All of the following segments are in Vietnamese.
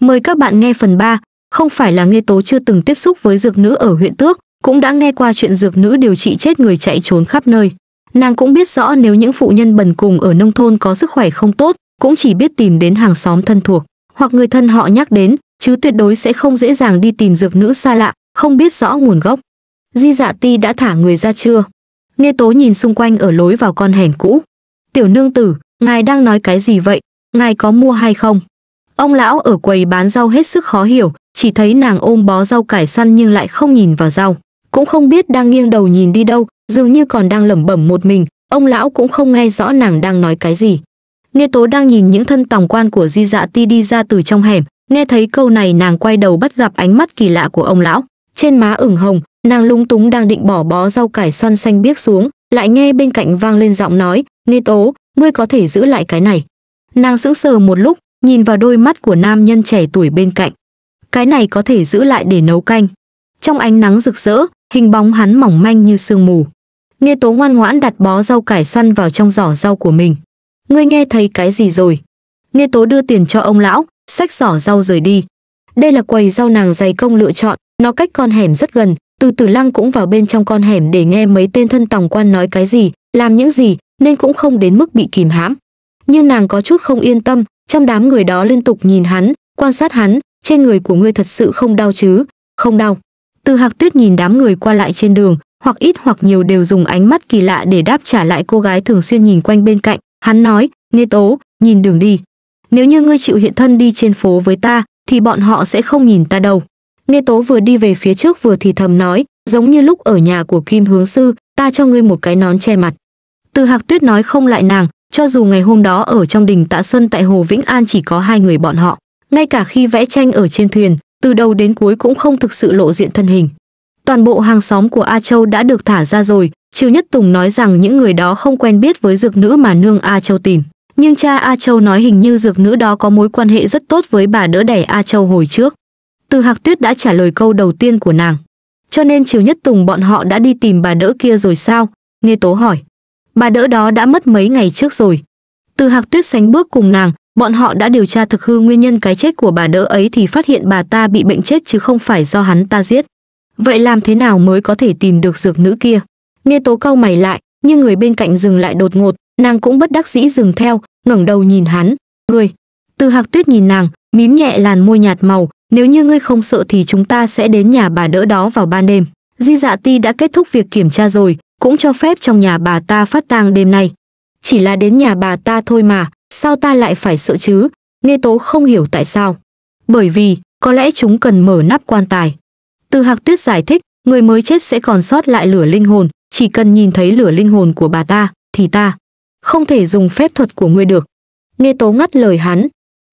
Mời các bạn nghe phần 3, không phải là nghe tố chưa từng tiếp xúc với dược nữ ở huyện Tước, cũng đã nghe qua chuyện dược nữ điều trị chết người chạy trốn khắp nơi. Nàng cũng biết rõ nếu những phụ nhân bần cùng ở nông thôn có sức khỏe không tốt, cũng chỉ biết tìm đến hàng xóm thân thuộc, hoặc người thân họ nhắc đến, chứ tuyệt đối sẽ không dễ dàng đi tìm dược nữ xa lạ, không biết rõ nguồn gốc. Di dạ ti đã thả người ra chưa? Nghe tố nhìn xung quanh ở lối vào con hẻm cũ. Tiểu nương tử, ngài đang nói cái gì vậy? Ngài có mua hay không? Ông lão ở quầy bán rau hết sức khó hiểu, chỉ thấy nàng ôm bó rau cải xoăn nhưng lại không nhìn vào rau. Cũng không biết đang nghiêng đầu nhìn đi đâu, dường như còn đang lẩm bẩm một mình, ông lão cũng không nghe rõ nàng đang nói cái gì. Nghe tố đang nhìn những thân tòng quan của di dạ ti đi ra từ trong hẻm, nghe thấy câu này nàng quay đầu bắt gặp ánh mắt kỳ lạ của ông lão. Trên má ửng hồng, nàng lung túng đang định bỏ bó rau cải xoăn xanh biếc xuống, lại nghe bên cạnh vang lên giọng nói, nghe tố, ngươi có thể giữ lại cái này. Nàng sững sờ một lúc, nhìn vào đôi mắt của nam nhân trẻ tuổi bên cạnh. Cái này có thể giữ lại để nấu canh. Trong ánh nắng rực rỡ, hình bóng hắn mỏng manh như sương mù. Nghe tố ngoan ngoãn đặt bó rau cải xoăn vào trong giỏ rau của mình. Ngươi nghe thấy cái gì rồi? Nghe tố đưa tiền cho ông lão, xách giỏ rau rời đi. Đây là quầy rau nàng dày công lựa chọn, nó cách con hẻm rất gần, từ từ lăng cũng vào bên trong con hẻm để nghe mấy tên thân tòng quan nói cái gì, làm những gì, nên cũng không đến mức bị kìm hãm. Nhưng nàng có chút không yên tâm, trong đám người đó liên tục nhìn hắn, quan sát hắn, trên người của ngươi thật sự không đau chứ, không đau. Từ hạc tuyết nhìn đám người qua lại trên đường, hoặc ít hoặc nhiều đều dùng ánh mắt kỳ lạ để đáp trả lại cô gái thường xuyên nhìn quanh bên cạnh. Hắn nói, nghe tố, nhìn đường đi. Nếu như ngươi chịu hiện thân đi trên phố với ta, thì bọn họ sẽ không nhìn ta đâu. Nghe tố vừa đi về phía trước vừa thì thầm nói, giống như lúc ở nhà của Kim Hướng Sư, ta cho ngươi một cái nón che mặt. Từ hạc tuyết nói không lại nàng, cho dù ngày hôm đó ở trong đình tạ xuân tại Hồ Vĩnh An chỉ có hai người bọn họ. Ngay cả khi vẽ tranh ở trên thuyền, từ đầu đến cuối cũng không thực sự lộ diện thân hình. Toàn bộ hàng xóm của A Châu đã được thả ra rồi, Triều Nhất Tùng nói rằng những người đó không quen biết với dược nữ mà nương A Châu tìm. Nhưng cha A Châu nói hình như dược nữ đó có mối quan hệ rất tốt với bà đỡ đẻ A Châu hồi trước. Từ Hạc Tuyết đã trả lời câu đầu tiên của nàng. Cho nên Triều Nhất Tùng bọn họ đã đi tìm bà đỡ kia rồi sao? Nghe Tố hỏi. Bà đỡ đó đã mất mấy ngày trước rồi. Từ Hạc Tuyết sánh bước cùng nàng, bọn họ đã điều tra thực hư nguyên nhân cái chết của bà đỡ ấy thì phát hiện bà ta bị bệnh chết chứ không phải do hắn ta giết. Vậy làm thế nào mới có thể tìm được dược nữ kia? Nghe tố cau mày lại, nhưng người bên cạnh dừng lại đột ngột, nàng cũng bất đắc dĩ dừng theo, ngẩng đầu nhìn hắn. Ngươi. Từ Hạc Tuyết nhìn nàng, mím nhẹ làn môi nhạt màu, nếu như ngươi không sợ thì chúng ta sẽ đến nhà bà đỡ đó vào ban đêm. Di Dạ Ti đã kết thúc việc kiểm tra rồi, cũng cho phép trong nhà bà ta phát tang đêm nay. Chỉ là đến nhà bà ta thôi mà, sao ta lại phải sợ chứ? Nghe Tố không hiểu tại sao. Bởi vì, có lẽ chúng cần mở nắp quan tài. Từ Hạc Tuyết giải thích, người mới chết sẽ còn sót lại lửa linh hồn, chỉ cần nhìn thấy lửa linh hồn của bà ta, thì ta không thể dùng phép thuật của ngươi được. Nghe Tố ngắt lời hắn.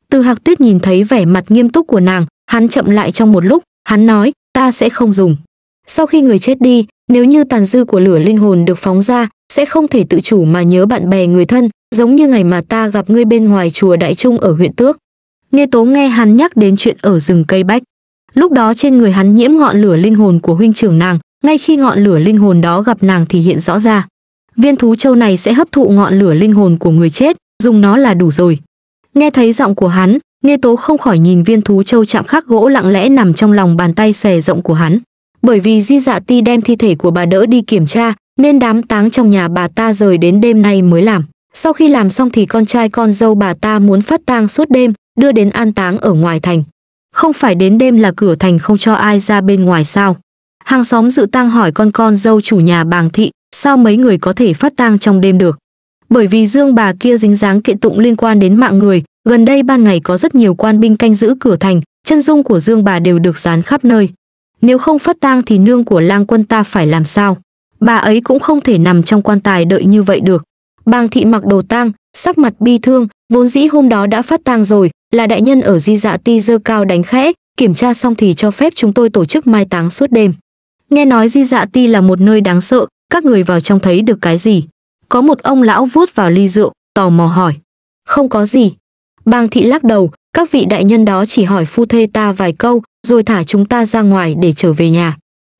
Từ Hạc Tuyết nhìn thấy vẻ mặt nghiêm túc của nàng, hắn chậm lại trong một lúc, hắn nói, ta sẽ không dùng. Sau khi người chết đi, nếu như tàn dư của lửa linh hồn được phóng ra, sẽ không thể tự chủ mà nhớ bạn bè người thân, giống như ngày mà ta gặp ngươi bên ngoài chùa Đại Trung ở huyện Tước. Nghe Tố nghe hắn nhắc đến chuyện ở rừng cây bách. Lúc đó trên người hắn nhiễm ngọn lửa linh hồn của huynh trưởng nàng, ngay khi ngọn lửa linh hồn đó gặp nàng thì hiện rõ ra. Viên thú châu này sẽ hấp thụ ngọn lửa linh hồn của người chết, dùng nó là đủ rồi. Nghe thấy giọng của hắn, Nghe Tố không khỏi nhìn viên thú châu chạm khắc gỗ lặng lẽ nằm trong lòng bàn tay xòe rộng của hắn. Bởi vì Di Dạ Ti đem thi thể của bà đỡ đi kiểm tra, nên đám táng trong nhà bà ta rời đến đêm nay mới làm. Sau khi làm xong thì con trai con dâu bà ta muốn phát tang suốt đêm, đưa đến an táng ở ngoài thành. Không phải đến đêm là cửa thành không cho ai ra bên ngoài sao? Hàng xóm dự tang hỏi con con dâu chủ nhà bàng thị, sao mấy người có thể phát tang trong đêm được? Bởi vì dương bà kia dính dáng kiện tụng liên quan đến mạng người, gần đây ban ngày có rất nhiều quan binh canh giữ cửa thành, chân dung của dương bà đều được dán khắp nơi. Nếu không phát tang thì nương của lang quân ta phải làm sao? Bà ấy cũng không thể nằm trong quan tài đợi như vậy được. Bàng thị mặc đồ tang, sắc mặt bi thương, vốn dĩ hôm đó đã phát tang rồi, là đại nhân ở di dạ ti dơ cao đánh khẽ, kiểm tra xong thì cho phép chúng tôi tổ chức mai táng suốt đêm. Nghe nói di dạ ti là một nơi đáng sợ, các người vào trong thấy được cái gì? Có một ông lão vuốt vào ly rượu, tò mò hỏi. Không có gì. Bàng thị lắc đầu, các vị đại nhân đó chỉ hỏi phu thê ta vài câu, rồi thả chúng ta ra ngoài để trở về nhà.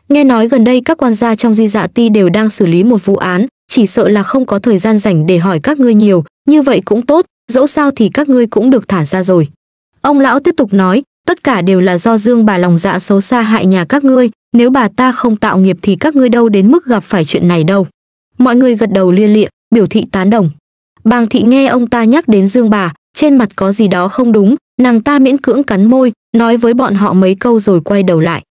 Nghe nói gần đây các quan gia trong di dạ ti đều đang xử lý một vụ án, chỉ sợ là không có thời gian rảnh để hỏi các ngươi nhiều, như vậy cũng tốt, dẫu sao thì các ngươi cũng được thả ra rồi. Ông lão tiếp tục nói, tất cả đều là do dương bà lòng dạ xấu xa hại nhà các ngươi nếu bà ta không tạo nghiệp thì các ngươi đâu đến mức gặp phải chuyện này đâu mọi người gật đầu lia lịa biểu thị tán đồng bàng thị nghe ông ta nhắc đến dương bà trên mặt có gì đó không đúng nàng ta miễn cưỡng cắn môi, nói với bọn họ mấy câu rồi quay đầu lại.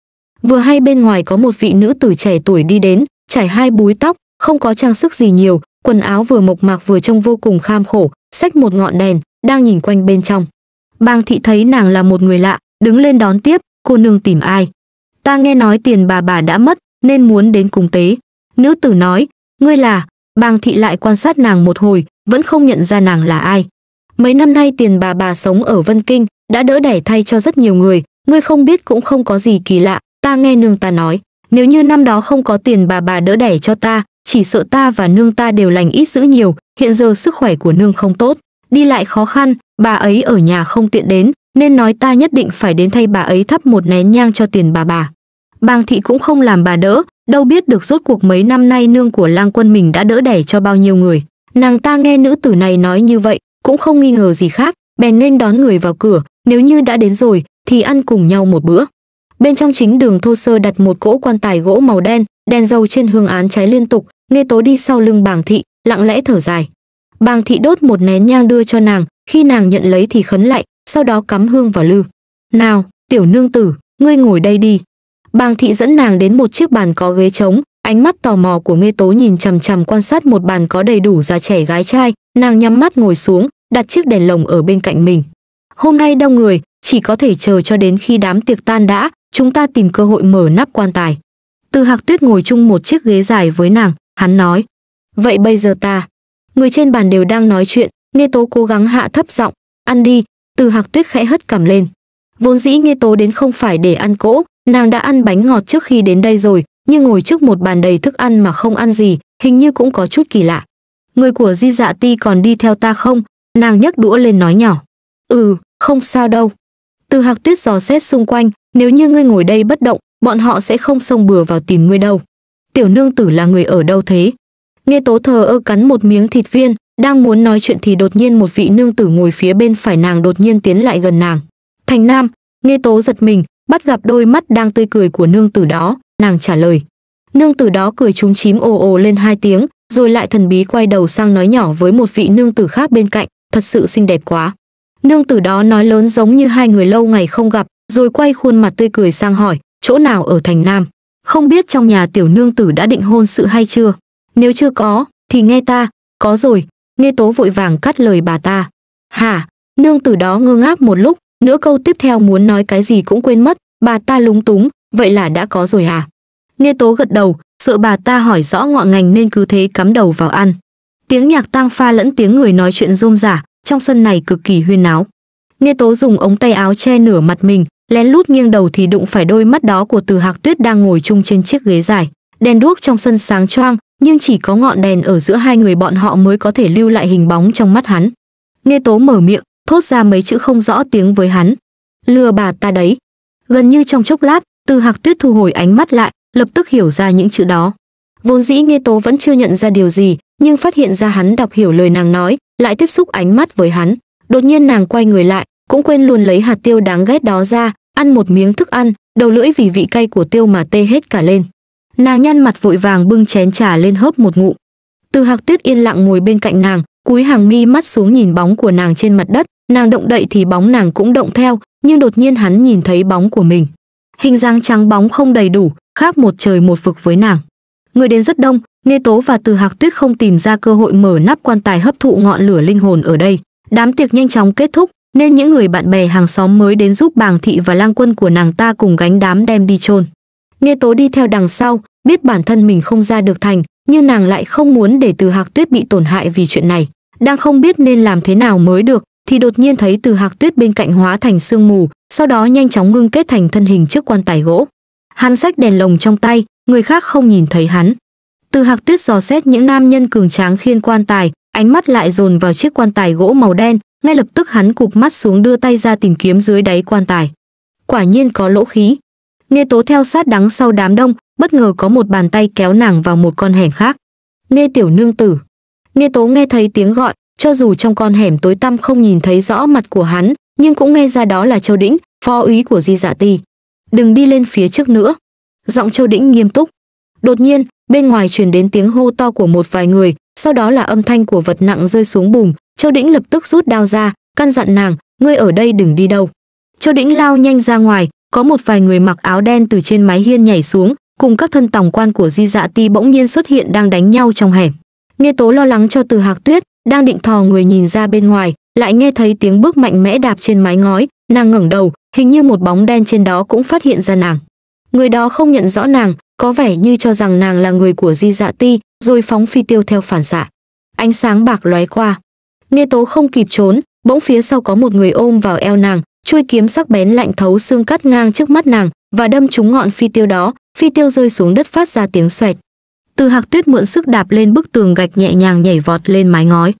Vừa hay bên ngoài có một vị nữ tử trẻ tuổi đi đến, trải hai búi tóc, không có trang sức gì nhiều, quần áo vừa mộc mạc vừa trông vô cùng kham khổ, xách một ngọn đèn, đang nhìn quanh bên trong. Bàng thị thấy nàng là một người lạ, đứng lên đón tiếp, cô nương tìm ai? Ta nghe nói tiền bà bà đã mất, nên muốn đến cùng tế. Nữ tử nói, ngươi là bàng thị lại quan sát nàng một hồi, vẫn không nhận ra nàng là ai mấy năm nay tiền bà bà sống ở vân kinh đã đỡ đẻ thay cho rất nhiều người. Ngươi không biết cũng không có gì kỳ lạ. Ta nghe nương ta nói, nếu như năm đó không có tiền bà bà đỡ đẻ cho ta, chỉ sợ ta và nương ta đều lành ít dữ nhiều. Hiện giờ sức khỏe của nương không tốt, đi lại khó khăn, bà ấy ở nhà không tiện đến, nên nói ta nhất định phải đến thay bà ấy thắp một nén nhang cho tiền bà bà. Bàng thị cũng không làm bà đỡ, đâu biết được rốt cuộc mấy năm nay nương của lang quân mình đã đỡ đẻ cho bao nhiêu người. Nàng ta nghe nữ tử này nói như vậy cũng không nghi ngờ gì khác, bèn nên đón người vào cửa, nếu như đã đến rồi, thì ăn cùng nhau một bữa. Bên trong chính đường thô sơ đặt một cỗ quan tài gỗ màu đen, đèn dầu trên hương án cháy liên tục, nghe tố đi sau lưng bàng thị, lặng lẽ thở dài. Bàng thị đốt một nén nhang đưa cho nàng, khi nàng nhận lấy thì khấn lại sau đó cắm hương vào lư. Nào, tiểu nương tử, ngươi ngồi đây đi. Bàng thị dẫn nàng đến một chiếc bàn có ghế trống, ánh mắt tò mò của nghe tố nhìn chằm chằm quan sát một bàn có đầy đủ già trẻ gái trai, nàng nhắm mắt ngồi xuống đặt chiếc đèn lồng ở bên cạnh mình. Hôm nay đông người, chỉ có thể chờ cho đến khi đám tiệc tan đã, chúng ta tìm cơ hội mở nắp quan tài. Từ hạc tuyết ngồi chung một chiếc ghế dài với nàng, hắn nói, vậy bây giờ ta, người trên bàn đều đang nói chuyện nghe tố cố gắng hạ thấp giọng, ăn đi. Từ hạc tuyết khẽ hất cằm lên. Vốn dĩ nghe tố đến không phải để ăn cỗ, nàng đã ăn bánh ngọt trước khi đến đây rồi, nhưng ngồi trước một bàn đầy thức ăn mà không ăn gì, hình như cũng có chút kỳ lạ. Người của di dạ ti còn đi theo ta không? Nàng nhấc đũa lên nói nhỏ. Ừ không sao đâu. Từ hạc tuyết dò xét xung quanh, nếu như ngươi ngồi đây bất động, bọn họ sẽ không xông bừa vào tìm ngươi đâu. Tiểu nương tử là người ở đâu thế? Nghe tố thờ ơ cắn một miếng thịt viên, đang muốn nói chuyện thì đột nhiên một vị nương tử ngồi phía bên phải nàng đột nhiên tiến lại gần nàng. Thành nam, nghe tố giật mình, bắt gặp đôi mắt đang tươi cười của nương tử đó, nàng trả lời. Nương tử đó cười trúng chím ồ ồ lên hai tiếng, rồi lại thần bí quay đầu sang nói nhỏ với một vị nương tử khác bên cạnh thật sự xinh đẹp quá. Nương tử đó nói lớn giống như hai người lâu ngày không gặp, rồi quay khuôn mặt tươi cười sang hỏi, chỗ nào ở thành nam? Không biết trong nhà tiểu nương tử đã định hôn sự hay chưa? Nếu chưa có, thì nghe ta, có rồi, nghe tố vội vàng cắt lời bà ta. Hả nương tử đó ngơ ngác một lúc nữa câu tiếp theo muốn nói cái gì cũng quên mất, bà ta lúng túng, vậy là đã có rồi à? Nghe tố gật đầu, sợ bà ta hỏi rõ ngọn ngành nên cứ thế cắm đầu vào ăn. Tiếng nhạc tang pha lẫn tiếng người nói chuyện rôm rả trong sân này cực kỳ huyên náo. Nghe tố dùng ống tay áo che nửa mặt mình, lén lút nghiêng đầu thì đụng phải đôi mắt đó của từ hạc tuyết đang ngồi chung trên chiếc ghế dài. Đèn đuốc trong sân sáng choang, nhưng chỉ có ngọn đèn ở giữa hai người bọn họ mới có thể lưu lại hình bóng trong mắt hắn. Nghe tố mở miệng, thốt ra mấy chữ không rõ tiếng với hắn. Lừa bà ta đấy. Gần như trong chốc lát, từ hạc tuyết thu hồi ánh mắt lại, lập tức hiểu ra những chữ đó. Vốn dĩ nghe tố vẫn chưa nhận ra điều gì, nhưng phát hiện ra hắn đọc hiểu lời nàng nói lại tiếp xúc ánh mắt với hắn. Đột nhiên nàng quay người lại, cũng quên luôn lấy hạt tiêu đáng ghét đó ra, ăn một miếng thức ăn, đầu lưỡi vì vị cay của tiêu mà tê hết cả lên. Nàng nhăn mặt vội vàng bưng chén trà lên hớp một ngụm. Từ hạc tuyết yên lặng ngồi bên cạnh nàng, cúi hàng mi mắt xuống nhìn bóng của nàng trên mặt đất. Nàng động đậy thì bóng nàng cũng động theo, nhưng đột nhiên hắn nhìn thấy bóng của mình. Hình dáng trắng bóng không đầy đủ, khác một trời một vực với nàng. Người đến rất đông nghe tố và từ hạc tuyết không tìm ra cơ hội mở nắp quan tài hấp thụ ngọn lửa linh hồn ở đây. Đám tiệc nhanh chóng kết thúc, nên những người bạn bè hàng xóm mới đến giúp bàng thị và lang quân của nàng ta cùng gánh đám đem đi chôn. Nghe tố đi theo đằng sau, biết bản thân mình không ra được thành, nhưng nàng lại không muốn để từ hạc tuyết bị tổn hại vì chuyện này. Đang không biết nên làm thế nào mới được, thì đột nhiên thấy từ hạc tuyết bên cạnh hóa thành sương mù, sau đó nhanh chóng ngưng kết thành thân hình trước quan tài gỗ. Hắn xách đèn lồng trong tay, người khác không nhìn thấy hắn từ hạc tuyết dò xét những nam nhân cường tráng khiên quan tài, ánh mắt lại dồn vào chiếc quan tài gỗ màu đen, ngay lập tức hắn cụp mắt xuống đưa tay ra tìm kiếm dưới đáy quan tài. Quả nhiên có lỗ khí. Nghe tố theo sát đắng sau đám đông, bất ngờ có một bàn tay kéo nàng vào một con hẻm khác. Nghe tiểu nương tử. Nghe tố nghe thấy tiếng gọi, cho dù trong con hẻm tối tăm không nhìn thấy rõ mặt của hắn, nhưng cũng nghe ra đó là châu đĩnh, phó úy của di dạ ti. Đừng đi lên phía trước nữa. Giọng châu đĩnh nghiêm túc. Đột nhiên bên ngoài truyền đến tiếng hô to của một vài người, sau đó là âm thanh của vật nặng rơi xuống bùm châu đĩnh lập tức rút đao ra, căn dặn nàng, ngươi ở đây đừng đi đâu. Châu đĩnh lao nhanh ra ngoài, có một vài người mặc áo đen từ trên mái hiên nhảy xuống, cùng các thân tòng quan của di dạ ti bỗng nhiên xuất hiện đang đánh nhau trong hẻm. Nghe tố lo lắng cho từ hạc tuyết, đang định thò người nhìn ra bên ngoài, lại nghe thấy tiếng bước mạnh mẽ đạp trên mái ngói, nàng ngẩng đầu, hình như một bóng đen trên đó cũng phát hiện ra nàng người đó không nhận rõ nàng, có vẻ như cho rằng nàng là người của di dạ ti, rồi phóng phi tiêu theo phản xạ. Ánh sáng bạc lóe qua. Nia tố không kịp trốn, bỗng phía sau có một người ôm vào eo nàng chui kiếm sắc bén lạnh thấu xương cắt ngang trước mắt nàng, và đâm trúng ngọn phi tiêu đó, phi tiêu rơi xuống đất phát ra tiếng xoẹt. Từ hạc tuyết mượn sức đạp lên bức tường gạch nhẹ nhàng nhảy vọt lên mái ngói.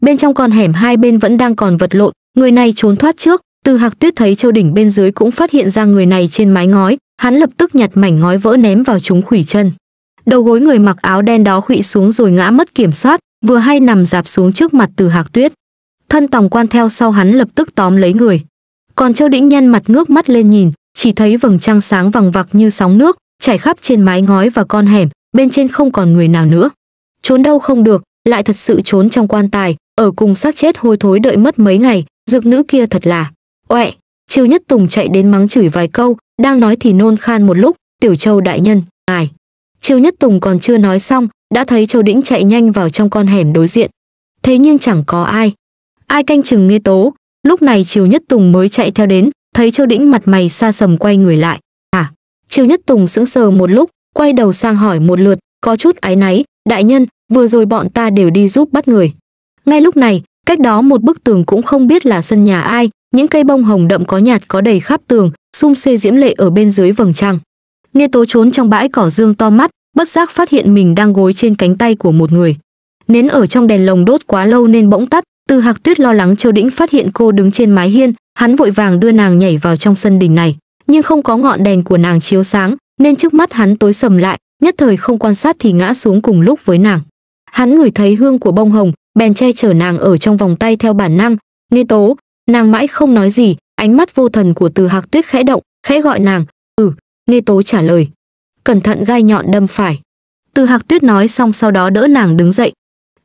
Bên trong con hẻm hai bên vẫn đang còn vật lộn, người này trốn thoát trước. Từ hạc tuyết thấy châu đỉnh bên dưới cũng phát hiện ra người này trên mái ngói hắn lập tức nhặt mảnh ngói vỡ ném vào chúng khủy chân. Đầu gối người mặc áo đen đó khụy xuống rồi ngã mất kiểm soát, vừa hay nằm dạp xuống trước mặt từ hạc tuyết. Thân tòng quan theo sau hắn lập tức tóm lấy người. Còn châu đĩnh nhân mặt ngước mắt lên nhìn, chỉ thấy vầng trăng sáng vằng vặc như sóng nước, chảy khắp trên mái ngói và con hẻm, bên trên không còn người nào nữa. Trốn đâu không được, lại thật sự trốn trong quan tài, ở cùng xác chết hôi thối đợi mất mấy ngày, dược nữ kia thật là oẹ. Chiêu nhất tùng chạy đến mắng chửi vài câu đang nói thì nôn khan một lúc, tiểu châu đại nhân, ngài. Triều nhất tùng còn chưa nói xong, đã thấy châu đĩnh chạy nhanh vào trong con hẻm đối diện. Thế nhưng chẳng có ai. Ai canh chừng nghe tố. Lúc này triều nhất tùng mới chạy theo đến, thấy châu đĩnh mặt mày xa sầm quay người lại. À. Triều nhất tùng sững sờ một lúc, quay đầu sang hỏi một lượt, có chút áy náy, đại nhân, vừa rồi bọn ta đều đi giúp bắt người. Ngay lúc này, cách đó một bức tường cũng không biết là sân nhà ai, những cây bông hồng đậm có nhạt có đầy khắp tường xung xuê diễm lệ ở bên dưới vầng trăng. Nghe tố trốn trong bãi cỏ dương to mắt, bất giác phát hiện mình đang gối trên cánh tay của một người. Nến ở trong đèn lồng đốt quá lâu nên bỗng tắt từ hạc tuyết lo lắng châu đĩnh phát hiện cô đứng trên mái hiên, hắn vội vàng đưa nàng nhảy vào trong sân đình này. Nhưng không có ngọn đèn của nàng chiếu sáng, nên trước mắt hắn tối sầm lại, nhất thời không quan sát thì ngã xuống cùng lúc với nàng. Hắn ngửi thấy hương của bông hồng, bèn che chở nàng ở trong vòng tay theo bản năng. Nghe tố, nàng mãi không nói gì ánh mắt vô thần của từ hạc tuyết khẽ động, khẽ gọi nàng ừ nghe tố trả lời. Cẩn thận gai nhọn đâm phải. Từ hạc tuyết nói xong sau đó đỡ nàng đứng dậy.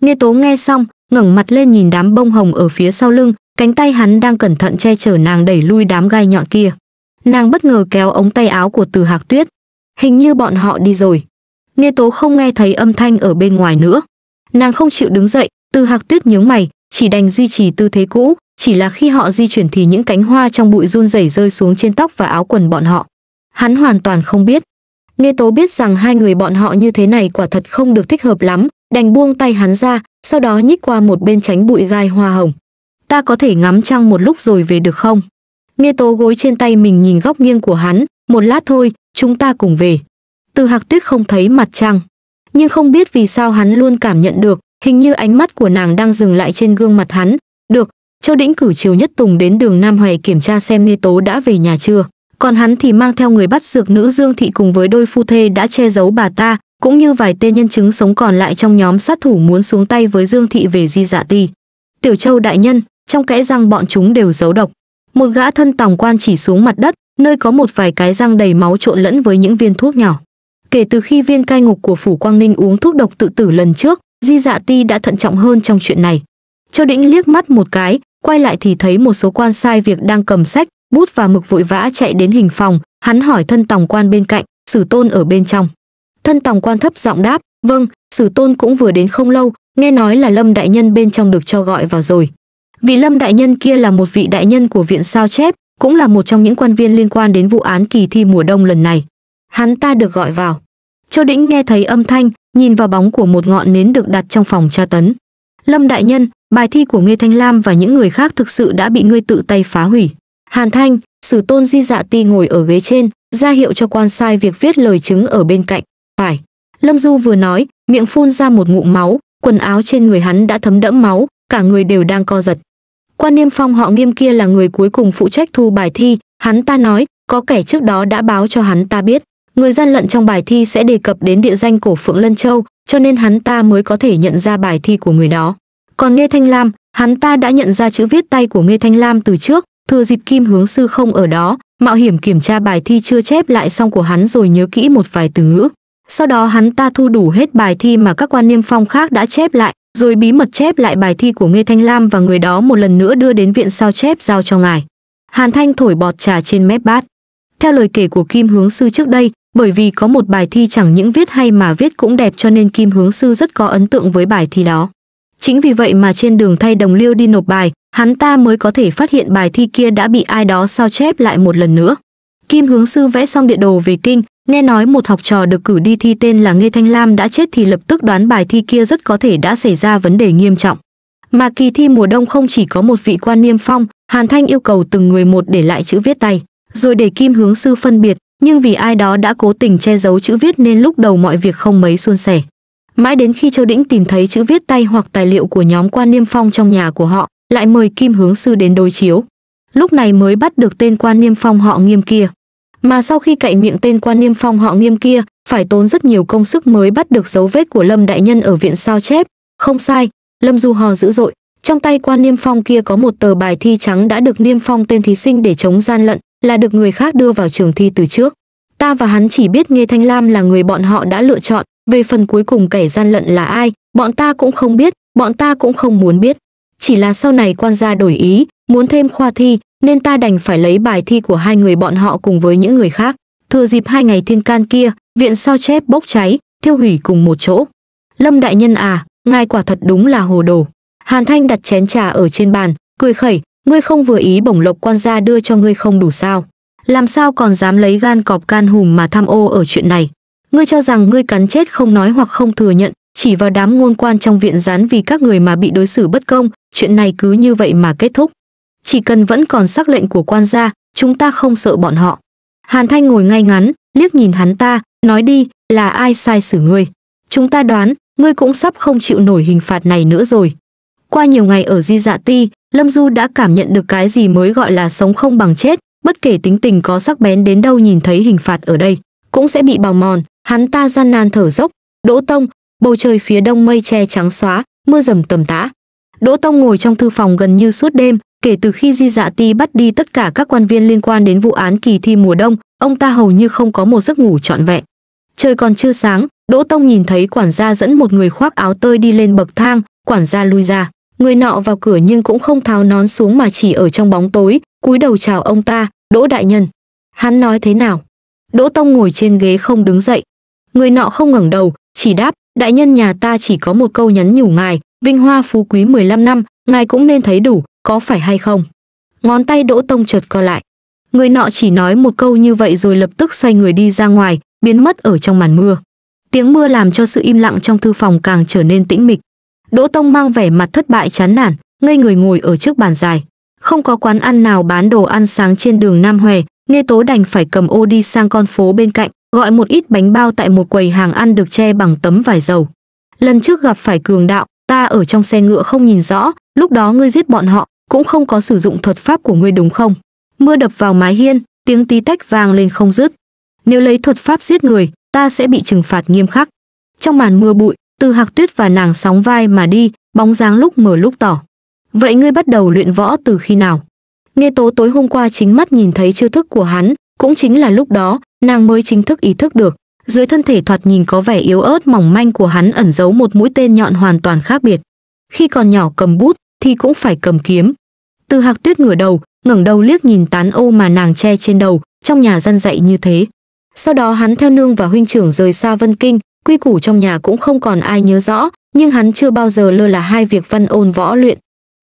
Nghe tố nghe xong, ngẩng mặt lên nhìn đám bông hồng ở phía sau lưng, cánh tay hắn đang cẩn thận che chở nàng đẩy lui đám gai nhọn kia. Nàng bất ngờ kéo ống tay áo của từ hạc tuyết. Hình như bọn họ đi rồi. Nghe tố không nghe thấy âm thanh ở bên ngoài nữa. Nàng không chịu đứng dậy, từ hạc tuyết nhướng mày, chỉ đành duy trì tư thế cũ chỉ là khi họ di chuyển thì những cánh hoa trong bụi run rẩy rơi xuống trên tóc và áo quần bọn họ. Hắn hoàn toàn không biết. Nghe tố biết rằng hai người bọn họ như thế này quả thật không được thích hợp lắm, đành buông tay hắn ra, sau đó nhích qua một bên tránh bụi gai hoa hồng. Ta có thể ngắm trăng một lúc rồi về được không? Nghe tố gối trên tay mình nhìn góc nghiêng của hắn, một lát thôi, chúng ta cùng về. Từ hạc tuyết không thấy mặt trăng. Nhưng không biết vì sao hắn luôn cảm nhận được, hình như ánh mắt của nàng đang dừng lại trên gương mặt hắn. Được châu đĩnh cử chiều nhất tùng đến đường nam hoài kiểm tra xem Nghi tố đã về nhà chưa. Còn hắn thì mang theo người bắt dược nữ dương thị cùng với đôi phu thê đã che giấu bà ta, cũng như vài tên nhân chứng sống còn lại trong nhóm sát thủ muốn xuống tay với dương thị về di dạ ti. Tiểu châu đại nhân, trong kẽ răng bọn chúng đều giấu độc. Một gã thân tòng quan chỉ xuống mặt đất, nơi có một vài cái răng đầy máu trộn lẫn với những viên thuốc nhỏ. Kể từ khi viên cai ngục của phủ quang ninh uống thuốc độc tự tử lần trước, di dạ ti đã thận trọng hơn trong chuyện này. Châu đĩnh liếc mắt một cái quay lại thì thấy một số quan sai việc đang cầm sách, bút và mực vội vã chạy đến hình phòng. Hắn hỏi thân tòng quan bên cạnh, sử tôn ở bên trong? Thân tòng quan thấp giọng đáp vâng sử tôn cũng vừa đến không lâu, nghe nói là lâm đại nhân bên trong được cho gọi vào rồi. Vị lâm đại nhân kia là một vị đại nhân của viện sao chép, cũng là một trong những quan viên liên quan đến vụ án kỳ thi mùa đông lần này. Hắn ta được gọi vào. Châu đĩnh nghe thấy âm thanh, nhìn vào bóng của một ngọn nến được đặt trong phòng tra tấn. Lâm đại nhân bài thi của ngươi thanh lam và những người khác thực sự đã bị ngươi tự tay phá hủy. Hàn thanh, sử tôn di dạ ti ngồi ở ghế trên, ra hiệu cho quan sai việc viết lời chứng ở bên cạnh. Phải. Lâm du vừa nói, miệng phun ra một ngụm máu, quần áo trên người hắn đã thấm đẫm máu, cả người đều đang co giật. Quan niêm phong họ nghiêm kia là người cuối cùng phụ trách thu bài thi, hắn ta nói, có kẻ trước đó đã báo cho hắn ta biết. Người gian lận trong bài thi sẽ đề cập đến địa danh cổ phượng lân châu, cho nên hắn ta mới có thể nhận ra bài thi của người đó còn nghe thanh lam hắn ta đã nhận ra chữ viết tay của nghe thanh lam từ trước thừa dịp kim hướng sư không ở đó mạo hiểm kiểm tra bài thi chưa chép lại xong của hắn rồi nhớ kỹ một vài từ ngữ. Sau đó hắn ta thu đủ hết bài thi mà các quan niêm phong khác đã chép lại, rồi bí mật chép lại bài thi của Nghe Thanh Lam và người đó một lần nữa đưa đến viện sao chép giao cho ngài. Hàn Thanh thổi bọt trà trên mép bát. Theo lời kể của Kim Hướng Sư trước đây, bởi vì có một bài thi chẳng những viết hay mà viết cũng đẹp cho nên Kim Hướng Sư rất có ấn tượng với bài thi đó. Chính vì vậy mà trên đường thay đồng liêu đi nộp bài, hắn ta mới có thể phát hiện bài thi kia đã bị ai đó sao chép lại một lần nữa. Kim Hướng Sư vẽ xong địa đồ về kinh, nghe nói một học trò được cử đi thi tên là Nghê Thanh Lam đã chết thì lập tức đoán bài thi kia rất có thể đã xảy ra vấn đề nghiêm trọng. Mà kỳ thi mùa đông không chỉ có một vị quan niêm phong, Hàn Thanh yêu cầu từng người một để lại chữ viết tay, rồi để Kim Hướng Sư phân biệt, nhưng vì ai đó đã cố tình che giấu chữ viết nên lúc đầu mọi việc không mấy suôn sẻ. Mãi đến khi Châu Đĩnh tìm thấy chữ viết tay hoặc tài liệu của nhóm quan niêm phong trong nhà của họ, lại mời Kim Hướng Sư đến đối chiếu. Lúc này mới bắt được tên quan niêm phong họ nghiêm kia. Mà sau khi cậy miệng tên quan niêm phong họ nghiêm kia, phải tốn rất nhiều công sức mới bắt được dấu vết của Lâm Đại Nhân ở viện sao chép. Không sai, Lâm Du hò dữ dội, trong tay quan niêm phong kia có một tờ bài thi trắng đã được niêm phong tên thí sinh để chống gian lận, là được người khác đưa vào trường thi từ trước. Ta và hắn chỉ biết nghe Thanh Lam là người bọn họ đã lựa chọn, về phần cuối cùng kẻ gian lận là ai, bọn ta cũng không biết, bọn ta cũng không muốn biết. Chỉ là sau này quan gia đổi ý, muốn thêm khoa thi, nên ta đành phải lấy bài thi của hai người bọn họ cùng với những người khác. Thừa dịp hai ngày thiên can kia, viện sao chép bốc cháy, thiêu hủy cùng một chỗ. Lâm đại nhân à, ngài quả thật đúng là hồ đồ. Hàn Thanh đặt chén trà ở trên bàn, cười khẩy, ngươi không vừa ý bổng lộc quan gia đưa cho ngươi không đủ sao. Làm sao còn dám lấy gan cọp can hùm mà tham ô ở chuyện này. Ngươi cho rằng ngươi cắn chết không nói hoặc không thừa nhận, chỉ vào đám ngôn quan trong viện gián vì các người mà bị đối xử bất công, chuyện này cứ như vậy mà kết thúc. Chỉ cần vẫn còn sắc lệnh của quan gia, chúng ta không sợ bọn họ. Hàn Thanh ngồi ngay ngắn, liếc nhìn hắn ta, nói đi, là ai sai xử ngươi. Chúng ta đoán, ngươi cũng sắp không chịu nổi hình phạt này nữa rồi. Qua nhiều ngày ở di dạ ti, Lâm Du đã cảm nhận được cái gì mới gọi là sống không bằng chết, bất kể tính tình có sắc bén đến đâu nhìn thấy hình phạt ở đây, cũng sẽ bị bào mòn, hắn ta gian nan thở dốc. Đỗ Tông, bầu trời phía đông mây che trắng xóa, mưa rầm tầm tã. Đỗ Tông ngồi trong thư phòng gần như suốt đêm, kể từ khi Di Dạ Ti bắt đi tất cả các quan viên liên quan đến vụ án kỳ thi mùa đông, ông ta hầu như không có một giấc ngủ trọn vẹn. Trời còn chưa sáng, Đỗ Tông nhìn thấy quản gia dẫn một người khoác áo tơi đi lên bậc thang, quản gia lui ra. Người nọ vào cửa nhưng cũng không tháo nón xuống mà chỉ ở trong bóng tối, cúi đầu chào ông ta, Đỗ đại nhân. Hắn nói thế nào? Đỗ Tông ngồi trên ghế không đứng dậy. Người nọ không ngẩng đầu, chỉ đáp, đại nhân nhà ta chỉ có một câu nhắn nhủ ngài, vinh hoa phú quý 15 năm, ngài cũng nên thấy đủ, có phải hay không? Ngón tay Đỗ Tông chợt co lại. Người nọ chỉ nói một câu như vậy rồi lập tức xoay người đi ra ngoài, biến mất ở trong màn mưa. Tiếng mưa làm cho sự im lặng trong thư phòng càng trở nên tĩnh mịch. Đỗ Tông mang vẻ mặt thất bại chán nản, ngây người ngồi ở trước bàn dài. Không có quán ăn nào bán đồ ăn sáng trên đường Nam Hòe, Nghe Tố đành phải cầm ô đi sang con phố bên cạnh, gọi một ít bánh bao tại một quầy hàng ăn được che bằng tấm vải dầu. Lần trước gặp phải cường đạo, ta ở trong xe ngựa không nhìn rõ, lúc đó ngươi giết bọn họ, cũng không có sử dụng thuật pháp của ngươi đúng không? Mưa đập vào mái hiên, tiếng tí tách vang lên không dứt. Nếu lấy thuật pháp giết người, ta sẽ bị trừng phạt nghiêm khắc. Trong màn mưa bụi, từ Hạc Tuyết và nàng sóng vai mà đi, bóng dáng lúc mở lúc tỏ. Vậy ngươi bắt đầu luyện võ từ khi nào? Nghe tố tối hôm qua chính mắt nhìn thấy chiêu thức của hắn, cũng chính là lúc đó, nàng mới chính thức ý thức được. Dưới thân thể thoạt nhìn có vẻ yếu ớt mỏng manh của hắn ẩn giấu một mũi tên nhọn hoàn toàn khác biệt. Khi còn nhỏ cầm bút thì cũng phải cầm kiếm. Từ Hạc Tuyết ngửa đầu, ngẩng đầu liếc nhìn tán ô mà nàng che trên đầu, trong nhà dân dạy như thế. Sau đó hắn theo nương và huynh trưởng rời xa Vân Kinh, quy củ trong nhà cũng không còn ai nhớ rõ, nhưng hắn chưa bao giờ lơ là hai việc văn ôn võ luyện.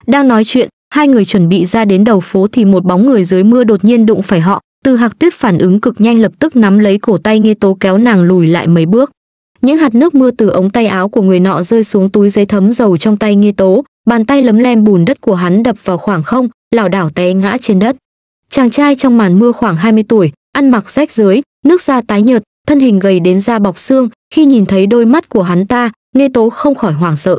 Đang nói chuyện, hai người chuẩn bị ra đến đầu phố thì một bóng người dưới mưa đột nhiên đụng phải họ, từ hạc tuyết phản ứng cực nhanh lập tức nắm lấy cổ tay nghe tố kéo nàng lùi lại mấy bước. Những hạt nước mưa từ ống tay áo của người nọ rơi xuống túi giấy thấm dầu trong tay nghe tố, bàn tay lấm lem bùn đất của hắn đập vào khoảng không, lảo đảo té ngã trên đất. Chàng trai trong màn mưa khoảng 20 tuổi, ăn mặc rách dưới, nước da tái nhợt, thân hình gầy đến da bọc xương, khi nhìn thấy đôi mắt của hắn ta, nghe tố không khỏi hoảng sợ.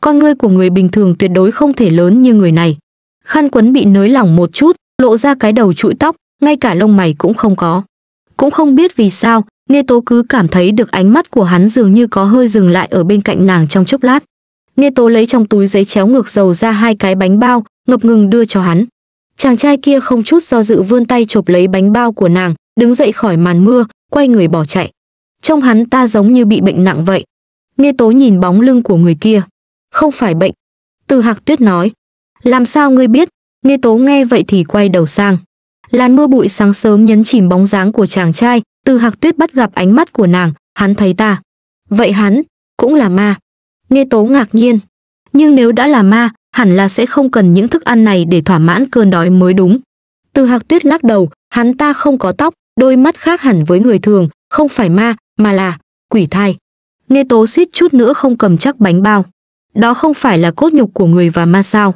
Con ngươi của người bình thường tuyệt đối không thể lớn như người này. Khăn quấn bị nới lỏng một chút, lộ ra cái đầu trụi tóc, ngay cả lông mày cũng không có. Cũng không biết vì sao, Nghe Tố cứ cảm thấy được ánh mắt của hắn dường như có hơi dừng lại ở bên cạnh nàng trong chốc lát. Nghe Tố lấy trong túi giấy chéo ngược dầu ra hai cái bánh bao, ngập ngừng đưa cho hắn. chàng trai kia không chút do dự vươn tay chộp lấy bánh bao của nàng đứng dậy khỏi màn mưa quay người bỏ chạy. Trông hắn ta giống như bị bệnh nặng vậy. Nghe tố nhìn bóng lưng của người kia. Không phải bệnh. Từ hạc tuyết nói. Làm sao ngươi biết? Nghe tố nghe vậy thì quay đầu sang làn mưa bụi sáng sớm nhấn chìm bóng dáng của chàng trai, từ hạc tuyết bắt gặp ánh mắt của nàng, hắn thấy ta. Vậy hắn, cũng là ma. Nghe tố ngạc nhiên. Nhưng nếu đã là ma, hẳn là sẽ không cần những thức ăn này để thỏa mãn cơn đói mới đúng. Từ hạc tuyết lắc đầu, hắn ta không có tóc, đôi mắt khác hẳn với người thường, không phải ma, mà là quỷ thai. Nghe tố suýt chút nữa không cầm chắc bánh bao. Đó không phải là cốt nhục của người và ma sao.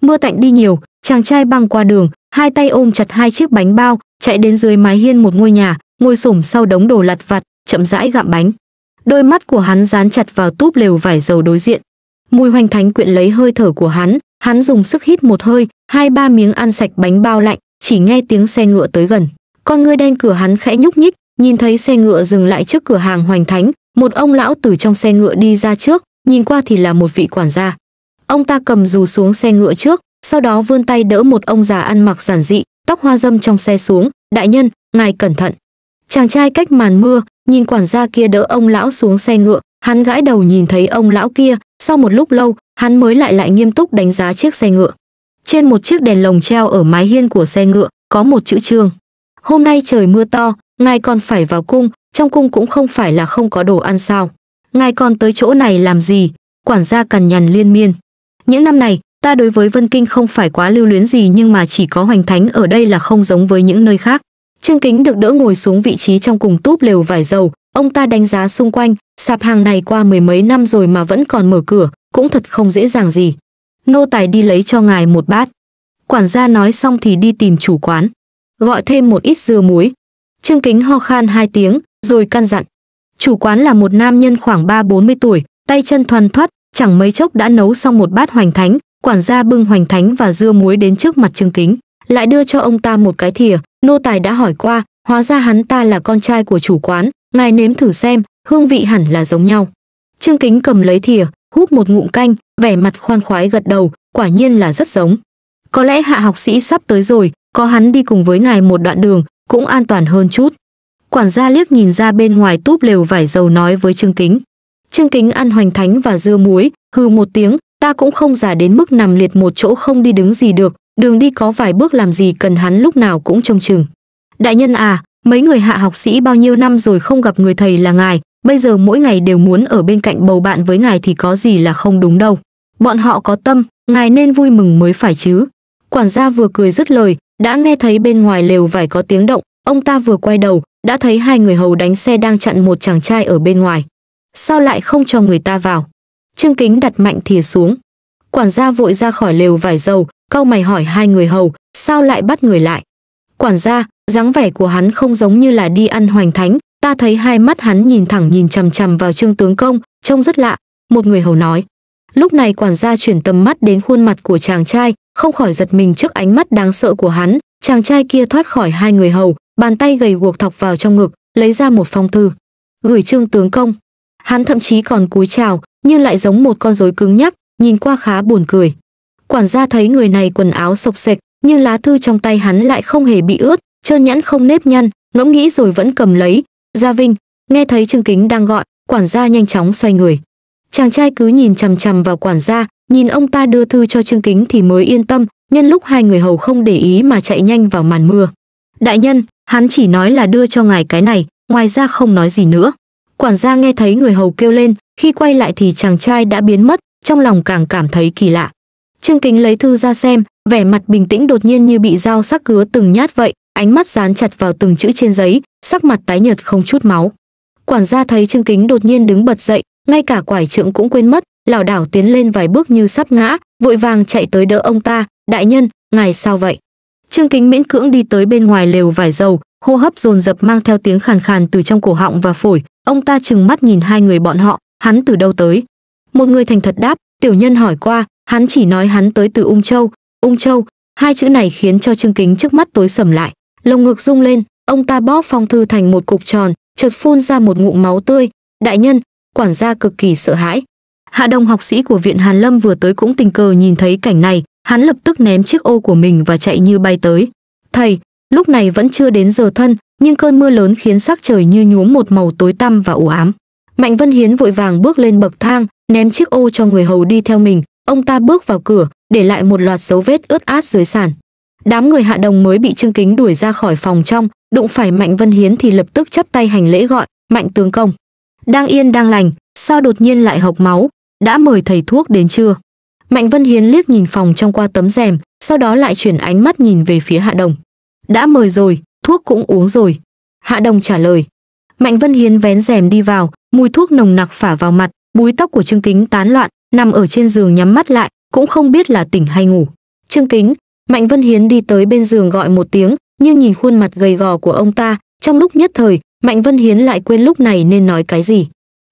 Mưa tạnh đi nhiều, chàng trai băng qua đường hai tay ôm chặt hai chiếc bánh bao, chạy đến dưới mái hiên một ngôi nhà, ngồi xổm sau đống đồ lặt vặt, chậm rãi gặm bánh. Đôi mắt của hắn dán chặt vào túp lều vải dầu đối diện. Mùi hoành thánh quyện lấy hơi thở của hắn hắn dùng sức hít một hơi, hai ba miếng ăn sạch bánh bao lạnh, chỉ nghe tiếng xe ngựa tới gần. Con ngươi đen cửa hắn khẽ nhúc nhích, nhìn thấy xe ngựa dừng lại trước cửa hàng hoành thánh, một ông lão từ trong xe ngựa đi ra trước, nhìn qua thì là một vị quản gia. Ông ta cầm dù xuống xe ngựa trước sau đó vươn tay đỡ một ông già ăn mặc giản dị, tóc hoa dâm trong xe xuống, đại nhân, ngài cẩn thận. Chàng trai cách màn mưa, nhìn quản gia kia đỡ ông lão xuống xe ngựa, hắn gãi đầu nhìn thấy ông lão kia, sau một lúc lâu, hắn mới lại lại nghiêm túc đánh giá chiếc xe ngựa. Trên một chiếc đèn lồng treo ở mái hiên của xe ngựa, có một chữ trương. Hôm nay trời mưa to, ngài còn phải vào cung, trong cung cũng không phải là không có đồ ăn sao. Ngài còn tới chỗ này làm gì? Quản gia cằn nhằn liên miên. Những năm này ta đối với vân kinh không phải quá lưu luyến gì nhưng mà chỉ có hoành thánh ở đây là không giống với những nơi khác. Trương kính được đỡ ngồi xuống vị trí trong cùng túp lều vải dầu. Ông ta đánh giá xung quanh, sạp hàng này qua mười mấy năm rồi mà vẫn còn mở cửa, cũng thật không dễ dàng gì. Nô tài đi lấy cho ngài một bát. Quản gia nói xong thì đi tìm chủ quán. Gọi thêm một ít dưa muối. Trương kính ho khan hai tiếng, rồi căn dặn. Chủ quán là một nam nhân khoảng ba bốn mươi tuổi, tay chân thoăn thoắt, chẳng mấy chốc đã nấu xong một bát hoành thánh quản gia bưng hoành thánh và dưa muối đến trước mặt trương kính, lại đưa cho ông ta một cái thìa. Nô tài đã hỏi qua, hóa ra hắn ta là con trai của chủ quán, ngài nếm thử xem, hương vị hẳn là giống nhau. Trương kính cầm lấy thìa, hút một ngụm canh, vẻ mặt khoan khoái gật đầu, quả nhiên là rất giống. Có lẽ hạ học sĩ sắp tới rồi, có hắn đi cùng với ngài một đoạn đường, cũng an toàn hơn chút. Quản gia liếc nhìn ra bên ngoài túp lều vải dầu nói với trương kính. Trương kính ăn hoành thánh và dưa muối, hừ một tiếng ta cũng không già đến mức nằm liệt một chỗ không đi đứng gì được, đường đi có vài bước làm gì cần hắn lúc nào cũng trông chừng. Đại nhân à mấy người hạ học sĩ bao nhiêu năm rồi không gặp người thầy là ngài, bây giờ mỗi ngày đều muốn ở bên cạnh bầu bạn với ngài thì có gì là không đúng đâu. Bọn họ có tâm, ngài nên vui mừng mới phải chứ. Quản gia vừa cười dứt lời, đã nghe thấy bên ngoài lều vải có tiếng động, ông ta vừa quay đầu, đã thấy hai người hầu đánh xe đang chặn một chàng trai ở bên ngoài. Sao lại không cho người ta vào? Trương kính đặt mạnh thìa xuống. Quản gia vội ra khỏi lều vải dầu câu mày hỏi hai người hầu, sao lại bắt người lại? Quản gia, dáng vẻ của hắn không giống như là đi ăn hoành thánh, ta thấy hai mắt hắn nhìn thẳng nhìn chằm chằm vào trương tướng công, trông rất lạ, một người hầu nói. Lúc này quản gia chuyển tầm mắt đến khuôn mặt của chàng trai, không khỏi giật mình trước ánh mắt đáng sợ của hắn. Chàng trai kia thoát khỏi hai người hầu, bàn tay gầy guộc thọc vào trong ngực, lấy ra một phong thư. Gửi trương tướng công. Hắn thậm chí còn cúi chào nhưng lại giống một con rối cứng nhắc, nhìn qua khá buồn cười. Quản gia thấy người này quần áo sộc sệch, nhưng lá thư trong tay hắn lại không hề bị ướt, trơn nhẵn không nếp nhăn, ngẫm nghĩ rồi vẫn cầm lấy. Gia vinh, nghe thấy trương kính đang gọi, quản gia nhanh chóng xoay người. Chàng trai cứ nhìn chằm chằm vào quản gia, nhìn ông ta đưa thư cho trương kính thì mới yên tâm, nhân lúc hai người hầu không để ý mà chạy nhanh vào màn mưa. Đại nhân, hắn chỉ nói là đưa cho ngài cái này, ngoài ra không nói gì nữa quản gia nghe thấy người hầu kêu lên, khi quay lại thì chàng trai đã biến mất, trong lòng càng cảm thấy kỳ lạ. Trương kính lấy thư ra xem, vẻ mặt bình tĩnh đột nhiên như bị dao sắc cứa từng nhát vậy, ánh mắt dán chặt vào từng chữ trên giấy, sắc mặt tái nhợt không chút máu. Quản gia thấy trương kính đột nhiên đứng bật dậy, ngay cả quải trượng cũng quên mất, lảo đảo tiến lên vài bước như sắp ngã, vội vàng chạy tới đỡ ông ta, đại nhân, ngài sao vậy? Trương kính miễn cưỡng đi tới bên ngoài lều vải dầu, hô hấp dồn dập mang theo tiếng khàn khàn từ trong cổ họng và phổi ông ta chừng mắt nhìn hai người bọn họ hắn từ đâu tới? Một người thành thật đáp tiểu nhân hỏi qua hắn chỉ nói hắn tới từ ung châu. Ung châu hai chữ này khiến cho trương kính trước mắt tối sầm lại lồng ngực rung lên ông ta bóp phong thư thành một cục tròn chợt phun ra một ngụm máu tươi. Đại nhân quản gia cực kỳ sợ hãi. Hạ đồng học sĩ của viện hàn lâm vừa tới cũng tình cờ nhìn thấy cảnh này hắn lập tức ném chiếc ô của mình và chạy như bay tới. Thầy, lúc này vẫn chưa đến giờ thân, nhưng cơn mưa lớn khiến sắc trời như nhuốm một màu tối tăm và u ám. Mạnh Vân Hiến vội vàng bước lên bậc thang, ném chiếc ô cho người hầu đi theo mình, ông ta bước vào cửa, để lại một loạt dấu vết ướt át dưới sàn. Đám người hạ đồng mới bị Trương Kính đuổi ra khỏi phòng trong, đụng phải Mạnh Vân Hiến thì lập tức chắp tay hành lễ gọi, "Mạnh tướng công." Đang yên đang lành, sao đột nhiên lại hộc máu, đã mời thầy thuốc đến chưa? Mạnh Vân Hiến liếc nhìn phòng trong qua tấm rèm, sau đó lại chuyển ánh mắt nhìn về phía Hạ Đồng. Đã mời rồi, thuốc cũng uống rồi. Hạ Đồng trả lời. Mạnh Vân Hiến vén rèm đi vào, mùi thuốc nồng nặc phả vào mặt, búi tóc của Trương Kính tán loạn, nằm ở trên giường nhắm mắt lại, cũng không biết là tỉnh hay ngủ. Trương Kính, Mạnh Vân Hiến đi tới bên giường gọi một tiếng, nhưng nhìn khuôn mặt gầy gò của ông ta, trong lúc nhất thời, Mạnh Vân Hiến lại quên lúc này nên nói cái gì.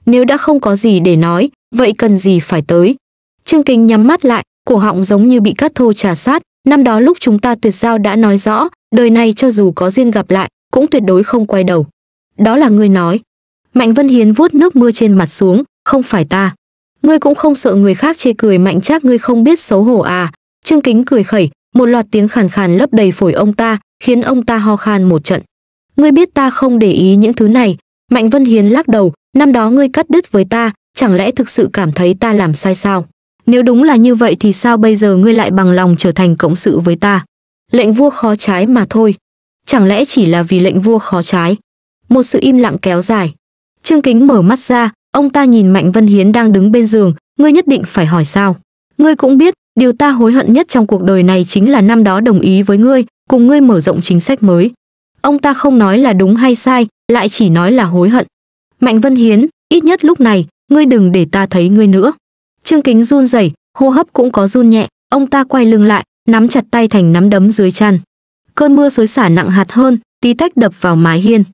Nếu đã không có gì để nói, vậy cần gì phải tới. Trương Kính nhắm mắt lại, cổ họng giống như bị cắt thô trà sát, năm đó lúc chúng ta tuyệt giao đã nói rõ, đời này cho dù có duyên gặp lại, cũng tuyệt đối không quay đầu. Đó là ngươi nói. Mạnh Vân Hiến vuốt nước mưa trên mặt xuống, không phải ta. Ngươi cũng không sợ người khác chê cười mạnh chắc ngươi không biết xấu hổ à. Trương Kính cười khẩy, một loạt tiếng khàn khàn lấp đầy phổi ông ta, khiến ông ta ho khan một trận. Ngươi biết ta không để ý những thứ này. Mạnh Vân Hiến lắc đầu, năm đó ngươi cắt đứt với ta, chẳng lẽ thực sự cảm thấy ta làm sai sao? Nếu đúng là như vậy thì sao bây giờ ngươi lại bằng lòng trở thành cộng sự với ta? Lệnh vua khó trái mà thôi. Chẳng lẽ chỉ là vì lệnh vua khó trái? Một sự im lặng kéo dài. Trương Kính mở mắt ra, ông ta nhìn Mạnh Vân Hiến đang đứng bên giường, ngươi nhất định phải hỏi sao? Ngươi cũng biết, điều ta hối hận nhất trong cuộc đời này chính là năm đó đồng ý với ngươi, cùng ngươi mở rộng chính sách mới. Ông ta không nói là đúng hay sai, lại chỉ nói là hối hận. Mạnh Vân Hiến, ít nhất lúc này, ngươi đừng để ta thấy ngươi nữa. Trương Kính run rẩy, hô hấp cũng có run nhẹ, ông ta quay lưng lại, nắm chặt tay thành nắm đấm dưới chăn. Cơn mưa xối xả nặng hạt hơn, tí tách đập vào mái hiên.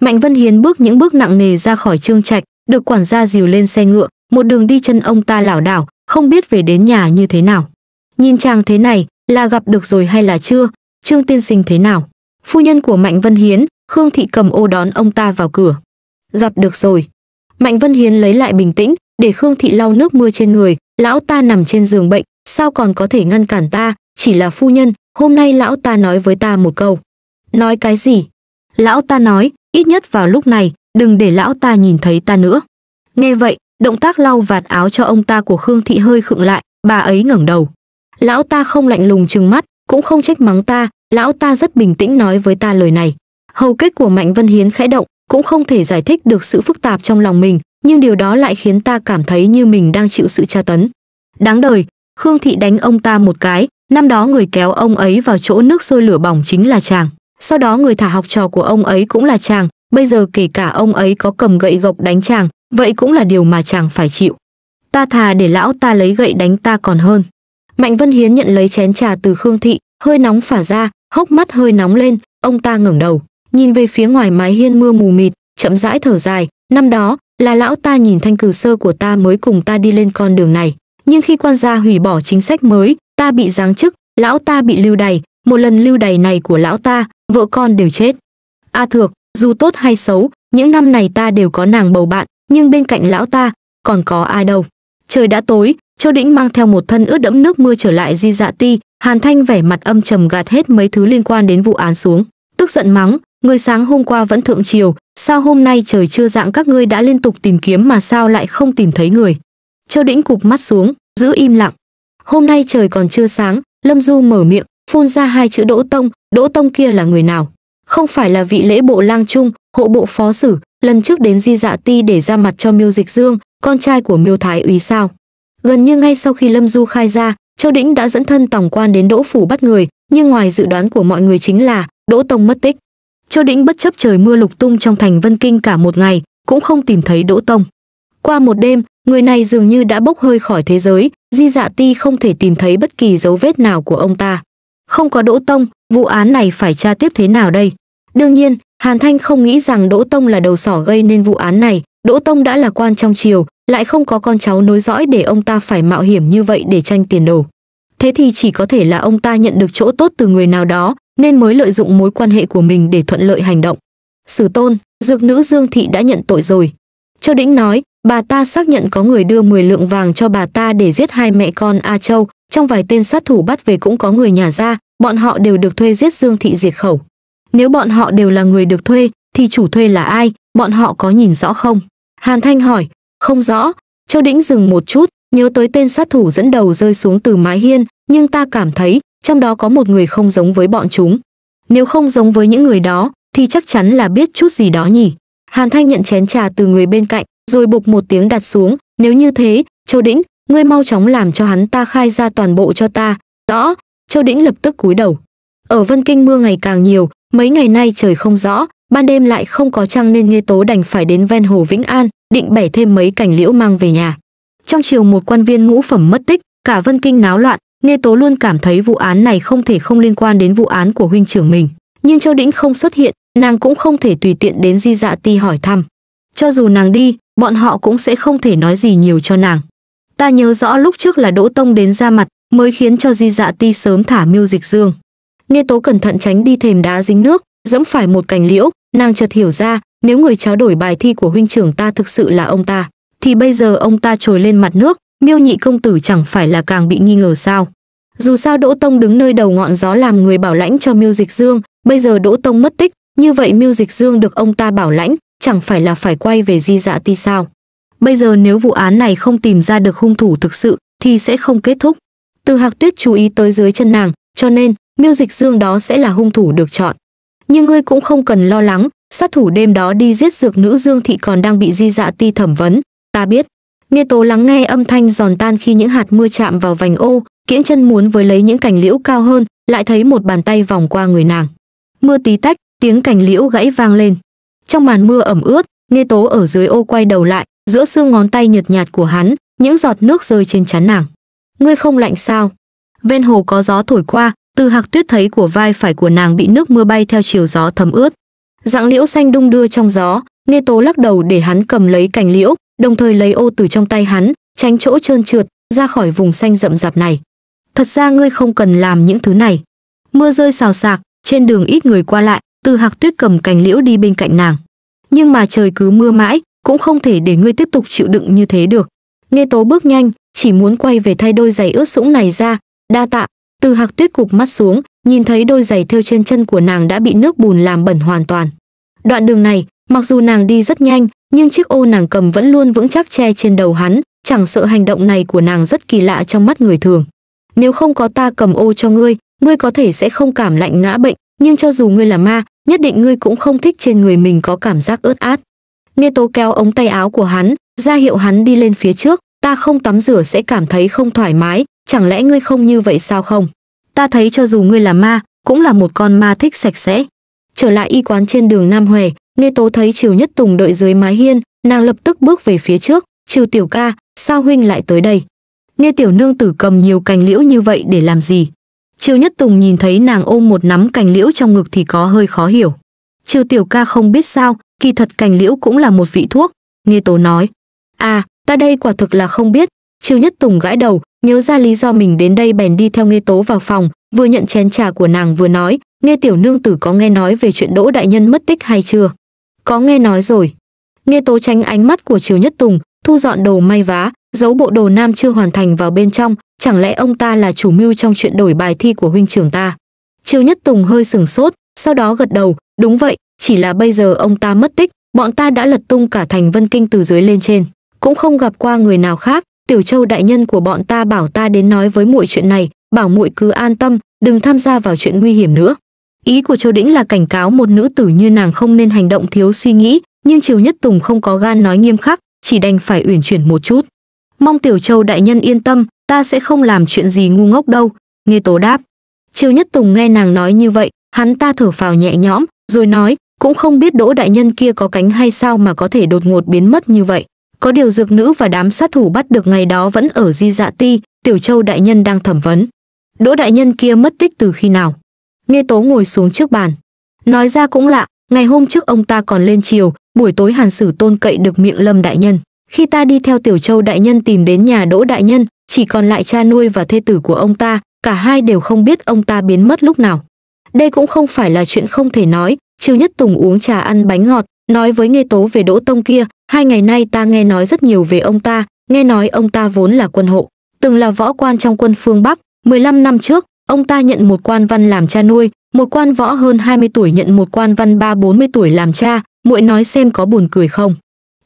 Mạnh Vân Hiến bước những bước nặng nề ra khỏi trương trạch, được quản gia dìu lên xe ngựa, một đường đi chân ông ta lảo đảo, không biết về đến nhà như thế nào. Nhìn chàng thế này, là gặp được rồi hay là chưa? Trương tiên sinh thế nào? Phu nhân của Mạnh Vân Hiến, Khương Thị cầm ô đón ông ta vào cửa. Gặp được rồi. Mạnh Vân Hiến lấy lại bình tĩnh, để Khương Thị lau nước mưa trên người, lão ta nằm trên giường bệnh, sao còn có thể ngăn cản ta, chỉ là phu nhân, hôm nay lão ta nói với ta một câu. Nói cái gì? Lão ta nói, ít nhất vào lúc này, đừng để lão ta nhìn thấy ta nữa. Nghe vậy, động tác lau vạt áo cho ông ta của Khương Thị hơi khựng lại, bà ấy ngẩng đầu. Lão ta không lạnh lùng trừng mắt, cũng không trách mắng ta, lão ta rất bình tĩnh nói với ta lời này. Hầu kết của Mạnh Vân Hiến khẽ động, cũng không thể giải thích được sự phức tạp trong lòng mình, nhưng điều đó lại khiến ta cảm thấy như mình đang chịu sự tra tấn. Đáng đời, Khương Thị đánh ông ta một cái, năm đó người kéo ông ấy vào chỗ nước sôi lửa bỏng chính là chàng. Sau đó người thả học trò của ông ấy cũng là chàng, bây giờ kể cả ông ấy có cầm gậy gộc đánh chàng, vậy cũng là điều mà chàng phải chịu. Ta thà để lão ta lấy gậy đánh ta còn hơn. Mạnh Vân Hiến nhận lấy chén trà từ Khương Thị, hơi nóng phả ra, hốc mắt hơi nóng lên, ông ta ngẩng đầu, nhìn về phía ngoài mái hiên mưa mù mịt, chậm rãi thở dài, năm đó, là lão ta nhìn thanh cử sơ của ta mới cùng ta đi lên con đường này. Nhưng khi quan gia hủy bỏ chính sách mới, ta bị giáng chức, lão ta bị lưu đày, một lần lưu đày này của lão ta, vợ con đều chết. A Thược, dù tốt hay xấu, những năm này ta đều có nàng bầu bạn, nhưng bên cạnh lão ta, còn có ai đâu. Trời đã tối, Châu Đĩnh mang theo một thân ướt đẫm nước mưa trở lại Di Dạ Ti, Hàn Thanh vẻ mặt âm trầm gạt hết mấy thứ liên quan đến vụ án xuống, tức giận mắng, người sáng hôm qua vẫn thượng triều, sao hôm nay trời chưa dạng các ngươi đã liên tục tìm kiếm mà sao lại không tìm thấy người. Châu Đĩnh cụp mắt xuống, giữ im lặng. Hôm nay trời còn chưa sáng, Lâm Du mở miệng, phun ra hai chữ Đỗ Tông, Đỗ Tông kia là người nào? Không phải là vị lễ bộ lang trung, hộ bộ phó sử, lần trước đến Di Dạ Ti để ra mặt cho Miêu Dịch Dương, con trai của Miêu Thái úy sao? Gần như ngay sau khi Lâm Du khai ra, Châu Đĩnh đã dẫn thân tổng quan đến Đỗ phủ bắt người, nhưng ngoài dự đoán của mọi người chính là Đỗ Tông mất tích. Châu Đĩnh bất chấp trời mưa lục tung trong thành Vân Kinh cả một ngày, cũng không tìm thấy Đỗ Tông. Qua một đêm, người này dường như đã bốc hơi khỏi thế giới, Di Dạ Ti không thể tìm thấy bất kỳ dấu vết nào của ông ta. Không có Đỗ Tông, vụ án này phải tra tiếp thế nào đây? Đương nhiên, Hàn Thanh không nghĩ rằng Đỗ Tông là đầu sỏ gây nên vụ án này, Đỗ Tông đã là quan trong triều, lại không có con cháu nối dõi để ông ta phải mạo hiểm như vậy để tranh tiền đồ. Thế thì chỉ có thể là ông ta nhận được chỗ tốt từ người nào đó, nên mới lợi dụng mối quan hệ của mình để thuận lợi hành động. Sử tôn, dược nữ Dương Thị đã nhận tội rồi. Châu Đĩnh nói, bà ta xác nhận có người đưa 10 lượng vàng cho bà ta để giết hai mẹ con A Châu, trong vài tên sát thủ bắt về cũng có người nhà ra, bọn họ đều được thuê giết Dương Thị diệt khẩu. Nếu bọn họ đều là người được thuê, thì chủ thuê là ai, bọn họ có nhìn rõ không? Hàn Thanh hỏi, không rõ. Châu Đĩnh dừng một chút, nhớ tới tên sát thủ dẫn đầu rơi xuống từ mái hiên, nhưng ta cảm thấy, trong đó có một người không giống với bọn chúng. Nếu không giống với những người đó, thì chắc chắn là biết chút gì đó nhỉ. Hàn Thanh nhận chén trà từ người bên cạnh, rồi bục một tiếng đặt xuống, nếu như thế, Châu Đĩnh, ngươi mau chóng làm cho hắn ta khai ra toàn bộ cho ta. Rõ, Châu Đĩnh lập tức cúi đầu. Ở Vân Kinh mưa ngày càng nhiều, mấy ngày nay trời không rõ, ban đêm lại không có trăng nên Nghê Tố đành phải đến ven hồ Vĩnh An, định bẻ thêm mấy cành liễu mang về nhà. Trong chiều một quan viên ngũ phẩm mất tích, cả Vân Kinh náo loạn, Nghe Tố luôn cảm thấy vụ án này không thể không liên quan đến vụ án của huynh trưởng mình. Nhưng Châu Đĩnh không xuất hiện, nàng cũng không thể tùy tiện đến Di Dạ Ti hỏi thăm. Cho dù nàng đi, bọn họ cũng sẽ không thể nói gì nhiều cho nàng. Ta nhớ rõ lúc trước là Đỗ Tông đến ra mặt, mới khiến cho Di Dạ Ti sớm thả Miêu Dịch Dương. Nghe Tố cẩn thận tránh đi thềm đá dính nước, dẫm phải một cành liễu, nàng chợt hiểu ra, nếu người trao đổi bài thi của huynh trưởng ta thực sự là ông ta, thì bây giờ ông ta trồi lên mặt nước, Miêu Nhị công tử chẳng phải là càng bị nghi ngờ sao? Dù sao Đỗ Tông đứng nơi đầu ngọn gió làm người bảo lãnh cho Miêu Dịch Dương, bây giờ Đỗ Tông mất tích, như vậy Miêu Dịch Dương được ông ta bảo lãnh, chẳng phải là phải quay về Di Dạ Ti sao? Bây giờ nếu vụ án này không tìm ra được hung thủ thực sự thì sẽ không kết thúc. Từ Hạc Tuyết chú ý tới dưới chân nàng, cho nên Miêu Dịch Dương đó sẽ là hung thủ được chọn. Nhưng ngươi cũng không cần lo lắng, sát thủ đêm đó đi giết dược nữ Dương thị còn đang bị Di Dạ Ti thẩm vấn, ta biết. Nghe Tố lắng nghe âm thanh giòn tan khi những hạt mưa chạm vào vành ô, kiễng chân muốn với lấy những cành liễu cao hơn, lại thấy một bàn tay vòng qua người nàng. Mưa tí tách, tiếng cành liễu gãy vang lên. Trong màn mưa ẩm ướt, Nghe Tố ở dưới ô quay đầu lại, giữa xương ngón tay nhợt nhạt của hắn, những giọt nước rơi trên trán nàng. Ngươi không lạnh sao? Ven hồ có gió thổi qua, từ hạc tuyết thấy của vai phải của nàng bị nước mưa bay theo chiều gió thấm ướt. Dạng liễu xanh đung đưa trong gió, Nghe Tố lắc đầu để hắn cầm lấy cành liễu, đồng thời lấy ô từ trong tay hắn, tránh chỗ trơn trượt, ra khỏi vùng xanh rậm rạp này. Thật ra ngươi không cần làm những thứ này. Mưa rơi xào xạc, trên đường ít người qua lại, từ hạc tuyết cầm cành liễu đi bên cạnh nàng. Nhưng mà trời cứ mưa mãi, cũng không thể để ngươi tiếp tục chịu đựng như thế được. Nghe tố bước nhanh, chỉ muốn quay về thay đôi giày ướt sũng này ra, đa tạ. Từ hạc tuyết cụp mắt xuống, nhìn thấy đôi giày theo trên chân của nàng đã bị nước bùn làm bẩn hoàn toàn. Đoạn đường này, mặc dù nàng đi rất nhanh, nhưng chiếc ô nàng cầm vẫn luôn vững chắc che trên đầu hắn, chẳng sợ hành động này của nàng rất kỳ lạ trong mắt người thường. Nếu không có ta cầm ô cho ngươi, ngươi có thể sẽ không cảm lạnh ngã bệnh, nhưng cho dù ngươi là ma, nhất định ngươi cũng không thích trên người mình có cảm giác ướt át. Nghe tố kéo ống tay áo của hắn, ra hiệu hắn đi lên phía trước, ta không tắm rửa sẽ cảm thấy không thoải mái, chẳng lẽ ngươi không như vậy sao không? Ta thấy cho dù ngươi là ma, cũng là một con ma thích sạch sẽ. Trở lại y quán trên đường Nam Huệ, Nghe tố thấy Triều Nhất Tùng đợi dưới mái hiên, nàng lập tức bước về phía trước, Triều tiểu ca, sao huynh lại tới đây? Nghe tiểu nương tử cầm nhiều cành liễu như vậy để làm gì? Triều Nhất Tùng nhìn thấy nàng ôm một nắm cành liễu trong ngực thì có hơi khó hiểu. Triều tiểu ca không biết sao, kỳ thật cành liễu cũng là một vị thuốc. Nghe tố nói, à, ta đây quả thực là không biết. Triều Nhất Tùng gãi đầu, nhớ ra lý do mình đến đây bèn đi theo Nghe tố vào phòng, vừa nhận chén trà của nàng vừa nói, nghe tiểu nương tử có nghe nói về chuyện đỗ đại nhân mất tích hay chưa? Có nghe nói rồi. Nghe tố tránh ánh mắt của Triều Nhất Tùng, thu dọn đồ may vá, giấu bộ đồ nam chưa hoàn thành vào bên trong, chẳng lẽ ông ta là chủ mưu trong chuyện đổi bài thi của huynh trưởng ta. Triều Nhất Tùng hơi sừng sốt, sau đó gật đầu, đúng vậy, chỉ là bây giờ ông ta mất tích, bọn ta đã lật tung cả thành Vân Kinh từ dưới lên trên, cũng không gặp qua người nào khác, Tiểu Châu đại nhân của bọn ta bảo ta đến nói với muội chuyện này, bảo muội cứ an tâm, đừng tham gia vào chuyện nguy hiểm nữa. Ý của Châu Đĩnh là cảnh cáo một nữ tử như nàng không nên hành động thiếu suy nghĩ, nhưng Triều Nhất Tùng không có gan nói nghiêm khắc, chỉ đành phải uyển chuyển một chút. Mong Tiểu Châu đại nhân yên tâm, ta sẽ không làm chuyện gì ngu ngốc đâu, nghe tố đáp. Triều Nhất Tùng nghe nàng nói như vậy, hắn ta thở phào nhẹ nhõm, rồi nói, cũng không biết đỗ đại nhân kia có cánh hay sao mà có thể đột ngột biến mất như vậy. Có điều dược nữ và đám sát thủ bắt được ngày đó vẫn ở di dạ ti, Tiểu Châu đại nhân đang thẩm vấn. Đỗ đại nhân kia mất tích từ khi nào? Nghe Tố ngồi xuống trước bàn. Nói ra cũng lạ, ngày hôm trước ông ta còn lên chiều, buổi tối Hàn Sử Tôn cậy được miệng Lâm đại nhân. Khi ta đi theo Tiểu Châu đại nhân tìm đến nhà Đỗ đại nhân, chỉ còn lại cha nuôi và thê tử của ông ta, cả hai đều không biết ông ta biến mất lúc nào. Đây cũng không phải là chuyện không thể nói, Triều Nhất Tùng uống trà ăn bánh ngọt, nói với Nghe Tố về Đỗ Tông kia, Hai ngày nay ta nghe nói rất nhiều về ông ta, nghe nói ông ta vốn là quân hộ, từng là võ quan trong quân phương Bắc, 15 năm trước, ông ta nhận một quan văn làm cha nuôi, một quan võ hơn 20 tuổi nhận một quan văn ba 40 tuổi làm cha, muội nói xem có buồn cười không.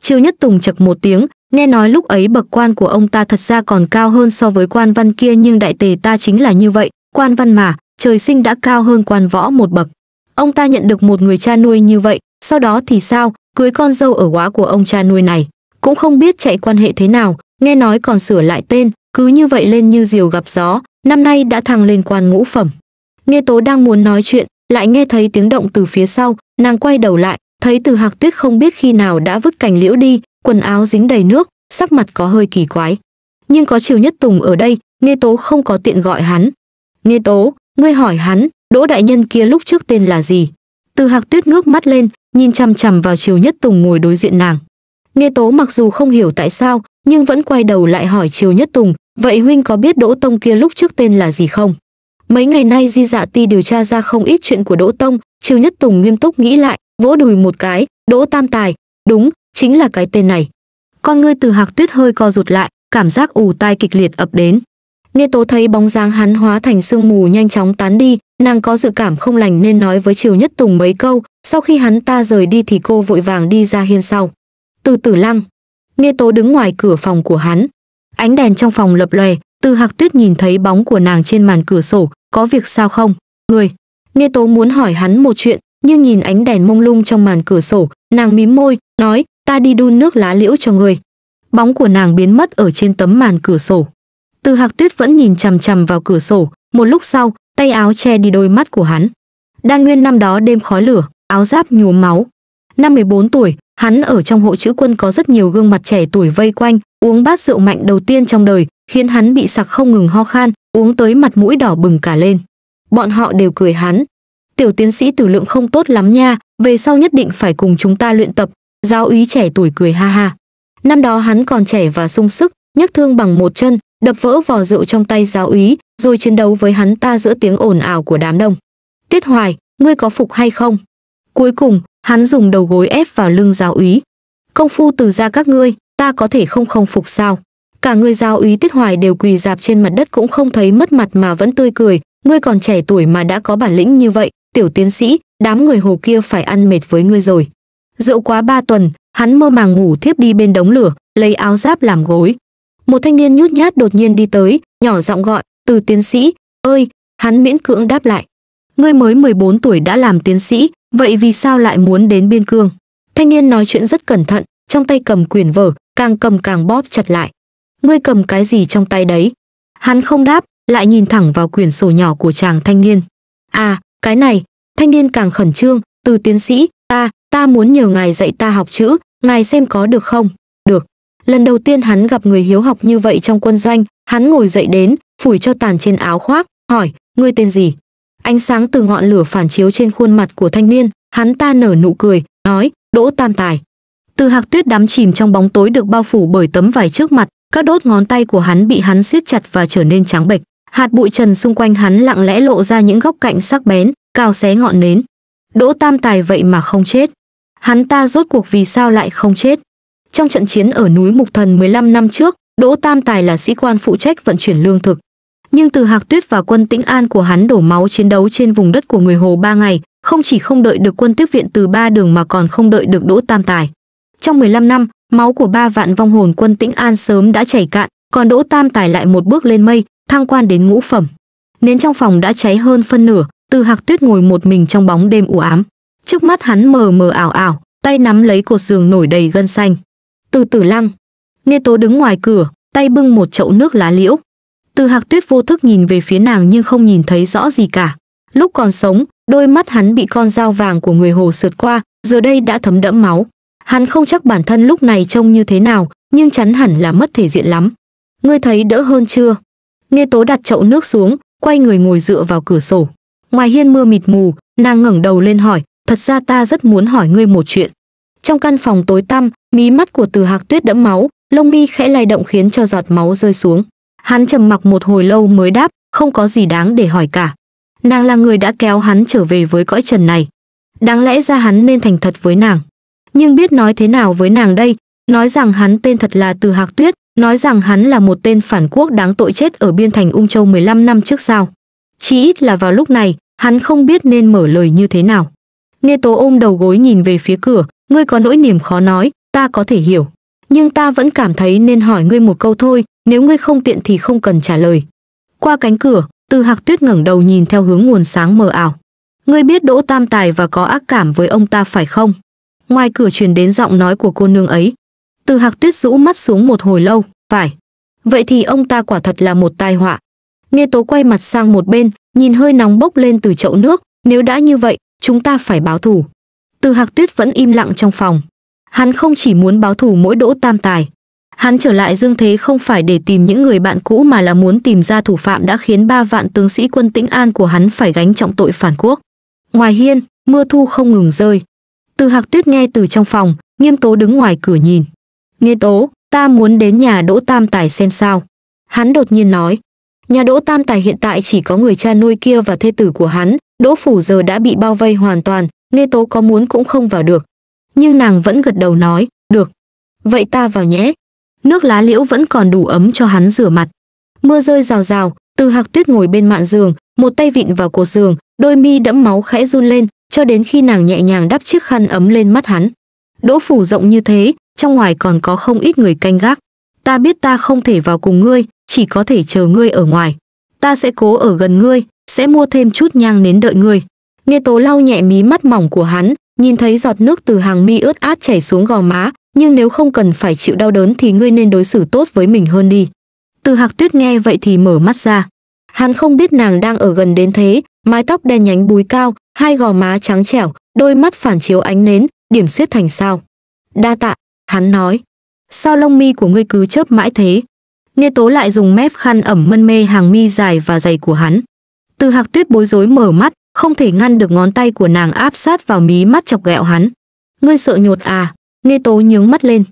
Triều Nhất Tùng chật một tiếng, nghe nói lúc ấy bậc quan của ông ta thật ra còn cao hơn so với quan văn kia nhưng đại tề ta chính là như vậy, quan văn mà, trời sinh đã cao hơn quan võ một bậc. Ông ta nhận được một người cha nuôi như vậy, sau đó thì sao, cưới con dâu ở quá của ông cha nuôi này, cũng không biết chạy quan hệ thế nào, nghe nói còn sửa lại tên, cứ như vậy lên như diều gặp gió, năm nay đã thăng lên quan ngũ phẩm. Nghe Tố đang muốn nói chuyện, lại nghe thấy tiếng động từ phía sau, nàng quay đầu lại, thấy Từ Hạc Tuyết không biết khi nào đã vứt cành liễu đi, quần áo dính đầy nước, sắc mặt có hơi kỳ quái. Nhưng có Triều Nhất Tùng ở đây, Nghe Tố không có tiện gọi hắn. Nghe Tố, ngươi hỏi hắn, Đỗ đại nhân kia lúc trước tên là gì? Từ Hạc Tuyết ngước mắt lên, nhìn chằm chằm vào Triều Nhất Tùng ngồi đối diện nàng. Nghe Tố mặc dù không hiểu tại sao, nhưng vẫn quay đầu lại hỏi Triều Nhất Tùng, vậy huynh có biết Đỗ Tông kia lúc trước tên là gì không? Mấy ngày nay Di Dạ Ti điều tra ra không ít chuyện của Đỗ Tông, Triều Nhất Tùng nghiêm túc nghĩ lại, vỗ đùi một cái, Đỗ Tam Tài, đúng, chính là cái tên này. Con ngươi từ Hạc Tuyết hơi co rụt lại, cảm giác ù tai kịch liệt ập đến. Nghe Tố thấy bóng dáng hắn hóa thành sương mù nhanh chóng tán đi, nàng có dự cảm không lành nên nói với Triều Nhất Tùng mấy câu, sau khi hắn ta rời đi thì cô vội vàng đi ra hiên sau. Từ Tử Lăng, Nghe Tố đứng ngoài cửa phòng của hắn. Ánh đèn trong phòng lập lòe, Từ Hạc Tuyết nhìn thấy bóng của nàng trên màn cửa sổ, có việc sao không? Người. Nghe Tố muốn hỏi hắn một chuyện, nhưng nhìn ánh đèn mông lung trong màn cửa sổ, nàng mím môi, nói, ta đi đun nước lá liễu cho người. Bóng của nàng biến mất ở trên tấm màn cửa sổ. Từ Hạc Tuyết vẫn nhìn chằm chằm vào cửa sổ, một lúc sau, tay áo che đi đôi mắt của hắn. Đan Nguyên năm đó đêm khói lửa, áo giáp nhuốm máu. Năm 14 tuổi, hắn ở trong hội chữ quân có rất nhiều gương mặt trẻ tuổi vây quanh, uống bát rượu mạnh đầu tiên trong đời, khiến hắn bị sặc không ngừng ho khan, uống tới mặt mũi đỏ bừng cả lên. Bọn họ đều cười hắn. Tiểu tiến sĩ tử lượng không tốt lắm nha, về sau nhất định phải cùng chúng ta luyện tập. Giáo úy trẻ tuổi cười ha ha. Năm đó hắn còn trẻ và sung sức, nhấc thương bằng một chân, đập vỡ vò rượu trong tay giáo úy, rồi chiến đấu với hắn ta giữa tiếng ồn ào của đám đông. Tiết Hoài, ngươi có phục hay không? Cuối cùng, hắn dùng đầu gối ép vào lưng giáo úy. Công phu từ ra các ngươi, ta có thể không không phục sao? Cả người giáo úy Tiết Hoài đều quỳ dạp trên mặt đất cũng không thấy mất mặt mà vẫn tươi cười, ngươi còn trẻ tuổi mà đã có bản lĩnh như vậy, tiểu tiến sĩ, đám người hồ kia phải ăn mệt với ngươi rồi. Rượu quá ba tuần, hắn mơ màng ngủ thiếp đi bên đống lửa, lấy áo giáp làm gối. Một thanh niên nhút nhát đột nhiên đi tới, nhỏ giọng gọi, từ tiến sĩ, ơi, hắn miễn cưỡng đáp lại. Ngươi mới 14 tuổi đã làm tiến sĩ, vậy vì sao lại muốn đến biên cương? Thanh niên nói chuyện rất cẩn thận, trong tay cầm quyển vở, càng cầm càng bóp chặt lại. Ngươi cầm cái gì trong tay đấy? Hắn không đáp, lại nhìn thẳng vào quyển sổ nhỏ của chàng thanh niên. À, cái này, thanh niên càng khẩn trương, từ tiến sĩ, ta, ta muốn nhờ ngài dạy ta học chữ, ngài xem có được không? Được. Lần đầu tiên hắn gặp người hiếu học như vậy trong quân doanh, hắn ngồi dậy đến, phủi cho tàn trên áo khoác, hỏi, ngươi tên gì? Ánh sáng từ ngọn lửa phản chiếu trên khuôn mặt của thanh niên, hắn ta nở nụ cười, nói, Đỗ Tam Tài. Từ hạc tuyết đắm chìm trong bóng tối được bao phủ bởi tấm vải trước mặt, các đốt ngón tay của hắn bị hắn siết chặt và trở nên trắng bệch. Hạt bụi trần xung quanh hắn lặng lẽ lộ ra những góc cạnh sắc bén, cao xé ngọn nến. Đỗ Tam Tài vậy mà không chết. Hắn ta rốt cuộc vì sao lại không chết? Trong trận chiến ở núi Mục Thần 15 năm trước, Đỗ Tam Tài là sĩ quan phụ trách vận chuyển lương thực. Nhưng từ Hạc Tuyết và quân Tĩnh An của hắn đổ máu chiến đấu trên vùng đất của người Hồ ba ngày, không chỉ không đợi được quân tiếp viện từ ba đường mà còn không đợi được Đỗ Tam Tài. Trong 15 năm, máu của ba vạn vong hồn quân Tĩnh An sớm đã chảy cạn, còn Đỗ Tam Tài lại một bước lên mây, thăng quan đến ngũ phẩm. Nến trong phòng đã cháy hơn phân nửa, Từ Hạc Tuyết ngồi một mình trong bóng đêm u ám. Trước mắt hắn mờ mờ ảo ảo, tay nắm lấy cột giường nổi đầy gân xanh. Từ Tử Lăng, Nghe Tố đứng ngoài cửa, tay bưng một chậu nước lá liễu. Từ Hạc Tuyết vô thức nhìn về phía nàng nhưng không nhìn thấy rõ gì cả. Lúc còn sống, đôi mắt hắn bị con dao vàng của người hồ sượt qua, giờ đây đã thấm đẫm máu. Hắn không chắc bản thân lúc này trông như thế nào, nhưng chắn hẳn là mất thể diện lắm. Ngươi thấy đỡ hơn chưa? Nghe Tố đặt chậu nước xuống, quay người ngồi dựa vào cửa sổ. Ngoài hiên mưa mịt mù, nàng ngẩng đầu lên hỏi, thật ra ta rất muốn hỏi ngươi một chuyện. Trong căn phòng tối tăm, mí mắt của Từ Hạc Tuyết đẫm máu, lông mi khẽ lay động khiến cho giọt máu rơi xuống. Hắn trầm mặc một hồi lâu mới đáp, không có gì đáng để hỏi cả. Nàng là người đã kéo hắn trở về với cõi trần này. Đáng lẽ ra hắn nên thành thật với nàng. Nhưng biết nói thế nào với nàng đây, nói rằng hắn tên thật là Từ Hạc Tuyết, nói rằng hắn là một tên phản quốc đáng tội chết ở biên thành Ung Châu 15 năm trước sao. Chỉ ít là vào lúc này, hắn không biết nên mở lời như thế nào. Nghe tố ôm đầu gối nhìn về phía cửa, ngươi có nỗi niềm khó nói, ta có thể hiểu. Nhưng ta vẫn cảm thấy nên hỏi ngươi một câu thôi, nếu ngươi không tiện thì không cần trả lời. Qua cánh cửa, từ hạc tuyết ngẩng đầu nhìn theo hướng nguồn sáng mờ ảo. Ngươi biết Đỗ Tam Tài và có ác cảm với ông ta phải không? Ngoài cửa truyền đến giọng nói của cô nương ấy. Từ hạc tuyết rũ mắt xuống một hồi lâu, phải. Vậy thì ông ta quả thật là một tai họa. Nghe tố quay mặt sang một bên, nhìn hơi nóng bốc lên từ chậu nước, nếu đã như vậy, chúng ta phải báo thù. Từ hạc tuyết vẫn im lặng trong phòng. Hắn không chỉ muốn báo thù mỗi đỗ tam tài. Hắn trở lại dương thế không phải để tìm những người bạn cũ mà là muốn tìm ra thủ phạm đã khiến ba vạn tướng sĩ quân tĩnh an của hắn phải gánh trọng tội phản quốc. Ngoài hiên, mưa thu không ngừng rơi. Từ hạc tuyết nghe từ trong phòng, nghiêm tố đứng ngoài cửa nhìn. Nghe tố, ta muốn đến nhà đỗ tam tài xem sao. Hắn đột nhiên nói. Nhà đỗ tam tài hiện tại chỉ có người cha nuôi kia và thê tử của hắn, đỗ phủ giờ đã bị bao vây hoàn toàn, nghe tố có muốn cũng không vào được. Nhưng nàng vẫn gật đầu nói, được. Vậy ta vào nhé. Nước lá liễu vẫn còn đủ ấm cho hắn rửa mặt. Mưa rơi rào rào, từ hạc tuyết ngồi bên mạn giường, một tay vịn vào cột giường, đôi mi đẫm máu khẽ run lên, cho đến khi nàng nhẹ nhàng đắp chiếc khăn ấm lên mắt hắn. Đỗ phủ rộng như thế, trong ngoài còn có không ít người canh gác. Ta biết ta không thể vào cùng ngươi, chỉ có thể chờ ngươi ở ngoài. Ta sẽ cố ở gần ngươi, sẽ mua thêm chút nhang nến đợi ngươi. Nghe tố lau nhẹ mí mắt mỏng của hắn, nhìn thấy giọt nước từ hàng mi ướt át chảy xuống gò má, nhưng nếu không cần phải chịu đau đớn thì ngươi nên đối xử tốt với mình hơn đi. Từ hạc tuyết nghe vậy thì mở mắt ra. Hắn không biết nàng đang ở gần đến thế, mái tóc đen nhánh búi cao, hai gò má trắng trẻo, đôi mắt phản chiếu ánh nến, điểm xuyết thành sao. Đa tạ, hắn nói. Sao lông mi của ngươi cứ chớp mãi thế? Nghe tố lại dùng mép khăn ẩm mân mê hàng mi dài và dày của hắn. Từ hạc tuyết bối rối mở mắt, không thể ngăn được ngón tay của nàng áp sát vào mí mắt chọc ghẹo hắn. Ngươi sợ nhột à? Nghe tố nhướng mắt lên.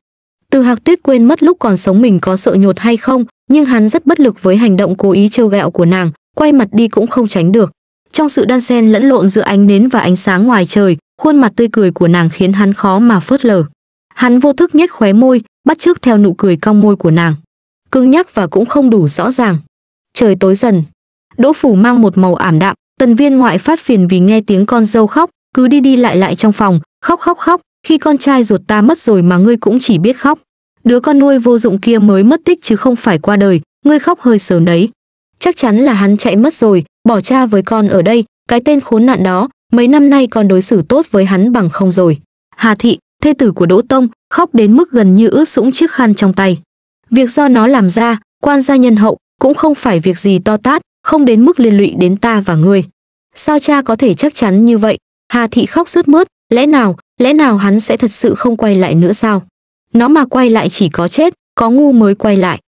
Từ hạc tuyết quên mất lúc còn sống mình có sợ nhột hay không, nhưng hắn rất bất lực với hành động cố ý trêu ghẹo của nàng, quay mặt đi cũng không tránh được. Trong sự đan xen lẫn lộn giữa ánh nến và ánh sáng ngoài trời, khuôn mặt tươi cười của nàng khiến hắn khó mà phớt lờ. Hắn vô thức nhếch khóe môi, bắt chước theo nụ cười cong môi của nàng. Cứng nhắc và cũng không đủ rõ ràng. Trời tối dần. Đỗ phủ mang một màu ảm đạm, tần viên ngoại phát phiền vì nghe tiếng con dâu khóc, cứ đi đi lại lại trong phòng, khóc khóc khóc, khi con trai ruột ta mất rồi mà ngươi cũng chỉ biết khóc. Đứa con nuôi vô dụng kia mới mất tích chứ không phải qua đời, ngươi khóc hơi sớm đấy. Chắc chắn là hắn chạy mất rồi, bỏ cha với con ở đây, cái tên khốn nạn đó, mấy năm nay còn đối xử tốt với hắn bằng không rồi. Hà thị, thê tử của Đỗ Tông, khóc đến mức gần như ướt sũng chiếc khăn trong tay. Việc do nó làm ra, quan gia nhân hậu, cũng không phải việc gì to tát, không đến mức liên lụy đến ta và ngươi. Sao cha có thể chắc chắn như vậy? Hà thị khóc rướt mướt, lẽ nào, lẽ nào hắn sẽ thật sự không quay lại nữa sao? Nó mà quay lại chỉ có chết, có ngu mới quay lại.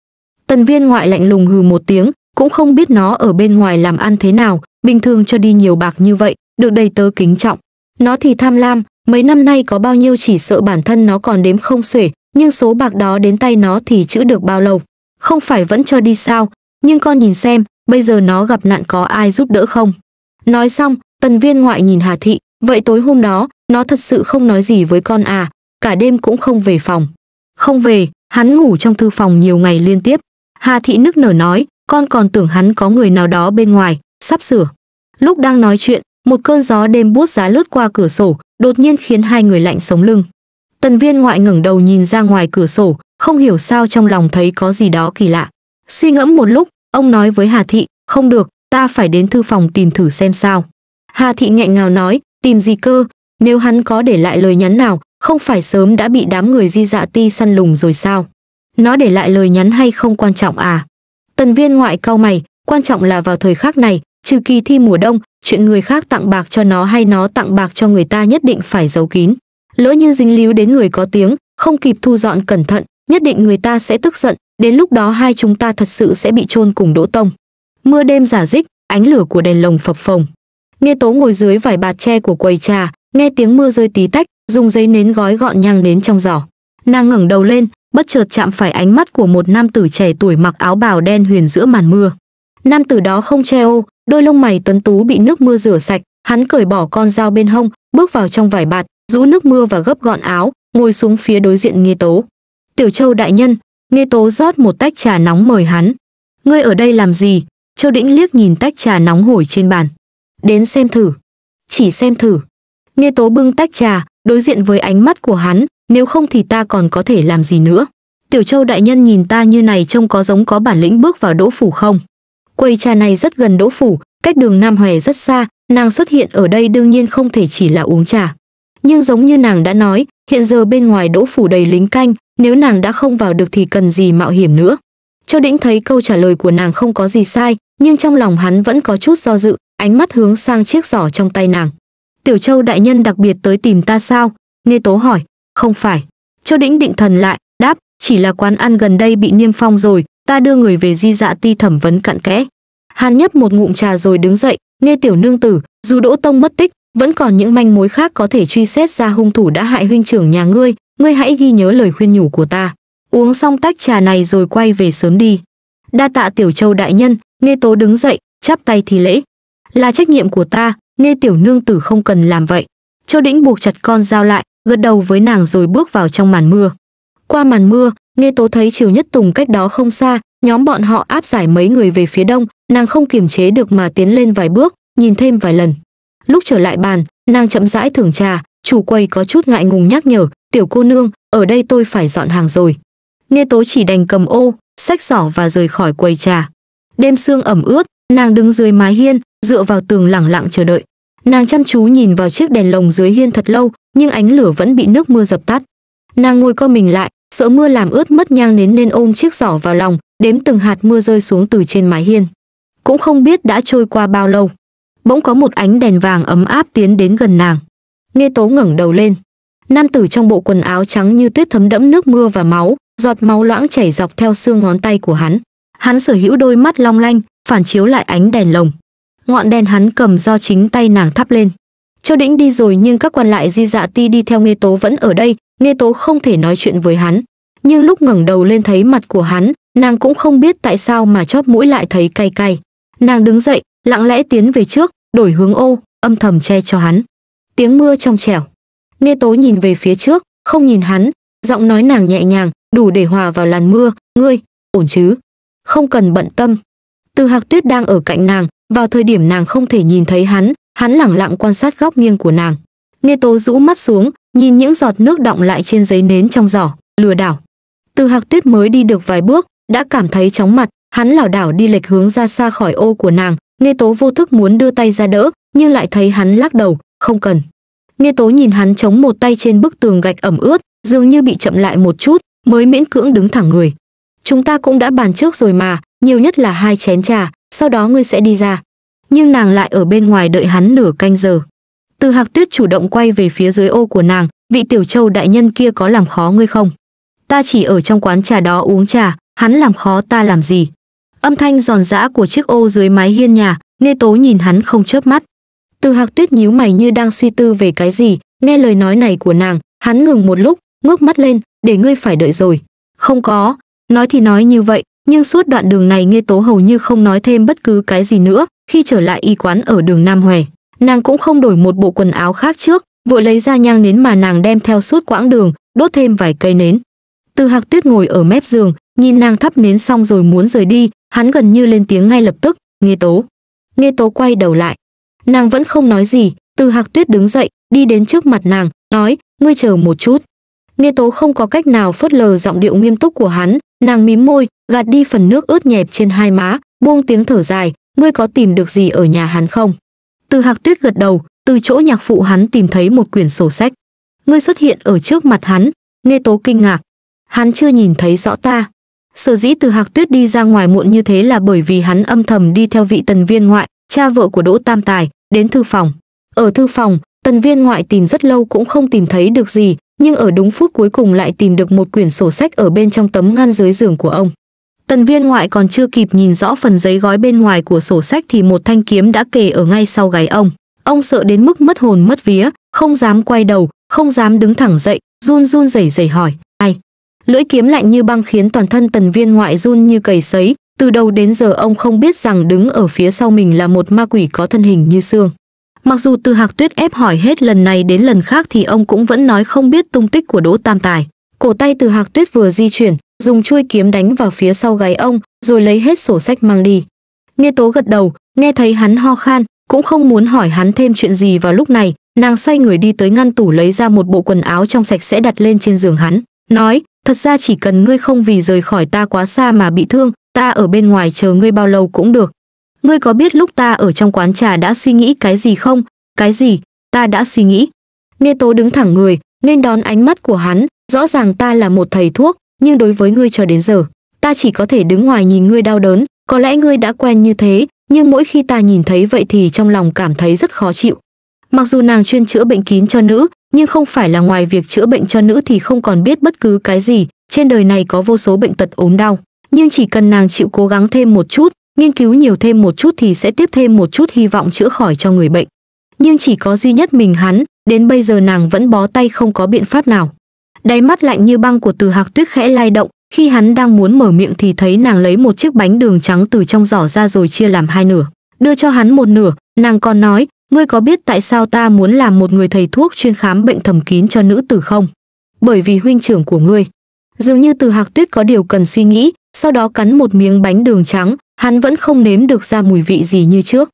Tần viên ngoại lạnh lùng hừ một tiếng, cũng không biết nó ở bên ngoài làm ăn thế nào, bình thường cho đi nhiều bạc như vậy, được đầy tớ kính trọng. Nó thì tham lam, mấy năm nay có bao nhiêu chỉ sợ bản thân nó còn đếm không xuể, nhưng số bạc đó đến tay nó thì chữ được bao lâu. Không phải vẫn cho đi sao, nhưng con nhìn xem, bây giờ nó gặp nạn có ai giúp đỡ không. Nói xong, tần viên ngoại nhìn Hà Thị, vậy tối hôm đó, nó thật sự không nói gì với con à, cả đêm cũng không về phòng. Không về, hắn ngủ trong thư phòng nhiều ngày liên tiếp. Hà Thị nức nở nói, con còn tưởng hắn có người nào đó bên ngoài, sắp sửa. Lúc đang nói chuyện, một cơn gió đêm buốt giá lướt qua cửa sổ, đột nhiên khiến hai người lạnh sống lưng. Tần viên ngoại ngẩng đầu nhìn ra ngoài cửa sổ, không hiểu sao trong lòng thấy có gì đó kỳ lạ. Suy ngẫm một lúc, ông nói với Hà Thị, không được, ta phải đến thư phòng tìm thử xem sao. Hà Thị nghẹn ngào nói, tìm gì cơ, nếu hắn có để lại lời nhắn nào, không phải sớm đã bị đám người di dạ ti săn lùng rồi sao? Nó để lại lời nhắn hay không quan trọng à? Tần viên ngoại cao mày, quan trọng là vào thời khắc này, trừ kỳ thi mùa đông, chuyện người khác tặng bạc cho nó hay nó tặng bạc cho người ta nhất định phải giấu kín. Lỡ như dính líu đến người có tiếng, không kịp thu dọn cẩn thận, nhất định người ta sẽ tức giận, đến lúc đó hai chúng ta thật sự sẽ bị chôn cùng Đỗ Tông. Mưa đêm giả dích, ánh lửa của đèn lồng phập phồng. Nghe Tố ngồi dưới vải bạt tre của quầy trà, nghe tiếng mưa rơi tí tách, dùng giấy nến gói gọn nhang đến trong giỏ. Nàng ngẩng đầu lên, bất chợt chạm phải ánh mắt của một nam tử trẻ tuổi mặc áo bào đen huyền giữa màn mưa. Nam tử đó không che ô, đôi lông mày tuấn tú bị nước mưa rửa sạch, hắn cởi bỏ con dao bên hông, bước vào trong vải bạt, rũ nước mưa và gấp gọn áo, ngồi xuống phía đối diện Nghê Tố. Tiểu Châu đại nhân, Nghê Tố rót một tách trà nóng mời hắn. Ngươi ở đây làm gì? Châu Đĩnh liếc nhìn tách trà nóng hổi trên bàn. Đến xem thử. Chỉ xem thử. Nghê Tố bưng tách trà, đối diện với ánh mắt của hắn, nếu không thì ta còn có thể làm gì nữa. Tiểu Châu đại nhân nhìn ta như này trông có giống có bản lĩnh bước vào đỗ phủ không? Quầy trà này rất gần đỗ phủ, cách đường Nam Hòe rất xa, nàng xuất hiện ở đây đương nhiên không thể chỉ là uống trà. Nhưng giống như nàng đã nói, hiện giờ bên ngoài đỗ phủ đầy lính canh, nếu nàng đã không vào được thì cần gì mạo hiểm nữa. Châu Đĩnh thấy câu trả lời của nàng không có gì sai, nhưng trong lòng hắn vẫn có chút do dự, ánh mắt hướng sang chiếc giỏ trong tay nàng. Tiểu Châu đại nhân đặc biệt tới tìm ta sao? Nghe Tố hỏi. Không phải. Châu Đĩnh định thần lại, đáp, chỉ là quán ăn gần đây bị niêm phong rồi, ta đưa người về di dạ ti thẩm vấn cặn kẽ. Hàn nhấp một ngụm trà rồi đứng dậy, nghe tiểu nương tử, dù Đỗ Tông mất tích, vẫn còn những manh mối khác có thể truy xét ra hung thủ đã hại huynh trưởng nhà ngươi, ngươi hãy ghi nhớ lời khuyên nhủ của ta. Uống xong tách trà này rồi quay về sớm đi. Đa tạ tiểu châu đại nhân, nghe tố đứng dậy, chắp tay thì lễ. Là trách nhiệm của ta, nghe tiểu nương tử không cần làm vậy. Châu đĩnh buộc chặt con dao lại, gật đầu với nàng rồi bước vào trong màn mưa. Qua màn mưa, nghe tố thấy triều nhất tùng cách đó không xa, nhóm bọn họ áp giải mấy người về phía đông, nàng không kiềm chế được mà tiến lên vài bước, nhìn thêm vài lần. Lúc trở lại bàn, nàng chậm rãi thưởng trà, chủ quầy có chút ngại ngùng nhắc nhở, tiểu cô nương, ở đây tôi phải dọn hàng rồi. Nghe tố chỉ đành cầm ô, xách giỏ và rời khỏi quầy trà. Đêm sương ẩm ướt, nàng đứng dưới mái hiên, dựa vào tường lẳng lặng chờ đợi. Nàng chăm chú nhìn vào chiếc đèn lồng dưới hiên thật lâu, nhưng ánh lửa vẫn bị nước mưa dập tắt. Nàng ngồi co mình lại, sợ mưa làm ướt mất nhang nến nên ôm chiếc giỏ vào lòng, đếm từng hạt mưa rơi xuống từ trên mái hiên. Cũng không biết đã trôi qua bao lâu. Bỗng có một ánh đèn vàng ấm áp tiến đến gần nàng. Nghe tố ngẩng đầu lên. Nam tử trong bộ quần áo trắng như tuyết thấm đẫm nước mưa và máu, giọt máu loãng chảy dọc theo xương ngón tay của hắn. Hắn sở hữu đôi mắt long lanh, phản chiếu lại ánh đèn lồng. Ngọn đèn hắn cầm do chính tay nàng thắp lên. Châu Đĩnh đi rồi nhưng các quan lại di dạ ti đi theo Nghe Tố vẫn ở đây, Nghe Tố không thể nói chuyện với hắn. Nhưng lúc ngẩng đầu lên thấy mặt của hắn, nàng cũng không biết tại sao mà chóp mũi lại thấy cay cay. Nàng đứng dậy, lặng lẽ tiến về trước, đổi hướng ô, âm thầm che cho hắn. Tiếng mưa trong trẻo. Nghe Tố nhìn về phía trước, không nhìn hắn, giọng nói nàng nhẹ nhàng, đủ để hòa vào làn mưa, "Ngươi, ổn chứ? Không cần bận tâm." Từ Hạc Tuyết đang ở cạnh nàng, vào thời điểm nàng không thể nhìn thấy hắn, hắn lẳng lặng quan sát góc nghiêng của nàng. Nghe Tố rũ mắt xuống, nhìn những giọt nước đọng lại trên giấy nến trong giỏ, lừa đảo. Từ Hạc Tuyết mới đi được vài bước, đã cảm thấy chóng mặt, hắn lảo đảo đi lệch hướng ra xa khỏi ô của nàng, Nghe Tố vô thức muốn đưa tay ra đỡ, nhưng lại thấy hắn lắc đầu, không cần. Nghe Tố nhìn hắn chống một tay trên bức tường gạch ẩm ướt, dường như bị chậm lại một chút, mới miễn cưỡng đứng thẳng người. Chúng ta cũng đã bàn trước rồi mà, nhiều nhất là hai chén trà, sau đó ngươi sẽ đi ra. Nhưng nàng lại ở bên ngoài đợi hắn nửa canh giờ. Từ Hạc Tuyết chủ động quay về phía dưới ô của nàng, vị tiểu châu đại nhân kia có làm khó ngươi không? Ta chỉ ở trong quán trà đó uống trà, hắn làm khó ta làm gì? Âm thanh giòn giã của chiếc ô dưới mái hiên nhà, nghe tố nhìn hắn không chớp mắt. Từ Hạc Tuyết nhíu mày như đang suy tư về cái gì, nghe lời nói này của nàng, hắn ngừng một lúc, ngước mắt lên, để ngươi phải đợi rồi. Không có, nói thì nói như vậy, nhưng suốt đoạn đường này nghe tố hầu như không nói thêm bất cứ cái gì nữa, khi trở lại y quán ở đường Nam Hòe, nàng cũng không đổi một bộ quần áo khác trước, vội lấy ra nhang nến mà nàng đem theo suốt quãng đường, đốt thêm vài cây nến. Từ Hạc Tuyết ngồi ở mép giường, nhìn nàng thắp nến xong rồi muốn rời đi, hắn gần như lên tiếng ngay lập tức, "Nghe Tố." Nghe Tố quay đầu lại. Nàng vẫn không nói gì, Từ Hạc Tuyết đứng dậy, đi đến trước mặt nàng, nói, "Ngươi chờ một chút." Nghe Tố không có cách nào phớt lờ giọng điệu nghiêm túc của hắn, nàng mím môi, gạt đi phần nước ướt nhẹp trên hai má, buông tiếng thở dài, "Ngươi có tìm được gì ở nhà hắn không?" Từ Hạc Tuyết gật đầu, từ chỗ nhạc phụ hắn tìm thấy một quyển sổ sách. "Ngươi xuất hiện ở trước mặt hắn." Nghe Tố kinh ngạc, hắn chưa nhìn thấy rõ ta. Sở dĩ từ Hạc Tuyết đi ra ngoài muộn như thế là bởi vì hắn âm thầm đi theo vị tần viên ngoại, cha vợ của Đỗ Tam Tài, đến thư phòng. Ở thư phòng, tần viên ngoại tìm rất lâu cũng không tìm thấy được gì, nhưng ở đúng phút cuối cùng lại tìm được một quyển sổ sách ở bên trong tấm ngăn dưới giường của ông. Tần viên ngoại còn chưa kịp nhìn rõ phần giấy gói bên ngoài của sổ sách thì một thanh kiếm đã kề ở ngay sau gáy ông. Ông sợ đến mức mất hồn mất vía, không dám quay đầu, không dám đứng thẳng dậy, run run rẩy rẩy hỏi, ai? Lưỡi kiếm lạnh như băng khiến toàn thân tần viên ngoại run như cầy sấy, từ đầu đến giờ ông không biết rằng đứng ở phía sau mình là một ma quỷ có thân hình như xương. Mặc dù từ hạc tuyết ép hỏi hết lần này đến lần khác thì ông cũng vẫn nói không biết tung tích của Đỗ Tam Tài. Cổ tay từ hạc tuyết vừa di chuyển, dùng chuôi kiếm đánh vào phía sau gáy ông, rồi lấy hết sổ sách mang đi. Nghe tố gật đầu, nghe thấy hắn ho khan, cũng không muốn hỏi hắn thêm chuyện gì vào lúc này, nàng xoay người đi tới ngăn tủ lấy ra một bộ quần áo trong sạch sẽ đặt lên trên giường hắn, nói, thật ra chỉ cần ngươi không vì rời khỏi ta quá xa mà bị thương, ta ở bên ngoài chờ ngươi bao lâu cũng được. Ngươi có biết lúc ta ở trong quán trà đã suy nghĩ cái gì không? Cái gì? Ta đã suy nghĩ. Nghe tố đứng thẳng người, nên đón ánh mắt của hắn, rõ ràng ta là một thầy thuốc, nhưng đối với ngươi cho đến giờ, ta chỉ có thể đứng ngoài nhìn ngươi đau đớn, có lẽ ngươi đã quen như thế, nhưng mỗi khi ta nhìn thấy vậy thì trong lòng cảm thấy rất khó chịu. Mặc dù nàng chuyên chữa bệnh kín cho nữ, nhưng không phải là ngoài việc chữa bệnh cho nữ thì không còn biết bất cứ cái gì, trên đời này có vô số bệnh tật ốm đau, nhưng chỉ cần nàng chịu cố gắng thêm một chút, nghiên cứu nhiều thêm một chút thì sẽ tiếp thêm một chút hy vọng chữa khỏi cho người bệnh. Nhưng chỉ có duy nhất mình hắn, đến bây giờ nàng vẫn bó tay không có biện pháp nào. Đáy mắt lạnh như băng của Từ Hạc Tuyết khẽ lay động, khi hắn đang muốn mở miệng thì thấy nàng lấy một chiếc bánh đường trắng từ trong giỏ ra rồi chia làm hai nửa, đưa cho hắn một nửa, nàng còn nói, ngươi có biết tại sao ta muốn làm một người thầy thuốc chuyên khám bệnh thầm kín cho nữ tử không? Bởi vì huynh trưởng của ngươi. Dường như Từ Hạc Tuyết có điều cần suy nghĩ, sau đó cắn một miếng bánh đường trắng, hắn vẫn không nếm được ra mùi vị gì như trước.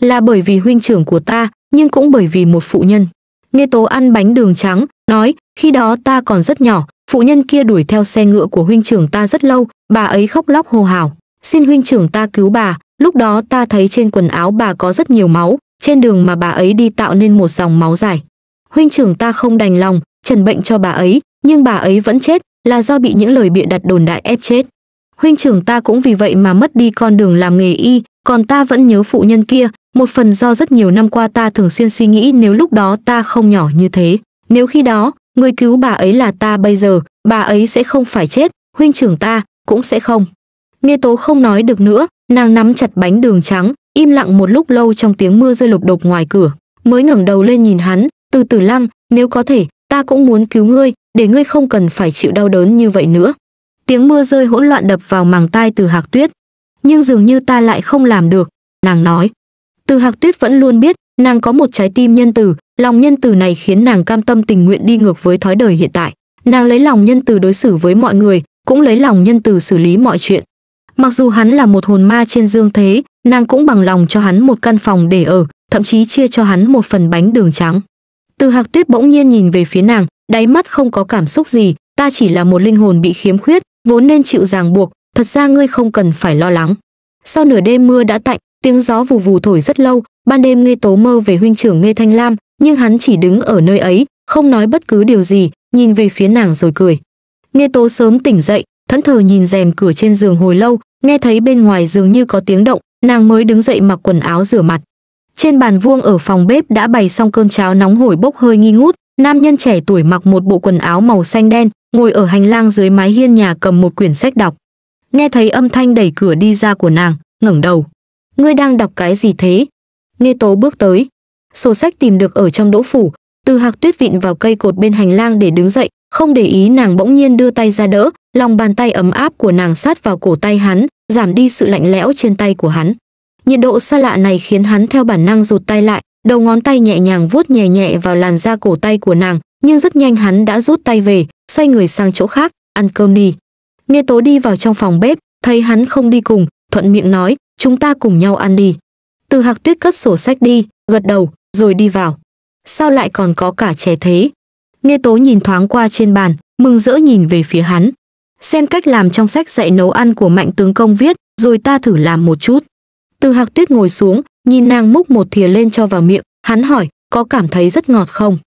Là bởi vì huynh trưởng của ta, nhưng cũng bởi vì một phụ nhân. Nghe tố ăn bánh đường trắng, nói, khi đó ta còn rất nhỏ, phụ nhân kia đuổi theo xe ngựa của huynh trưởng ta rất lâu, bà ấy khóc lóc hô hào, xin huynh trưởng ta cứu bà, lúc đó ta thấy trên quần áo bà có rất nhiều máu, trên đường mà bà ấy đi tạo nên một dòng máu dài. Huynh trưởng ta không đành lòng, trần bệnh cho bà ấy, nhưng bà ấy vẫn chết, là do bị những lời bịa đặt đồn đại ép chết. Huynh trưởng ta cũng vì vậy mà mất đi con đường làm nghề y, còn ta vẫn nhớ phụ nhân kia, một phần do rất nhiều năm qua ta thường xuyên suy nghĩ nếu lúc đó ta không nhỏ như thế, nếu khi đó, người cứu bà ấy là ta bây giờ, bà ấy sẽ không phải chết, huynh trưởng ta cũng sẽ không. Nghe tố không nói được nữa, nàng nắm chặt bánh đường trắng, im lặng một lúc lâu trong tiếng mưa rơi lục đục ngoài cửa, mới ngẩng đầu lên nhìn hắn, từ từ lăng, nếu có thể, ta cũng muốn cứu ngươi, để ngươi không cần phải chịu đau đớn như vậy nữa. Tiếng mưa rơi hỗn loạn đập vào màng tai từ hạc tuyết. Nhưng dường như ta lại không làm được, nàng nói. Từ hạc tuyết vẫn luôn biết, nàng có một trái tim nhân từ, lòng nhân từ này khiến nàng cam tâm tình nguyện đi ngược với thói đời hiện tại. Nàng lấy lòng nhân từ đối xử với mọi người, cũng lấy lòng nhân từ xử lý mọi chuyện. Mặc dù hắn là một hồn ma trên dương thế, nàng cũng bằng lòng cho hắn một căn phòng để ở, thậm chí chia cho hắn một phần bánh đường trắng. Từ Hạc Tuyết bỗng nhiên nhìn về phía nàng, đáy mắt không có cảm xúc gì, ta chỉ là một linh hồn bị khiếm khuyết, vốn nên chịu ràng buộc, thật ra ngươi không cần phải lo lắng. Sau nửa đêm mưa đã tạnh, tiếng gió vù vù thổi rất lâu, ban đêm Nghe Tố mơ về huynh trưởng Nghe Thanh Lam, nhưng hắn chỉ đứng ở nơi ấy, không nói bất cứ điều gì, nhìn về phía nàng rồi cười. Nghe Tố sớm tỉnh dậy, thẫn thờ nhìn rèm cửa trên giường hồi lâu, nghe thấy bên ngoài dường như có tiếng động, nàng mới đứng dậy mặc quần áo rửa mặt. Trên bàn vuông ở phòng bếp đã bày xong cơm cháo nóng hổi bốc hơi nghi ngút, nam nhân trẻ tuổi mặc một bộ quần áo màu xanh đen, ngồi ở hành lang dưới mái hiên nhà cầm một quyển sách đọc. Nghe thấy âm thanh đẩy cửa đi ra của nàng, ngẩng đầu. Ngươi đang đọc cái gì thế? Nghe tố bước tới. Sổ sách tìm được ở trong đỗ phủ, từ hạc tuyết vịn vào cây cột bên hành lang để đứng dậy, không để ý nàng bỗng nhiên đưa tay ra đỡ, lòng bàn tay ấm áp của nàng sát vào cổ tay hắn, giảm đi sự lạnh lẽo trên tay của hắn. Nhiệt độ xa lạ này khiến hắn theo bản năng rụt tay lại, đầu ngón tay nhẹ nhàng vuốt nhẹ nhẹ vào làn da cổ tay của nàng, nhưng rất nhanh hắn đã rút tay về, xoay người sang chỗ khác, ăn cơm đi. Nghe tố đi vào trong phòng bếp, thấy hắn không đi cùng, thuận miệng nói, chúng ta cùng nhau ăn đi. Từ hạc tuyết cất sổ sách đi, gật đầu, rồi đi vào. Sao lại còn có cả trẻ thế? Nghe tố nhìn thoáng qua trên bàn, mừng rỡ nhìn về phía hắn. Xem cách làm trong sách dạy nấu ăn của mạnh tướng công viết, rồi ta thử làm một chút. Từ hạc tuyết ngồi xuống, nhìn nàng múc một thìa lên cho vào miệng, hắn hỏi, có cảm thấy rất ngọt không?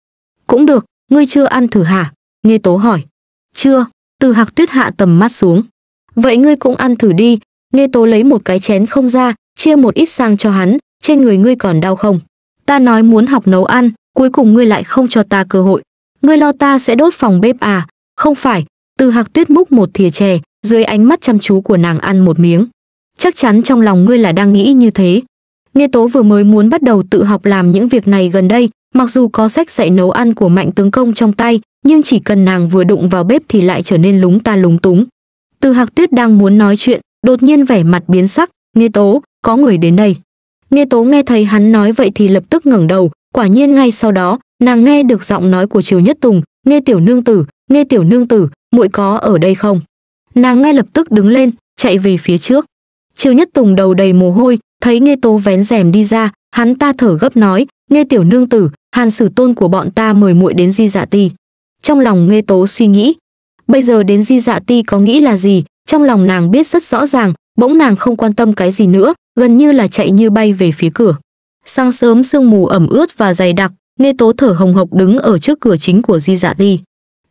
Cũng được, ngươi chưa ăn thử hả? Nghe tố hỏi. Chưa, từ hạc tuyết hạ tầm mắt xuống. Vậy ngươi cũng ăn thử đi, nghe tố lấy một cái chén không ra, chia một ít sang cho hắn, trên người ngươi còn đau không? Ta nói muốn học nấu ăn, cuối cùng ngươi lại không cho ta cơ hội. Ngươi lo ta sẽ đốt phòng bếp à? Không phải, từ hạc tuyết múc một thìa chè, dưới ánh mắt chăm chú của nàng ăn một miếng. Chắc chắn trong lòng ngươi là đang nghĩ như thế. Nghe tố vừa mới muốn bắt đầu tự học làm những việc này gần đây, mặc dù có sách dạy nấu ăn của mạnh tướng công trong tay, nhưng chỉ cần nàng vừa đụng vào bếp thì lại trở nên lúng ta lúng túng. Từ hạc tuyết đang muốn nói chuyện, đột nhiên vẻ mặt biến sắc, nghe tố, có người đến đây. Nghe tố nghe thấy hắn nói vậy thì lập tức ngẩng đầu, quả nhiên ngay sau đó, nàng nghe được giọng nói của Triều Nhất Tùng, nghe tiểu nương tử, nghe tiểu nương tử muội có ở đây không? Nàng ngay lập tức đứng lên chạy về phía trước. Triều nhất tùng đầu đầy mồ hôi thấy nghe tố vén rèm đi ra hắn ta thở gấp nói nghe tiểu nương tử hàn sử tôn của bọn ta mời muội đến di dạ ti. Trong lòng nghe tố suy nghĩ bây giờ đến di dạ ti có nghĩ là gì? Trong lòng nàng biết rất rõ ràng bỗng nàng không quan tâm cái gì nữa, gần như là chạy như bay về phía cửa. Sáng sớm sương mù ẩm ướt và dày đặc nghe tố thở hồng hộc đứng ở trước cửa chính của di dạ ti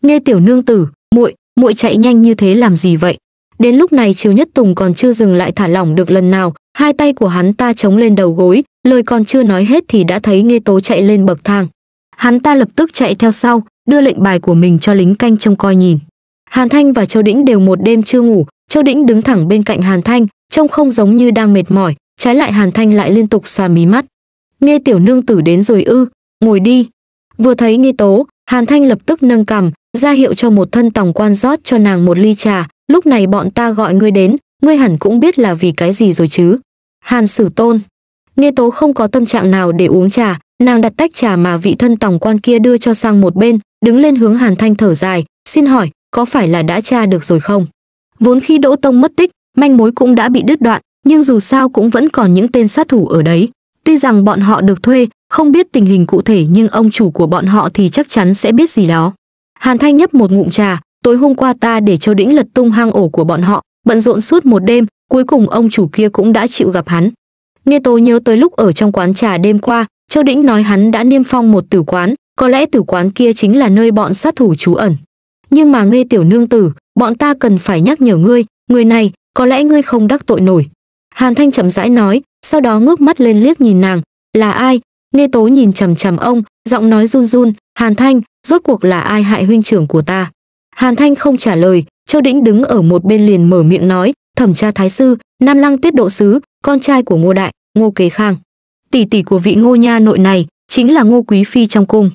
nghe tiểu nương tử, muội muội chạy nhanh như thế làm gì vậy? Đến lúc này triều nhất tùng còn chưa dừng lại thả lỏng được lần nào, hai tay của hắn ta chống lên đầu gối, lời còn chưa nói hết thì đã thấy nghe tố chạy lên bậc thang. Hắn ta lập tức chạy theo sau, đưa lệnh bài của mình cho lính canh trông coi nhìn. Hàn thanh và châu đĩnh đều một đêm chưa ngủ châu đĩnh đứng thẳng bên cạnh hàn thanh, trông không giống như đang mệt mỏi, trái lại hàn thanh lại liên tục xoa mí mắt. Nghe tiểu nương tử đến rồi ư, ngồi đi. Vừa thấy nghe tố, hàn thanh lập tức nâng cằm ra hiệu cho một thân tòng quan rót cho nàng một ly trà. Lúc này bọn ta gọi ngươi đến, ngươi hẳn cũng biết là vì cái gì rồi chứ. Hàn sử tôn. Nghe tố không có tâm trạng nào để uống trà, nàng đặt tách trà mà vị thân tòng quan kia đưa cho sang một bên, đứng lên hướng hàn thanh thở dài, xin hỏi, có phải là đã tra được rồi không? Vốn khi đỗ tông mất tích, manh mối cũng đã bị đứt đoạn, nhưng dù sao cũng vẫn còn những tên sát thủ ở đấy. Tuy rằng bọn họ được thuê, không biết tình hình cụ thể nhưng ông chủ của bọn họ thì chắc chắn sẽ biết gì đó. Hàn thanh nhấp một ngụm trà, tối hôm qua ta để châu đĩnh lật tung hang ổ của bọn họ, bận rộn suốt một đêm, cuối cùng ông chủ kia cũng đã chịu gặp hắn. Nghe tố nhớ tới lúc ở trong quán trà đêm qua châu đĩnh nói hắn đã niêm phong một tử quán, có lẽ tử quán kia chính là nơi bọn sát thủ trú ẩn. Nhưng mà nghe tiểu nương tử bọn ta cần phải nhắc nhở ngươi, người này, có lẽ ngươi không đắc tội nổi. Hàn thanh chậm rãi nói, sau đó ngước mắt lên liếc nhìn nàng, là ai? Nghe tố nhìn chằm chằm ông, giọng nói run run, hàn thanh, rốt cuộc là ai hại huynh trưởng của ta? Hàn thanh không trả lời, châu đĩnh đứng ở một bên liền mở miệng nói, thẩm tra thái sư, nam lăng tiết độ sứ, con trai của ngô đại, ngô kế khang. Tỷ tỷ của vị ngô nha nội này, chính là ngô quý phi trong cung.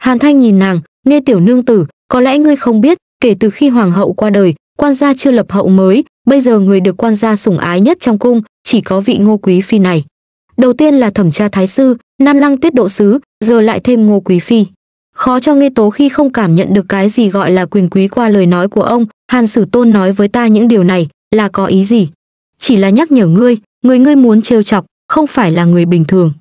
Hàn thanh nhìn nàng nghe tiểu nương tử, có lẽ ngươi không biết kể từ khi hoàng hậu qua đời, quan gia chưa lập hậu mới, bây giờ người được quan gia sủng ái nhất trong cung chỉ có vị ngô quý phi này. Đầu tiên là thẩm tra thái sư, nam lăng tiết độ sứ, giờ lại thêm ngô quý phi. Khó cho nghe tố khi không cảm nhận được cái gì gọi là quyền quý qua lời nói của ông, hàn sử tôn nói với ta những điều này, là có ý gì? Chỉ là nhắc nhở ngươi, người ngươi muốn trêu chọc, không phải là người bình thường.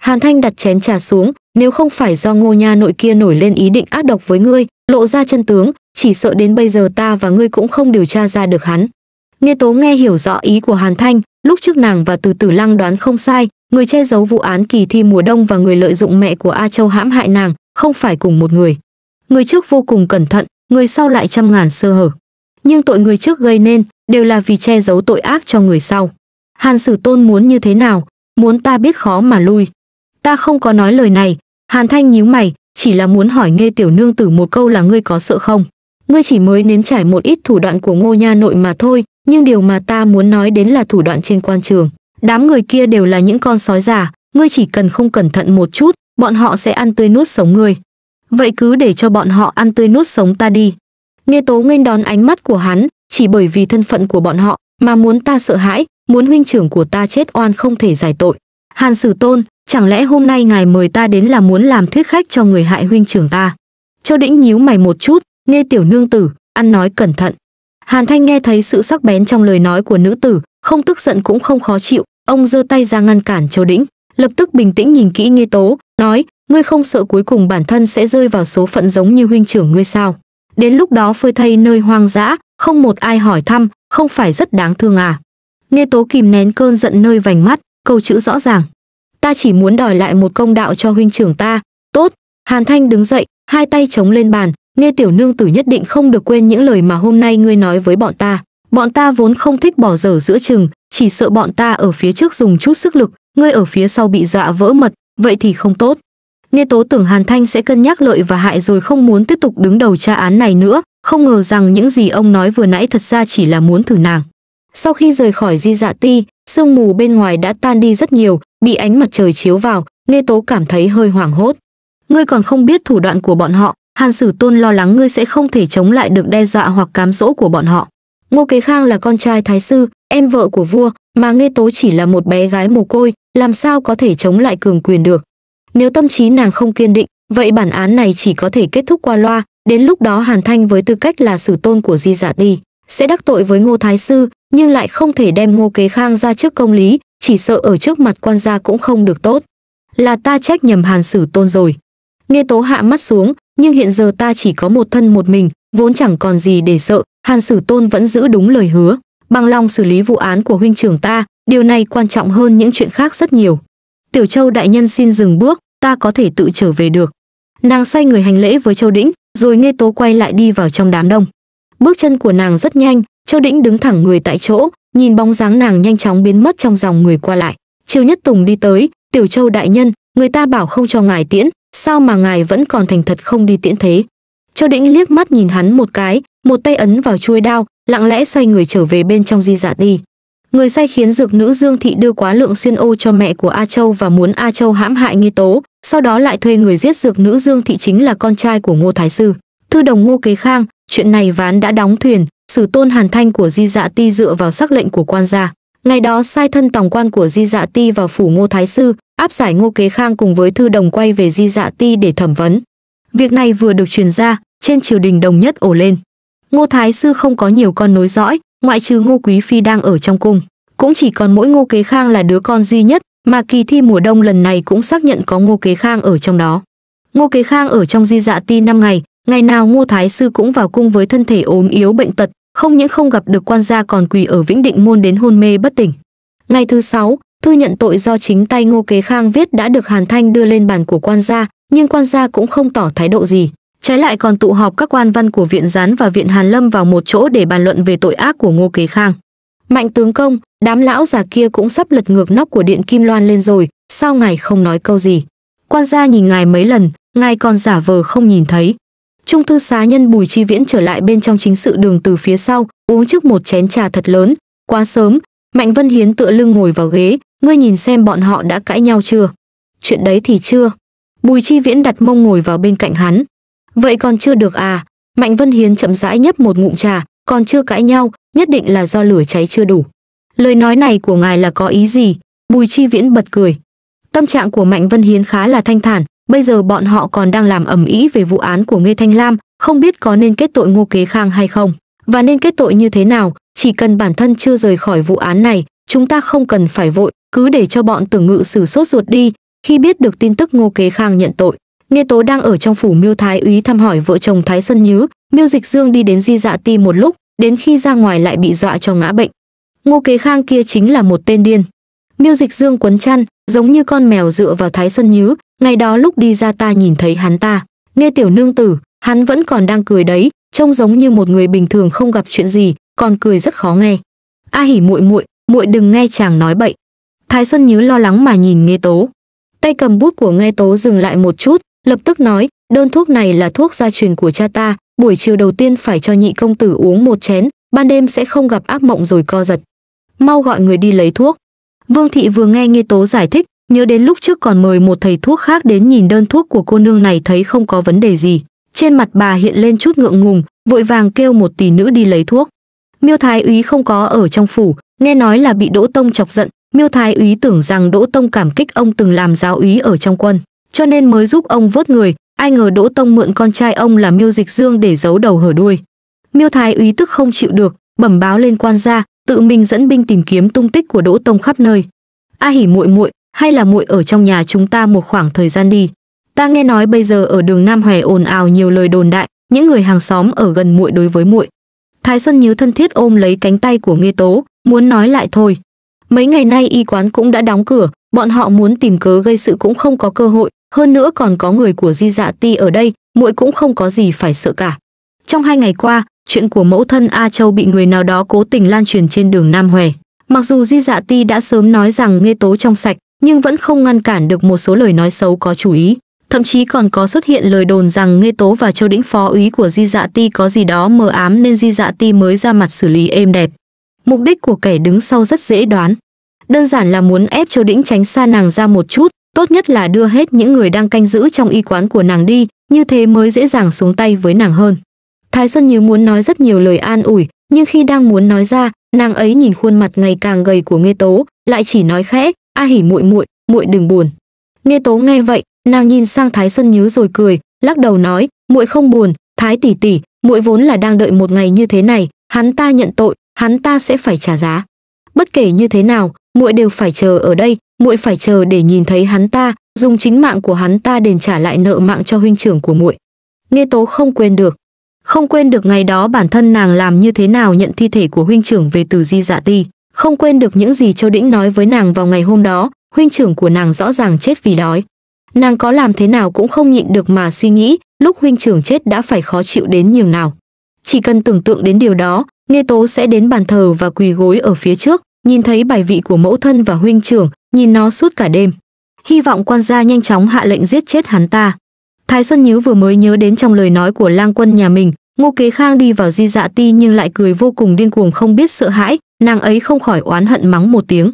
Hàn thanh đặt chén trà xuống, nếu không phải do ngô nha nội kia nổi lên ý định ác độc với ngươi lộ ra chân tướng, chỉ sợ đến bây giờ ta và ngươi cũng không điều tra ra được hắn. Nghe tố nghe hiểu rõ ý của hàn thanh, lúc trước nàng và từ tử lăng đoán không sai, người che giấu vụ án kỳ thi mùa đông và người lợi dụng mẹ của a châu hãm hại nàng, không phải cùng một người. Người trước vô cùng cẩn thận, người sau lại trăm ngàn sơ hở. Nhưng tội người trước gây nên, đều là vì che giấu tội ác cho người sau. Hàn sử tôn muốn như thế nào? Muốn ta biết khó mà lui. Ta không có nói lời này. Hàn thanh nhíu mày chỉ là muốn hỏi nghe tiểu nương tử một câu là ngươi có sợ không? Ngươi chỉ mới nếm trải một ít thủ đoạn của ngô nha nội mà thôi, nhưng điều mà ta muốn nói đến là thủ đoạn trên quan trường. Đám người kia đều là những con sói già, ngươi chỉ cần không cẩn thận một chút, bọn họ sẽ ăn tươi nuốt sống ngươi. Vậy cứ để cho bọn họ ăn tươi nuốt sống ta đi. Nghe tố nghênh đón ánh mắt của hắn, chỉ bởi vì thân phận của bọn họ, mà muốn ta sợ hãi, muốn huynh trưởng của ta chết oan không thể giải tội. Hàn sử tôn chẳng lẽ hôm nay ngài mời ta đến là muốn làm thuyết khách cho người hại huynh trưởng ta? Châu đĩnh nhíu mày một chút, nghe tiểu nương tử, ăn nói cẩn thận. Hàn thanh nghe thấy sự sắc bén trong lời nói của nữ tử, không tức giận cũng không khó chịu, ông giơ tay ra ngăn cản châu đĩnh, lập tức bình tĩnh nhìn kỹ nghe tố, nói, ngươi không sợ cuối cùng bản thân sẽ rơi vào số phận giống như huynh trưởng ngươi sao? Đến lúc đó phơi thây nơi hoang dã, không một ai hỏi thăm, không phải rất đáng thương à? Nghe tố kìm nén cơn giận nơi vành mắt, câu chữ rõ ràng ta chỉ muốn đòi lại một công đạo cho huynh trưởng ta. Tốt. Hàn thanh đứng dậy, hai tay chống lên bàn. Nghe tiểu nương tử nhất định không được quên những lời mà hôm nay ngươi nói với bọn ta. Bọn ta vốn không thích bỏ dở giữa chừng, chỉ sợ bọn ta ở phía trước dùng chút sức lực, ngươi ở phía sau bị dọa vỡ mật, vậy thì không tốt. Nghe tố tưởng hàn thanh sẽ cân nhắc lợi và hại rồi không muốn tiếp tục đứng đầu tra án này nữa, không ngờ rằng những gì ông nói vừa nãy thật ra chỉ là muốn thử nàng. Sau khi rời khỏi di dạ ti, sương mù bên ngoài đã tan đi rất nhiều bị ánh mặt trời chiếu vào nghe tố cảm thấy hơi hoảng hốt. Ngươi còn không biết thủ đoạn của bọn họ, hàn sử tôn lo lắng ngươi sẽ không thể chống lại được đe dọa hoặc cám dỗ của bọn họ. Ngô kế khang là con trai thái sư, em vợ của vua, mà nghe tố chỉ là một bé gái mồ côi, làm sao có thể chống lại cường quyền được? Nếu tâm trí nàng không kiên định, vậy bản án này chỉ có thể kết thúc qua loa, đến lúc đó hàn thanh với tư cách là sử tôn của di dạ ti sẽ đắc tội với ngô thái sư, nhưng lại không thể đem ngô kế khang ra trước công lý chỉ sợ ở trước mặt quan gia cũng không được tốt. Là ta trách nhầm hàn sử tôn rồi. Nghe tố hạ mắt xuống, nhưng hiện giờ ta chỉ có một thân một mình, vốn chẳng còn gì để sợ, hàn sử tôn vẫn giữ đúng lời hứa. Bằng lòng xử lý vụ án của huynh trưởng ta, điều này quan trọng hơn những chuyện khác rất nhiều. Tiểu châu đại nhân xin dừng bước, ta có thể tự trở về được. Nàng xoay người hành lễ với châu đĩnh, rồi nghe tố quay lại đi vào trong đám đông. Bước chân của nàng rất nhanh, châu đĩnh đứng thẳng người tại chỗ nhìn bóng dáng nàng nhanh chóng biến mất trong dòng người qua lại. Triều nhất tùng đi tới, tiểu châu đại nhân, người ta bảo không cho ngài tiễn, sao mà ngài vẫn còn thành thật không đi tiễn thế? Châu đĩnh liếc mắt nhìn hắn một cái, một tay ấn vào chuôi đao, lặng lẽ xoay người trở về bên trong di dạ đi người sai khiến dược nữ dương thị đưa quá lượng xuyên ô cho mẹ của a châu và muốn a châu hãm hại nghi tố, sau đó lại thuê người giết dược nữ dương thị chính là con trai của ngô thái sư. Thư đồng ngô kế khang, chuyện này ván đã đóng thuyền sử tôn hàn thanh của di dạ ti dựa vào sắc lệnh của quan gia. Ngày đó, sai thân tòng quan của di dạ ti vào phủ ngô thái sư, áp giải ngô kế khang cùng với thư đồng quay về di dạ ti để thẩm vấn. Việc này vừa được truyền ra, trên triều đình đồng nhất ổ lên. Ngô thái sư không có nhiều con nối dõi, ngoại trừ ngô quý phi đang ở trong cung. Cũng chỉ còn mỗi ngô kế khang là đứa con duy nhất, mà kỳ thi mùa đông lần này cũng xác nhận có ngô kế khang ở trong đó. Ngô kế khang ở trong di dạ ti năm ngày ngày nào ngô thái sư cũng vào cung với thân thể ốm yếu bệnh tật không những không gặp được quan gia còn quỳ ở vĩnh định môn đến hôn mê bất tỉnh. Ngày thứ sáu, thư nhận tội do chính tay ngô kế khang viết đã được hàn thanh đưa lên bàn của quan gia, nhưng quan gia cũng không tỏ thái độ gì. Trái lại còn tụ họp các quan văn của viện gián và viện hàn lâm vào một chỗ để bàn luận về tội ác của ngô kế khang. Mạnh tướng công, đám lão già kia cũng sắp lật ngược nóc của điện kim loan lên rồi, sao ngài không nói câu gì? Quan gia nhìn ngài mấy lần, ngài còn giả vờ không nhìn thấy trung thư xá nhân bùi chi viễn trở lại bên trong chính sự đường từ phía sau, uống trước một chén trà thật lớn. Quá sớm, mạnh vân hiến tựa lưng ngồi vào ghế, ngươi nhìn xem bọn họ đã cãi nhau chưa? Chuyện đấy thì chưa. Bùi chi viễn đặt mông ngồi vào bên cạnh hắn. Vậy còn chưa được à? Mạnh vân hiến chậm rãi nhấp một ngụm trà, còn chưa cãi nhau, nhất định là do lửa cháy chưa đủ. Lời nói này của ngài là có ý gì? Bùi chi viễn bật cười. Tâm trạng của mạnh vân hiến khá là thanh thản bây giờ bọn họ còn đang làm ầm ĩ về vụ án của Nghê Thanh Lam, không biết có nên kết tội Ngô Kế Khang hay không, và nên kết tội như thế nào, chỉ cần bản thân chưa rời khỏi vụ án này, chúng ta không cần phải vội, cứ để cho bọn tưởng ngự xử sốt ruột đi. Khi biết được tin tức Ngô Kế Khang nhận tội, Nghe Tố đang ở trong phủ Miêu Thái úy thăm hỏi vợ chồng Thái Xuân Nhứ, Miêu Dịch Dương đi đến Di Dạ Ti một lúc, đến khi ra ngoài lại bị dọa cho ngã bệnh. Ngô Kế Khang kia chính là một tên điên. Miêu Dịch Dương quấn chăn, giống như con mèo dựa vào Thái Xuân Nhứ, ngày đó lúc đi ra ta nhìn thấy hắn ta, nghe tiểu nương tử, hắn vẫn còn đang cười đấy, trông giống như một người bình thường không gặp chuyện gì, còn cười rất khó nghe. A hỉ muội muội muội đừng nghe chàng nói bậy. Thái xuân nhớ lo lắng mà nhìn nghe tố. Tay cầm bút của nghe tố dừng lại một chút, lập tức nói, đơn thuốc này là thuốc gia truyền của cha ta, buổi chiều đầu tiên phải cho nhị công tử uống một chén, ban đêm sẽ không gặp ác mộng rồi co giật. Mau gọi người đi lấy thuốc. Vương thị vừa nghe nghe tố giải thích nhớ đến lúc trước còn mời một thầy thuốc khác đến nhìn đơn thuốc của cô nương này thấy không có vấn đề gì. Trên mặt bà hiện lên chút ngượng ngùng, vội vàng kêu một tỷ nữ đi lấy thuốc. Miêu thái úy không có ở trong phủ, nghe nói là bị đỗ tông chọc giận. Miêu thái úy tưởng rằng đỗ tông cảm kích ông từng làm giáo úy ở trong quân, cho nên mới giúp ông vớt người. Ai ngờ đỗ tông mượn con trai ông là miêu dịch dương để giấu đầu hở đuôi. Miêu thái úy tức không chịu được, bẩm báo lên quan gia, tự mình dẫn binh tìm kiếm tung tích của đỗ tông khắp nơi. A hỉ muội muội hay là muội ở trong nhà chúng ta một khoảng thời gian đi. Ta nghe nói bây giờ ở đường nam hòe ồn ào nhiều lời đồn đại, những người hàng xóm ở gần muội đối với muội. Thái xuân nhớ thân thiết ôm lấy cánh tay của nghe tố, muốn nói lại thôi. Mấy ngày nay y quán cũng đã đóng cửa, bọn họ muốn tìm cớ gây sự cũng không có cơ hội, hơn nữa còn có người của di dạ ti ở đây, muội cũng không có gì phải sợ cả. Trong hai ngày qua, chuyện của mẫu thân a châu bị người nào đó cố tình lan truyền trên đường nam hòe. Mặc dù di dạ ti đã sớm nói rằng nghe tố trong sạch nhưng vẫn không ngăn cản được một số lời nói xấu có chủ ý. Thậm chí còn có xuất hiện lời đồn rằng Nghê Tố và Châu Đĩnh phó úy của Di Dạ Ti có gì đó mờ ám nên Di Dạ Ti mới ra mặt xử lý êm đẹp. Mục đích của kẻ đứng sau rất dễ đoán. Đơn giản là muốn ép Châu Đĩnh tránh xa nàng ra một chút, tốt nhất là đưa hết những người đang canh giữ trong y quán của nàng đi, như thế mới dễ dàng xuống tay với nàng hơn. Thái Xuân như muốn nói rất nhiều lời an ủi, nhưng khi đang muốn nói ra, nàng ấy nhìn khuôn mặt ngày càng gầy của Nghê Tố, lại chỉ nói khẽ, a hỉ muội muội muội đừng buồn. Nghe tố nghe vậy, nàng nhìn sang thái xuân nhứ rồi cười, lắc đầu nói, muội không buồn, thái tỷ tỷ, muội vốn là đang đợi một ngày như thế này, hắn ta nhận tội, hắn ta sẽ phải trả giá. Bất kể như thế nào, muội đều phải chờ ở đây, muội phải chờ để nhìn thấy hắn ta, dùng chính mạng của hắn ta đền trả lại nợ mạng cho huynh trưởng của muội. Nghe tố không quên được, không quên được ngày đó bản thân nàng làm như thế nào nhận thi thể của huynh trưởng về từ di dạ ti không quên được những gì châu đĩnh nói với nàng vào ngày hôm đó, huynh trưởng của nàng rõ ràng chết vì đói. Nàng có làm thế nào cũng không nhịn được mà suy nghĩ, lúc huynh trưởng chết đã phải khó chịu đến nhường nào. Chỉ cần tưởng tượng đến điều đó nghe tố sẽ đến bàn thờ và quỳ gối ở phía trước, nhìn thấy bài vị của mẫu thân và huynh trưởng, nhìn nó suốt cả đêm. Hy vọng quan gia nhanh chóng hạ lệnh giết chết hắn ta. Thái xuân Nhứ vừa mới nhớ đến trong lời nói của lang quân nhà mình, ngô kế khang đi vào di dạ ti nhưng lại cười vô cùng điên cuồng không biết sợ hãi nàng ấy không khỏi oán hận mắng một tiếng.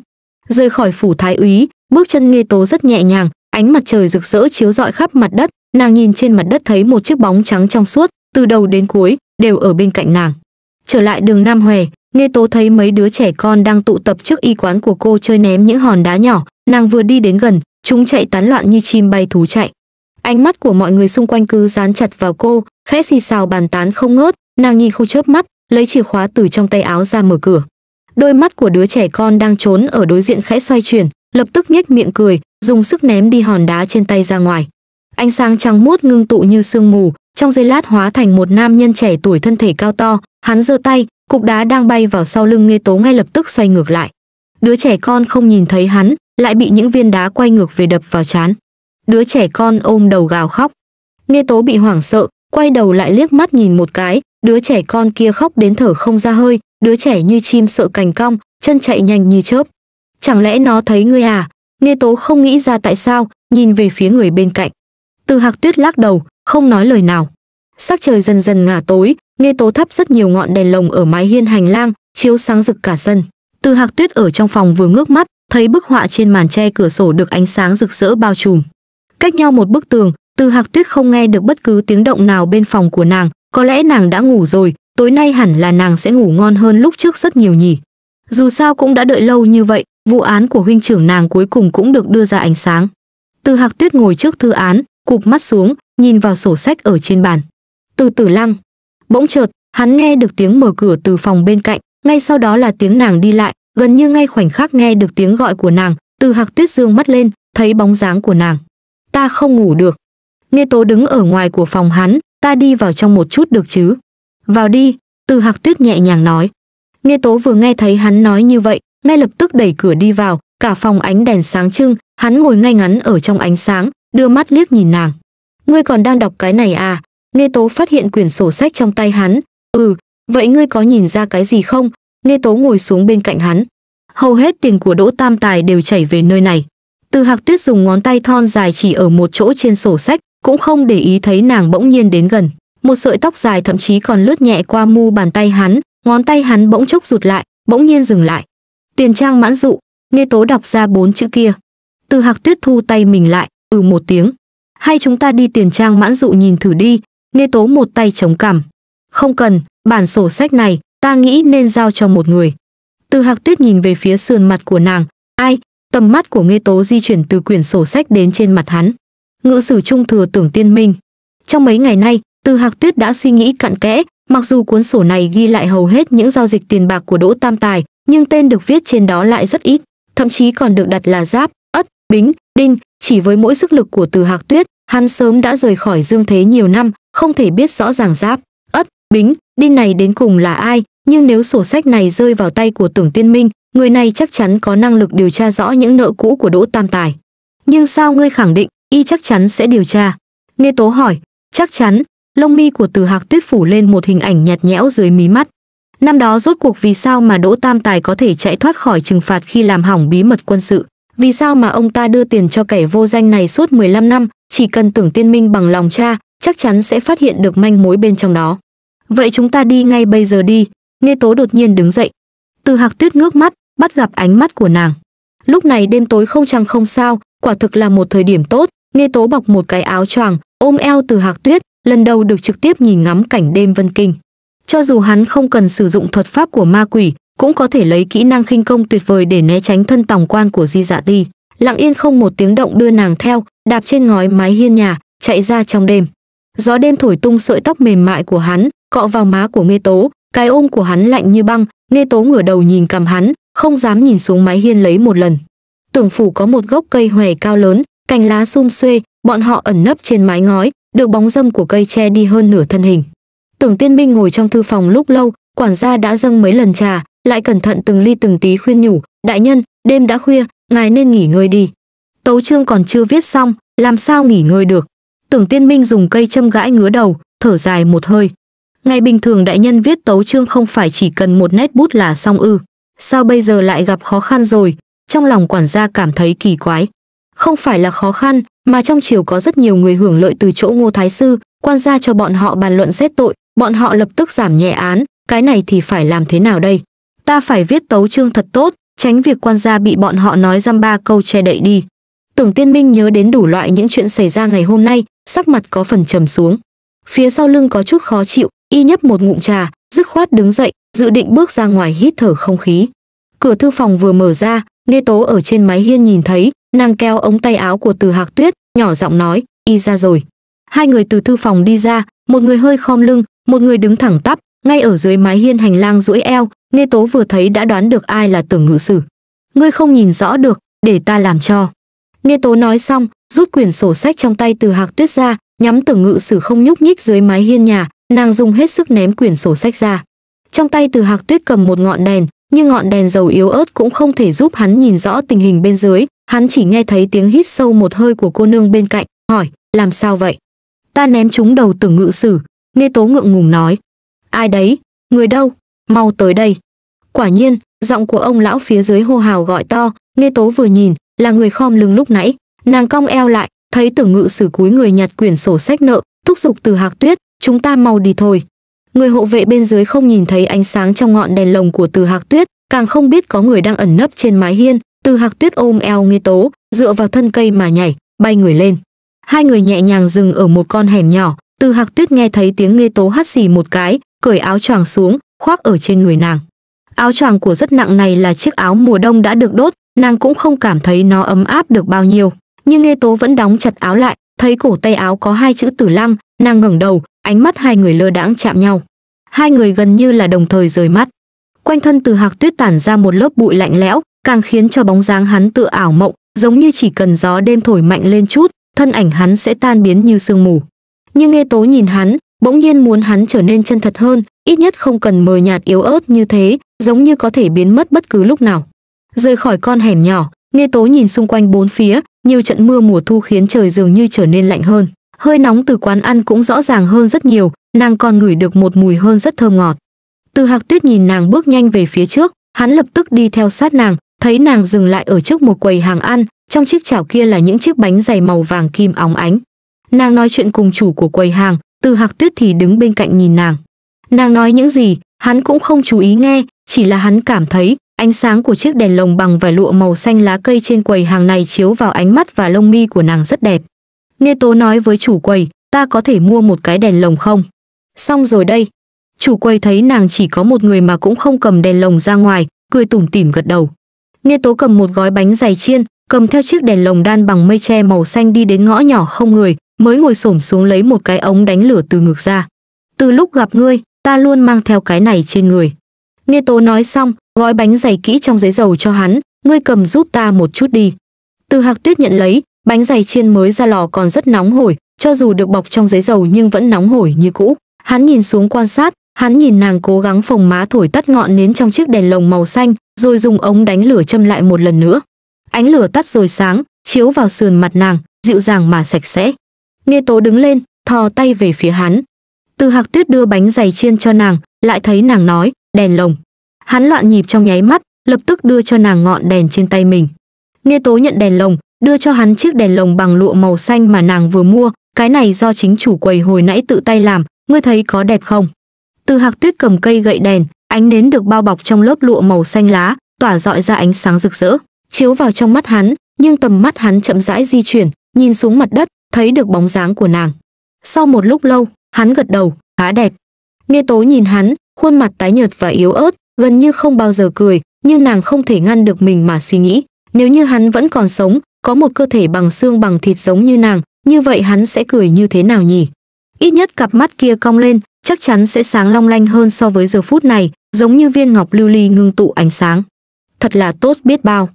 Rời khỏi phủ thái úy, bước chân nghe tố rất nhẹ nhàng, ánh mặt trời rực rỡ chiếu rọi khắp mặt đất. Nàng nhìn trên mặt đất thấy một chiếc bóng trắng trong suốt, từ đầu đến cuối đều ở bên cạnh nàng. Trở lại đường nam hòe nghe tố thấy mấy đứa trẻ con đang tụ tập trước y quán của cô chơi ném những hòn đá nhỏ. Nàng vừa đi đến gần, chúng chạy tán loạn như chim bay thú chạy. Ánh mắt của mọi người xung quanh cứ dán chặt vào cô, khẽ xì xào bàn tán không ngớt. Nàng nhìn không chớp mắt, lấy chìa khóa từ trong tay áo ra mở cửa đôi mắt của đứa trẻ con đang trốn ở đối diện khẽ xoay chuyển, lập tức nhếch miệng cười, dùng sức ném đi hòn đá trên tay ra ngoài. Ánh sáng trắng muốt ngưng tụ như sương mù, trong giây lát hóa thành một nam nhân trẻ tuổi thân thể cao to, hắn giơ tay, cục đá đang bay vào sau lưng nghe tố ngay lập tức xoay ngược lại. Đứa trẻ con không nhìn thấy hắn, lại bị những viên đá quay ngược về đập vào trán. đứa trẻ con ôm đầu gào khóc. Nghe tố bị hoảng sợ, quay đầu lại liếc mắt nhìn một cái, đứa trẻ con kia khóc đến thở không ra hơi đứa trẻ như chim sợ cành cong, chân chạy nhanh như chớp. Chẳng lẽ nó thấy ngươi à? Nghe tố không nghĩ ra tại sao, nhìn về phía người bên cạnh. Từ hạc tuyết lắc đầu, không nói lời nào. Sắc trời dần dần ngả tối, nghe tố thắp rất nhiều ngọn đèn lồng ở mái hiên hành lang, chiếu sáng rực cả sân. Từ hạc tuyết ở trong phòng vừa ngước mắt, thấy bức họa trên màn tre cửa sổ được ánh sáng rực rỡ bao trùm. Cách nhau một bức tường, từ hạc tuyết không nghe được bất cứ tiếng động nào bên phòng của nàng, có lẽ nàng đã ngủ rồi tối nay hẳn là nàng sẽ ngủ ngon hơn lúc trước rất nhiều nhỉ. Dù sao cũng đã đợi lâu như vậy, vụ án của huynh trưởng nàng cuối cùng cũng được đưa ra ánh sáng. Từ hạc tuyết ngồi trước thư án, cụp mắt xuống, nhìn vào sổ sách ở trên bàn. Từ tử lăng. Bỗng chợt, hắn nghe được tiếng mở cửa từ phòng bên cạnh, ngay sau đó là tiếng nàng đi lại, gần như ngay khoảnh khắc nghe được tiếng gọi của nàng từ hạc tuyết dương mắt lên, thấy bóng dáng của nàng. Ta không ngủ được. Nghe tố đứng ở ngoài của phòng hắn, ta đi vào trong một chút được chứ? Vào đi. Từ hạc tuyết nhẹ nhàng nói. Nghe tố vừa nghe thấy hắn nói như vậy, ngay lập tức đẩy cửa đi vào, cả phòng ánh đèn sáng trưng, hắn ngồi ngay ngắn ở trong ánh sáng, đưa mắt liếc nhìn nàng. Ngươi còn đang đọc cái này à? Nghe tố phát hiện quyển sổ sách trong tay hắn. Ừ vậy ngươi có nhìn ra cái gì không? Nghe tố ngồi xuống bên cạnh hắn. Hầu hết tiền của đỗ tam tài đều chảy về nơi này. Từ hạc tuyết dùng ngón tay thon dài chỉ ở một chỗ trên sổ sách, cũng không để ý thấy nàng bỗng nhiên đến gần một sợi tóc dài thậm chí còn lướt nhẹ qua mu bàn tay hắn, ngón tay hắn bỗng chốc rụt lại, bỗng nhiên dừng lại. Tiền trang mãn dụ, nghe tố đọc ra bốn chữ kia. Từ hạc tuyết thu tay mình lại ừ một tiếng. Hay chúng ta đi tiền trang mãn dụ nhìn thử đi, nghe tố một tay chống cằm. Không cần, bản sổ sách này, ta nghĩ nên giao cho một người. Từ hạc tuyết nhìn về phía sườn mặt của nàng, ai, tầm mắt của nghe tố di chuyển từ quyển sổ sách đến trên mặt hắn. Ngự sử trung thừa tưởng tiên minh. Trong mấy ngày nay từ hạc tuyết đã suy nghĩ cặn kẽ, mặc dù cuốn sổ này ghi lại hầu hết những giao dịch tiền bạc của đỗ tam tài, nhưng tên được viết trên đó lại rất ít, thậm chí còn được đặt là giáp, ất, bính, đinh. Chỉ với mỗi sức lực của từ hạc tuyết, hắn sớm đã rời khỏi dương thế nhiều năm, không thể biết rõ ràng giáp, ất, bính, đinh này đến cùng là ai, nhưng nếu sổ sách này rơi vào tay của tưởng tiên minh, người này chắc chắn có năng lực điều tra rõ những nợ cũ của đỗ tam tài. Nhưng sao ngươi khẳng định, y chắc chắn sẽ điều tra? Nghe tố hỏi, chắc chắn lông mi của từ hạc tuyết phủ lên một hình ảnh nhạt nhẽo dưới mí mắt. Năm đó rốt cuộc vì sao mà đỗ tam tài có thể chạy thoát khỏi trừng phạt khi làm hỏng bí mật quân sự? Vì sao mà ông ta đưa tiền cho kẻ vô danh này suốt 15 năm, chỉ cần tưởng tiên minh bằng lòng cha, chắc chắn sẽ phát hiện được manh mối bên trong đó? Vậy chúng ta đi ngay bây giờ đi. Nghe tố đột nhiên đứng dậy. Từ hạc tuyết ngước mắt, bắt gặp ánh mắt của nàng. Lúc này đêm tối không trăng không sao, quả thực là một thời điểm tốt. Nghe tố bọc một cái áo choàng, ôm eo từ hạc tuyết lần đầu được trực tiếp nhìn ngắm cảnh đêm vân kinh. Cho dù hắn không cần sử dụng thuật pháp của ma quỷ, cũng có thể lấy kỹ năng khinh công tuyệt vời để né tránh thân tòng quan của di dạ ti. Lặng yên không một tiếng động đưa nàng theo, đạp trên ngói mái hiên nhà, chạy ra trong đêm. Gió đêm thổi tung sợi tóc mềm mại của hắn, cọ vào má của Nghê tố. Cái ôm của hắn lạnh như băng, Nghê tố ngửa đầu nhìn cầm hắn, không dám nhìn xuống mái hiên lấy một lần. Tưởng phủ có một gốc cây hòe cao lớn, cành lá sum xuê, bọn họ ẩn nấp trên mái ngói được bóng dâm của cây che đi hơn nửa thân hình. Tưởng tiên minh ngồi trong thư phòng lúc lâu, quản gia đã dâng mấy lần trà, lại cẩn thận từng ly từng tí khuyên nhủ, đại nhân, đêm đã khuya, ngài nên nghỉ ngơi đi. Tấu chương còn chưa viết xong, làm sao nghỉ ngơi được? Tưởng tiên minh dùng cây châm gãi ngứa đầu, thở dài một hơi. Ngày bình thường đại nhân viết tấu chương không phải chỉ cần một nét bút là xong ư. Sao bây giờ lại gặp khó khăn rồi? Trong lòng quản gia cảm thấy kỳ quái. Không phải là khó khăn mà trong triều có rất nhiều người hưởng lợi từ chỗ ngô thái sư, quan gia cho bọn họ bàn luận xét tội, bọn họ lập tức giảm nhẹ án, cái này thì phải làm thế nào đây? Ta phải viết tấu chương thật tốt, tránh việc quan gia bị bọn họ nói dăm ba câu che đậy đi. Tưởng tiên minh nhớ đến đủ loại những chuyện xảy ra ngày hôm nay, sắc mặt có phần trầm xuống. Phía sau lưng có chút khó chịu, y nhấp một ngụm trà, dứt khoát đứng dậy, dự định bước ra ngoài hít thở không khí. Cửa thư phòng vừa mở ra nghe tố ở trên mái hiên nhìn thấy nàng kéo ống tay áo của từ hạc tuyết, nhỏ giọng nói, y ra rồi. Hai người từ thư phòng đi ra, một người hơi khom lưng, một người đứng thẳng tắp, ngay ở dưới mái hiên hành lang duỗi eo nghe tố vừa thấy đã đoán được ai là tưởng ngự sử. Ngươi không nhìn rõ được, để ta làm cho. Nghe tố nói xong, rút quyển sổ sách trong tay từ hạc tuyết ra, nhắm tưởng ngự sử không nhúc nhích dưới mái hiên nhà, nàng dùng hết sức ném quyển sổ sách ra. Trong tay từ hạc tuyết cầm một ngọn đèn, nhưng ngọn đèn dầu yếu ớt cũng không thể giúp hắn nhìn rõ tình hình bên dưới hắn chỉ nghe thấy tiếng hít sâu một hơi của cô nương bên cạnh, hỏi, làm sao vậy? Ta ném chúng đầu tưởng ngự sử. Nghe tố ngượng ngùng nói, ai đấy? Người đâu? Mau tới đây. Quả nhiên, giọng của ông lão phía dưới hô hào gọi to. Nghe tố vừa nhìn, là người khom lưng lúc nãy. Nàng cong eo lại, thấy tưởng ngự sử cúi người nhặt quyển sổ sách nợ, thúc giục từ hạc tuyết, chúng ta mau đi thôi. Người hộ vệ bên dưới không nhìn thấy ánh sáng trong ngọn đèn lồng của từ hạc tuyết, càng không biết có người đang ẩn nấp trên mái hiên từ hạc tuyết ôm eo nghe tố, dựa vào thân cây mà nhảy, bay người lên. Hai người nhẹ nhàng dừng ở một con hẻm nhỏ. Từ hạc tuyết nghe thấy tiếng nghe tố hắt xì một cái, cởi áo choàng xuống, khoác ở trên người nàng. Áo choàng của rất nặng này là chiếc áo mùa đông đã được đốt, nàng cũng không cảm thấy nó ấm áp được bao nhiêu. Nhưng nghe tố vẫn đóng chặt áo lại, thấy cổ tay áo có hai chữ tử lăng, nàng ngẩng đầu, ánh mắt hai người lơ đãng chạm nhau. Hai người gần như là đồng thời rời mắt. Quanh thân từ hạc tuyết tản ra một lớp bụi lạnh lẽo càng khiến cho bóng dáng hắn tựa ảo mộng, giống như chỉ cần gió đêm thổi mạnh lên chút, thân ảnh hắn sẽ tan biến như sương mù. Nhưng nghe tố nhìn hắn, bỗng nhiên muốn hắn trở nên chân thật hơn, ít nhất không cần mờ nhạt yếu ớt như thế, giống như có thể biến mất bất cứ lúc nào. Rời khỏi con hẻm nhỏ nghe tố nhìn xung quanh bốn phía, nhiều trận mưa mùa thu khiến trời dường như trở nên lạnh hơn. Hơi nóng từ quán ăn cũng rõ ràng hơn rất nhiều, nàng còn ngửi được một mùi hơn rất thơm ngọt. Từ hạc tuyết nhìn nàng bước nhanh về phía trước, hắn lập tức đi theo sát nàng thấy nàng dừng lại ở trước một quầy hàng ăn, trong chiếc chảo kia là những chiếc bánh dày màu vàng kim óng ánh. Nàng nói chuyện cùng chủ của quầy hàng, từ hạc tuyết thì đứng bên cạnh nhìn nàng. Nàng nói những gì, hắn cũng không chú ý nghe, chỉ là hắn cảm thấy, ánh sáng của chiếc đèn lồng bằng vải lụa màu xanh lá cây trên quầy hàng này chiếu vào ánh mắt và lông mi của nàng rất đẹp. Nghe tố nói với chủ quầy, ta có thể mua một cái đèn lồng không? Xong rồi đây. Chủ quầy thấy nàng chỉ có một người mà cũng không cầm đèn lồng ra ngoài, cười tủm tỉm gật đầu nghe tố cầm một gói bánh dày chiên, cầm theo chiếc đèn lồng đan bằng mây tre màu xanh đi đến ngõ nhỏ không người, mới ngồi xổm xuống lấy một cái ống đánh lửa từ ngực ra. Từ lúc gặp ngươi, ta luôn mang theo cái này trên người. Nghe tố nói xong, gói bánh dày kỹ trong giấy dầu cho hắn, ngươi cầm giúp ta một chút đi. Từ hạc tuyết nhận lấy, bánh dày chiên mới ra lò còn rất nóng hổi, cho dù được bọc trong giấy dầu nhưng vẫn nóng hổi như cũ. Hắn nhìn xuống quan sát, hắn nhìn nàng cố gắng phồng má thổi tắt ngọn nến trong chiếc đèn lồng màu xanh rồi dùng ống đánh lửa châm lại một lần nữa. Ánh lửa tắt rồi sáng, chiếu vào sườn mặt nàng, dịu dàng mà sạch sẽ. Nghe tố đứng lên, thò tay về phía hắn. Từ hạc tuyết đưa bánh dày chiên cho nàng, lại thấy nàng nói, đèn lồng. Hắn loạn nhịp trong nháy mắt, lập tức đưa cho nàng ngọn đèn trên tay mình. Nghe tố nhận đèn lồng, đưa cho hắn chiếc đèn lồng bằng lụa màu xanh mà nàng vừa mua, cái này do chính chủ quầy hồi nãy tự tay làm, ngươi thấy có đẹp không? Từ hạc tuyết cầm cây gậy đèn ánh nến được bao bọc trong lớp lụa màu xanh lá, tỏa dọi ra ánh sáng rực rỡ, chiếu vào trong mắt hắn, nhưng tầm mắt hắn chậm rãi di chuyển, nhìn xuống mặt đất, thấy được bóng dáng của nàng. Sau một lúc lâu, hắn gật đầu, khá đẹp. Nghe tố nhìn hắn, khuôn mặt tái nhợt và yếu ớt, gần như không bao giờ cười, nhưng nàng không thể ngăn được mình mà suy nghĩ. Nếu như hắn vẫn còn sống, có một cơ thể bằng xương bằng thịt giống như nàng, như vậy hắn sẽ cười như thế nào nhỉ? Ít nhất cặp mắt kia cong lên, chắc chắn sẽ sáng long lanh hơn so với giờ phút này giống như viên ngọc lưu ly ngưng tụ ánh sáng. Thật là tốt biết bao.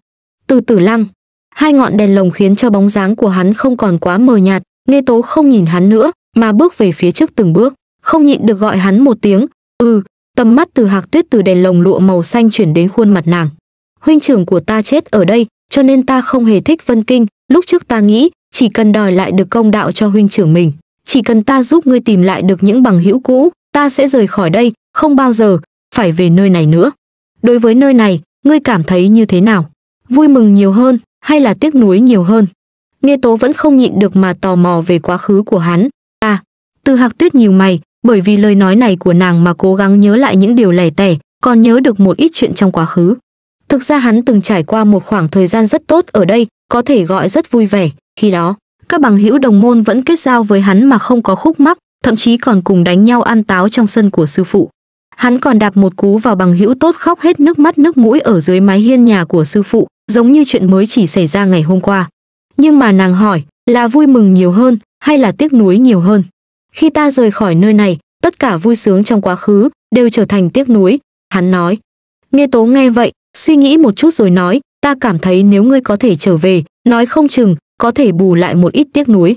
Từ tử lăng. Hai ngọn đèn lồng khiến cho bóng dáng của hắn không còn quá mờ nhạt nghe tố không nhìn hắn nữa, mà bước về phía trước từng bước, không nhịn được gọi hắn một tiếng ừ. Tầm mắt từ hạc tuyết từ đèn lồng lụa màu xanh chuyển đến khuôn mặt nàng. Huynh trưởng của ta chết ở đây, cho nên ta không hề thích vân kinh, lúc trước ta nghĩ, chỉ cần đòi lại được công đạo cho huynh trưởng mình, chỉ cần ta giúp ngươi tìm lại được những bằng hữu cũ, ta sẽ rời khỏi đây, không bao giờ phải về nơi này nữa. Đối với nơi này, ngươi cảm thấy như thế nào? Vui mừng nhiều hơn hay là tiếc nuối nhiều hơn? Nghe tố vẫn không nhịn được mà tò mò về quá khứ của hắn. À từ hạc tuyết nhiều mày, bởi vì lời nói này của nàng mà cố gắng nhớ lại những điều lẻ tẻ, còn nhớ được một ít chuyện trong quá khứ. Thực ra hắn từng trải qua một khoảng thời gian rất tốt ở đây, có thể gọi rất vui vẻ. Khi đó, các bằng hữu đồng môn vẫn kết giao với hắn mà không có khúc mắc, thậm chí còn cùng đánh nhau ăn táo trong sân của sư phụ hắn còn đạp một cú vào bằng hữu tốt khóc hết nước mắt nước mũi ở dưới mái hiên nhà của sư phụ, giống như chuyện mới chỉ xảy ra ngày hôm qua. Nhưng mà nàng hỏi, là vui mừng nhiều hơn, hay là tiếc nuối nhiều hơn? Khi ta rời khỏi nơi này, tất cả vui sướng trong quá khứ, đều trở thành tiếc nuối, hắn nói. Nghe tố nghe vậy, suy nghĩ một chút rồi nói, ta cảm thấy nếu ngươi có thể trở về, nói không chừng, có thể bù lại một ít tiếc nuối.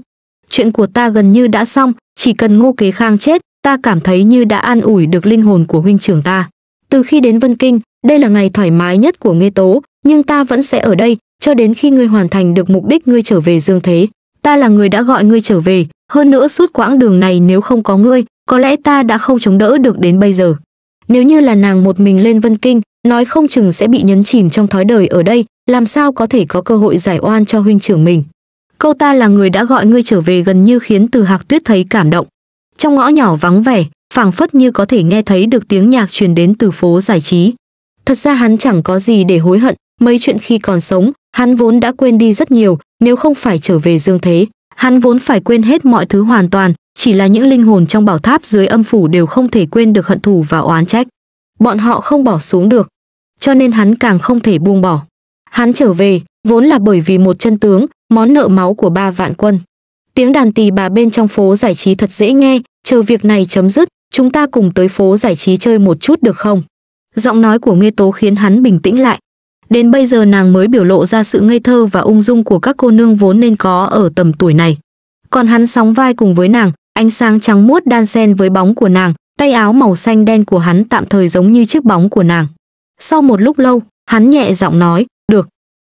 Chuyện của ta gần như đã xong, chỉ cần ngô kế khang chết ta cảm thấy như đã an ủi được linh hồn của huynh trưởng ta. Từ khi đến vân kinh, đây là ngày thoải mái nhất của ngươi tố, nhưng ta vẫn sẽ ở đây, cho đến khi ngươi hoàn thành được mục đích ngươi trở về dương thế. Ta là người đã gọi ngươi trở về, hơn nữa suốt quãng đường này nếu không có ngươi, có lẽ ta đã không chống đỡ được đến bây giờ. Nếu như là nàng một mình lên vân kinh, nói không chừng sẽ bị nhấn chìm trong thói đời ở đây, làm sao có thể có cơ hội giải oan cho huynh trưởng mình. Câu ta là người đã gọi ngươi trở về gần như khiến từ hạc tuyết thấy cảm động trong ngõ nhỏ vắng vẻ, phảng phất như có thể nghe thấy được tiếng nhạc truyền đến từ phố giải trí. Thật ra hắn chẳng có gì để hối hận, mấy chuyện khi còn sống, hắn vốn đã quên đi rất nhiều, nếu không phải trở về dương thế, hắn vốn phải quên hết mọi thứ hoàn toàn, chỉ là những linh hồn trong bảo tháp dưới âm phủ đều không thể quên được hận thù và oán trách. Bọn họ không bỏ xuống được, cho nên hắn càng không thể buông bỏ. Hắn trở về, vốn là bởi vì một chân tướng, món nợ máu của ba vạn quân tiếng đàn tỳ bà bên trong phố giải trí thật dễ nghe, chờ việc này chấm dứt, chúng ta cùng tới phố giải trí chơi một chút được không? Giọng nói của Nghê tố khiến hắn bình tĩnh lại. Đến bây giờ nàng mới biểu lộ ra sự ngây thơ và ung dung của các cô nương vốn nên có ở tầm tuổi này. Còn hắn sóng vai cùng với nàng, ánh sáng trắng muốt đan xen với bóng của nàng, tay áo màu xanh đen của hắn tạm thời giống như chiếc bóng của nàng. Sau một lúc lâu, hắn nhẹ giọng nói, được.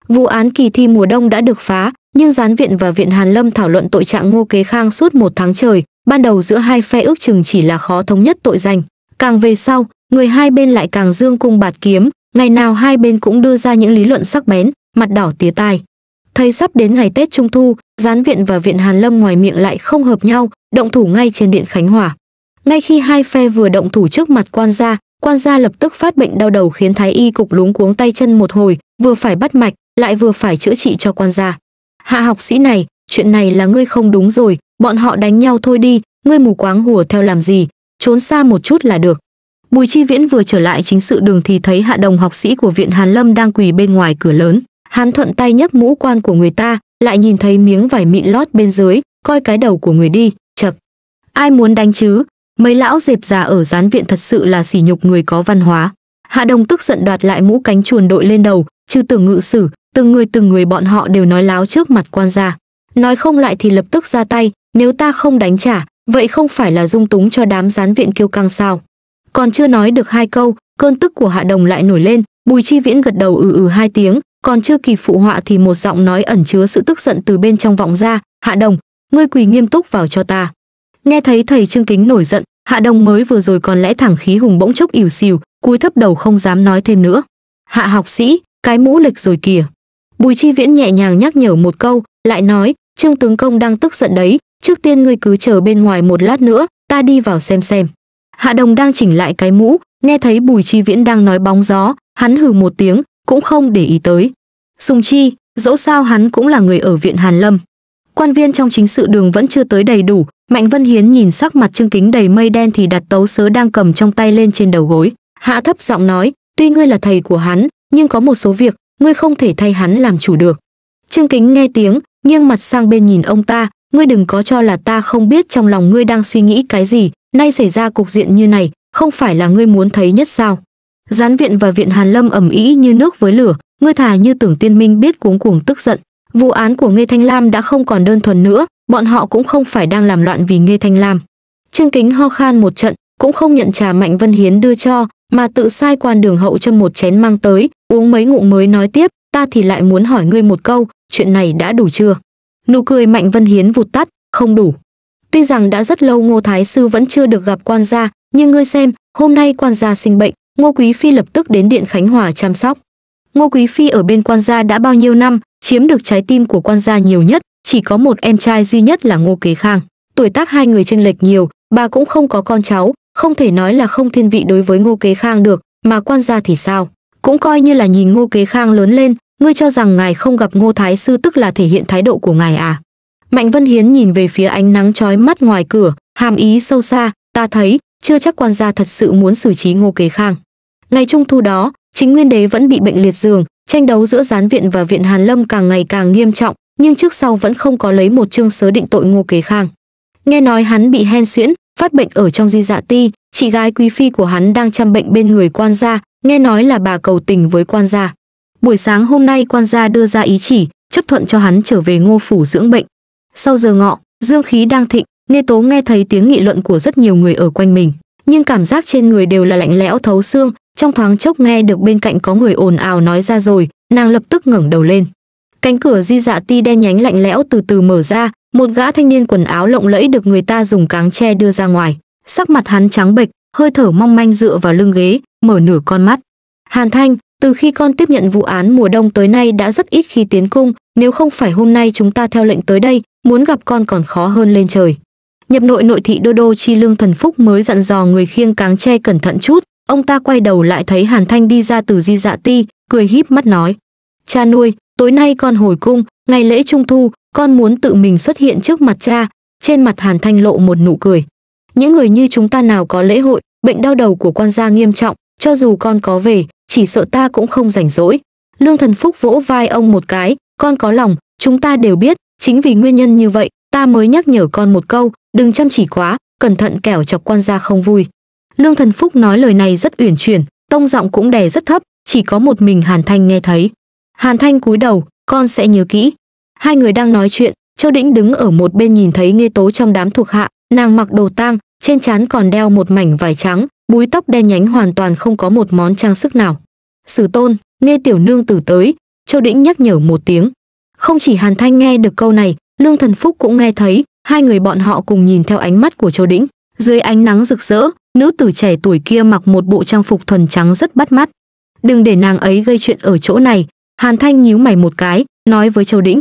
Vụ án kỳ thi mùa đông đã được phá nhưng gián viện và viện hàn lâm thảo luận tội trạng ngô kế khang suốt một tháng trời, ban đầu giữa hai phe ước chừng chỉ là khó thống nhất tội danh. Càng về sau, người hai bên lại càng dương cung bạt kiếm, ngày nào hai bên cũng đưa ra những lý luận sắc bén, mặt đỏ tía tai. Thấy sắp đến ngày tết trung thu, gián viện và viện hàn lâm ngoài miệng lại không hợp nhau, động thủ ngay trên điện khánh hòa. Ngay khi hai phe vừa động thủ trước mặt quan gia quan gia lập tức phát bệnh đau đầu khiến thái y cục luống cuống tay chân một hồi, vừa phải bắt mạch, lại vừa phải chữa trị cho quan gia hạ học sĩ này, chuyện này là ngươi không đúng rồi, bọn họ đánh nhau thôi đi, ngươi mù quáng hùa theo làm gì, trốn xa một chút là được. Bùi chi viễn vừa trở lại chính sự đường thì thấy hạ đồng học sĩ của viện hàn lâm đang quỳ bên ngoài cửa lớn. Hắn thuận tay nhấc mũ quan của người ta, lại nhìn thấy miếng vải mịn lót bên dưới, coi cái đầu của người đi, chật. Ai muốn đánh chứ? Mấy lão dẹp già ở gián viện thật sự là sỉ nhục người có văn hóa. Hạ đồng tức giận đoạt lại mũ cánh chuồn đội lên đầu chư tưởng ngự sử từng người từng người bọn họ đều nói láo trước mặt quan gia. Nói không lại thì lập tức ra tay, nếu ta không đánh trả, vậy không phải là dung túng cho đám gián viện kiêu căng sao? Còn chưa nói được hai câu, cơn tức của hạ đồng lại nổi lên, bùi chi viễn gật đầu ừ ừ hai tiếng, còn chưa kịp phụ họa thì một giọng nói ẩn chứa sự tức giận từ bên trong vọng ra, hạ đồng, ngươi quỳ nghiêm túc vào cho ta. Nghe thấy thầy trương kính nổi giận, hạ đồng mới vừa rồi còn lẽ thẳng khí hùng bỗng chốc ỉu xìu, cúi thấp đầu không dám nói thêm nữa. Hạ học sĩ, cái mũ lịch rồi kìa bùi chi viễn nhẹ nhàng nhắc nhở một câu, lại nói, trương tướng công đang tức giận đấy, trước tiên ngươi cứ chờ bên ngoài một lát nữa, ta đi vào xem xem. Hạ đồng đang chỉnh lại cái mũ, nghe thấy bùi chi viễn đang nói bóng gió, hắn hừ một tiếng, cũng không để ý tới. Sùng chi, dẫu sao hắn cũng là người ở viện hàn lâm. Quan viên trong chính sự đường vẫn chưa tới đầy đủ, mạnh vân hiến nhìn sắc mặt trương kính đầy mây đen thì đặt tấu sớ đang cầm trong tay lên trên đầu gối. Hạ thấp giọng nói, tuy ngươi là thầy của hắn, nhưng có một số việc ngươi không thể thay hắn làm chủ được trương kính nghe tiếng nghiêng mặt sang bên nhìn ông ta ngươi đừng có cho là ta không biết trong lòng ngươi đang suy nghĩ cái gì, nay xảy ra cục diện như này, không phải là ngươi muốn thấy nhất sao? Gián viện và viện Hàn Lâm ẩm ý như nước với lửa, ngươi thà như tưởng tiên minh biết cuống cuồng tức giận. Vụ án của Nghê Thanh Lam đã không còn đơn thuần nữa, bọn họ cũng không phải đang làm loạn vì Nghê Thanh Lam. Trương Kính ho khan một trận, cũng không nhận trà Mạnh Vân Hiến đưa cho, mà tự sai quan đường hậu châm một chén mang tới, uống mấy ngụm mới nói tiếp, ta thì lại muốn hỏi ngươi một câu, chuyện này đã đủ chưa? Nụ cười Mạnh Vân Hiến vụt tắt, không đủ. Tuy rằng đã rất lâu Ngô Thái Sư vẫn chưa được gặp quan gia, nhưng ngươi xem, hôm nay quan gia sinh bệnh, Ngô Quý Phi lập tức đến Điện Khánh Hòa chăm sóc. Ngô Quý Phi ở bên quan gia đã bao nhiêu năm, chiếm được trái tim của quan gia nhiều nhất, chỉ có một em trai duy nhất là Ngô Kế Khang. Tuổi tác hai người chênh lệch nhiều, bà cũng không có con cháu, không thể nói là không thiên vị đối với Ngô Kế Khang được, mà quan gia thì sao? Cũng coi như là nhìn Ngô Kế Khang lớn lên, ngươi cho rằng ngài không gặp Ngô Thái sư tức là thể hiện thái độ của ngài à? Mạnh Vân Hiến nhìn về phía ánh nắng chói mắt ngoài cửa, hàm ý sâu xa, ta thấy, chưa chắc quan gia thật sự muốn xử trí Ngô Kế Khang. Ngày trung thu đó, chính nguyên đế vẫn bị bệnh liệt giường, tranh đấu giữa gián viện và viện Hàn Lâm càng ngày càng nghiêm trọng, nhưng trước sau vẫn không có lấy một chương sớ định tội Ngô Kế Khang. Nghe nói hắn bị hen suyễn, phát bệnh ở trong di dạ ti, chị gái quý phi của hắn đang chăm bệnh bên người quan gia, nghe nói là bà cầu tình với quan gia. Buổi sáng hôm nay quan gia đưa ra ý chỉ, chấp thuận cho hắn trở về ngô phủ dưỡng bệnh. Sau giờ ngọ, dương khí đang thịnh, Nghe Tố nghe thấy tiếng nghị luận của rất nhiều người ở quanh mình, nhưng cảm giác trên người đều là lạnh lẽo thấu xương, trong thoáng chốc nghe được bên cạnh có người ồn ào nói ra rồi, nàng lập tức ngẩng đầu lên. Cánh cửa di dạ ti đen nhánh lạnh lẽo từ từ mở ra, một gã thanh niên quần áo lộng lẫy được người ta dùng cáng tre đưa ra ngoài. Sắc mặt hắn trắng bệch, hơi thở mong manh dựa vào lưng ghế, mở nửa con mắt. Hàn Thanh, từ khi con tiếp nhận vụ án mùa đông tới nay đã rất ít khi tiến cung, nếu không phải hôm nay chúng ta theo lệnh tới đây, muốn gặp con còn khó hơn lên trời. Nhập nội nội thị đô đô chi lương thần phúc mới dặn dò người khiêng cáng tre cẩn thận chút, ông ta quay đầu lại thấy Hàn Thanh đi ra từ di dạ ti, cười híp mắt nói. Cha nuôi, tối nay con hồi cung, ngày lễ trung thu, con muốn tự mình xuất hiện trước mặt cha, trên mặt Hàn Thanh lộ một nụ cười. Những người như chúng ta nào có lễ hội, bệnh đau đầu của quan gia nghiêm trọng, cho dù con có về, chỉ sợ ta cũng không rảnh rỗi. Lương Thần Phúc vỗ vai ông một cái, con có lòng, chúng ta đều biết, chính vì nguyên nhân như vậy, ta mới nhắc nhở con một câu, đừng chăm chỉ quá, cẩn thận kẻo chọc quan gia không vui. Lương Thần Phúc nói lời này rất uyển chuyển, tông giọng cũng đè rất thấp, chỉ có một mình Hàn Thanh nghe thấy. Hàn Thanh cúi đầu, con sẽ nhớ kỹ. Hai người đang nói chuyện, Châu Đĩnh đứng ở một bên nhìn thấy Nghê Tố trong đám thuộc hạ, nàng mặc đồ tang, trên trán còn đeo một mảnh vải trắng, búi tóc đen nhánh hoàn toàn không có một món trang sức nào. Sử Tôn, nghe tiểu nương tử tới, Châu Đĩnh nhắc nhở một tiếng. Không chỉ Hàn Thanh nghe được câu này, Lương Thần Phúc cũng nghe thấy, hai người bọn họ cùng nhìn theo ánh mắt của Châu Đĩnh. Dưới ánh nắng rực rỡ, nữ tử trẻ tuổi kia mặc một bộ trang phục thuần trắng rất bắt mắt. Đừng để nàng ấy gây chuyện ở chỗ này, Hàn Thanh nhíu mày một cái, nói với Châu Đĩnh.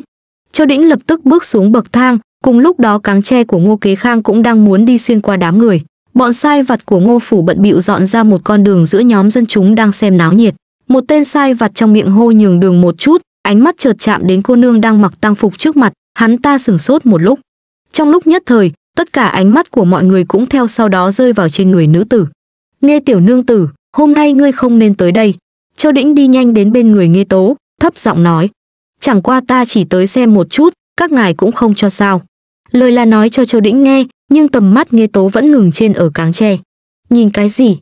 Châu Đĩnh lập tức bước xuống bậc thang, cùng lúc đó cáng tre của Ngô Kế Khang cũng đang muốn đi xuyên qua đám người. Bọn sai vặt của Ngô phủ bận bịu dọn ra một con đường giữa nhóm dân chúng đang xem náo nhiệt. Một tên sai vặt trong miệng hô nhường đường một chút, ánh mắt chợt chạm đến cô nương đang mặc tang phục trước mặt, hắn ta sửng sốt một lúc. Trong lúc nhất thời, tất cả ánh mắt của mọi người cũng theo sau đó rơi vào trên người nữ tử. Nghe tiểu nương tử, hôm nay ngươi không nên tới đây. Châu Đĩnh đi nhanh đến bên người Nghe Tố, thấp giọng nói. Chẳng qua ta chỉ tới xem một chút, các ngài cũng không cho sao. Lời là nói cho Châu Đĩnh nghe, nhưng tầm mắt Nghe Tố vẫn ngừng trên ở cáng tre. Nhìn cái gì?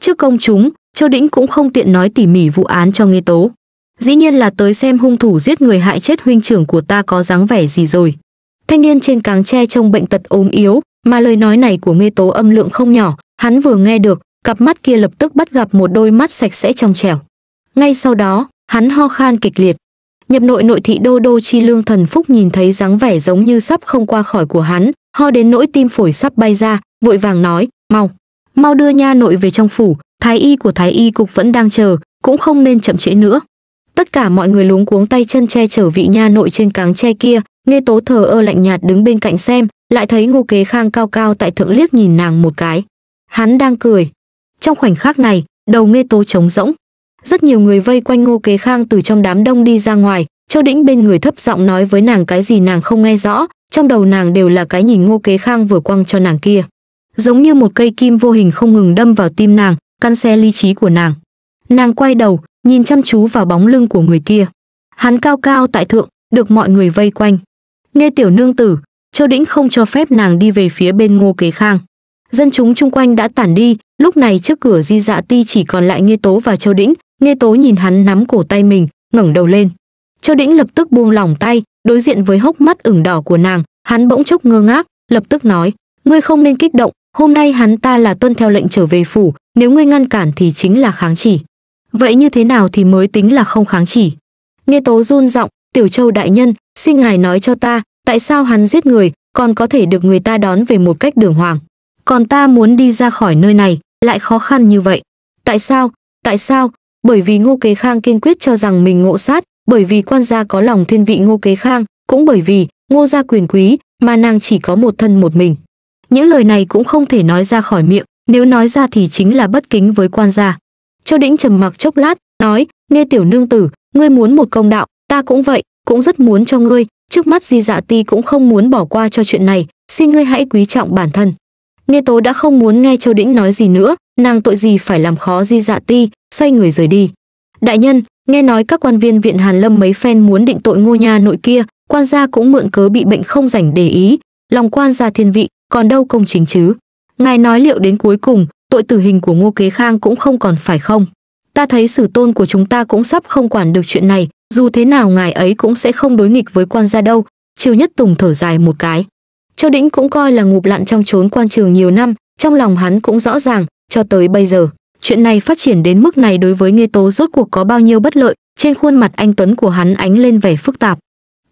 Trước công chúng, Châu Đĩnh cũng không tiện nói tỉ mỉ vụ án cho Nghe Tố. Dĩ nhiên là tới xem hung thủ giết người hại chết huynh trưởng của ta có dáng vẻ gì rồi. Thanh niên trên cáng tre trông bệnh tật ốm yếu, mà lời nói này của Nghe Tố âm lượng không nhỏ, hắn vừa nghe được, cặp mắt kia lập tức bắt gặp một đôi mắt sạch sẽ trong trẻo. Ngay sau đó, hắn ho khan kịch liệt. Nhập nội nội thị đô đô chi lương thần phúc nhìn thấy dáng vẻ giống như sắp không qua khỏi của hắn, ho đến nỗi tim phổi sắp bay ra, vội vàng nói, mau, mau đưa nha nội về trong phủ, thái y của thái y cục vẫn đang chờ, cũng không nên chậm trễ nữa. Tất cả mọi người luống cuống tay chân che chở vị nha nội trên cáng tre kia, nghe tố thờ ơ lạnh nhạt đứng bên cạnh xem, lại thấy ngô kế khang cao cao tại thượng liếc nhìn nàng một cái. Hắn đang cười. Trong khoảnh khắc này, đầu nghe tố trống rỗng. Rất nhiều người vây quanh ngô kế khang từ trong đám đông đi ra ngoài, châu đĩnh bên người thấp giọng nói với nàng cái gì nàng không nghe rõ, trong đầu nàng đều là cái nhìn ngô kế khang vừa quăng cho nàng kia. Giống như một cây kim vô hình không ngừng đâm vào tim nàng, căn xe lý trí của nàng. Nàng quay đầu, nhìn chăm chú vào bóng lưng của người kia. Hắn cao cao tại thượng, được mọi người vây quanh. Nghe tiểu nương tử, Châu Đĩnh không cho phép nàng đi về phía bên Ngô Kế Khang. Dân chúng chung quanh đã tản đi, lúc này trước cửa Di Dạ Ti chỉ còn lại Nghe Tố và Châu Đĩnh, Nghe Tố nhìn hắn nắm cổ tay mình, ngẩng đầu lên. Châu Đĩnh lập tức buông lỏng tay, đối diện với hốc mắt ửng đỏ của nàng, hắn bỗng chốc ngơ ngác, lập tức nói: "Ngươi không nên kích động, hôm nay hắn ta là tuân theo lệnh trở về phủ, nếu ngươi ngăn cản thì chính là kháng chỉ." Vậy như thế nào thì mới tính là không kháng chỉ? Nghe Tố run giọng, "Tiểu Châu đại nhân, xin ngài nói cho ta, tại sao hắn giết người, còn có thể được người ta đón về một cách đường hoàng? Còn ta muốn đi ra khỏi nơi này, lại khó khăn như vậy. Tại sao? Tại sao? Bởi vì Ngô Kế Khang kiên quyết cho rằng mình ngộ sát, bởi vì quan gia có lòng thiên vị Ngô Kế Khang, cũng bởi vì Ngô gia quyền quý, mà nàng chỉ có một thân một mình. Những lời này cũng không thể nói ra khỏi miệng, nếu nói ra thì chính là bất kính với quan gia. Châu Đĩnh trầm mặc chốc lát, nói: "Nghe tiểu nương tử, ngươi muốn một công đạo, ta cũng vậy, cũng rất muốn cho ngươi, trước mắt Di Dạ Ti cũng không muốn bỏ qua cho chuyện này, xin ngươi hãy quý trọng bản thân." Nghe Tố đã không muốn nghe Châu Đĩnh nói gì nữa, nàng tội gì phải làm khó Di Dạ Ti, xoay người rời đi. Đại nhân, nghe nói các quan viên viện Hàn Lâm mấy phen muốn định tội Ngô Nha nội kia, quan gia cũng mượn cớ bị bệnh không rảnh để ý, lòng quan gia thiên vị, còn đâu công chính chứ. Ngài nói liệu đến cuối cùng, tội tử hình của Ngô Kế Khang cũng không còn phải không? Ta thấy sử tôn của chúng ta cũng sắp không quản được chuyện này, dù thế nào ngài ấy cũng sẽ không đối nghịch với quan gia đâu. Triều Nhất Tùng thở dài một cái. Châu Đĩnh cũng coi là ngụp lặn trong chốn quan trường nhiều năm, trong lòng hắn cũng rõ ràng, cho tới bây giờ, chuyện này phát triển đến mức này đối với Nghê Tố rốt cuộc có bao nhiêu bất lợi, trên khuôn mặt anh Tuấn của hắn ánh lên vẻ phức tạp.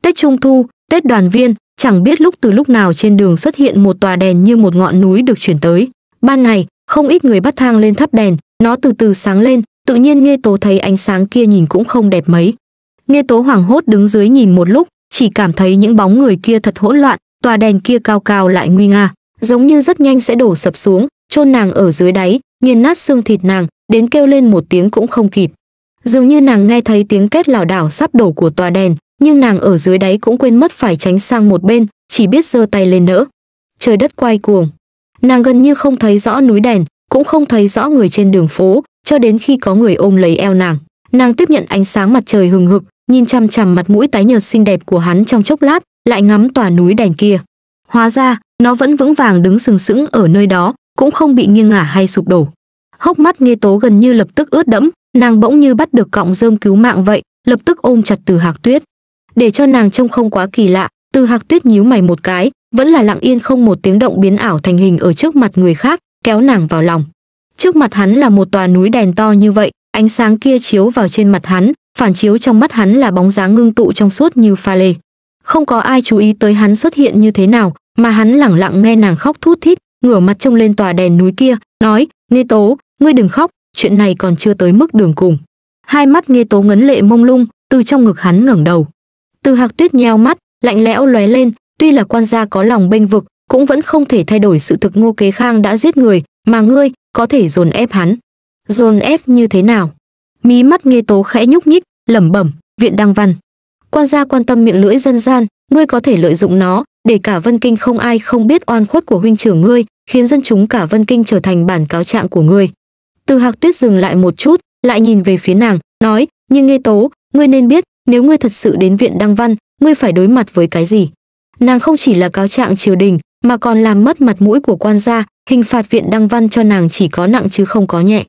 Tết Trung Thu, Tết đoàn viên, chẳng biết lúc từ lúc nào trên đường xuất hiện một tòa đèn như một ngọn núi được chuyển tới. Ban ngày, không ít người bắt thang lên thắp đèn, nó từ từ sáng lên, tự nhiên Nghe Tố thấy ánh sáng kia nhìn cũng không đẹp mấy. Nghe Tố hoảng hốt đứng dưới nhìn một lúc, chỉ cảm thấy những bóng người kia thật hỗn loạn, tòa đèn kia cao cao lại nguy nga, giống như rất nhanh sẽ đổ sập xuống, chôn nàng ở dưới đáy, nghiền nát xương thịt nàng, đến kêu lên một tiếng cũng không kịp. Dường như nàng nghe thấy tiếng kết lảo đảo sắp đổ của tòa đèn, nhưng nàng ở dưới đáy cũng quên mất phải tránh sang một bên, chỉ biết giơ tay lên đỡ. Trời đất quay cuồng. Nàng gần như không thấy rõ núi đèn, cũng không thấy rõ người trên đường phố, cho đến khi có người ôm lấy eo nàng. Nàng tiếp nhận ánh sáng mặt trời hừng hực, nhìn chằm chằm mặt mũi tái nhợt xinh đẹp của hắn trong chốc lát, lại ngắm tòa núi đèn kia. Hóa ra, nó vẫn vững vàng đứng sừng sững ở nơi đó, cũng không bị nghiêng ngả hay sụp đổ. Hốc mắt Nghe Tố gần như lập tức ướt đẫm, nàng bỗng như bắt được cọng rơm cứu mạng vậy, lập tức ôm chặt Từ Hạc Tuyết. Để cho nàng trông không quá kỳ lạ, Từ Hạc Tuyết nhíu mày một cái, vẫn là lặng yên không một tiếng động biến ảo thành hình ở trước mặt người khác, kéo nàng vào lòng. Trước mặt hắn là một tòa núi đèn to như vậy, ánh sáng kia chiếu vào trên mặt hắn, phản chiếu trong mắt hắn là bóng dáng ngưng tụ trong suốt như pha lê. Không có ai chú ý tới hắn xuất hiện như thế nào, mà hắn lẳng lặng nghe nàng khóc thút thít, ngửa mặt trông lên tòa đèn núi kia, nói, Nghe Tố, ngươi đừng khóc, chuyện này còn chưa tới mức đường cùng. Hai mắt Nghe Tố ngấn lệ mông lung, từ trong ngực hắn ngẩng đầu. Từ Hạc Tuyết nheo mắt, lạnh lẽo lóe lên, tuy là quan gia có lòng bênh vực, cũng vẫn không thể thay đổi sự thực Ngô Kế Khang đã giết người, mà ngươi có thể dồn ép hắn. Dồn ép như thế nào? Mí mắt Nghe Tố khẽ nhúc nhích, lẩm bẩm, viện đăng văn. Quan gia quan tâm miệng lưỡi dân gian, ngươi có thể lợi dụng nó, để cả Vân Kinh không ai không biết oan khuất của huynh trưởng ngươi, khiến dân chúng cả Vân Kinh trở thành bản cáo trạng của ngươi. Từ Hạc Tuyết dừng lại một chút, lại nhìn về phía nàng, nói, nhưng nghe tố, ngươi nên biết, nếu ngươi thật sự đến viện đăng văn, ngươi phải đối mặt với cái gì. Nàng không chỉ là cáo trạng triều đình, mà còn làm mất mặt mũi của quan gia, hình phạt viện đăng văn cho nàng chỉ có nặng chứ không có nhẹ.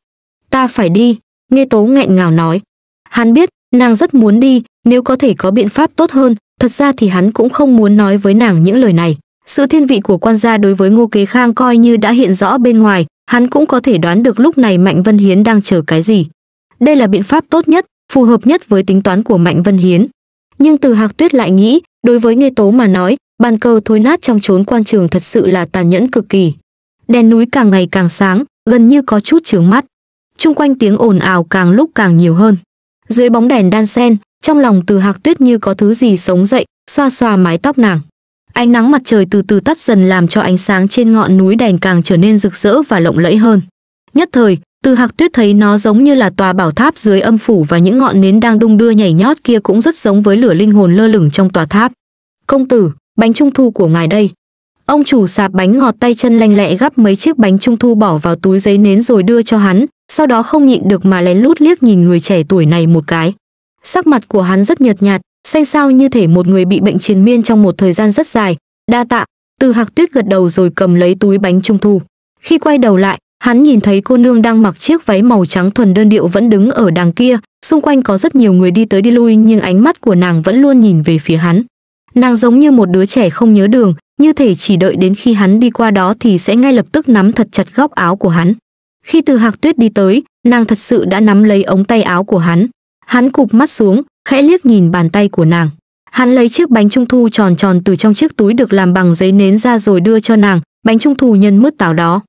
Ta phải đi, nghe tố nghẹn ngào nói. Hắn biết, nàng rất muốn đi, nếu có thể có biện pháp tốt hơn, thật ra thì hắn cũng không muốn nói với nàng những lời này. Sự thiên vị của quan gia đối với Ngô Kế Khang coi như đã hiện rõ bên ngoài, hắn cũng có thể đoán được lúc này Mạnh Vân Hiến đang chờ cái gì. Đây là biện pháp tốt nhất, phù hợp nhất với tính toán của Mạnh Vân Hiến. Nhưng từ Hạc Tuyết lại nghĩ, đối với Nghê Tố mà nói, bàn cờ thối nát trong chốn quan trường thật sự là tàn nhẫn cực kỳ. Đèn núi càng ngày càng sáng, gần như có chút chướng mắt. Trung quanh tiếng ồn ào càng lúc càng nhiều hơn. Dưới bóng đèn đan sen, trong lòng từ hạc tuyết như có thứ gì sống dậy, xoa xoa mái tóc nàng. Ánh nắng mặt trời từ từ tắt dần làm cho ánh sáng trên ngọn núi đèn càng trở nên rực rỡ và lộng lẫy hơn. Nhất thời, từ hạc tuyết thấy nó giống như là tòa bảo tháp dưới âm phủ và những ngọn nến đang đung đưa nhảy nhót kia cũng rất giống với lửa linh hồn lơ lửng trong tòa tháp. Công tử, bánh trung thu của ngài đây. Ông chủ sạp bánh ngọt tay chân lanh lẹ gắp mấy chiếc bánh trung thu bỏ vào túi giấy nến rồi đưa cho hắn, sau đó không nhịn được mà lén lút liếc nhìn người trẻ tuổi này một cái. Sắc mặt của hắn rất nhợt nhạt, xanh xao như thể một người bị bệnh triền miên trong một thời gian rất dài, đa tạ. Từ hạc tuyết gật đầu rồi cầm lấy túi bánh trung thu. Khi quay đầu lại hắn nhìn thấy cô nương đang mặc chiếc váy màu trắng thuần đơn điệu vẫn đứng ở đằng kia. Xung quanh có rất nhiều người đi tới đi lui nhưng ánh mắt của nàng vẫn luôn nhìn về phía hắn. Nàng giống như một đứa trẻ không nhớ đường như thể chỉ đợi đến khi hắn đi qua đó thì sẽ ngay lập tức nắm thật chặt góc áo của hắn. Khi từ hạc tuyết đi tới nàng thật sự đã nắm lấy ống tay áo của hắn. Hắn cụp mắt xuống khẽ liếc nhìn bàn tay của nàng. Hắn lấy chiếc bánh trung thu tròn tròn từ trong chiếc túi được làm bằng giấy nến ra rồi đưa cho nàng. Bánh trung thu nhân mứt táo đó.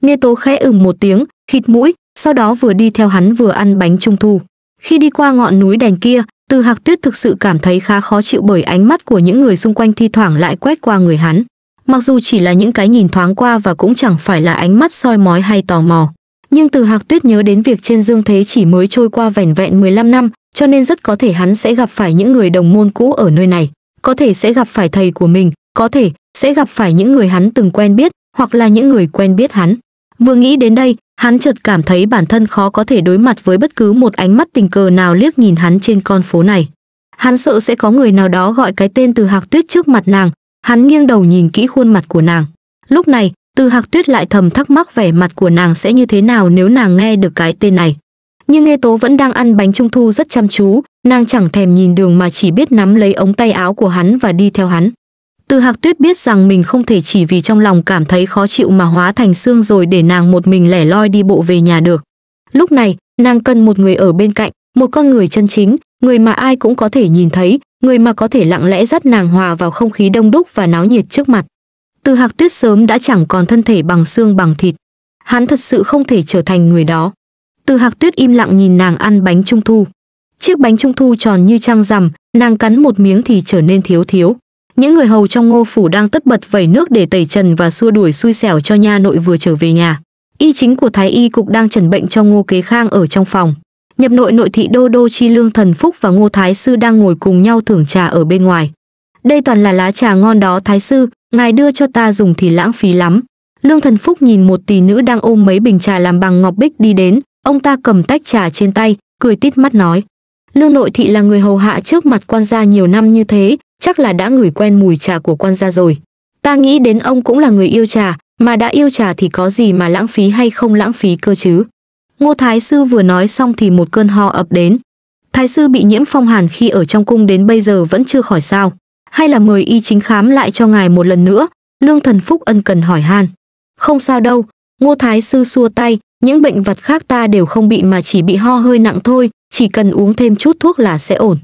Nghe tố khẽ ừm một tiếng, khịt mũi, sau đó vừa đi theo hắn vừa ăn bánh trung thu. Khi đi qua ngọn núi đèn kia, từ hạc tuyết thực sự cảm thấy khá khó chịu bởi ánh mắt của những người xung quanh thi thoảng lại quét qua người hắn. Mặc dù chỉ là những cái nhìn thoáng qua và cũng chẳng phải là ánh mắt soi mói hay tò mò, nhưng từ hạc tuyết nhớ đến việc trên dương thế chỉ mới trôi qua vẻn vẹn 15 năm cho nên rất có thể hắn sẽ gặp phải những người đồng môn cũ ở nơi này. Có thể sẽ gặp phải thầy của mình, có thể sẽ gặp phải những người hắn từng quen biết, hoặc là những người quen biết hắn. Vừa nghĩ đến đây, hắn chợt cảm thấy bản thân khó có thể đối mặt với bất cứ một ánh mắt tình cờ nào liếc nhìn hắn trên con phố này. Hắn sợ sẽ có người nào đó gọi cái tên từ hạc tuyết trước mặt nàng. Hắn nghiêng đầu nhìn kỹ khuôn mặt của nàng. Lúc này, từ hạc tuyết lại thầm thắc mắc vẻ mặt của nàng sẽ như thế nào nếu nàng nghe được cái tên này nhưng nghe tố vẫn đang ăn bánh trung thu rất chăm chú, nàng chẳng thèm nhìn đường mà chỉ biết nắm lấy ống tay áo của hắn và đi theo hắn. Từ hạc tuyết biết rằng mình không thể chỉ vì trong lòng cảm thấy khó chịu mà hóa thành xương rồi để nàng một mình lẻ loi đi bộ về nhà được. Lúc này, nàng cần một người ở bên cạnh, một con người chân chính, người mà ai cũng có thể nhìn thấy, người mà có thể lặng lẽ dắt nàng hòa vào không khí đông đúc và náo nhiệt trước mặt. Từ hạc tuyết sớm đã chẳng còn thân thể bằng xương bằng thịt. Hắn thật sự không thể trở thành người đó từ hạc tuyết im lặng nhìn nàng ăn bánh trung thu. Chiếc bánh trung thu tròn như trăng rằm, nàng cắn một miếng thì trở nên thiếu thiếu. Những người hầu trong ngô phủ đang tất bật vẩy nước để tẩy trần và xua đuổi xui xẻo cho nha nội vừa trở về nhà. Y chính của thái y cục đang trần bệnh cho ngô kế khang ở trong phòng. Nhập nội nội thị đô đô chi lương thần phúc và ngô thái sư đang ngồi cùng nhau thưởng trà ở bên ngoài. Đây toàn là lá trà ngon đó thái sư, ngài đưa cho ta dùng thì lãng phí lắm. Lương thần phúc nhìn một tỷ nữ đang ôm mấy bình trà làm bằng ngọc bích đi đến ông ta cầm tách trà trên tay, cười tít mắt nói, lương nội thị là người hầu hạ trước mặt quan gia nhiều năm như thế, chắc là đã ngửi quen mùi trà của quan gia rồi. Ta nghĩ đến ông cũng là người yêu trà, mà đã yêu trà thì có gì mà lãng phí hay không lãng phí cơ chứ? Ngô thái sư vừa nói xong thì một cơn ho ập đến. Thái sư bị nhiễm phong hàn khi ở trong cung đến bây giờ vẫn chưa khỏi sao. Hay là mời y chính khám lại cho ngài một lần nữa? Lương thần phúc ân cần hỏi han. Không sao đâu. Ngô thái sư xua tay những bệnh vật khác ta đều không bị mà chỉ bị ho hơi nặng thôi chỉ cần uống thêm chút thuốc là sẽ ổn.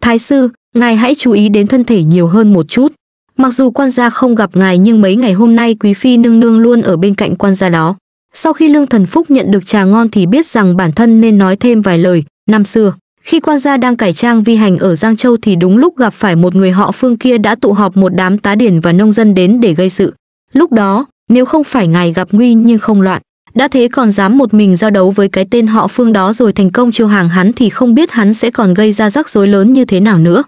Thái sư ngài hãy chú ý đến thân thể nhiều hơn một chút. Mặc dù quan gia không gặp ngài nhưng mấy ngày hôm nay quý phi nương nương luôn ở bên cạnh quan gia đó. Sau khi lương thần phúc nhận được trà ngon thì biết rằng bản thân nên nói thêm vài lời. Năm xưa khi quan gia đang cải trang vi hành ở Giang Châu thì đúng lúc gặp phải một người họ phương kia đã tụ họp một đám tá điển và nông dân đến để gây sự. Lúc đó, nếu không phải ngài gặp nguy nhưng không loạn, đã thế còn dám một mình giao đấu với cái tên họ phương đó rồi thành công chiêu hàng hắn thì không biết hắn sẽ còn gây ra rắc rối lớn như thế nào nữa.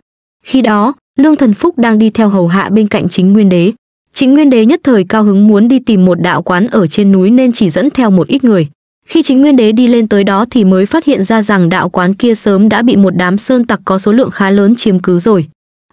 Khi đó, Lương Thần Phúc đang đi theo hầu hạ bên cạnh chính nguyên đế. Chính nguyên đế nhất thời cao hứng muốn đi tìm một đạo quán ở trên núi nên chỉ dẫn theo một ít người. Khi chính nguyên đế đi lên tới đó thì mới phát hiện ra rằng đạo quán kia sớm đã bị một đám sơn tặc có số lượng khá lớn chiếm cứ rồi.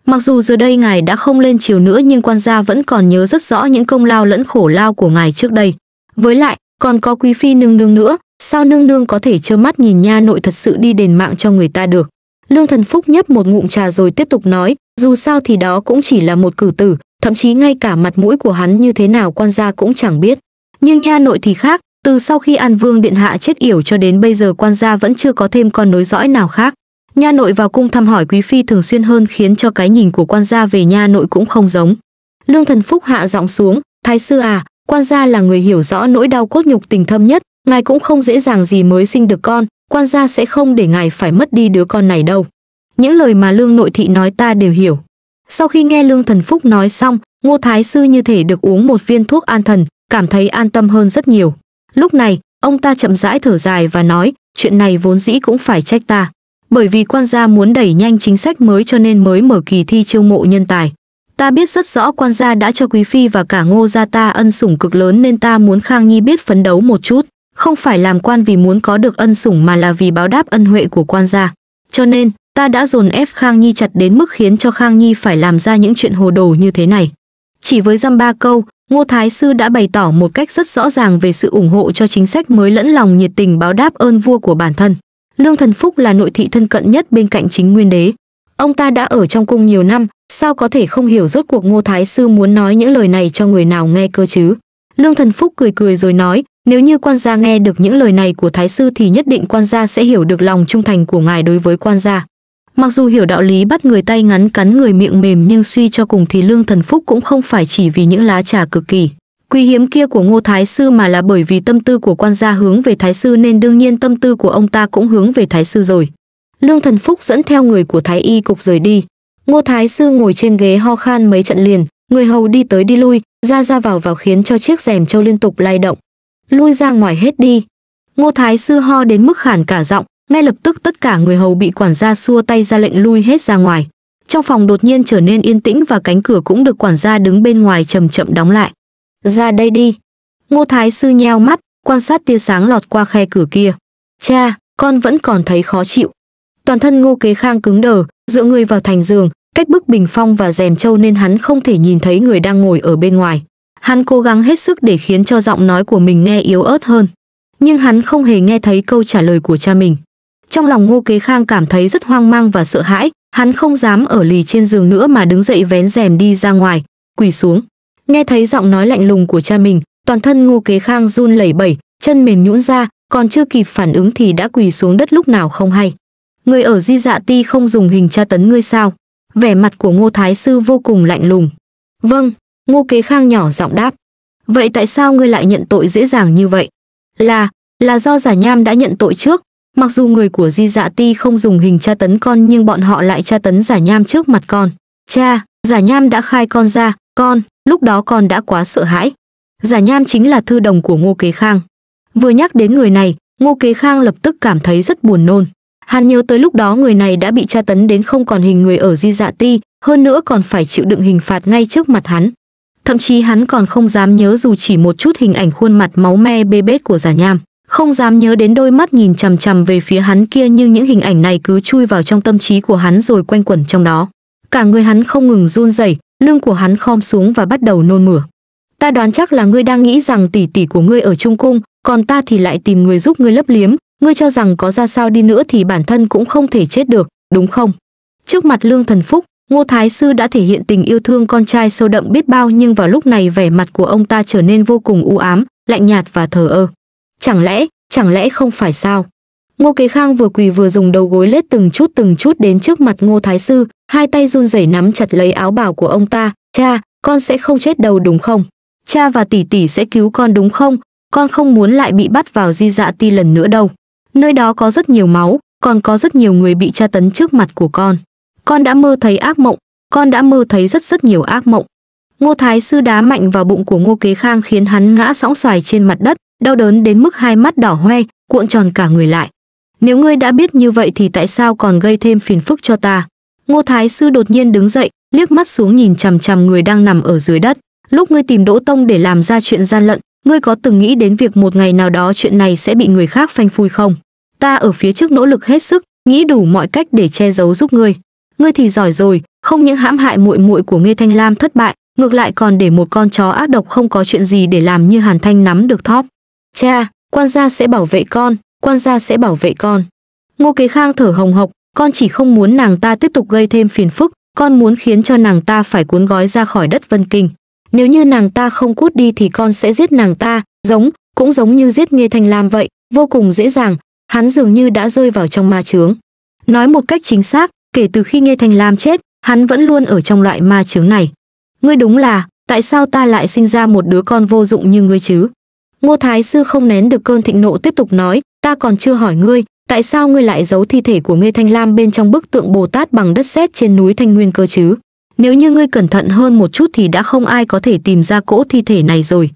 Mặc dù giờ đây ngài đã không lên chiều nữa nhưng quan gia vẫn còn nhớ rất rõ những công lao lẫn khổ lao của ngài trước đây. Với lại, còn có quý phi nương nương nữa, sao nương nương có thể trơ mắt nhìn nha nội thật sự đi đền mạng cho người ta được. Lương Thần Phúc nhấp một ngụm trà rồi tiếp tục nói, dù sao thì đó cũng chỉ là một cử tử, thậm chí ngay cả mặt mũi của hắn như thế nào quan gia cũng chẳng biết. Nhưng nha nội thì khác, từ sau khi An Vương điện hạ chết yểu cho đến bây giờ quan gia vẫn chưa có thêm con nối dõi nào khác. Nha nội vào cung thăm hỏi quý phi thường xuyên hơn khiến cho cái nhìn của quan gia về nha nội cũng không giống. Lương Thần Phúc hạ giọng xuống, "Thái sư à, quan gia là người hiểu rõ nỗi đau cốt nhục tình thâm nhất, ngài cũng không dễ dàng gì mới sinh được con, quan gia sẽ không để ngài phải mất đi đứa con này đâu." Những lời mà Lương nội thị nói ta đều hiểu. Sau khi nghe Lương Thần Phúc nói xong, Ngô Thái sư như thể được uống một viên thuốc an thần, cảm thấy an tâm hơn rất nhiều. Lúc này, ông ta chậm rãi thở dài và nói, chuyện này vốn dĩ cũng phải trách ta. Bởi vì quan gia muốn đẩy nhanh chính sách mới cho nên mới mở kỳ thi chiêu mộ nhân tài. Ta biết rất rõ quan gia đã cho quý phi và cả ngô gia ta ân sủng cực lớn nên ta muốn Khang Nhi biết phấn đấu một chút. Không phải làm quan vì muốn có được ân sủng mà là vì báo đáp ân huệ của quan gia. Cho nên, ta đã dồn ép Khang Nhi chặt đến mức khiến cho Khang Nhi phải làm ra những chuyện hồ đồ như thế này. Chỉ với dăm ba câu, Ngô Thái Sư đã bày tỏ một cách rất rõ ràng về sự ủng hộ cho chính sách mới lẫn lòng nhiệt tình báo đáp ơn vua của bản thân. Lương Thần Phúc là nội thị thân cận nhất bên cạnh chính nguyên đế. Ông ta đã ở trong cung nhiều năm, sao có thể không hiểu rốt cuộc Ngô Thái Sư muốn nói những lời này cho người nào nghe cơ chứ. Lương Thần Phúc cười cười rồi nói, nếu như quan gia nghe được những lời này của Thái Sư thì nhất định quan gia sẽ hiểu được lòng trung thành của ngài đối với quan gia. Mặc dù hiểu đạo lý bắt người tay ngắn cắn người miệng mềm nhưng suy cho cùng thì Lương Thần Phúc cũng không phải chỉ vì những lá trà cực kỳ quý hiếm kia của Ngô Thái Sư mà là bởi vì tâm tư của quan gia hướng về Thái Sư nên đương nhiên tâm tư của ông ta cũng hướng về Thái Sư rồi. Lương Thần Phúc dẫn theo người của Thái Y cục rời đi. Ngô Thái Sư ngồi trên ghế ho khan mấy trận liền, người hầu đi tới đi lui, ra ra vào vào khiến cho chiếc rèm châu liên tục lay động. Lui ra ngoài hết đi. Ngô Thái Sư ho đến mức khản cả giọng, ngay lập tức tất cả người hầu bị quản gia xua tay ra lệnh lui hết ra ngoài. Trong phòng đột nhiên trở nên yên tĩnh và cánh cửa cũng được quản gia đứng bên ngoài chậm chậm đóng lại. Ra đây đi. Ngô Thái Sư nheo mắt, quan sát tia sáng lọt qua khe cửa kia. Cha, con vẫn còn thấy khó chịu. Toàn thân Ngô Kế Khang cứng đờ, dựa người vào thành giường, cách bức bình phong và rèm châu nên hắn không thể nhìn thấy người đang ngồi ở bên ngoài. Hắn cố gắng hết sức để khiến cho giọng nói của mình nghe yếu ớt hơn. Nhưng hắn không hề nghe thấy câu trả lời của cha mình. Trong lòng Ngô Kế Khang cảm thấy rất hoang mang và sợ hãi, hắn không dám ở lì trên giường nữa mà đứng dậy vén rèm đi ra ngoài, quỳ xuống. Nghe thấy giọng nói lạnh lùng của cha mình, toàn thân Ngô Kế Khang run lẩy bẩy, chân mềm nhũn ra, còn chưa kịp phản ứng thì đã quỳ xuống đất lúc nào không hay. Người ở Di Dạ Ti không dùng hình tra tấn ngươi sao? Vẻ mặt của Ngô Thái sư vô cùng lạnh lùng. Vâng, Ngô Kế Khang nhỏ giọng đáp. Vậy tại sao ngươi lại nhận tội dễ dàng như vậy? Là, là do giả nham đã nhận tội trước. Mặc dù người của Di Dạ Ti không dùng hình tra tấn con nhưng bọn họ lại tra tấn giả nham trước mặt con. Cha, giả nham đã khai con ra, con, lúc đó con đã quá sợ hãi. Giả nham chính là thư đồng của Ngô Kế Khang. Vừa nhắc đến người này, Ngô Kế Khang lập tức cảm thấy rất buồn nôn. Hắn nhớ tới lúc đó người này đã bị tra tấn đến không còn hình người ở di dạ ti, hơn nữa còn phải chịu đựng hình phạt ngay trước mặt hắn. Thậm chí hắn còn không dám nhớ dù chỉ một chút hình ảnh khuôn mặt máu me bê bết của giả nham. Không dám nhớ đến đôi mắt nhìn chằm chằm về phía hắn kia nhưng những hình ảnh này cứ chui vào trong tâm trí của hắn rồi quanh quẩn trong đó. Cả người hắn không ngừng run rẩy, lưng của hắn khom xuống và bắt đầu nôn mửa. Ta đoán chắc là ngươi đang nghĩ rằng tỷ tỷ của ngươi ở trung cung, còn ta thì lại tìm người giúp ngươi lấp liếm, ngươi cho rằng có ra sao đi nữa thì bản thân cũng không thể chết được, đúng không? Trước mặt Lương Thần Phúc, Ngô Thái Sư đã thể hiện tình yêu thương con trai sâu đậm biết bao nhưng vào lúc này vẻ mặt của ông ta trở nên vô cùng u ám, lạnh nhạt và thờ ơ. Chẳng lẽ, chẳng lẽ không phải sao? Ngô Kế Khang vừa quỳ vừa dùng đầu gối lết từng chút từng chút đến trước mặt Ngô Thái Sư, hai tay run rẩy nắm chặt lấy áo bào của ông ta. Cha, con sẽ không chết đâu đúng không? Cha và tỷ tỷ sẽ cứu con đúng không? Con không muốn lại bị bắt vào di dạ ti lần nữa đâu. Nơi đó có rất nhiều máu, còn có rất nhiều người bị tra tấn trước mặt của con. Con đã mơ thấy ác mộng, con đã mơ thấy rất rất nhiều ác mộng. Ngô Thái Sư đá mạnh vào bụng của Ngô Kế Khang khiến hắn ngã sõng xoài trên mặt đất, đau đớn đến mức hai mắt đỏ hoe, cuộn tròn cả người lại. Nếu ngươi đã biết như vậy thì tại sao còn gây thêm phiền phức cho ta? Ngô Thái Sư đột nhiên đứng dậy, liếc mắt xuống nhìn chằm chằm người đang nằm ở dưới đất. Lúc ngươi tìm Đỗ Tông để làm ra chuyện gian lận, ngươi có từng nghĩ đến việc một ngày nào đó chuyện này sẽ bị người khác phanh phui không? Ta ở phía trước nỗ lực hết sức, nghĩ đủ mọi cách để che giấu giúp ngươi. Ngươi thì giỏi rồi, không những hãm hại muội muội của Nghê Thanh Lam thất bại, ngược lại còn để một con chó ác độc không có chuyện gì để làm như Hàn Thanh nắm được thóp. Cha, quan gia sẽ bảo vệ con, quan gia sẽ bảo vệ con. Ngô Kế Khang thở hồng hộc, con chỉ không muốn nàng ta tiếp tục gây thêm phiền phức, con muốn khiến cho nàng ta phải cuốn gói ra khỏi đất Vân Kinh. Nếu như nàng ta không cút đi thì con sẽ giết nàng ta, giống, cũng giống như giết Nghe Thanh Lam vậy, vô cùng dễ dàng, hắn dường như đã rơi vào trong ma chướng. Nói một cách chính xác, kể từ khi Nghe Thanh Lam chết, hắn vẫn luôn ở trong loại ma chướng này. Ngươi đúng là, tại sao ta lại sinh ra một đứa con vô dụng như ngươi chứ? Ngô Thái Sư không nén được cơn thịnh nộ tiếp tục nói, ta còn chưa hỏi ngươi, tại sao ngươi lại giấu thi thể của Nghe Thanh Lam bên trong bức tượng Bồ Tát bằng đất sét trên núi Thanh Nguyên cơ chứ? Nếu như ngươi cẩn thận hơn một chút thì đã không ai có thể tìm ra cỗ thi thể này rồi.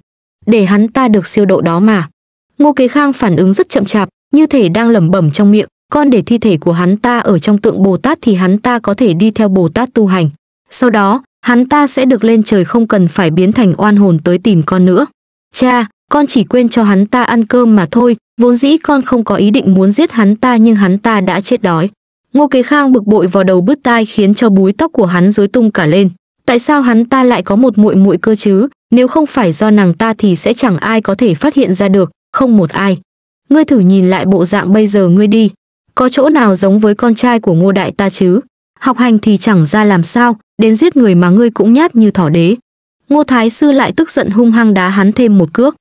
Để hắn ta được siêu độ đó mà. Ngô Kế Khang phản ứng rất chậm chạp, như thể đang lẩm bẩm trong miệng, con để thi thể của hắn ta ở trong tượng Bồ Tát thì hắn ta có thể đi theo Bồ Tát tu hành. Sau đó, hắn ta sẽ được lên trời không cần phải biến thành oan hồn tới tìm con nữa. Cha, con chỉ quên cho hắn ta ăn cơm mà thôi, vốn dĩ con không có ý định muốn giết hắn ta nhưng hắn ta đã chết đói. Ngô Kế Khang bực bội vào đầu bứt tai khiến cho búi tóc của hắn rối tung cả lên. Tại sao hắn ta lại có một muội muội cơ chứ? Nếu không phải do nàng ta thì sẽ chẳng ai có thể phát hiện ra được, không một ai. Ngươi thử nhìn lại bộ dạng bây giờ ngươi đi, có chỗ nào giống với con trai của Ngô đại ta chứ? Học hành thì chẳng ra làm sao, đến giết người mà ngươi cũng nhát như thỏ đế. Ngô Thái Sư lại tức giận hung hăng đá hắn thêm một cước.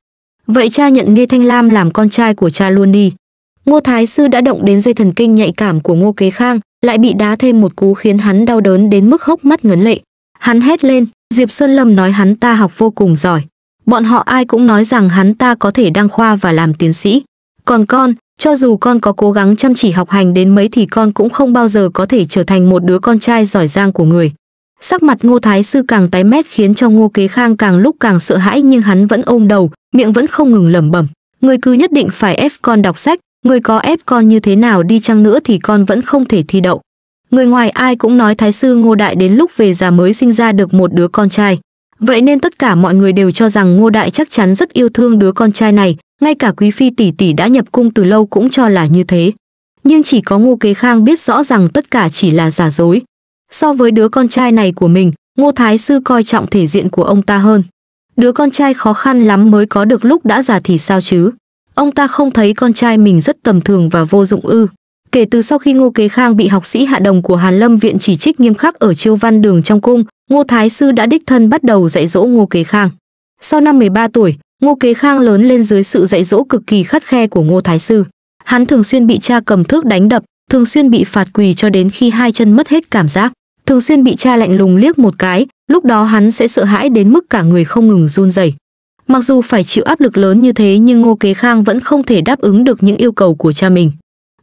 Vậy cha nhận Nghê Thanh Lam làm con trai của cha luôn đi. Ngô Thái Sư đã động đến dây thần kinh nhạy cảm của Ngô Kế Khang, lại bị đá thêm một cú khiến hắn đau đớn đến mức hốc mắt ngấn lệ. Hắn hét lên, Diệp Sơn Lâm nói hắn ta học vô cùng giỏi. Bọn họ ai cũng nói rằng hắn ta có thể đăng khoa và làm tiến sĩ. Còn con, cho dù con có cố gắng chăm chỉ học hành đến mấy thì con cũng không bao giờ có thể trở thành một đứa con trai giỏi giang của người. Sắc mặt ngô thái sư càng tái mét khiến cho ngô kế khang càng lúc càng sợ hãi nhưng hắn vẫn ôm đầu, miệng vẫn không ngừng lẩm bẩm. Người cứ nhất định phải ép con đọc sách, người có ép con như thế nào đi chăng nữa thì con vẫn không thể thi đậu. Người ngoài ai cũng nói thái sư ngô đại đến lúc về già mới sinh ra được một đứa con trai. Vậy nên tất cả mọi người đều cho rằng ngô đại chắc chắn rất yêu thương đứa con trai này, ngay cả quý phi tỷ tỷ đã nhập cung từ lâu cũng cho là như thế. Nhưng chỉ có ngô kế khang biết rõ rằng tất cả chỉ là giả dối. So với đứa con trai này của mình, ngô thái sư coi trọng thể diện của ông ta hơn. Đứa con trai khó khăn lắm mới có được lúc đã già thì sao chứ. Ông ta không thấy con trai mình rất tầm thường và vô dụng ư. Kể từ sau khi Ngô Kế Khang bị học sĩ hạ đồng của Hàn Lâm viện chỉ trích nghiêm khắc ở Chiêu Văn Đường trong cung, Ngô Thái sư đã đích thân bắt đầu dạy dỗ Ngô Kế Khang. Sau năm 13 tuổi, Ngô Kế Khang lớn lên dưới sự dạy dỗ cực kỳ khắt khe của Ngô Thái sư. Hắn thường xuyên bị cha cầm thước đánh đập, thường xuyên bị phạt quỳ cho đến khi hai chân mất hết cảm giác, thường xuyên bị cha lạnh lùng liếc một cái, lúc đó hắn sẽ sợ hãi đến mức cả người không ngừng run rẩy. Mặc dù phải chịu áp lực lớn như thế nhưng Ngô Kế Khang vẫn không thể đáp ứng được những yêu cầu của cha mình.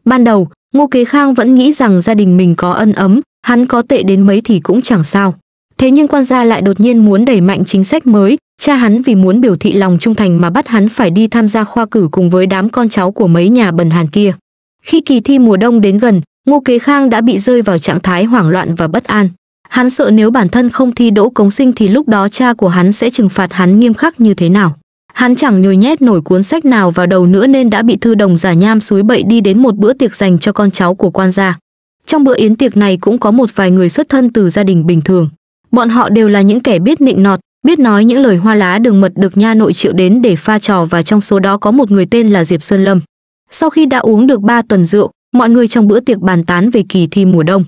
Ban đầu, Ngô Kế Khang vẫn nghĩ rằng gia đình mình có ân ấm, hắn có tệ đến mấy thì cũng chẳng sao. Thế nhưng quan gia lại đột nhiên muốn đẩy mạnh chính sách mới, cha hắn vì muốn biểu thị lòng trung thành mà bắt hắn phải đi tham gia khoa cử cùng với đám con cháu của mấy nhà bần hàn kia. Khi kỳ thi mùa đông đến gần, Ngô Kế Khang đã bị rơi vào trạng thái hoảng loạn và bất an. Hắn sợ nếu bản thân không thi đỗ cống sinh thì lúc đó cha của hắn sẽ trừng phạt hắn nghiêm khắc như thế nào. Hắn chẳng nhồi nhét nổi cuốn sách nào vào đầu nữa nên đã bị thư đồng giả nham suối bậy đi đến một bữa tiệc dành cho con cháu của quan gia. Trong bữa yến tiệc này cũng có một vài người xuất thân từ gia đình bình thường. Bọn họ đều là những kẻ biết nịnh nọt, biết nói những lời hoa lá đường mật được nha nội triệu đến để pha trò và trong số đó có một người tên là Diệp Sơn Lâm. Sau khi đã uống được 3 tuần rượu, mọi người trong bữa tiệc bàn tán về kỳ thi mùa đông.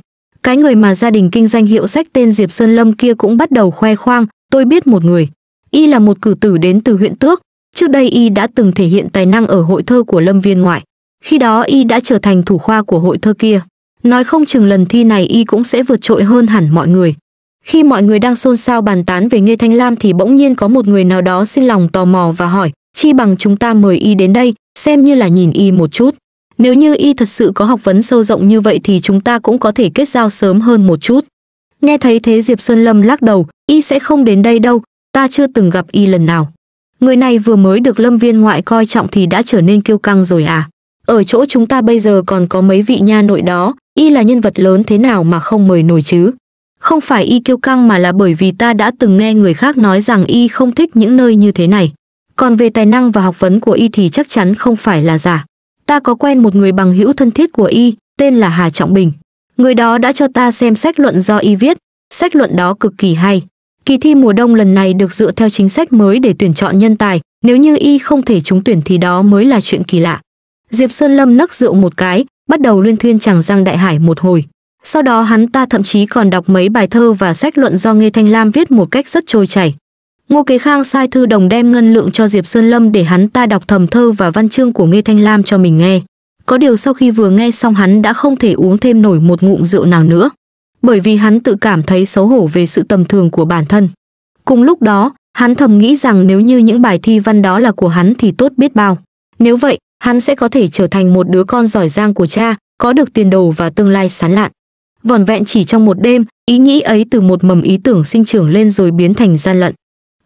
Cái người mà gia đình kinh doanh hiệu sách tên Diệp Sơn Lâm kia cũng bắt đầu khoe khoang, tôi biết một người. Y là một cử tử đến từ huyện Tước, trước đây Y đã từng thể hiện tài năng ở hội thơ của Lâm Viên ngoại. Khi đó Y đã trở thành thủ khoa của hội thơ kia. Nói không chừng lần thi này Y cũng sẽ vượt trội hơn hẳn mọi người. Khi mọi người đang xôn xao bàn tán về Nghê Thanh Lam thì bỗng nhiên có một người nào đó xin lòng tò mò và hỏi, chi bằng chúng ta mời y đến đây, xem như là nhìn y một chút. Nếu như y thật sự có học vấn sâu rộng như vậy thì chúng ta cũng có thể kết giao sớm hơn một chút. Nghe thấy thế Diệp Sơn Lâm lắc đầu, y sẽ không đến đây đâu, ta chưa từng gặp y lần nào. Người này vừa mới được lâm viên ngoại coi trọng thì đã trở nên kiêu căng rồi à. Ở chỗ chúng ta bây giờ còn có mấy vị nha nội đó, y là nhân vật lớn thế nào mà không mời nổi chứ. Không phải y kiêu căng mà là bởi vì ta đã từng nghe người khác nói rằng y không thích những nơi như thế này. Còn về tài năng và học vấn của y thì chắc chắn không phải là giả. Ta có quen một người bằng hữu thân thiết của y, tên là Hà Trọng Bình. Người đó đã cho ta xem sách luận do y viết, sách luận đó cực kỳ hay. Kỳ thi mùa đông lần này được dựa theo chính sách mới để tuyển chọn nhân tài, nếu như y không thể trúng tuyển thì đó mới là chuyện kỳ lạ. Diệp Sơn Lâm nấc rượu một cái, bắt đầu liên thuyên chàng giang đại hải một hồi. Sau đó hắn ta thậm chí còn đọc mấy bài thơ và sách luận do Nghe Thanh Lam viết một cách rất trôi chảy. Ngô Kế Khang sai thư đồng đem ngân lượng cho Diệp Sơn Lâm để hắn ta đọc thầm thơ và văn chương của Nghê Thanh Lam cho mình nghe. Có điều sau khi vừa nghe xong hắn đã không thể uống thêm nổi một ngụm rượu nào nữa. Bởi vì hắn tự cảm thấy xấu hổ về sự tầm thường của bản thân. Cùng lúc đó, hắn thầm nghĩ rằng nếu như những bài thi văn đó là của hắn thì tốt biết bao. Nếu vậy, hắn sẽ có thể trở thành một đứa con giỏi giang của cha, có được tiền đồ và tương lai sáng lạn. Vòn vẹn chỉ trong một đêm, ý nghĩ ấy từ một mầm ý tưởng sinh trưởng lên rồi biến thành gian lận.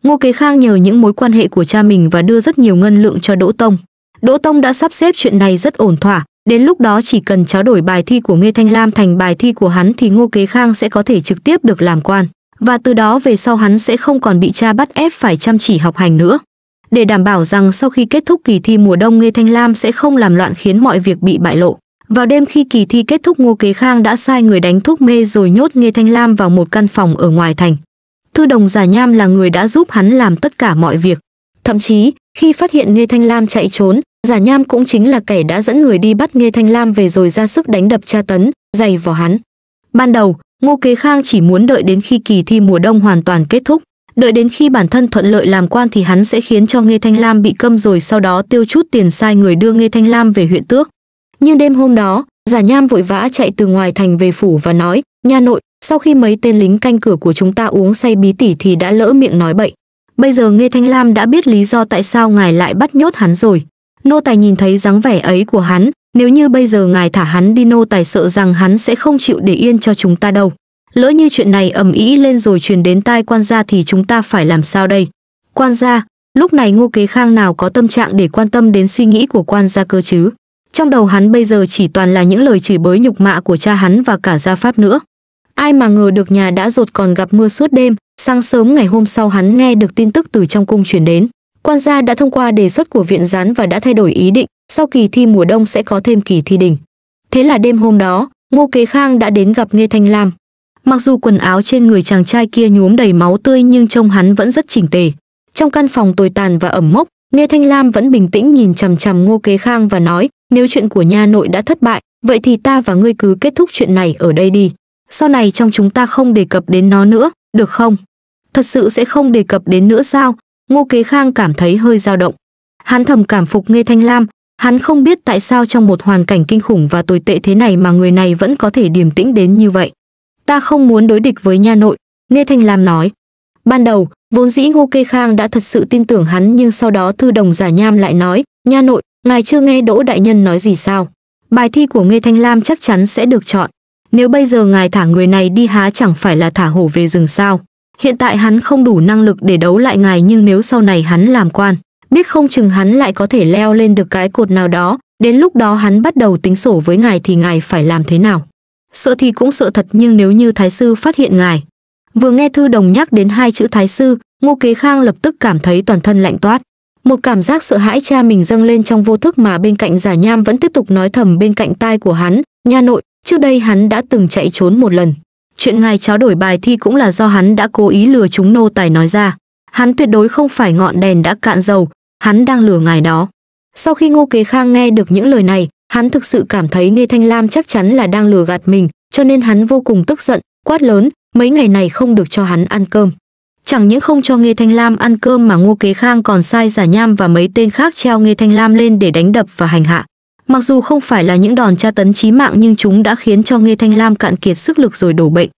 Ngô Kế Khang nhờ những mối quan hệ của cha mình và đưa rất nhiều ngân lượng cho Đỗ Tông. Đỗ Tông đã sắp xếp chuyện này rất ổn thỏa, đến lúc đó chỉ cần trao đổi bài thi của Nghê Thanh Lam thành bài thi của hắn thì Ngô Kế Khang sẽ có thể trực tiếp được làm quan, và từ đó về sau hắn sẽ không còn bị cha bắt ép phải chăm chỉ học hành nữa. Để đảm bảo rằng sau khi kết thúc kỳ thi mùa đông Nghê Thanh Lam sẽ không làm loạn khiến mọi việc bị bại lộ. Vào đêm khi kỳ thi kết thúc Ngô Kế Khang đã sai người đánh thuốc mê rồi nhốt Nghê Thanh Lam vào một căn phòng ở ngoài thành. Thư đồng giả nham là người đã giúp hắn làm tất cả mọi việc. Thậm chí, khi phát hiện Nghê Thanh Lam chạy trốn, giả nham cũng chính là kẻ đã dẫn người đi bắt Nghê Thanh Lam về rồi ra sức đánh đập tra tấn, dày vào hắn. Ban đầu, Ngô Kế Khang chỉ muốn đợi đến khi kỳ thi mùa đông hoàn toàn kết thúc, đợi đến khi bản thân thuận lợi làm quan thì hắn sẽ khiến cho Nghê Thanh Lam bị câm rồi sau đó tiêu chút tiền sai người đưa Nghê Thanh Lam về huyện Tước. Nhưng đêm hôm đó, Giả Nham vội vã chạy từ ngoài thành về phủ và nói, nha nội, sau khi mấy tên lính canh cửa của chúng ta uống say bí tỉ thì đã lỡ miệng nói bậy. Bây giờ nghe Thanh Lam đã biết lý do tại sao ngài lại bắt nhốt hắn rồi. Nô tài nhìn thấy dáng vẻ ấy của hắn, nếu như bây giờ ngài thả hắn đi nô tài sợ rằng hắn sẽ không chịu để yên cho chúng ta đâu. Lỡ như chuyện này ầm ĩ lên rồi truyền đến tai quan gia thì chúng ta phải làm sao đây? Quan gia, lúc này Ngô Kế Khang nào có tâm trạng để quan tâm đến suy nghĩ của quan gia cơ chứ? Trong đầu hắn bây giờ chỉ toàn là những lời chửi bới nhục mạ của cha hắn và cả gia pháp nữa. Ai mà ngờ được nhà đã rột còn gặp mưa suốt đêm, sáng sớm ngày hôm sau hắn nghe được tin tức từ trong cung truyền đến. Quan gia đã thông qua đề xuất của viện gián và đã thay đổi ý định, sau kỳ thi mùa đông sẽ có thêm kỳ thi đình. Thế là đêm hôm đó, Ngô Kế Khang đã đến gặp Nghe Thanh Lam. Mặc dù quần áo trên người chàng trai kia nhuốm đầy máu tươi nhưng trông hắn vẫn rất chỉnh tề. Trong căn phòng tồi tàn và ẩm mốc, Nghe Thanh Lam vẫn bình tĩnh nhìn chằm chằm Ngô Kế Khang và nói, nếu chuyện của nha nội đã thất bại, vậy thì ta và ngươi cứ kết thúc chuyện này ở đây đi. Sau này trong chúng ta không đề cập đến nó nữa, được không? Thật sự sẽ không đề cập đến nữa sao? Ngô Kế Khang cảm thấy hơi dao động. Hắn thầm cảm phục Nghe Thanh Lam, hắn không biết tại sao trong một hoàn cảnh kinh khủng và tồi tệ thế này mà người này vẫn có thể điềm tĩnh đến như vậy. Ta không muốn đối địch với nha nội, Nghe Thanh Lam nói. Ban đầu, vốn dĩ Ngô Kê Khang đã thật sự tin tưởng hắn nhưng sau đó thư đồng giả nham lại nói, nha nội, ngài chưa nghe Đỗ Đại Nhân nói gì sao? Bài thi của Nghe Thanh Lam chắc chắn sẽ được chọn. Nếu bây giờ ngài thả người này đi há chẳng phải là thả hổ về rừng sao? Hiện tại hắn không đủ năng lực để đấu lại ngài nhưng nếu sau này hắn làm quan, biết không chừng hắn lại có thể leo lên được cái cột nào đó, đến lúc đó hắn bắt đầu tính sổ với ngài thì ngài phải làm thế nào? Sợ thì cũng sợ thật nhưng nếu như thái sư phát hiện ngài. Vừa nghe thư đồng nhắc đến hai chữ thái sư, Ngô Kế Khang lập tức cảm thấy toàn thân lạnh toát. Một cảm giác sợ hãi cha mình dâng lên trong vô thức mà bên cạnh giả nham vẫn tiếp tục nói thầm bên cạnh tai của hắn, nha nội, trước đây hắn đã từng chạy trốn một lần. Chuyện ngài tráo đổi bài thi cũng là do hắn đã cố ý lừa chúng nô tài nói ra. Hắn tuyệt đối không phải ngọn đèn đã cạn dầu, hắn đang lừa ngài đó. Sau khi Ngô Kế Khang nghe được những lời này, hắn thực sự cảm thấy Nghe Thanh Lam chắc chắn là đang lừa gạt mình, cho nên hắn vô cùng tức giận, quát lớn, mấy ngày này không được cho hắn ăn cơm. Chẳng những không cho Nghe Thanh Lam ăn cơm mà Ngô Kế Khang còn sai giả nham và mấy tên khác treo Nghe Thanh Lam lên để đánh đập và hành hạ. Mặc dù không phải là những đòn tra tấn chí mạng nhưng chúng đã khiến cho Nghê Thanh Lam cạn kiệt sức lực rồi đổ bệnh.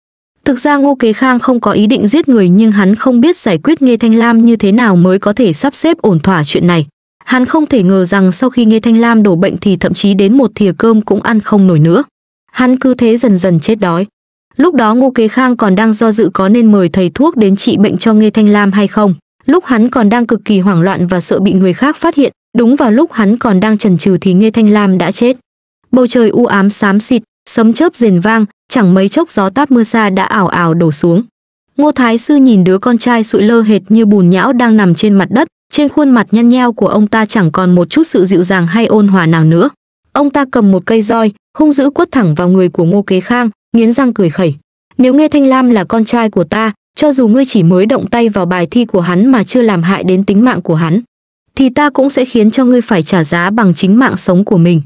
Thực ra Ngô Kế Khang không có ý định giết người nhưng hắn không biết giải quyết Nghê Thanh Lam như thế nào mới có thể sắp xếp ổn thỏa chuyện này. Hắn không thể ngờ rằng sau khi Nghê Thanh Lam đổ bệnh thì thậm chí đến một thìa cơm cũng ăn không nổi nữa. Hắn cứ thế dần dần chết đói. Lúc đó Ngô Kế Khang còn đang do dự có nên mời thầy thuốc đến trị bệnh cho Nghê Thanh Lam hay không. Lúc hắn còn đang cực kỳ hoảng loạn và sợ bị người khác phát hiện, đúng vào lúc hắn còn đang chần chừ thì Nghê Thanh Lam đã chết. Bầu trời u ám xám xịt, sấm chớp rền vang, chẳng mấy chốc gió táp mưa xa đã ảo ảo đổ xuống. Ngô Thái sư nhìn đứa con trai sụi lơ hệt như bùn nhão đang nằm trên mặt đất, trên khuôn mặt nhăn nheo của ông ta chẳng còn một chút sự dịu dàng hay ôn hòa nào nữa. Ông ta cầm một cây roi, hung dữ quất thẳng vào người của Ngô Kế Khang, nghiến răng cười khẩy. Nếu nghe Thanh Lam là con trai của ta, cho dù ngươi chỉ mới động tay vào bài thi của hắn mà chưa làm hại đến tính mạng của hắn, thì ta cũng sẽ khiến cho ngươi phải trả giá bằng chính mạng sống của mình.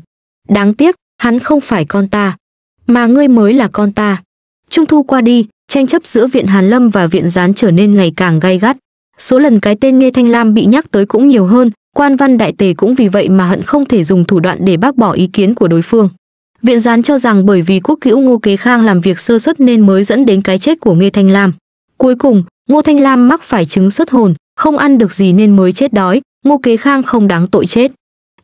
Đáng tiếc, hắn không phải con ta, mà ngươi mới là con ta. Trung thu qua đi, tranh chấp giữa viện Hàn Lâm và viện Gián trở nên ngày càng gay gắt. Số lần cái tên Nghe Thanh Lam bị nhắc tới cũng nhiều hơn, quan văn đại tề cũng vì vậy mà hận không thể dùng thủ đoạn để bác bỏ ý kiến của đối phương. Viện gián cho rằng bởi vì quốc cữu Ngô Kế Khang làm việc sơ suất nên mới dẫn đến cái chết của Nghe Thanh Lam. Cuối cùng, Ngô Thanh Lam mắc phải chứng xuất hồn, không ăn được gì nên mới chết đói, Ngô Kế Khang không đáng tội chết.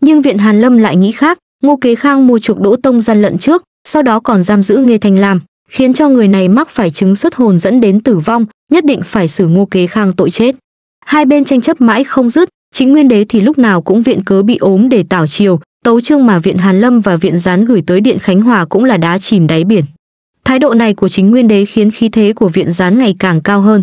Nhưng viện Hàn Lâm lại nghĩ khác, Ngô Kế Khang mua chuộc Đỗ Tông gian lận trước, sau đó còn giam giữ Nghê Thanh Lam, khiến cho người này mắc phải chứng xuất hồn dẫn đến tử vong, nhất định phải xử Ngô Kế Khang tội chết. Hai bên tranh chấp mãi không dứt, chính nguyên đế thì lúc nào cũng viện cớ bị ốm để tảo chiều, tấu chương mà viện Hàn Lâm và viện Gián gửi tới điện Khánh Hòa cũng là đá chìm đáy biển. Thái độ này của chính nguyên đế khiến khí thế của viện Gián ngày càng cao hơn.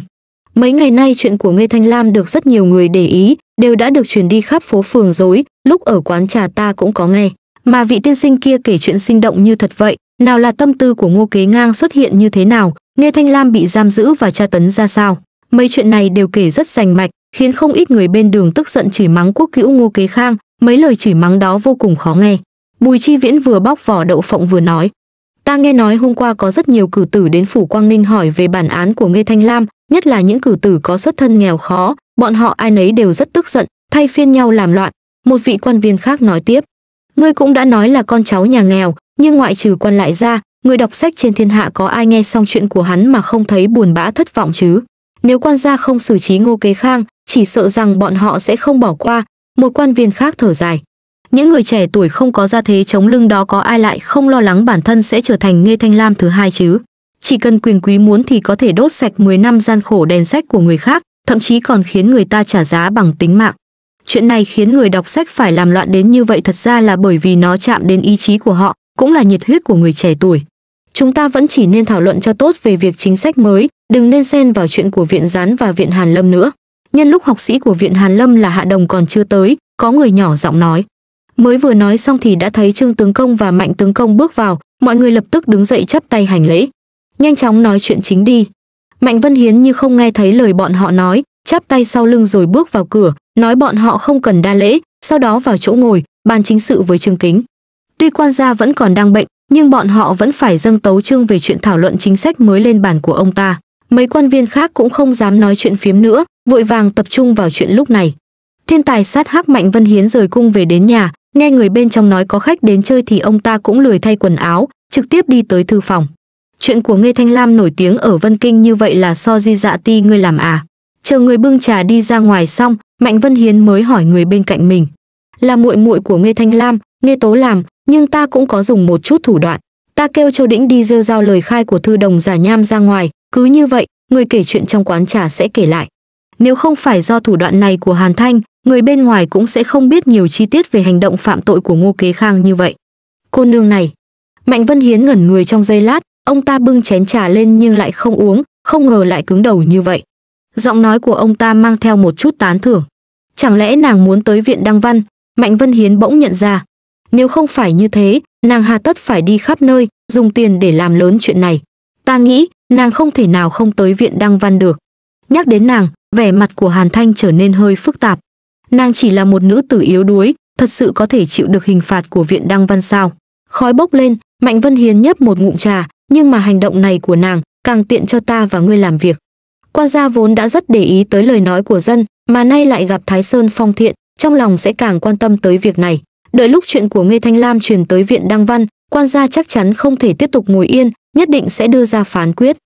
Mấy ngày nay chuyện của Nghê Thanh Lam được rất nhiều người để ý, đều đã được truyền đi khắp phố phường dối, lúc ở quán trà ta cũng có nghe. Mà vị tiên sinh kia kể chuyện sinh động như thật vậy, nào là tâm tư của Ngô Kế Ngang xuất hiện như thế nào, nghe Thanh Lam bị giam giữ và tra tấn ra sao. Mấy chuyện này đều kể rất rành mạch, khiến không ít người bên đường tức giận chửi mắng quốc cữu Ngô Kế Khang, mấy lời chửi mắng đó vô cùng khó nghe. Bùi Chi Viễn vừa bóc vỏ đậu phộng vừa nói, ta nghe nói hôm qua có rất nhiều cử tử đến phủ Quang Ninh hỏi về bản án của Nghê Thanh Lam, nhất là những cử tử có xuất thân nghèo khó, bọn họ ai nấy đều rất tức giận, thay phiên nhau làm loạn. Một vị quan viên khác nói tiếp, ngươi cũng đã nói là con cháu nhà nghèo, nhưng ngoại trừ quan lại ra, người đọc sách trên thiên hạ có ai nghe xong chuyện của hắn mà không thấy buồn bã thất vọng chứ? Nếu quan gia không xử trí Ngô Kế Khang, chỉ sợ rằng bọn họ sẽ không bỏ qua. Một quan viên khác thở dài. Những người trẻ tuổi không có gia thế chống lưng đó có ai lại không lo lắng bản thân sẽ trở thành nghe Thanh Lam thứ hai chứ? Chỉ cần quyền quý muốn thì có thể đốt sạch 10 năm gian khổ đèn sách của người khác, thậm chí còn khiến người ta trả giá bằng tính mạng. Chuyện này khiến người đọc sách phải làm loạn đến như vậy thật ra là bởi vì nó chạm đến ý chí của họ, cũng là nhiệt huyết của người trẻ tuổi. Chúng ta vẫn chỉ nên thảo luận cho tốt về việc chính sách mới, đừng nên xen vào chuyện của viện gián và viện Hàn Lâm nữa. Nhân lúc học sĩ của viện Hàn Lâm là Hạ Đồng còn chưa tới, có người nhỏ giọng nói. Mới vừa nói xong thì đã thấy Trương tướng công và Mạnh tướng công bước vào, mọi người lập tức đứng dậy chắp tay hành lễ. Nhanh chóng nói chuyện chính đi. Mạnh Vân Hiến như không nghe thấy lời bọn họ nói, chắp tay sau lưng rồi bước vào cửa, nói bọn họ không cần đa lễ, sau đó vào chỗ ngồi, bàn chính sự với Trương Kính. Tuy quan gia vẫn còn đang bệnh, nhưng bọn họ vẫn phải dâng tấu chương về chuyện thảo luận chính sách mới lên bàn của ông ta. Mấy quan viên khác cũng không dám nói chuyện phiếm nữa, vội vàng tập trung vào chuyện lúc này. Thiên tài sát hắc Mạnh Vân Hiến rời cung về đến nhà, nghe người bên trong nói có khách đến chơi thì ông ta cũng lười thay quần áo, trực tiếp đi tới thư phòng. Chuyện của nghe Thanh Lam nổi tiếng ở Vân Kinh như vậy là so di dạ ti ngươi làm à? Chờ người bưng trà đi ra ngoài xong, Mạnh Vân Hiến mới hỏi người bên cạnh mình. Là muội muội của nghe Thanh Lam, nghe Tố làm, nhưng ta cũng có dùng một chút thủ đoạn. Ta kêu Châu Đĩnh đi rêu giao lời khai của thư đồng giả nham ra ngoài, cứ như vậy, người kể chuyện trong quán trà sẽ kể lại. Nếu không phải do thủ đoạn này của Hàn Thanh, người bên ngoài cũng sẽ không biết nhiều chi tiết về hành động phạm tội của Ngô Kế Khang như vậy. Cô nương này, Mạnh Vân Hiến ngẩn người trong giây lát, ông ta bưng chén trà lên nhưng lại không uống, không ngờ lại cứng đầu như vậy. Giọng nói của ông ta mang theo một chút tán thưởng. Chẳng lẽ nàng muốn tới viện đăng văn? Mạnh Vân Hiến bỗng nhận ra. Nếu không phải như thế, nàng hà tất phải đi khắp nơi, dùng tiền để làm lớn chuyện này. Ta nghĩ, nàng không thể nào không tới viện đăng văn được. Nhắc đến nàng, vẻ mặt của Hàn Thanh trở nên hơi phức tạp. Nàng chỉ là một nữ tử yếu đuối, thật sự có thể chịu được hình phạt của viện đăng văn sao. Khói bốc lên, Mạnh Vân Hiến nhấp một ngụm trà, nhưng mà hành động này của nàng càng tiện cho ta và ngươi làm việc. Quan gia vốn đã rất để ý tới lời nói của dân, mà nay lại gặp Thái Sơn phong thiện, trong lòng sẽ càng quan tâm tới việc này. Đợi lúc chuyện của Nghê Thanh Lam truyền tới viện Đăng Văn, quan gia chắc chắn không thể tiếp tục ngồi yên, nhất định sẽ đưa ra phán quyết.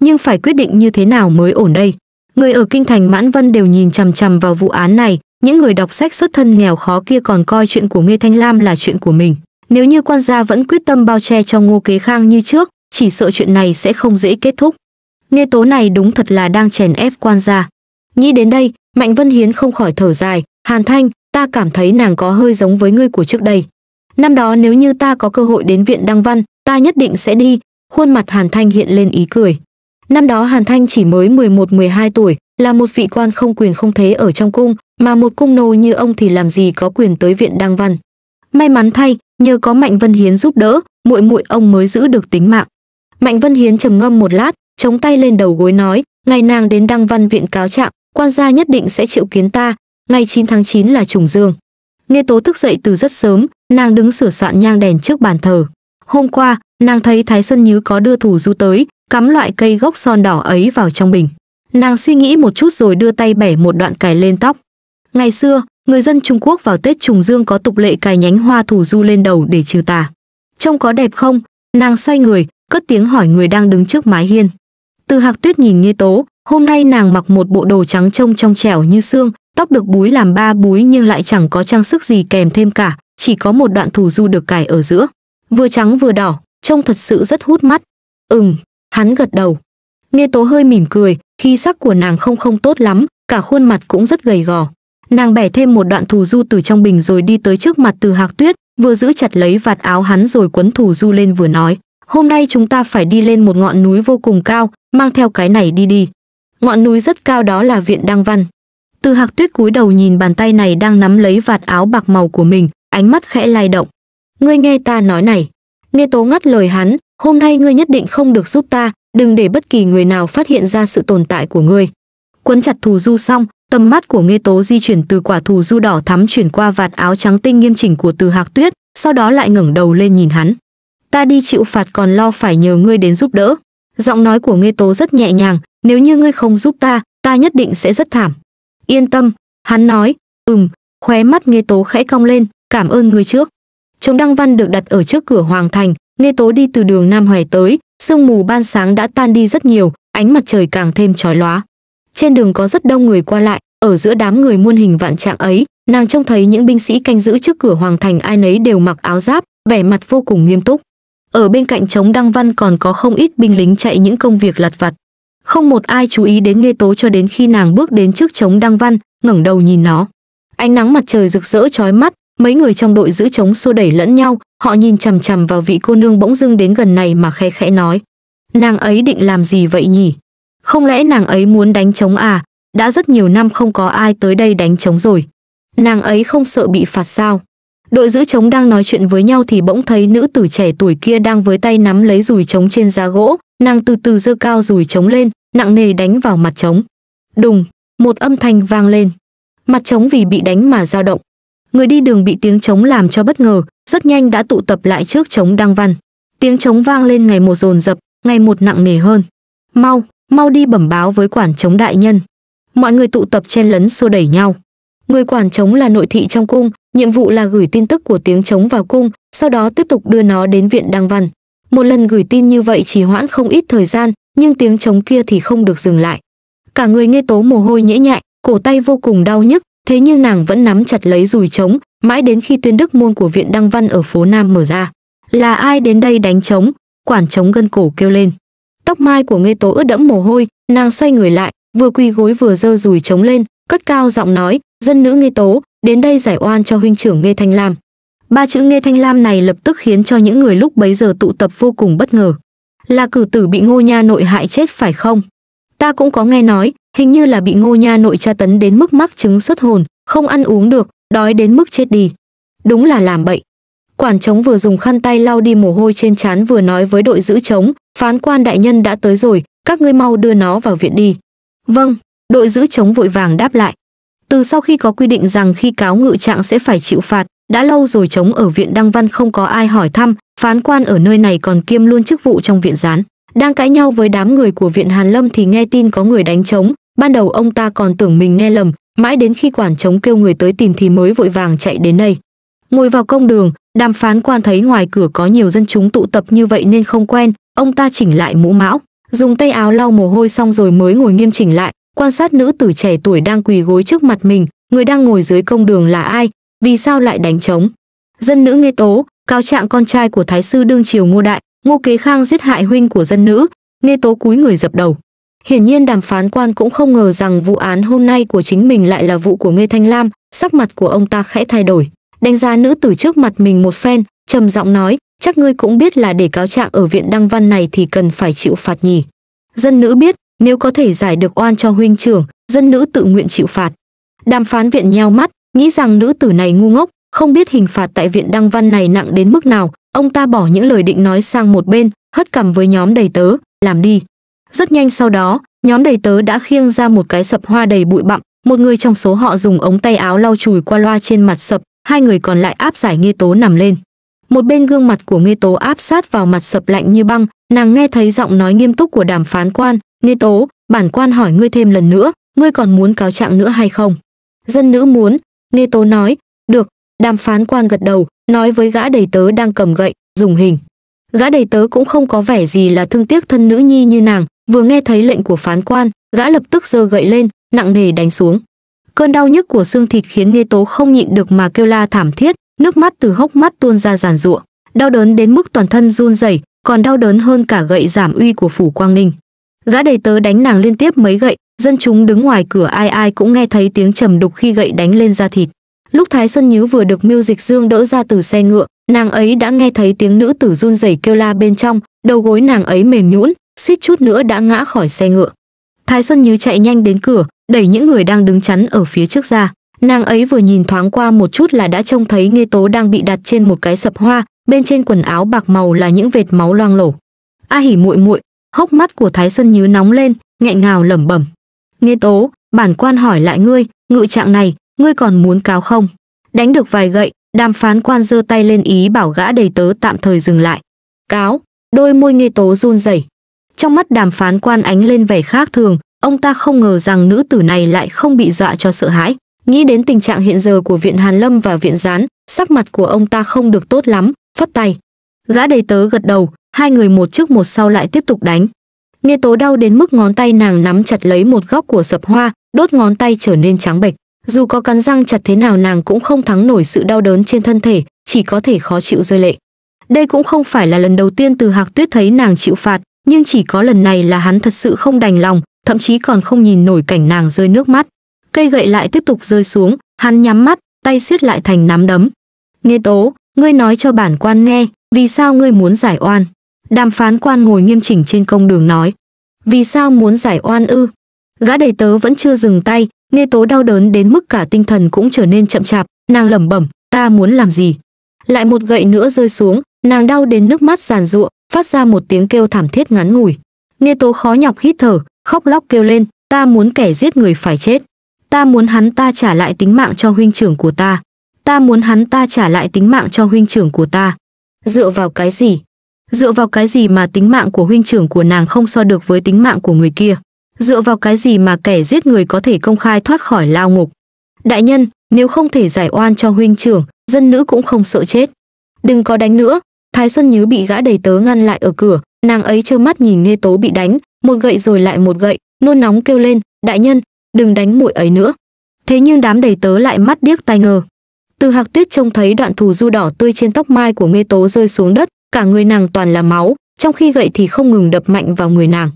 Nhưng phải quyết định như thế nào mới ổn đây? Người ở kinh thành Mãn Vân đều nhìn chằm chằm vào vụ án này, những người đọc sách xuất thân nghèo khó kia còn coi chuyện của Ngê Thanh Lam là chuyện của mình. Nếu như quan gia vẫn quyết tâm bao che cho Ngô Kế Khang như trước, chỉ sợ chuyện này sẽ không dễ kết thúc. Nghe tố này đúng thật là đang chèn ép quan gia. Nghĩ đến đây, Mạnh Vân Hiến không khỏi thở dài, Hàn Thanh, ta cảm thấy nàng có hơi giống với ngươi của trước đây. Năm đó nếu như ta có cơ hội đến viện Đăng Văn, ta nhất định sẽ đi, khuôn mặt Hàn Thanh hiện lên ý cười. Năm đó Hàn Thanh chỉ mới 11-12 tuổi, là một vị quan không quyền không thế ở trong cung, mà một cung nô như ông thì làm gì có quyền tới viện Đăng Văn. May mắn thay, nhờ có Mạnh Vân Hiến giúp đỡ, muội muội ông mới giữ được tính mạng. Mạnh Vân Hiến trầm ngâm một lát, chống tay lên đầu gối nói, ngày nàng đến Đăng Văn viện cáo trạng, quan gia nhất định sẽ triệu kiến ta, ngày 9 tháng 9 là trùng dương. Nghe Tố thức dậy từ rất sớm, nàng đứng sửa soạn nhang đèn trước bàn thờ. Hôm qua, nàng thấy Thái Xuân Nhứ có đưa thủ du tới, cắm loại cây gốc son đỏ ấy vào trong bình. Nàng suy nghĩ một chút rồi đưa tay bẻ một đoạn cài lên tóc. Ngày xưa, người dân Trung Quốc vào Tết trùng dương có tục lệ cài nhánh hoa thủ du lên đầu để trừ tà. Trông có đẹp không? Nàng xoay người, cất tiếng hỏi người đang đứng trước mái hiên. Từ Hạc Tuyết nhìn Nghe Tố, hôm nay nàng mặc một bộ đồ trắng trông trong trẻo như xương, tóc được búi làm ba búi nhưng lại chẳng có trang sức gì kèm thêm cả, chỉ có một đoạn thủ du được cài ở giữa. Vừa trắng vừa đỏ, trông thật sự rất hút mắt. Ừm, hắn gật đầu. Nghe Tố hơi mỉm cười, khi sắc của nàng không không tốt lắm, cả khuôn mặt cũng rất gầy gò. Nàng bẻ thêm một đoạn thủ du từ trong bình rồi đi tới trước mặt từ Hạc Tuyết, vừa giữ chặt lấy vạt áo hắn rồi quấn thủ du lên vừa nói hôm nay chúng ta phải đi lên một ngọn núi vô cùng cao, mang theo cái này đi đi. Ngọn núi rất cao đó là viện Đăng Văn. Từ Hạc Tuyết cúi đầu nhìn bàn tay này đang nắm lấy vạt áo bạc màu của mình, ánh mắt khẽ lay động. Ngươi nghe ta nói này. Nghe tố ngắt lời hắn, hôm nay ngươi nhất định không được giúp ta, đừng để bất kỳ người nào phát hiện ra sự tồn tại của ngươi. quấn chặt thù du xong tầm mắt của nghe tố di chuyển từ quả thù du đỏ thắm chuyển qua vạt áo trắng tinh nghiêm chỉnh của từ hạc tuyết sau đó lại ngẩng đầu lên nhìn hắn ta đi chịu phạt còn lo phải nhờ ngươi đến giúp đỡ. Giọng nói của nghe tố rất nhẹ nhàng, nếu như ngươi không giúp ta ta nhất định sẽ rất thảm. Yên tâm, hắn nói, ừm, khóe mắt nghe tố khẽ cong lên, cảm ơn ngươi trước. Trống đăng văn được đặt ở trước cửa hoàng thành nghe tố đi từ đường nam hoài tới, sương mù ban sáng đã tan đi rất nhiều, ánh mặt trời càng thêm chói lóa. Trên đường có rất đông người qua lại, ở giữa đám người muôn hình vạn trạng ấy, nàng trông thấy những binh sĩ canh giữ trước cửa hoàng thành ai nấy đều mặc áo giáp, vẻ mặt vô cùng nghiêm túc ở bên cạnh trống đăng văn còn có không ít binh lính chạy những công việc lặt vặt. Không một ai chú ý đến nghe tố cho đến khi nàng bước đến trước trống đăng văn, ngẩng đầu nhìn nó. Ánh nắng mặt trời rực rỡ chói mắt, mấy người trong đội giữ trống xô đẩy lẫn nhau, họ nhìn chằm chằm vào vị cô nương bỗng dưng đến gần này mà khẽ khẽ nói, nàng ấy định làm gì vậy nhỉ? Không lẽ nàng ấy muốn đánh trống à? Đã rất nhiều năm không có ai tới đây đánh trống rồi. Nàng ấy không sợ bị phạt sao? Đội giữ trống đang nói chuyện với nhau thì bỗng thấy nữ tử trẻ tuổi kia đang với tay nắm lấy dùi trống trên giá gỗ. Nàng từ từ giơ cao dùi trống lên, nặng nề đánh vào mặt trống. Đùng, một âm thanh vang lên. Mặt trống vì bị đánh mà dao động. Người đi đường bị tiếng trống làm cho bất ngờ, rất nhanh đã tụ tập lại trước trống đăng văn. Tiếng trống vang lên ngày một dồn dập, ngày một nặng nề hơn. Mau mau đi bẩm báo với quản trống đại nhân. Mọi người tụ tập chen lấn xô đẩy nhau người quản trống là nội thị trong cung, nhiệm vụ là gửi tin tức của tiếng trống vào cung, sau đó tiếp tục đưa nó đến viện đăng văn. Một lần gửi tin như vậy chỉ hoãn không ít thời gian, nhưng tiếng trống kia thì không được dừng lại. Cả người nghe tố mồ hôi nhễ nhại, cổ tay vô cùng đau nhức, thế nhưng nàng vẫn nắm chặt lấy dùi trống, mãi đến khi tuyên đức môn của viện đăng văn ở phố nam mở ra. Là ai đến đây đánh trống? quản trống gân cổ kêu lên. Tóc mai của nghe tố ướt đẫm mồ hôi, nàng xoay người lại, vừa quỳ gối vừa giơ dùi trống lên, cất cao giọng nói dân nữ nghe tố, đến đây giải oan cho huynh trưởng nghe thanh lam. Ba chữ nghe thanh lam này lập tức khiến cho những người lúc bấy giờ tụ tập vô cùng bất ngờ. Là cử tử bị ngô nha nội hại chết phải không? Ta cũng có nghe nói, hình như là bị ngô nha nội tra tấn đến mức mắc chứng xuất hồn, không ăn uống được, đói đến mức chết đi. Đúng là làm bậy. Quản trống vừa dùng khăn tay lau đi mồ hôi trên trán vừa nói với đội giữ trống, phán quan đại nhân đã tới rồi, các ngươi mau đưa nó vào viện đi. Vâng. Đội giữ trống vội vàng đáp lại từ sau khi có quy định rằng khi cáo ngự trạng sẽ phải chịu phạt, đã lâu rồi chống ở viện đăng văn không có ai hỏi thăm, phán quan ở nơi này còn kiêm luôn chức vụ trong viện gián. Đang cãi nhau với đám người của viện hàn lâm thì nghe tin có người đánh trống. Ban đầu ông ta còn tưởng mình nghe lầm, mãi đến khi quản trống kêu người tới tìm thì mới vội vàng chạy đến đây. Ngồi vào công đường đàm phán quan thấy ngoài cửa có nhiều dân chúng tụ tập như vậy nên không quen, ông ta chỉnh lại mũ mão, dùng tay áo lau mồ hôi xong rồi mới ngồi nghiêm chỉnh lại quan sát nữ tử trẻ tuổi đang quỳ gối trước mặt mình, người đang ngồi dưới công đường là ai, vì sao lại đánh trống? Dân nữ nghe tố, cáo trạng con trai của thái sư đương triều ngô đại, ngô kế khang giết hại huynh của dân nữ, nghe tố cúi người dập đầu. Hiển nhiên đàm phán quan cũng không ngờ rằng vụ án hôm nay của chính mình lại là vụ của nghe thanh lam, sắc mặt của ông ta khẽ thay đổi. Đánh giá nữ tử trước mặt mình một phen, trầm giọng nói, chắc ngươi cũng biết là để cáo trạng ở viện đăng văn này thì cần phải chịu phạt nhỉ. Dân nữ biết nếu có thể giải được oan cho huynh trưởng, dân nữ tự nguyện chịu phạt. Đàm phán viện nheo mắt, nghĩ rằng nữ tử này ngu ngốc, không biết hình phạt tại viện đăng văn này nặng đến mức nào. Ông ta bỏ những lời định nói sang một bên, hất cằm với nhóm đầy tớ, làm đi. Rất nhanh sau đó, nhóm đầy tớ đã khiêng ra một cái sập hoa đầy bụi bặm. Một người trong số họ dùng ống tay áo lau chùi qua loa trên mặt sập, hai người còn lại áp giải nghi tố nằm lên. Một bên gương mặt của nghi tố áp sát vào mặt sập lạnh như băng, nàng nghe thấy giọng nói nghiêm túc của đàm phán quan nghe tố, bản quan hỏi ngươi thêm lần nữa, ngươi còn muốn cáo trạng nữa hay không? Dân nữ muốn, nghe tố nói, được, đàm phán quan gật đầu, nói với gã đầy tớ đang cầm gậy, dùng hình. Gã đầy tớ cũng không có vẻ gì là thương tiếc thân nữ nhi như nàng, vừa nghe thấy lệnh của phán quan, gã lập tức giơ gậy lên, nặng nề đánh xuống. Cơn đau nhức của xương thịt khiến nghe tố không nhịn được mà kêu la thảm thiết, nước mắt từ hốc mắt tuôn ra giàn giụa. Đau đớn đến mức toàn thân run rẩy, còn đau đớn hơn cả gậy giảm uy của phủ quang ninh gã đầy tớ đánh nàng liên tiếp mấy gậy, dân chúng đứng ngoài cửa ai ai cũng nghe thấy tiếng trầm đục khi gậy đánh lên da thịt. Lúc thái xuân nhứ vừa được miêu dịch dương đỡ ra từ xe ngựa, nàng ấy đã nghe thấy tiếng nữ tử run rẩy kêu la bên trong, đầu gối nàng ấy mềm nhũn, suýt chút nữa đã ngã khỏi xe ngựa. Thái xuân nhứ chạy nhanh đến cửa, đẩy những người đang đứng chắn ở phía trước ra. Nàng ấy vừa nhìn thoáng qua một chút là đã trông thấy nghe tố đang bị đặt trên một cái sập hoa, bên trên quần áo bạc màu là những vệt máu loang lổ. A hỉ muội muội hốc mắt của thái xuân nhứ nóng lên nghẹn ngào lẩm bẩm Nghe tố, bản quan hỏi lại ngươi, ngự trạng này, ngươi còn muốn cáo không? Đánh được vài gậy, đàm phán quan giơ tay lên ý bảo gã đầy tớ tạm thời dừng lại. Cáo, đôi môi nghe tố run rẩy. Trong mắt đàm phán quan ánh lên vẻ khác thường, ông ta không ngờ rằng nữ tử này lại không bị dọa cho sợ hãi. Nghĩ đến tình trạng hiện giờ của viện Hàn Lâm và viện Gián, sắc mặt của ông ta không được tốt lắm, phất tay. Gã đầy tớ gật đầu, hai người một trước một sau lại tiếp tục đánh. Nghe tố đau đến mức ngón tay nàng nắm chặt lấy một góc của sập hoa, đốt ngón tay trở nên trắng bệch. Dù có cắn răng chặt thế nào nàng cũng không thắng nổi sự đau đớn trên thân thể, chỉ có thể khó chịu rơi lệ. Đây cũng không phải là lần đầu tiên từ Hạc Tuyết thấy nàng chịu phạt, nhưng chỉ có lần này là hắn thật sự không đành lòng, thậm chí còn không nhìn nổi cảnh nàng rơi nước mắt. Cây gậy lại tiếp tục rơi xuống, hắn nhắm mắt, tay siết lại thành nắm đấm. Nghe tố, ngươi nói cho bản quan nghe, vì sao ngươi muốn giải oan? Đàm phán quan ngồi nghiêm chỉnh trên công đường nói. Vì sao muốn giải oan ư? Gã đầy tớ vẫn chưa dừng tay, nghe tố đau đớn đến mức cả tinh thần cũng trở nên chậm chạp, nàng lẩm bẩm, ta muốn làm gì? Lại một gậy nữa rơi xuống, nàng đau đến nước mắt giàn giụa, phát ra một tiếng kêu thảm thiết ngắn ngủi. Nghe tố khó nhọc hít thở, khóc lóc kêu lên, ta muốn kẻ giết người phải chết. Ta muốn hắn ta trả lại tính mạng cho huynh trưởng của ta. Ta muốn hắn ta trả lại tính mạng cho huynh trưởng của ta. Dựa vào cái gì? Dựa vào cái gì mà tính mạng của huynh trưởng của nàng không so được với tính mạng của người kia? Dựa vào cái gì mà kẻ giết người có thể công khai thoát khỏi lao ngục? Đại nhân, nếu không thể giải oan cho huynh trưởng, dân nữ cũng không sợ chết. Đừng có đánh nữa. Thái Xuân Nhứ bị gã đầy tớ ngăn lại ở cửa, nàng ấy trơ mắt nhìn Nghe Tố bị đánh, một gậy rồi lại một gậy, nôn nóng kêu lên, đại nhân, đừng đánh muội ấy nữa. Thế nhưng đám đầy tớ lại mắt điếc tai ngờ. Từ Hạc Tuyết trông thấy đoạn thù du đỏ tươi trên tóc mai của Nghe Tố rơi xuống đất, cả người nàng toàn là máu, trong khi gậy thì không ngừng đập mạnh vào người nàng.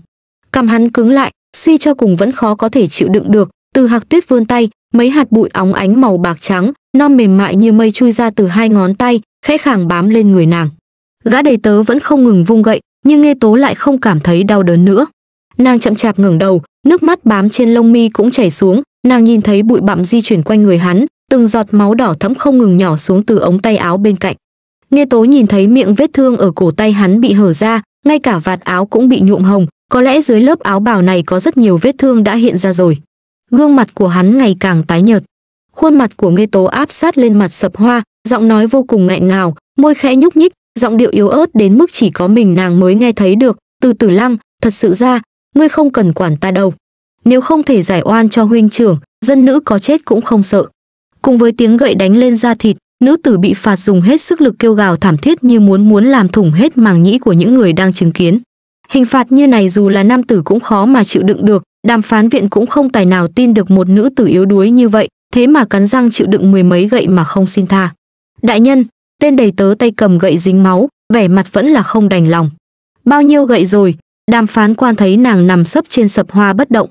Cầm hắn cứng lại, suy cho cùng vẫn khó có thể chịu đựng được, từ Hạc Tuyết vươn tay, mấy hạt bụi óng ánh màu bạc trắng, non mềm mại như mây chui ra từ hai ngón tay, khẽ khàng bám lên người nàng. Gã đầy tớ vẫn không ngừng vung gậy, nhưng Nghe Tố lại không cảm thấy đau đớn nữa. Nàng chậm chạp ngẩng đầu, nước mắt bám trên lông mi cũng chảy xuống, nàng nhìn thấy bụi bặm di chuyển quanh người hắn, từng giọt máu đỏ thẫm không ngừng nhỏ xuống từ ống tay áo bên cạnh. Nghe Tố nhìn thấy miệng vết thương ở cổ tay hắn bị hở ra, ngay cả vạt áo cũng bị nhuộm hồng, có lẽ dưới lớp áo bào này có rất nhiều vết thương đã hiện ra rồi. Gương mặt của hắn ngày càng tái nhợt. Khuôn mặt của Nghe Tố áp sát lên mặt sập hoa, giọng nói vô cùng nghẹn ngào, môi khẽ nhúc nhích, giọng điệu yếu ớt đến mức chỉ có mình nàng mới nghe thấy được, từ tử lăng, thật sự ra, ngươi không cần quản ta đâu. Nếu không thể giải oan cho huynh trưởng, dân nữ có chết cũng không sợ. Cùng với tiếng gậy đánh lên da thịt, nữ tử bị phạt dùng hết sức lực kêu gào thảm thiết như muốn muốn làm thủng hết màng nhĩ của những người đang chứng kiến. Hình phạt như này dù là nam tử cũng khó mà chịu đựng được, đàm phán viện cũng không tài nào tin được một nữ tử yếu đuối như vậy, thế mà cắn răng chịu đựng mười mấy gậy mà không xin tha. Đại nhân, tên đầy tớ tay cầm gậy dính máu, vẻ mặt vẫn là không đành lòng. Bao nhiêu gậy rồi, đàm phán quan thấy nàng nằm sấp trên sập hoa bất động.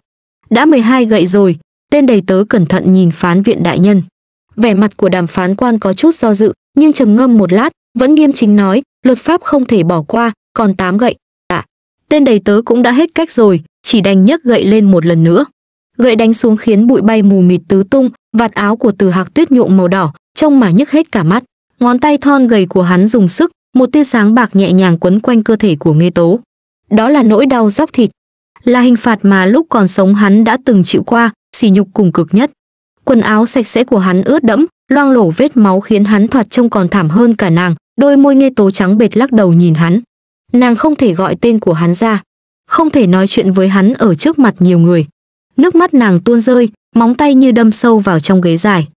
Đã 12 gậy rồi, tên đầy tớ cẩn thận nhìn phán viện đại nhân. Vẻ mặt của đàm phán quan có chút do dự, nhưng trầm ngâm một lát, vẫn nghiêm chính nói, luật pháp không thể bỏ qua, còn tám gậy. À, tên đầy tớ cũng đã hết cách rồi, chỉ đành nhấc gậy lên một lần nữa. Gậy đánh xuống khiến bụi bay mù mịt tứ tung, vạt áo của từ hạc tuyết nhuộm màu đỏ, trông mà nhức hết cả mắt. Ngón tay thon gầy của hắn dùng sức, một tia sáng bạc nhẹ nhàng quấn quanh cơ thể của Nghê Tố. Đó là nỗi đau dóc thịt, là hình phạt mà lúc còn sống hắn đã từng chịu qua, sỉ nhục cùng cực nhất. Quần áo sạch sẽ của hắn ướt đẫm, loang lổ vết máu khiến hắn thoạt trông còn thảm hơn cả nàng, đôi môi nghe Tố trắng bệt lắc đầu nhìn hắn. Nàng không thể gọi tên của hắn ra, không thể nói chuyện với hắn ở trước mặt nhiều người. Nước mắt nàng tuôn rơi, móng tay như đâm sâu vào trong ghế dài.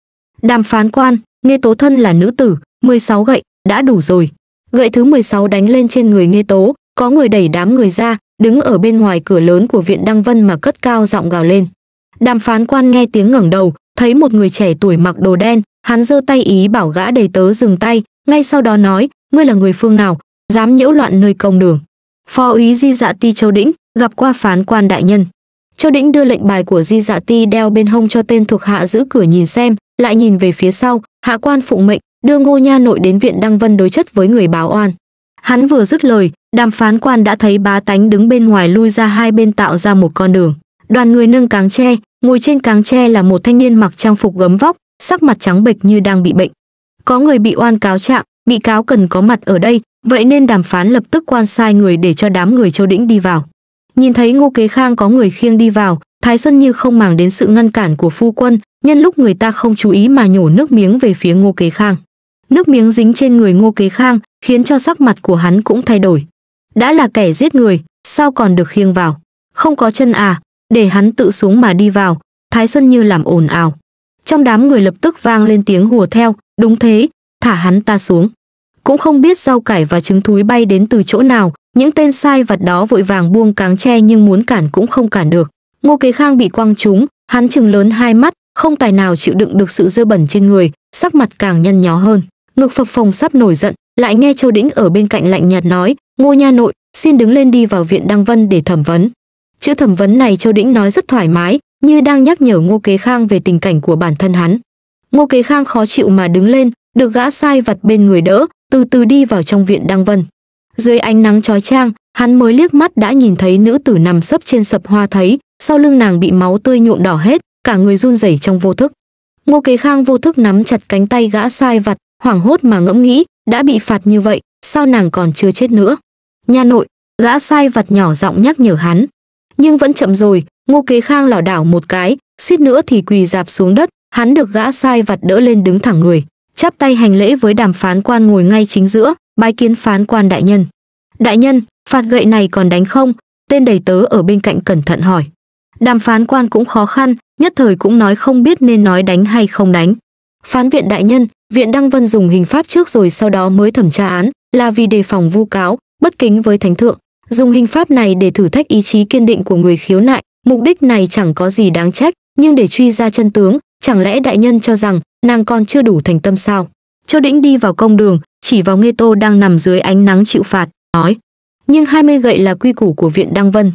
Đàm phán quan, nghe Tố thân là nữ tử, 16 gậy, đã đủ rồi. Gậy thứ 16 đánh lên trên người nghe Tố, có người đẩy đám người ra, đứng ở bên ngoài cửa lớn của viện Đăng Vân mà cất cao giọng gào lên. Đàm phán quan nghe tiếng ngẩng đầu, thấy một người trẻ tuổi mặc đồ đen, hắn giơ tay ý bảo gã đầy tớ dừng tay, ngay sau đó nói, ngươi là người phương nào, dám nhiễu loạn nơi công đường. Phó úy Di Dạ Ti Châu Đĩnh, gặp qua phán quan đại nhân. Châu Đĩnh đưa lệnh bài của Di Dạ Ti đeo bên hông cho tên thuộc hạ giữ cửa nhìn xem, lại nhìn về phía sau, hạ quan phụng mệnh, đưa Ngô Nha nội đến viện Đăng Vân đối chất với người báo oan. Hắn vừa dứt lời, đàm phán quan đã thấy bá tánh đứng bên ngoài lui ra hai bên tạo ra một con đường. Đoàn người nâng cáng tre, ngồi trên cáng tre là một thanh niên mặc trang phục gấm vóc, sắc mặt trắng bệch như đang bị bệnh. Có người bị oan cáo trạng, bị cáo cần có mặt ở đây, vậy nên đàm phán lập tức quan sai người để cho đám người Châu Đĩnh đi vào. Nhìn thấy Ngô Kế Khang có người khiêng đi vào, Thái Xuân Như không màng đến sự ngăn cản của phu quân, nhân lúc người ta không chú ý mà nhổ nước miếng về phía Ngô Kế Khang. Nước miếng dính trên người Ngô Kế Khang, khiến cho sắc mặt của hắn cũng thay đổi. Đã là kẻ giết người, sao còn được khiêng vào? Không có chân à, để hắn tự xuống mà đi vào. Thái Xuân Như làm ồn ào. Trong đám người lập tức vang lên tiếng hùa theo, đúng thế, thả hắn ta xuống. Cũng không biết rau cải và trứng thúi bay đến từ chỗ nào, những tên sai vật đó vội vàng buông cáng tre nhưng muốn cản cũng không cản được. Ngô Kế Khang bị quăng trúng, hắn chừng lớn hai mắt, không tài nào chịu đựng được sự dơ bẩn trên người, sắc mặt càng nhăn nhó hơn. Ngực phập phồng sắp nổi giận, lại nghe Châu Đĩnh ở bên cạnh lạnh nhạt nói, "Ngô nha nội, xin đứng lên đi vào viện Đăng Vân để thẩm vấn." Chữ thẩm vấn này Châu Đĩnh nói rất thoải mái, như đang nhắc nhở Ngô Kế Khang về tình cảnh của bản thân hắn. Ngô Kế Khang khó chịu mà đứng lên, được gã sai vặt bên người đỡ, từ từ đi vào trong viện Đăng Vân. Dưới ánh nắng chói chang, hắn mới liếc mắt đã nhìn thấy nữ tử nằm sấp trên sập hoa thấy, sau lưng nàng bị máu tươi nhuộm đỏ hết, cả người run rẩy trong vô thức. Ngô Kế Khang vô thức nắm chặt cánh tay gã sai vặt, hoảng hốt mà ngẫm nghĩ, đã bị phạt như vậy, sao nàng còn chưa chết nữa? Nha nội, gã sai vặt nhỏ giọng nhắc nhở hắn. Nhưng vẫn chậm rồi, Ngô Kế Khang lảo đảo một cái, suýt nữa thì quỳ dạp xuống đất, hắn được gã sai vặt đỡ lên đứng thẳng người, chắp tay hành lễ với đàm phán quan ngồi ngay chính giữa, bái kiến phán quan đại nhân. Đại nhân, phạt gậy này còn đánh không? Tên đầy tớ ở bên cạnh cẩn thận hỏi. Đàm phán quan cũng khó khăn, nhất thời cũng nói không biết nên nói đánh hay không đánh. Phán viện đại nhân, viện Đăng Vân dùng hình pháp trước rồi sau đó mới thẩm tra án, là vì đề phòng vu cáo, bất kính với thánh thượng. Dùng hình pháp này để thử thách ý chí kiên định của người khiếu nại, mục đích này chẳng có gì đáng trách, nhưng để truy ra chân tướng, chẳng lẽ đại nhân cho rằng nàng còn chưa đủ thành tâm sao? Châu Đĩnh đi vào công đường, chỉ vào Nghê Tô đang nằm dưới ánh nắng chịu phạt, nói: "Nhưng 20 gậy là quy củ của viện Đăng Vân."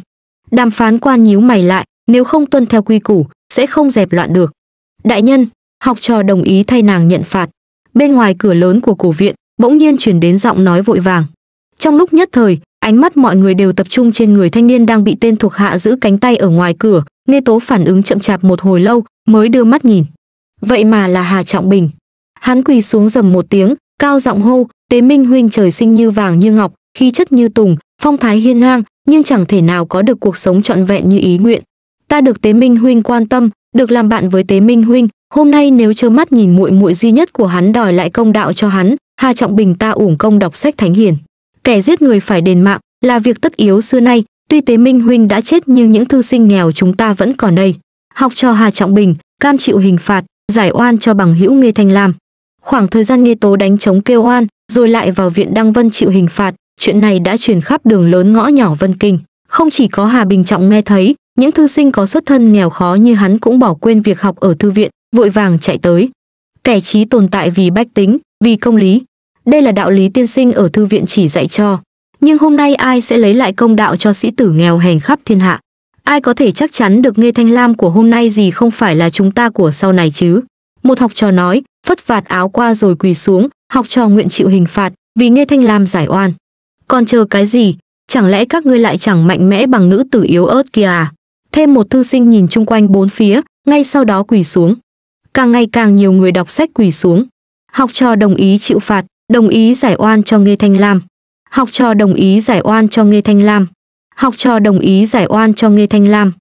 Đàm phán quan nhíu mày lại, nếu không tuân theo quy củ, sẽ không dẹp loạn được. Đại nhân, học trò đồng ý thay nàng nhận phạt. Bên ngoài cửa lớn của cổ viện, bỗng nhiên truyền đến giọng nói vội vàng. Trong lúc nhất thời, ánh mắt mọi người đều tập trung trên người thanh niên đang bị tên thuộc hạ giữ cánh tay ở ngoài cửa, Nghe Tố phản ứng chậm chạp một hồi lâu, mới đưa mắt nhìn. Vậy mà là Hà Trọng Bình. Hắn quỳ xuống dầm một tiếng, cao giọng hô, Tế Minh huynh trời sinh như vàng như ngọc, khí chất như tùng, phong thái hiên ngang, nhưng chẳng thể nào có được cuộc sống trọn vẹn như ý nguyện. Ta được Tế Minh huynh quan tâm, được làm bạn với Tế Minh huynh, hôm nay nếu trơ mắt nhìn muội muội duy nhất của hắn đòi lại công đạo cho hắn, Hà Trọng Bình ta uổng công đọc sách thánh hiền. Kẻ giết người phải đền mạng, là việc tất yếu xưa nay, tuy Tế Minh huynh đã chết nhưng những thư sinh nghèo chúng ta vẫn còn đây. Học cho Hà Trọng Bình, cam chịu hình phạt, giải oan cho bằng hữu Nghê Thanh Lam. Khoảng thời gian Nghê Tố đánh chống kêu oan, rồi lại vào viện Đăng Vân chịu hình phạt, chuyện này đã truyền khắp đường lớn ngõ nhỏ Vân Kinh. Không chỉ có Hà Bình Trọng nghe thấy, những thư sinh có xuất thân nghèo khó như hắn cũng bỏ quên việc học ở thư viện, vội vàng chạy tới. Kẻ trí tồn tại vì bách tính, vì công lý. Đây là đạo lý tiên sinh ở thư viện chỉ dạy cho. Nhưng hôm nay ai sẽ lấy lại công đạo cho sĩ tử nghèo hèn khắp thiên hạ? Ai có thể chắc chắn được Nghê Thanh Lam của hôm nay gì không phải là chúng ta của sau này chứ? Một học trò nói, phất vạt áo qua rồi quỳ xuống, học trò nguyện chịu hình phạt, vì Nghê Thanh Lam giải oan. Còn chờ cái gì? Chẳng lẽ các ngươi lại chẳng mạnh mẽ bằng nữ tử yếu ớt kia à? Thêm một thư sinh nhìn chung quanh bốn phía, ngay sau đó quỳ xuống. Càng ngày càng nhiều người đọc sách quỳ xuống. Học trò đồng ý chịu phạt, đồng ý giải oan cho Nghê Thanh Lam. Học trò đồng ý giải oan cho Nghê Thanh Lam. Học trò đồng ý giải oan cho Nghê Thanh Lam.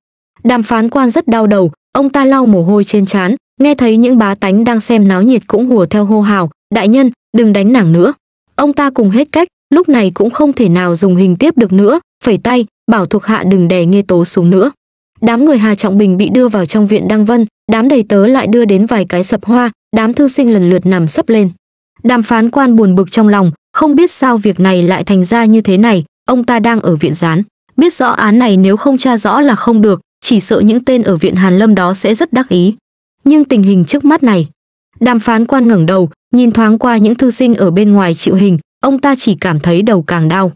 Đàm phán quan rất đau đầu, ông ta lau mồ hôi trên trán, nghe thấy những bá tánh đang xem náo nhiệt cũng hùa theo hô hào, đại nhân, đừng đánh nàng nữa. Ông ta cùng hết cách, lúc này cũng không thể nào dùng hình tiếp được nữa, phẩy tay, bảo thuộc hạ đừng đè Nghê Tố xuống nữa. Đám người Hà Trọng Bình bị đưa vào trong viện Đăng Vân, đám đầy tớ lại đưa đến vài cái sập hoa, đám thư sinh lần lượt nằm sấp lên. Đàm phán quan buồn bực trong lòng, không biết sao việc này lại thành ra như thế này, ông ta đang ở viện gián. Biết rõ án này nếu không tra rõ là không được, chỉ sợ những tên ở viện Hàn Lâm đó sẽ rất đắc ý. Nhưng tình hình trước mắt này, đàm phán quan ngẩng đầu, nhìn thoáng qua những thư sinh ở bên ngoài chịu hình, ông ta chỉ cảm thấy đầu càng đau.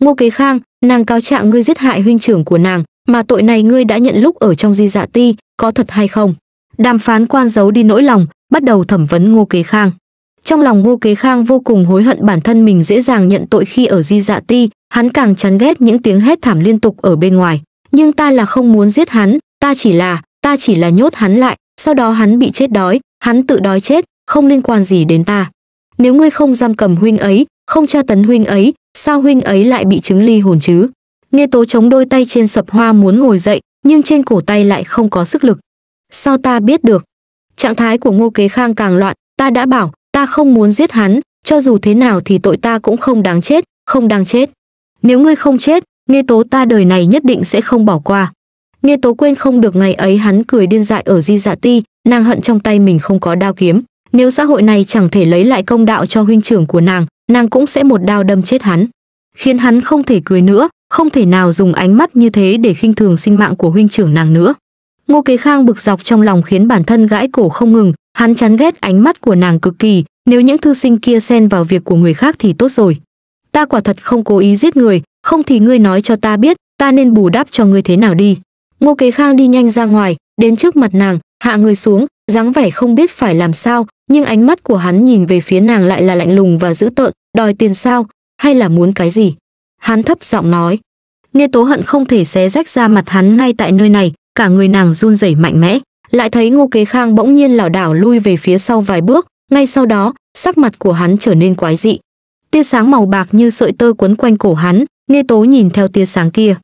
Ngô Kế Khang, nàng cáo trạng ngươi giết hại huynh trưởng của nàng, mà tội này ngươi đã nhận lúc ở trong di dạ ti, có thật hay không? Đàm phán quan giấu đi nỗi lòng, bắt đầu thẩm vấn Ngô Kế Khang. Trong lòng Ngô Kế Khang vô cùng hối hận bản thân mình dễ dàng nhận tội khi ở di dạ ti, hắn càng chán ghét những tiếng hét thảm liên tục ở bên ngoài. Nhưng ta là không muốn giết hắn, ta chỉ là, ta chỉ là nhốt hắn lại, sau đó hắn bị chết đói, hắn tự đói chết, không liên quan gì đến ta. Nếu ngươi không giam cầm huynh ấy, không tra tấn huynh ấy, sao huynh ấy lại bị chứng ly hồn chứ? Nghe tố chống đôi tay trên sập hoa muốn ngồi dậy, nhưng trên cổ tay lại không có sức lực. Sao ta biết được? Trạng thái của Ngô Kế Khang càng loạn, ta đã bảo, ta không muốn giết hắn, cho dù thế nào thì tội ta cũng không đáng chết, không đáng chết. Nếu ngươi không chết, nghe tố ta đời này nhất định sẽ không bỏ qua. Nghe tố quên không được ngày ấy hắn cười điên dại ở di dạ ti, nàng hận trong tay mình không có đao kiếm. Nếu xã hội này chẳng thể lấy lại công đạo cho huynh trưởng của nàng, nàng cũng sẽ một đao đâm chết hắn. Khiến hắn không thể cười nữa, không thể nào dùng ánh mắt như thế để khinh thường sinh mạng của huynh trưởng nàng nữa. Ngô Kế Khang bực dọc trong lòng khiến bản thân gãi cổ không ngừng, hắn chán ghét ánh mắt của nàng cực kỳ, nếu những thư sinh kia xen vào việc của người khác thì tốt rồi. Ta quả thật không cố ý giết người, không thì ngươi nói cho ta biết, ta nên bù đắp cho ngươi thế nào đi. Ngô Kế Khang đi nhanh ra ngoài, đến trước mặt nàng, hạ người xuống, dáng vẻ không biết phải làm sao, nhưng ánh mắt của hắn nhìn về phía nàng lại là lạnh lùng và dữ tợn, đòi tiền sao, hay là muốn cái gì? Hắn thấp giọng nói. Nghe Tố Hận không thể xé rách ra mặt hắn ngay tại nơi này, cả người nàng run rẩy mạnh mẽ, lại thấy Ngô Kế Khang bỗng nhiên lảo đảo lui về phía sau vài bước, ngay sau đó, sắc mặt của hắn trở nên quái dị. Tia sáng màu bạc như sợi tơ quấn quanh cổ hắn, Nghe Tố nhìn theo tia sáng kia.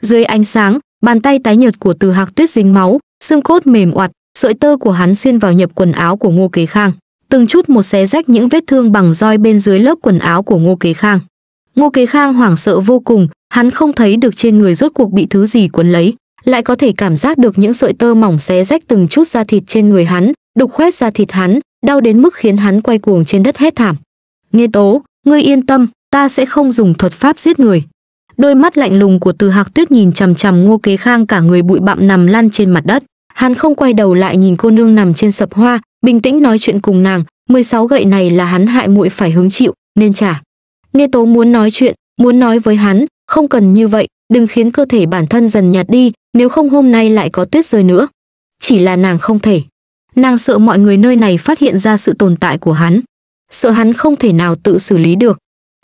Dưới ánh sáng, bàn tay tái nhợt của Từ Hạc Tuyết dính máu, xương cốt mềm oặt, sợi tơ của hắn xuyên vào nhập quần áo của Ngô Kế Khang, từng chút một xé rách những vết thương bằng roi bên dưới lớp quần áo của Ngô Kế Khang. Ngô Kế Khang hoảng sợ vô cùng, hắn không thấy được trên người rốt cuộc bị thứ gì quấn lấy, lại có thể cảm giác được những sợi tơ mỏng xé rách từng chút da thịt trên người hắn, đục khoét da thịt hắn, đau đến mức khiến hắn quay cuồng trên đất hét thảm. Nghe tố, ngươi yên tâm, ta sẽ không dùng thuật pháp giết người. Đôi mắt lạnh lùng của Từ Hạc Tuyết nhìn chằm chằm Ngô Kế Khang cả người bụi bặm nằm lăn trên mặt đất. Hắn không quay đầu lại nhìn cô nương nằm trên sập hoa, bình tĩnh nói chuyện cùng nàng, 16 gậy này là hắn hại muội phải hứng chịu, nên trả. Nghe Tố muốn nói chuyện, muốn nói với hắn, không cần như vậy, đừng khiến cơ thể bản thân dần nhạt đi, nếu không hôm nay lại có tuyết rơi nữa. Chỉ là nàng không thể. Nàng sợ mọi người nơi này phát hiện ra sự tồn tại của hắn. Sợ hắn không thể nào tự xử lý được.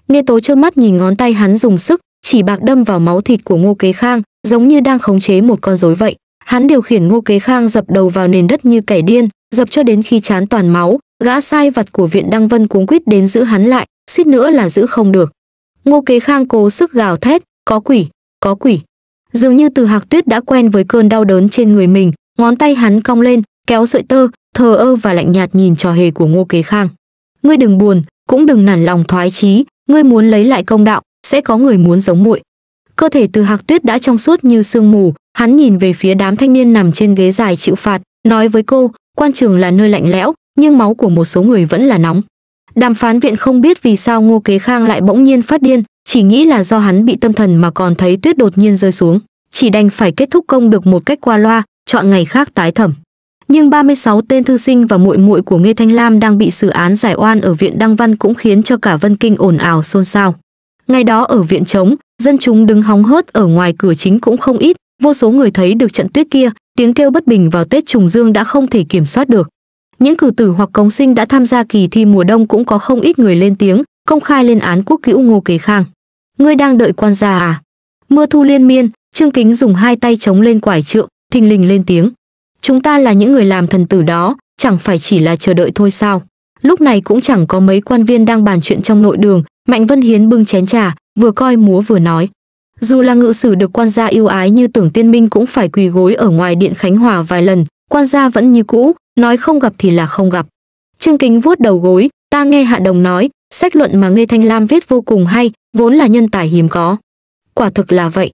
Nghe tố trơ mắt nhìn ngón tay hắn dùng sức, chỉ bạc đâm vào máu thịt của ngô kế khang, giống như đang khống chế một con rối vậy. Hắn điều khiển ngô kế khang dập đầu vào nền đất như kẻ điên, dập cho đến khi chán toàn máu, gã sai vặt của viện đăng vân cuống quýt đến giữ hắn lại, suýt nữa là giữ không được. Ngô kế khang cố sức gào thét, có quỷ, có quỷ. Dường như từ hạc tuyết đã quen với cơn đau đớn trên người mình, ngón tay hắn cong lên, kéo sợi tơ, thờ ơ và lạnh nhạt nhìn trò hề của ngô kế khang. Ngươi đừng buồn, cũng đừng nản lòng thoái chí, ngươi muốn lấy lại công đạo, sẽ có người muốn giống muội. Cơ thể từ hạc tuyết đã trong suốt như sương mù, hắn nhìn về phía đám thanh niên nằm trên ghế dài chịu phạt, nói với cô, quan trường là nơi lạnh lẽo, nhưng máu của một số người vẫn là nóng. Đàm phán viện không biết vì sao Ngô Kế Khang lại bỗng nhiên phát điên, chỉ nghĩ là do hắn bị tâm thần mà còn thấy tuyết đột nhiên rơi xuống, chỉ đành phải kết thúc công được một cách qua loa, chọn ngày khác tái thẩm. Nhưng 36 tên thư sinh và muội muội của Nghê Thanh Lam đang bị xử án giải oan ở viện Đăng Văn cũng khiến cho cả Vân Kinh ồn ào xôn xao. Ngày đó ở viện trống, dân chúng đứng hóng hớt ở ngoài cửa chính cũng không ít, vô số người thấy được trận tuyết kia, tiếng kêu bất bình vào Tết trùng dương đã không thể kiểm soát được. Những cử tử hoặc công sinh đã tham gia kỳ thi mùa đông cũng có không ít người lên tiếng, công khai lên án quốc cữu Ngô Kế Khang. Ngươi đang đợi quan gia à? Mưa thu liên miên, Trương Kính dùng hai tay chống lên quải trượng, thình lình lên tiếng. Chúng ta là những người làm thần tử đó, chẳng phải chỉ là chờ đợi thôi sao? Lúc này cũng chẳng có mấy quan viên đang bàn chuyện trong nội đường, Mạnh Vân Hiến bưng chén trà, vừa coi múa vừa nói. Dù là ngự sử được quan gia yêu ái như tưởng tiên minh cũng phải quỳ gối ở ngoài điện Khánh Hòa vài lần, quan gia vẫn như cũ, nói không gặp thì là không gặp. Trương Kính vuốt đầu gối, ta nghe Hạ Đồng nói, sách luận mà Nghê Thanh Lam viết vô cùng hay, vốn là nhân tài hiếm có. Quả thực là vậy.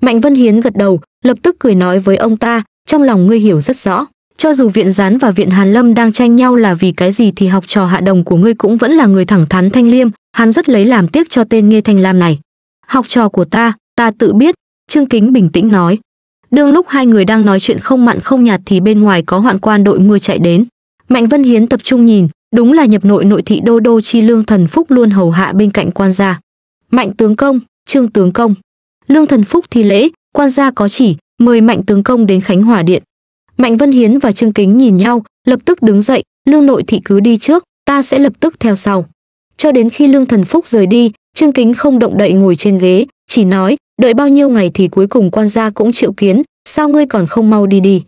Mạnh Vân Hiến gật đầu, lập tức cười nói với ông ta, trong lòng ngươi hiểu rất rõ. Cho dù viện gián và viện Hàn Lâm đang tranh nhau là vì cái gì thì học trò hạ đồng của ngươi cũng vẫn là người thẳng thắn thanh liêm, hắn rất lấy làm tiếc cho tên Nghê Thanh Lam này. Học trò của ta, ta tự biết, Trương Kính bình tĩnh nói. Đương lúc hai người đang nói chuyện không mặn không nhạt thì bên ngoài có hoạn quan đội mưa chạy đến. Mạnh Vân Hiến tập trung nhìn, đúng là nhập nội nội thị đô đô chi lương thần phúc luôn hầu hạ bên cạnh quan gia. Mạnh tướng công, trương tướng công. Lương thần phúc thi lễ, quan gia có chỉ, mời mạnh tướng công đến khánh hòa điện. Mạnh Vân Hiến và Trương Kính nhìn nhau, lập tức đứng dậy, lương nội thị cứ đi trước, ta sẽ lập tức theo sau. Cho đến khi lương thần phúc rời đi, Trương Kính không động đậy ngồi trên ghế, chỉ nói, đợi bao nhiêu ngày thì cuối cùng quan gia cũng chịu kiến, sao ngươi còn không mau đi đi.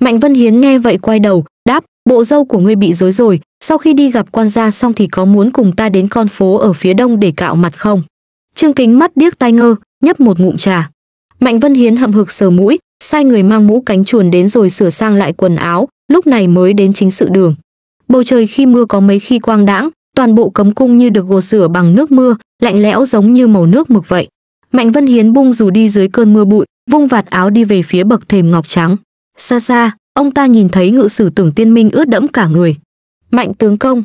Mạnh Vân Hiến nghe vậy quay đầu, đáp, bộ dâu của ngươi bị rối rồi, sau khi đi gặp quan gia xong thì có muốn cùng ta đến con phố ở phía đông để cạo mặt không? Trương Kính mắt điếc tai ngơ, nhấp một ngụm trà. Mạnh Vân Hiến hậm hực sờ mũi, sai người mang mũ cánh chuồn đến rồi sửa sang lại quần áo, lúc này mới đến chính sự đường. Bầu trời khi mưa có mấy khi quang đãng, toàn bộ cấm cung như được gột rửa bằng nước mưa, lạnh lẽo giống như màu nước mực vậy. Mạnh Vân Hiến bung dù đi dưới cơn mưa bụi, vung vạt áo đi về phía bậc thềm ngọc trắng. Xa xa, ông ta nhìn thấy ngự sử tưởng tiên minh ướt đẫm cả người. Mạnh tướng công.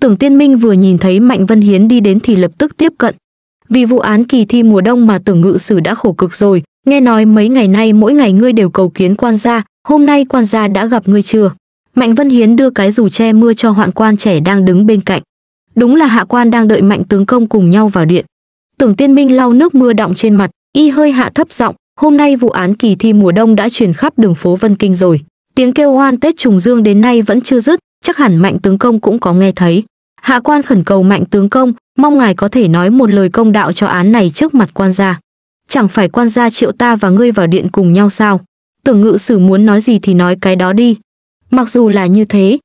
Tưởng tiên minh vừa nhìn thấy Mạnh Vân Hiến đi đến thì lập tức tiếp cận. Vì vụ án kỳ thi mùa đông mà tưởng ngự sử đã khổ cực rồi, nghe nói mấy ngày nay mỗi ngày ngươi đều cầu kiến quan gia, hôm nay quan gia đã gặp ngươi chưa? Mạnh Vân Hiến đưa cái dù che mưa cho hoạn quan trẻ đang đứng bên cạnh. Đúng là hạ quan đang đợi mạnh tướng công cùng nhau vào điện. Tưởng tiên minh lau nước mưa đọng trên mặt, y hơi hạ thấp giọng, hôm nay vụ án kỳ thi mùa đông đã truyền khắp đường phố Vân Kinh rồi. Tiếng kêu oan Tết trùng dương đến nay vẫn chưa dứt, chắc hẳn mạnh tướng công cũng có nghe thấy. Hạ quan khẩn cầu mạnh tướng công, mong ngài có thể nói một lời công đạo cho án này trước mặt quan gia. Chẳng phải quan gia triệu ta và ngươi vào điện cùng nhau sao? Tưởng ngự sử muốn nói gì thì nói cái đó đi. Mặc dù là như thế,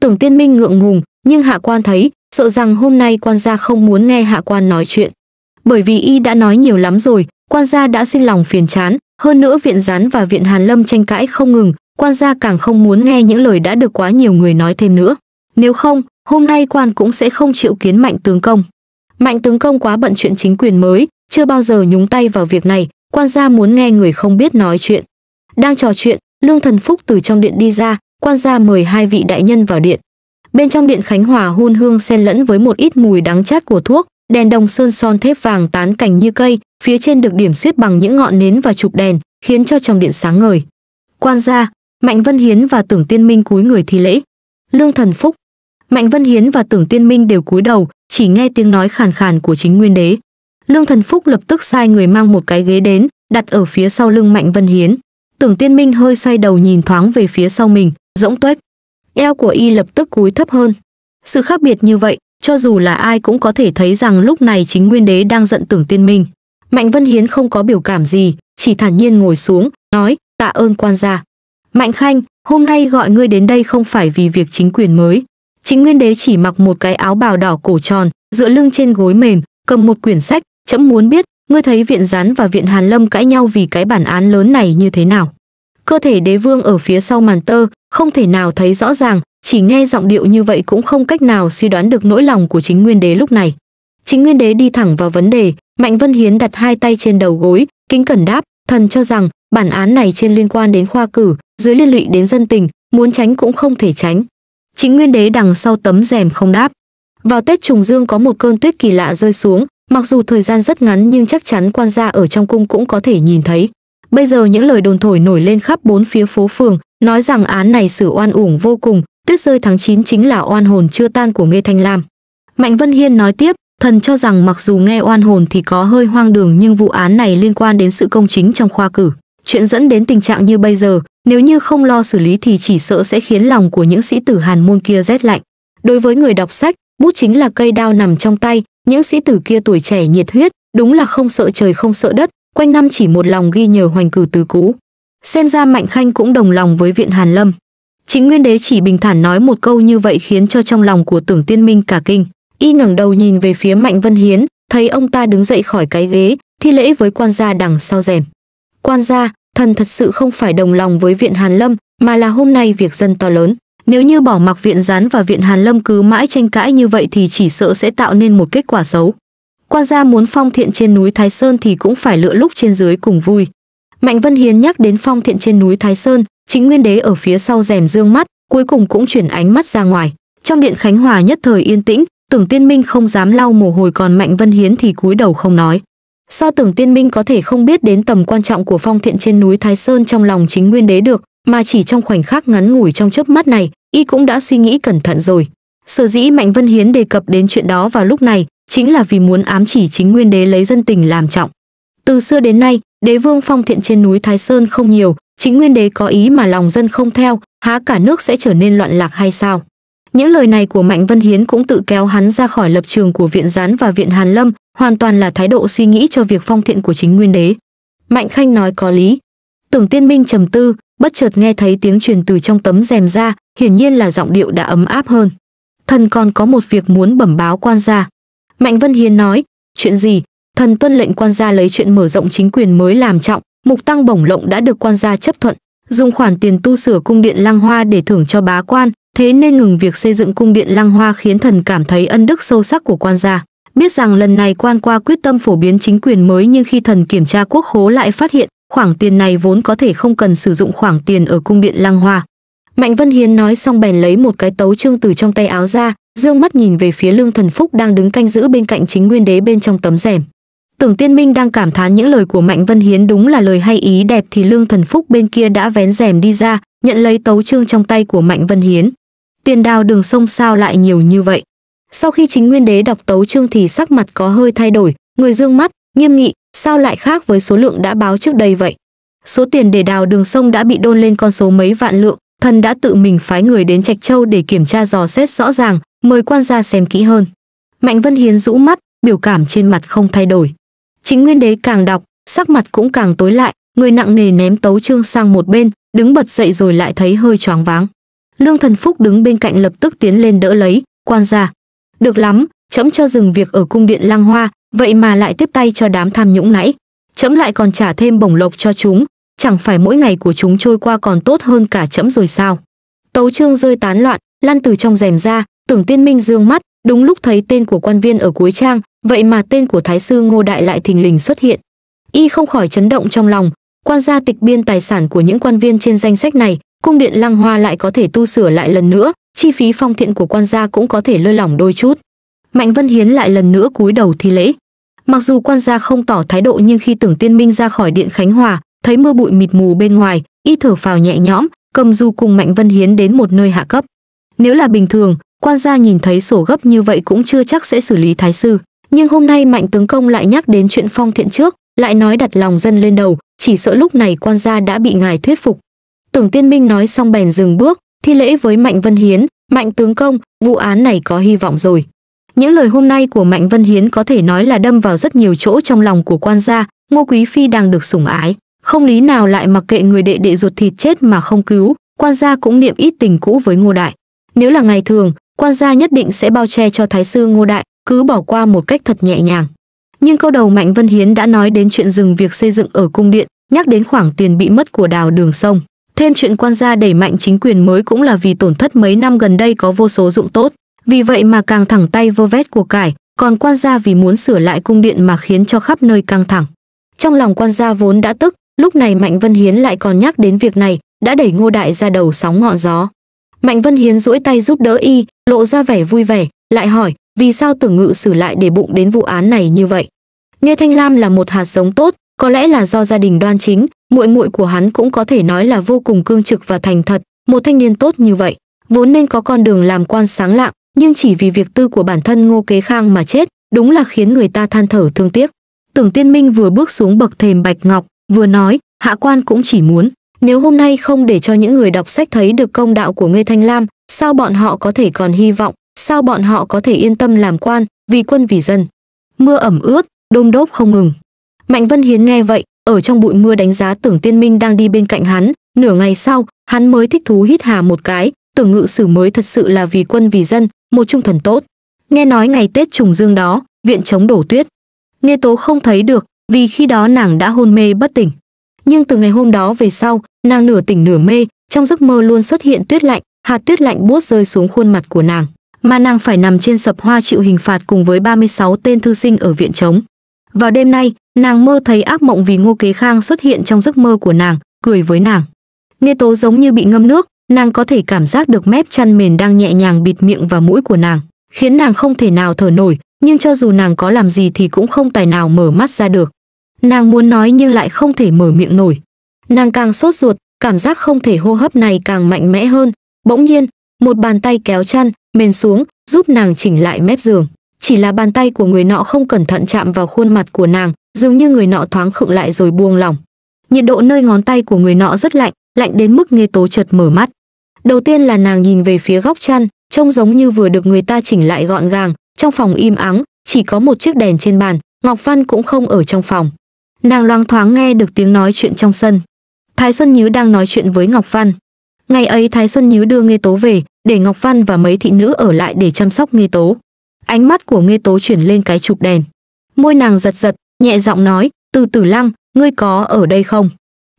tưởng tiên minh ngượng ngùng, nhưng hạ quan thấy, sợ rằng hôm nay quan gia không muốn nghe hạ quan nói chuyện. Bởi vì y đã nói nhiều lắm rồi, quan gia đã xin lòng phiền chán, hơn nữa viện gián và viện Hàn Lâm tranh cãi không ngừng, quan gia càng không muốn nghe những lời đã được quá nhiều người nói thêm nữa. Nếu không, hôm nay quan cũng sẽ không chịu kiến mạnh tướng công. Mạnh tướng công quá bận chuyện chính quyền mới, chưa bao giờ nhúng tay vào việc này, quan gia muốn nghe người không biết nói chuyện. Đang trò chuyện, Lương Thần Phúc từ trong điện đi ra, quan gia mời hai vị đại nhân vào điện. Bên trong điện Khánh Hòa hun hương xen lẫn với một ít mùi đắng chát của thuốc, đèn đồng sơn son thép vàng tán cành như cây, phía trên được điểm xuyết bằng những ngọn nến và chụp đèn, khiến cho trong điện sáng ngời. Quan gia, Mạnh Vân Hiến và Tưởng Tiên Minh cúi người thi lễ. Lương Thần Phúc, Mạnh Vân Hiến và Tưởng Tiên Minh đều cúi đầu, chỉ nghe tiếng nói khàn khàn của chính nguyên đế. Lương Thần Phúc lập tức sai người mang một cái ghế đến, đặt ở phía sau lưng Mạnh Vân Hiến. Tưởng Tiên Minh hơi xoay đầu nhìn thoáng về phía sau mình, rỗng tuếch. Eo của y lập tức cúi thấp hơn. Sự khác biệt như vậy, cho dù là ai cũng có thể thấy rằng lúc này chính nguyên đế đang giận Tưởng Tiên Minh. Mạnh Vân Hiến không có biểu cảm gì, chỉ thản nhiên ngồi xuống, nói, tạ ơn quan gia. Mạnh Khanh, hôm nay gọi ngươi đến đây không phải vì việc chính quyền mới. Chính nguyên đế chỉ mặc một cái áo bào đỏ cổ tròn, dựa lưng trên gối mềm, cầm một quyển sách, chấm muốn biết, ngươi thấy viện gián và viện Hàn Lâm cãi nhau vì cái bản án lớn này như thế nào. Cơ thể đế vương ở phía sau màn tơ, không thể nào thấy rõ ràng, chỉ nghe giọng điệu như vậy cũng không cách nào suy đoán được nỗi lòng của chính nguyên đế lúc này. Chính nguyên đế đi thẳng vào vấn đề, Mạnh Vân Hiến đặt hai tay trên đầu gối, kính cẩn đáp, thần cho rằng bản án này trên liên quan đến khoa cử, dưới liên lụy đến dân tình, muốn tránh cũng không thể tránh. Chính nguyên đế đằng sau tấm rèm không đáp. Vào Tết trùng dương có một cơn tuyết kỳ lạ rơi xuống, mặc dù thời gian rất ngắn nhưng chắc chắn quan gia ở trong cung cũng có thể nhìn thấy. Bây giờ những lời đồn thổi nổi lên khắp bốn phía phố phường, nói rằng án này xử oan uổng vô cùng, tuyết rơi tháng 9 chính là oan hồn chưa tan của Nghê Thanh Lam. Mạnh Vân Hiên nói tiếp, thần cho rằng mặc dù nghe oan hồn thì có hơi hoang đường nhưng vụ án này liên quan đến sự công chính trong khoa cử. Chuyện dẫn đến tình trạng như bây giờ, nếu như không lo xử lý thì chỉ sợ sẽ khiến lòng của những sĩ tử hàn môn kia rét lạnh. Đối với người đọc sách, bút chính là cây đao nằm trong tay, những sĩ tử kia tuổi trẻ nhiệt huyết, đúng là không sợ trời không sợ đất, quanh năm chỉ một lòng ghi nhờ hoành cử tứ cú. Xem ra Mạnh Khanh cũng đồng lòng với viện Hàn Lâm. Chính Nguyên Đế chỉ bình thản nói một câu như vậy khiến cho trong lòng của Tưởng Tiên Minh cả kinh. Y ngẩng đầu nhìn về phía Mạnh Vân Hiến, thấy ông ta đứng dậy khỏi cái ghế, thi lễ với quan gia đằng sau rèm. Quan gia, thần thật sự không phải đồng lòng với viện Hàn Lâm, mà là hôm nay việc dân to lớn. Nếu như bỏ mặc viện gián và viện Hàn Lâm cứ mãi tranh cãi như vậy thì chỉ sợ sẽ tạo nên một kết quả xấu. Quan gia muốn phong thiện trên núi Thái Sơn thì cũng phải lựa lúc trên dưới cùng vui. Mạnh Vân Hiến nhắc đến phong thiện trên núi Thái Sơn, chính nguyên đế ở phía sau rèm dương mắt, cuối cùng cũng chuyển ánh mắt ra ngoài. Trong điện Khánh Hòa nhất thời yên tĩnh, Tưởng Tiên Minh không dám lau mồ hôi còn Mạnh Vân Hiến thì cúi đầu không nói. Sao Tưởng Tiên Minh có thể không biết đến tầm quan trọng của phong thiện trên núi Thái Sơn trong lòng chính nguyên đế được, mà chỉ trong khoảnh khắc ngắn ngủi trong chớp mắt này, y cũng đã suy nghĩ cẩn thận rồi. Sở dĩ Mạnh Vân Hiến đề cập đến chuyện đó vào lúc này, chính là vì muốn ám chỉ chính nguyên đế lấy dân tình làm trọng. Từ xưa đến nay, đế vương phong thiện trên núi Thái Sơn không nhiều, chính nguyên đế có ý mà lòng dân không theo, há cả nước sẽ trở nên loạn lạc hay sao? Những lời này của Mạnh Vân Hiến cũng tự kéo hắn ra khỏi lập trường của viện gián và viện Hàn Lâm, hoàn toàn là thái độ suy nghĩ cho việc phong thiện của chính nguyên đế. Mạnh Khanh nói có lý. Tưởng Tiên Minh trầm tư, bất chợt nghe thấy tiếng truyền từ trong tấm rèm ra, hiển nhiên là giọng điệu đã ấm áp hơn. Thần còn có một việc muốn bẩm báo quan gia. Mạnh Vân Hiến nói, chuyện gì? Thần tuân lệnh quan gia lấy chuyện mở rộng chính quyền mới làm trọng, mục tăng bổng lộng đã được quan gia chấp thuận, dùng khoản tiền tu sửa cung điện Lăng Hoa để thưởng cho bá quan, thế nên ngừng việc xây dựng cung điện Lăng Hoa khiến thần cảm thấy ân đức sâu sắc của quan gia. Biết rằng lần này quan qua quyết tâm phổ biến chính quyền mới nhưng khi thần kiểm tra quốc khố lại phát hiện khoản tiền này vốn có thể không cần sử dụng khoản tiền ở cung điện Lăng Hoa. Mạnh Vân Hiến nói xong bèn lấy một cái tấu trương từ trong tay áo ra, dương mắt nhìn về phía Lương Thần Phúc đang đứng canh giữ bên cạnh chính nguyên đế bên trong tấm rèm. Tưởng Tiên Minh đang cảm thán những lời của Mạnh Vân Hiến đúng là lời hay ý đẹp thì Lương Thần Phúc bên kia đã vén rèm đi ra, nhận lấy tấu trương trong tay của Mạnh Vân Hiến. Tiền đào đường sông sao lại nhiều như vậy? Sau khi chính nguyên đế đọc tấu chương thì sắc mặt có hơi thay đổi, người dương mắt, nghiêm nghị, sao lại khác với số lượng đã báo trước đây vậy? Số tiền để đào đường sông đã bị đôn lên con số mấy vạn lượng, thần đã tự mình phái người đến Trạch Châu để kiểm tra dò xét rõ ràng, mời quan gia xem kỹ hơn. Mạnh Vân Hiến rũ mắt, biểu cảm trên mặt không thay đổi. Chính nguyên đế càng đọc, sắc mặt cũng càng tối lại, người nặng nề ném tấu chương sang một bên, đứng bật dậy rồi lại thấy hơi choáng váng. Lương Thần Phúc đứng bên cạnh lập tức tiến lên đỡ lấy, quan gia. Được lắm, chấm cho dừng việc ở cung điện Lăng Hoa, vậy mà lại tiếp tay cho đám tham nhũng nãy. Chấm lại còn trả thêm bổng lộc cho chúng, chẳng phải mỗi ngày của chúng trôi qua còn tốt hơn cả chấm rồi sao. Tấu chương rơi tán loạn, lăn từ trong rèm ra, tưởng tiên minh dương mắt, đúng lúc thấy tên của quan viên ở cuối trang, vậy mà tên của thái sư ngô đại lại thình lình xuất hiện. Y không khỏi chấn động trong lòng, quan gia tịch biên tài sản của những quan viên trên danh sách này, cung điện lăng hoa lại có thể tu sửa lại lần nữa, chi phí phong thiện của quan gia cũng có thể lơi lỏng đôi chút. Mạnh Vân Hiến lại lần nữa cúi đầu thi lễ. Mặc dù quan gia không tỏ thái độ nhưng khi tưởng tiên minh ra khỏi điện Khánh Hòa, thấy mưa bụi mịt mù bên ngoài, y thở phào nhẹ nhõm, cầm du cùng Mạnh Vân Hiến đến một nơi hạ cấp. Nếu là bình thường, quan gia nhìn thấy sổ gấp như vậy cũng chưa chắc sẽ xử lý thái sư. Nhưng hôm nay Mạnh tướng công lại nhắc đến chuyện phong thiện trước, lại nói đặt lòng dân lên đầu, chỉ sợ lúc này quan gia đã bị ngài thuyết phục. Tưởng Tiên Minh nói xong bèn dừng bước, thi lễ với Mạnh Vân Hiến, Mạnh tướng công, vụ án này có hy vọng rồi. Những lời hôm nay của Mạnh Vân Hiến có thể nói là đâm vào rất nhiều chỗ trong lòng của quan gia, Ngô Quý Phi đang được sủng ái. Không lý nào lại mặc kệ người đệ đệ ruột thịt chết mà không cứu, quan gia cũng niệm ít tình cũ với Ngô Đại. Nếu là ngày thường, quan gia nhất định sẽ bao che cho thái sư Ngô Đại, cứ bỏ qua một cách thật nhẹ nhàng. Nhưng câu đầu Mạnh Vân Hiến đã nói đến chuyện dừng việc xây dựng ở cung điện, nhắc đến khoản tiền bị mất của đào đường sông. Thêm chuyện quan gia đẩy mạnh chính quyền mới cũng là vì tổn thất mấy năm gần đây có vô số dụng tốt, vì vậy mà càng thẳng tay vơ vét của cải, còn quan gia vì muốn sửa lại cung điện mà khiến cho khắp nơi căng thẳng. Trong lòng quan gia vốn đã tức, lúc này Mạnh Vân Hiến lại còn nhắc đến việc này, đã đẩy Ngô Đại ra đầu sóng ngọn gió. Mạnh Vân Hiến duỗi tay giúp đỡ y, lộ ra vẻ vui vẻ, lại hỏi, vì sao tưởng ngự xử lại để bụng đến vụ án này như vậy? Nghe Thanh Lam là một hạt giống tốt, có lẽ là do gia đình đoan chính, muội muội của hắn cũng có thể nói là vô cùng cương trực và thành thật, một thanh niên tốt như vậy, vốn nên có con đường làm quan sáng lạng, nhưng chỉ vì việc tư của bản thân Ngô Kế Khang mà chết, đúng là khiến người ta than thở thương tiếc. Tưởng Tiên Minh vừa bước xuống bậc thềm bạch ngọc, vừa nói, hạ quan cũng chỉ muốn, nếu hôm nay không để cho những người đọc sách thấy được công đạo của ngươi Thanh Lam, sao bọn họ có thể còn hy vọng, sao bọn họ có thể yên tâm làm quan, vì quân vì dân. Mưa ẩm ướt, đôm đốp không ngừng. Mạnh Vân Hiến nghe vậy, ở trong bụi mưa đánh giá Tưởng Tiên Minh đang đi bên cạnh hắn, nửa ngày sau, hắn mới thích thú hít hà một cái, Tưởng ngự sử mới thật sự là vì quân vì dân, một trung thần tốt. Nghe nói ngày Tết trùng dương đó, viện chống đổ tuyết. Nghe Tố không thấy được, vì khi đó nàng đã hôn mê bất tỉnh. Nhưng từ ngày hôm đó về sau, nàng nửa tỉnh nửa mê, trong giấc mơ luôn xuất hiện tuyết lạnh, hạt tuyết lạnh buốt rơi xuống khuôn mặt của nàng, mà nàng phải nằm trên sập hoa chịu hình phạt cùng với 36 tên thư sinh ở viện trống. Vào đêm nay, nàng mơ thấy ác mộng vì Ngô Kế Khang xuất hiện trong giấc mơ của nàng, cười với nàng. Nghe tố giống như bị ngâm nước, nàng có thể cảm giác được mép chăn mền đang nhẹ nhàng bịt miệng và mũi của nàng, khiến nàng không thể nào thở nổi, nhưng cho dù nàng có làm gì thì cũng không tài nào mở mắt ra được. Nàng muốn nói nhưng lại không thể mở miệng nổi. Nàng càng sốt ruột, cảm giác không thể hô hấp này càng mạnh mẽ hơn. Bỗng nhiên, một bàn tay kéo chăn, mền xuống, giúp nàng chỉnh lại mép giường. Chỉ là bàn tay của người nọ không cẩn thận chạm vào khuôn mặt của nàng, dường như người nọ thoáng khựng lại rồi buông lỏng. Nhiệt độ nơi ngón tay của người nọ rất lạnh, lạnh đến mức nghe tố chợt mở mắt. Đầu tiên là nàng nhìn về phía góc chăn, trông giống như vừa được người ta chỉnh lại gọn gàng, trong phòng im ắng, chỉ có một chiếc đèn trên bàn, Ngọc Văn cũng không ở trong phòng. Nàng loang thoáng nghe được tiếng nói chuyện trong sân. Thái Xuân Nhứ đang nói chuyện với Ngọc Văn. Ngày ấy Thái Xuân Nhứ đưa nghe Tố về, để Ngọc Văn và mấy thị nữ ở lại để chăm sóc nghe Tố. Ánh mắt của Nghê Tố chuyển lên cái chụp đèn. Môi nàng giật giật, nhẹ giọng nói, từ tử lăng, ngươi có ở đây không?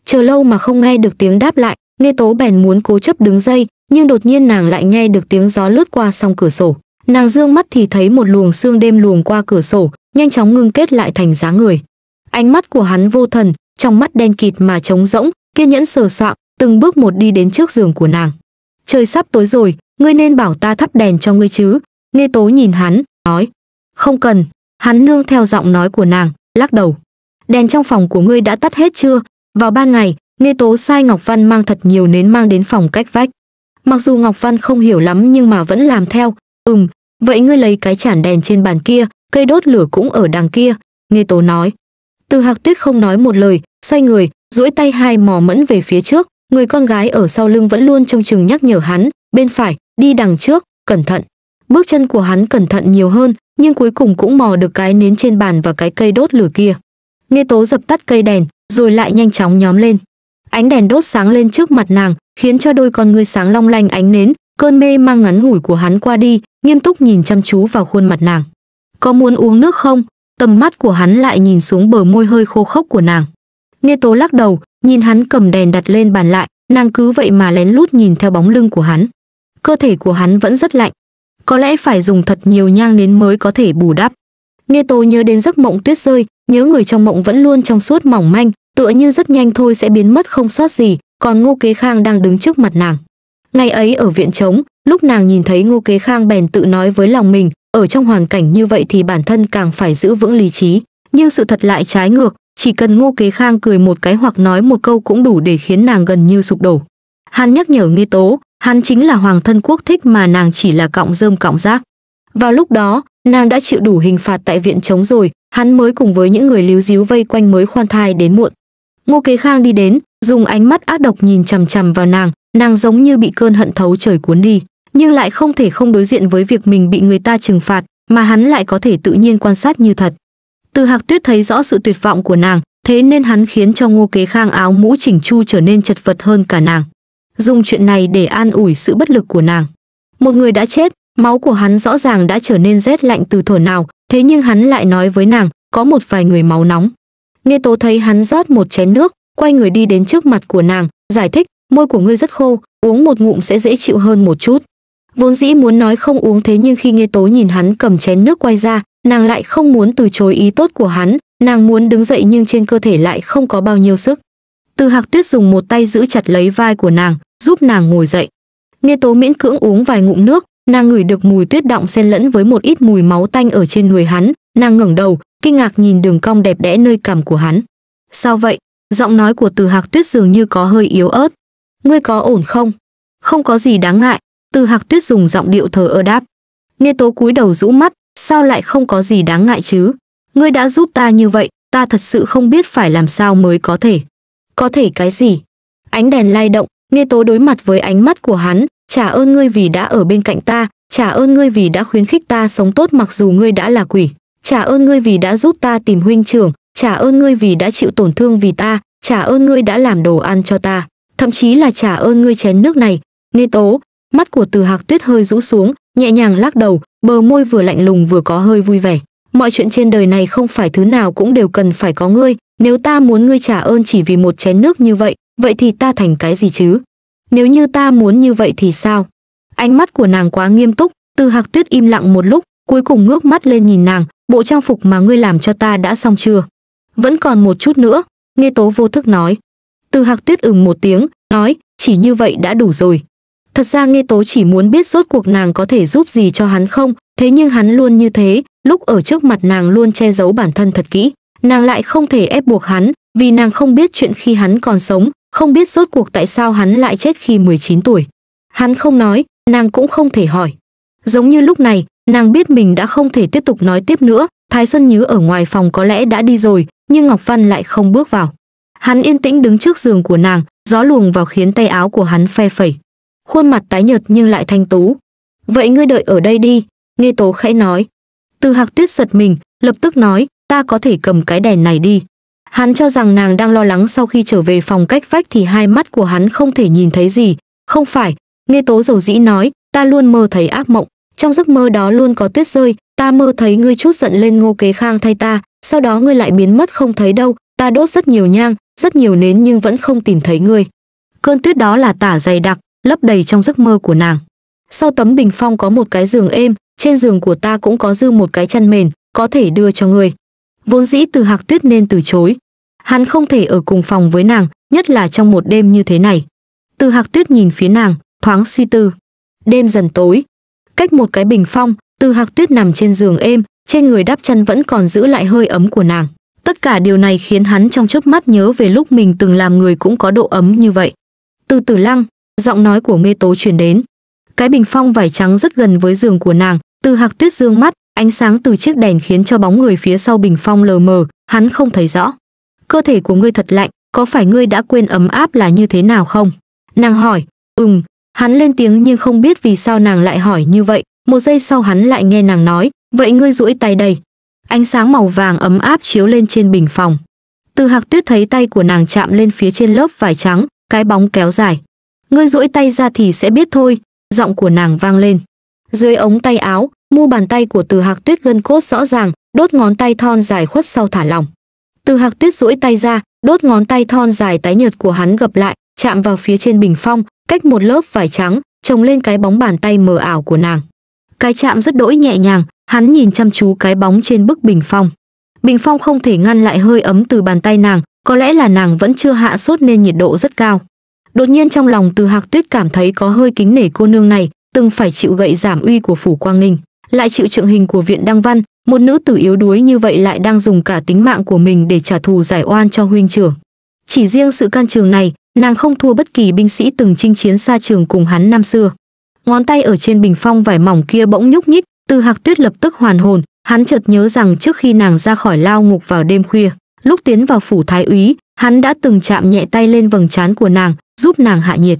Chờ lâu mà không nghe được tiếng đáp lại, Nghê tố bèn muốn cố chấp đứng dây, nhưng đột nhiên nàng lại nghe được tiếng gió lướt qua song cửa sổ. Nàng dương mắt thì thấy một luồng sương đêm luồng qua cửa sổ, nhanh chóng ngưng kết lại thành dáng người. Ánh mắt của hắn vô thần, trong mắt đen kịt mà trống rỗng, kiên nhẫn sờ soạng, từng bước một đi đến trước giường của nàng. Trời sắp tối rồi, ngươi nên bảo ta thắp đèn cho ngươi chứ. Nghe tố nhìn hắn, nói. Không cần. Hắn nương theo giọng nói của nàng, lắc đầu. Đèn trong phòng của ngươi đã tắt hết chưa? Vào ban ngày, nghe tố sai Ngọc Văn mang thật nhiều nến mang đến phòng cách vách. Mặc dù Ngọc Văn không hiểu lắm nhưng mà vẫn làm theo. Ừm, vậy ngươi lấy cái chản đèn trên bàn kia, cây đốt lửa cũng ở đằng kia. Nghe tố nói. Từ hạc tuyết không nói một lời, xoay người, duỗi tay hai mò mẫn về phía trước, người con gái ở sau lưng vẫn luôn trông chừng nhắc nhở hắn, bên phải, đi đằng trước, cẩn thận. Bước chân của hắn cẩn thận nhiều hơn, nhưng cuối cùng cũng mò được cái nến trên bàn và cái cây đốt lửa kia. Nghe tố dập tắt cây đèn, rồi lại nhanh chóng nhóm lên. Ánh đèn đốt sáng lên trước mặt nàng, khiến cho đôi con ngươi sáng long lanh ánh nến, cơn mê mang ngắn ngủi của hắn qua đi, nghiêm túc nhìn chăm chú vào khuôn mặt nàng. Có muốn uống nước không? Tầm mắt của hắn lại nhìn xuống bờ môi hơi khô khốc của nàng. Nghe tố lắc đầu, nhìn hắn cầm đèn đặt lên bàn lại, nàng cứ vậy mà lén lút nhìn theo bóng lưng của hắn. Cơ thể của hắn vẫn rất lạnh. Có lẽ phải dùng thật nhiều nhang nến mới có thể bù đắp. Nghe tố nhớ đến giấc mộng tuyết rơi, nhớ người trong mộng vẫn luôn trong suốt mỏng manh, tựa như rất nhanh thôi sẽ biến mất không sót gì, còn Ngô Kế Khang đang đứng trước mặt nàng. Ngày ấy ở viện trống, lúc nàng nhìn thấy Ngô Kế Khang bèn tự nói với lòng mình, ở trong hoàn cảnh như vậy thì bản thân càng phải giữ vững lý trí, nhưng sự thật lại trái ngược, chỉ cần Ngô Kế Khang cười một cái hoặc nói một câu cũng đủ để khiến nàng gần như sụp đổ. Hắn nhắc nhở Nghi Tố, hắn chính là hoàng thân quốc thích mà nàng chỉ là cọng rơm cọng rác. Vào lúc đó, nàng đã chịu đủ hình phạt tại viện trống rồi, hắn mới cùng với những người líu díu vây quanh mới khoan thai đến muộn. Ngô Kế Khang đi đến, dùng ánh mắt ác độc nhìn chằm chằm vào nàng, nàng giống như bị cơn hận thấu trời cuốn đi, nhưng lại không thể không đối diện với việc mình bị người ta trừng phạt, mà hắn lại có thể tự nhiên quan sát như thật. Từ Hạc Tuyết thấy rõ sự tuyệt vọng của nàng, thế nên hắn khiến cho Ngô Kế Khang áo mũ chỉnh chu trở nên chật vật hơn cả nàng. Dùng chuyện này để an ủi sự bất lực của nàng. Một người đã chết, máu của hắn rõ ràng đã trở nên rét lạnh từ thuở nào, thế nhưng hắn lại nói với nàng, có một vài người máu nóng. Nghe Tố thấy hắn rót một chén nước, quay người đi đến trước mặt của nàng, giải thích, môi của ngươi rất khô, uống một ngụm sẽ dễ chịu hơn một chút. Vốn dĩ muốn nói không uống thế nhưng khi nghe Tố nhìn hắn cầm chén nước quay ra, nàng lại không muốn từ chối ý tốt của hắn, nàng muốn đứng dậy nhưng trên cơ thể lại không có bao nhiêu sức. Từ Hạc Tuyết dùng một tay giữ chặt lấy vai của nàng, giúp nàng ngồi dậy. Nghe Tố miễn cưỡng uống vài ngụm nước, nàng ngửi được mùi tuyết động xen lẫn với một ít mùi máu tanh ở trên người hắn, nàng ngẩng đầu, kinh ngạc nhìn đường cong đẹp đẽ nơi cằm của hắn. Sao vậy? Giọng nói của Từ Hạc Tuyết dường như có hơi yếu ớt. Ngươi có ổn không? Không có gì đáng ngại. Từ Hạc Tuyết dùng giọng điệu thờ ơ đáp. Nghe Tố cúi đầu rũ mắt, sao lại không có gì đáng ngại chứ? Ngươi đã giúp ta như vậy, ta thật sự không biết phải làm sao mới có thể. Có thể cái gì? Ánh đèn lay động, Nghe Tố đối mặt với ánh mắt của hắn, trả ơn ngươi vì đã ở bên cạnh ta, trả ơn ngươi vì đã khuyến khích ta sống tốt mặc dù ngươi đã là quỷ, trả ơn ngươi vì đã giúp ta tìm huynh trưởng, trả ơn ngươi vì đã chịu tổn thương vì ta, trả ơn ngươi đã làm đồ ăn cho ta, thậm chí là trả ơn ngươi chén nước này. Nghe Tố, mắt của Từ Hạc Tuyết hơi rũ xuống, nhẹ nhàng lắc đầu, bờ môi vừa lạnh lùng vừa có hơi vui vẻ. Mọi chuyện trên đời này không phải thứ nào cũng đều cần phải có ngươi, nếu ta muốn ngươi trả ơn chỉ vì một chén nước như vậy, vậy thì ta thành cái gì chứ? Nếu như ta muốn như vậy thì sao? Ánh mắt của nàng quá nghiêm túc, từ hạc tuyết im lặng một lúc, cuối cùng ngước mắt lên nhìn nàng, bộ trang phục mà ngươi làm cho ta đã xong chưa? Vẫn còn một chút nữa, nghe tố vô thức nói. Từ hạc tuyết ừng một tiếng, nói, chỉ như vậy đã đủ rồi. Thật ra nghe tố chỉ muốn biết rốt cuộc nàng có thể giúp gì cho hắn không, thế nhưng hắn luôn như thế, lúc ở trước mặt nàng luôn che giấu bản thân thật kỹ. Nàng lại không thể ép buộc hắn, vì nàng không biết chuyện khi hắn còn sống, không biết rốt cuộc tại sao hắn lại chết khi 19 tuổi. Hắn không nói, nàng cũng không thể hỏi. Giống như lúc này, nàng biết mình đã không thể tiếp tục nói tiếp nữa, Thái Xuân Nhứ ở ngoài phòng có lẽ đã đi rồi, nhưng Ngọc Văn lại không bước vào. Hắn yên tĩnh đứng trước giường của nàng, gió luồng vào khiến tay áo của hắn phe phẩy. Khuôn mặt tái nhợt nhưng lại thanh tú. Vậy ngươi đợi ở đây đi, nghe tố khẽ nói. Từ hạc tuyết giật mình, lập tức nói, ta có thể cầm cái đèn này đi. Hắn cho rằng nàng đang lo lắng sau khi trở về phòng cách vách thì hai mắt của hắn không thể nhìn thấy gì. Không phải, nghe tố dầu dĩ nói, ta luôn mơ thấy ác mộng. Trong giấc mơ đó luôn có tuyết rơi, ta mơ thấy ngươi chút giận lên ngô kế khang thay ta, sau đó ngươi lại biến mất không thấy đâu, ta đốt rất nhiều nhang, rất nhiều nến nhưng vẫn không tìm thấy ngươi. Cơn tuyết đó là tả dày đặc, lấp đầy trong giấc mơ của nàng. Sau tấm bình phong có một cái giường êm, trên giường của ta cũng có dư một cái chăn mền, có thể đưa cho ngươi. Vốn dĩ từ hạc tuyết nên từ chối. Hắn không thể ở cùng phòng với nàng, nhất là trong một đêm như thế này. Từ hạc tuyết nhìn phía nàng, thoáng suy tư. Đêm dần tối. Cách một cái bình phong, từ hạc tuyết nằm trên giường êm, trên người đắp chăn vẫn còn giữ lại hơi ấm của nàng. Tất cả điều này khiến hắn trong chớp mắt nhớ về lúc mình từng làm người cũng có độ ấm như vậy. Từ tử lăng, giọng nói của nghe tố truyền đến. Cái bình phong vải trắng rất gần với giường của nàng, từ hạc tuyết dương mắt, ánh sáng từ chiếc đèn khiến cho bóng người phía sau bình phong lờ mờ, hắn không thấy rõ. Cơ thể của ngươi thật lạnh, có phải ngươi đã quên ấm áp là như thế nào không? Nàng hỏi, ừm, hắn lên tiếng nhưng không biết vì sao nàng lại hỏi như vậy, một giây sau hắn lại nghe nàng nói, vậy ngươi duỗi tay đây. Ánh sáng màu vàng ấm áp chiếu lên trên bình phòng. Từ hạc tuyết thấy tay của nàng chạm lên phía trên lớp vải trắng, cái bóng kéo dài. Ngươi duỗi tay ra thì sẽ biết thôi, giọng của nàng vang lên. Dưới ống tay áo, mu bàn tay của từ hạc tuyết gân cốt rõ ràng, đốt ngón tay thon dài khuất sau thả lỏng. Từ hạc tuyết duỗi tay ra, đốt ngón tay thon dài tái nhợt của hắn gập lại, chạm vào phía trên bình phong, cách một lớp vải trắng, trồng lên cái bóng bàn tay mờ ảo của nàng. Cái chạm rất đỗi nhẹ nhàng, hắn nhìn chăm chú cái bóng trên bức bình phong. Bình phong không thể ngăn lại hơi ấm từ bàn tay nàng, có lẽ là nàng vẫn chưa hạ sốt nên nhiệt độ rất cao. Đột nhiên trong lòng từ hạc tuyết cảm thấy có hơi kính nể cô nương này, từng phải chịu gậy giảm uy của phủ quang ninh, lại chịu trượng hình của viện đăng văn, một nữ tử yếu đuối như vậy lại đang dùng cả tính mạng của mình để trả thù giải oan cho huynh trưởng. Chỉ riêng sự can trường này, nàng không thua bất kỳ binh sĩ từng chinh chiến xa trường cùng hắn năm xưa. Ngón tay ở trên bình phong vải mỏng kia bỗng nhúc nhích, từ hạc tuyết lập tức hoàn hồn, hắn chợt nhớ rằng trước khi nàng ra khỏi lao ngục vào đêm khuya, lúc tiến vào phủ thái úy, hắn đã từng chạm nhẹ tay lên vầng trán của nàng, giúp nàng hạ nhiệt.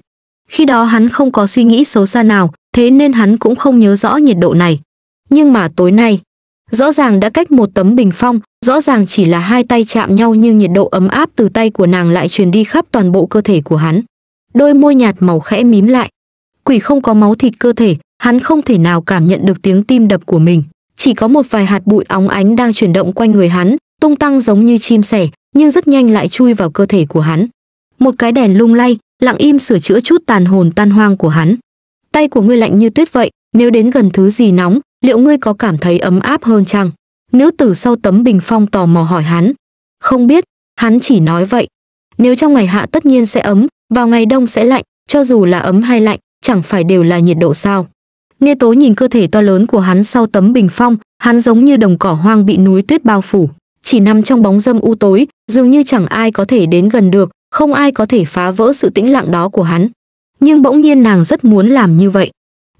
Khi đó hắn không có suy nghĩ xấu xa nào, thế nên hắn cũng không nhớ rõ nhiệt độ này. Nhưng mà tối nay, rõ ràng đã cách một tấm bình phong, rõ ràng chỉ là hai tay chạm nhau nhưng nhiệt độ ấm áp từ tay của nàng lại truyền đi khắp toàn bộ cơ thể của hắn. Đôi môi nhạt màu khẽ mím lại. Quỷ không có máu thịt cơ thể, hắn không thể nào cảm nhận được tiếng tim đập của mình. Chỉ có một vài hạt bụi óng ánh đang chuyển động quanh người hắn, tung tăng giống như chim sẻ, nhưng rất nhanh lại chui vào cơ thể của hắn. Một cái đèn lung lay, lặng im sửa chữa chút tàn hồn tan hoang của hắn. Tay của ngươi lạnh như tuyết vậy, nếu đến gần thứ gì nóng, liệu ngươi có cảm thấy ấm áp hơn chăng? Nữ tử sau tấm bình phong tò mò hỏi hắn. Không biết, hắn chỉ nói vậy. Nếu trong ngày hạ tất nhiên sẽ ấm, vào ngày đông sẽ lạnh, cho dù là ấm hay lạnh, chẳng phải đều là nhiệt độ sao. Nghe tố nhìn cơ thể to lớn của hắn sau tấm bình phong, hắn giống như đồng cỏ hoang bị núi tuyết bao phủ. Chỉ nằm trong bóng dâm u tối, dường như chẳng ai có thể đến gần được, không ai có thể phá vỡ sự tĩnh lặng đó của hắn. Nhưng bỗng nhiên nàng rất muốn làm như vậy.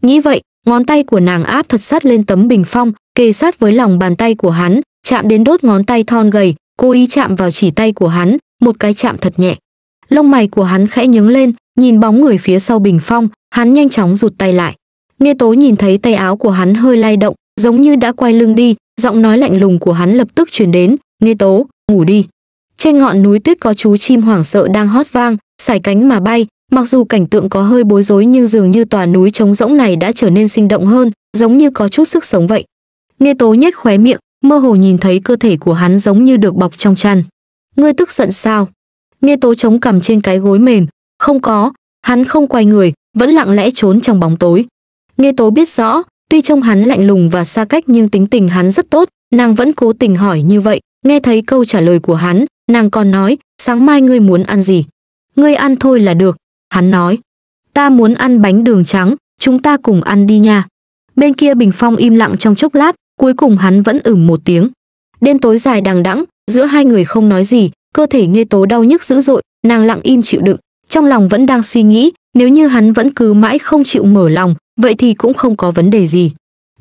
Nghĩ vậy, ngón tay của nàng áp thật sát lên tấm bình phong, kề sát với lòng bàn tay của hắn, chạm đến đốt ngón tay thon gầy, cố ý chạm vào chỉ tay của hắn, một cái chạm thật nhẹ. Lông mày của hắn khẽ nhướng lên, nhìn bóng người phía sau bình phong, hắn nhanh chóng rụt tay lại. Nghe tố nhìn thấy tay áo của hắn hơi lay động, giống như đã quay lưng đi, giọng nói lạnh lùng của hắn lập tức truyền đến, nghe tố, ngủ đi. Trên ngọn núi tuyết có chú chim hoảng sợ đang hót vang, sải cánh mà bay, mặc dù cảnh tượng có hơi bối rối nhưng dường như tòa núi trống rỗng này đã trở nên sinh động hơn, giống như có chút sức sống vậy. Nghe tố nhếch khóe miệng, mơ hồ nhìn thấy cơ thể của hắn giống như được bọc trong chăn. Ngươi tức giận sao? Nghe tố chống cằm trên cái gối mềm, không có, hắn không quay người, vẫn lặng lẽ trốn trong bóng tối. Nghe tố biết rõ, tuy trông hắn lạnh lùng và xa cách nhưng tính tình hắn rất tốt, nàng vẫn cố tình hỏi như vậy, nghe thấy câu trả lời của hắn, nàng còn nói, sáng mai ngươi muốn ăn gì? Ngươi ăn thôi là được, hắn nói. Ta muốn ăn bánh đường trắng, chúng ta cùng ăn đi nha. Bên kia bình phong im lặng trong chốc lát, cuối cùng hắn vẫn ửng một tiếng. Đêm tối dài đằng đẵng, giữa hai người không nói gì, cơ thể nghe tố đau nhức dữ dội, nàng lặng im chịu đựng, trong lòng vẫn đang suy nghĩ, nếu như hắn vẫn cứ mãi không chịu mở lòng, vậy thì cũng không có vấn đề gì.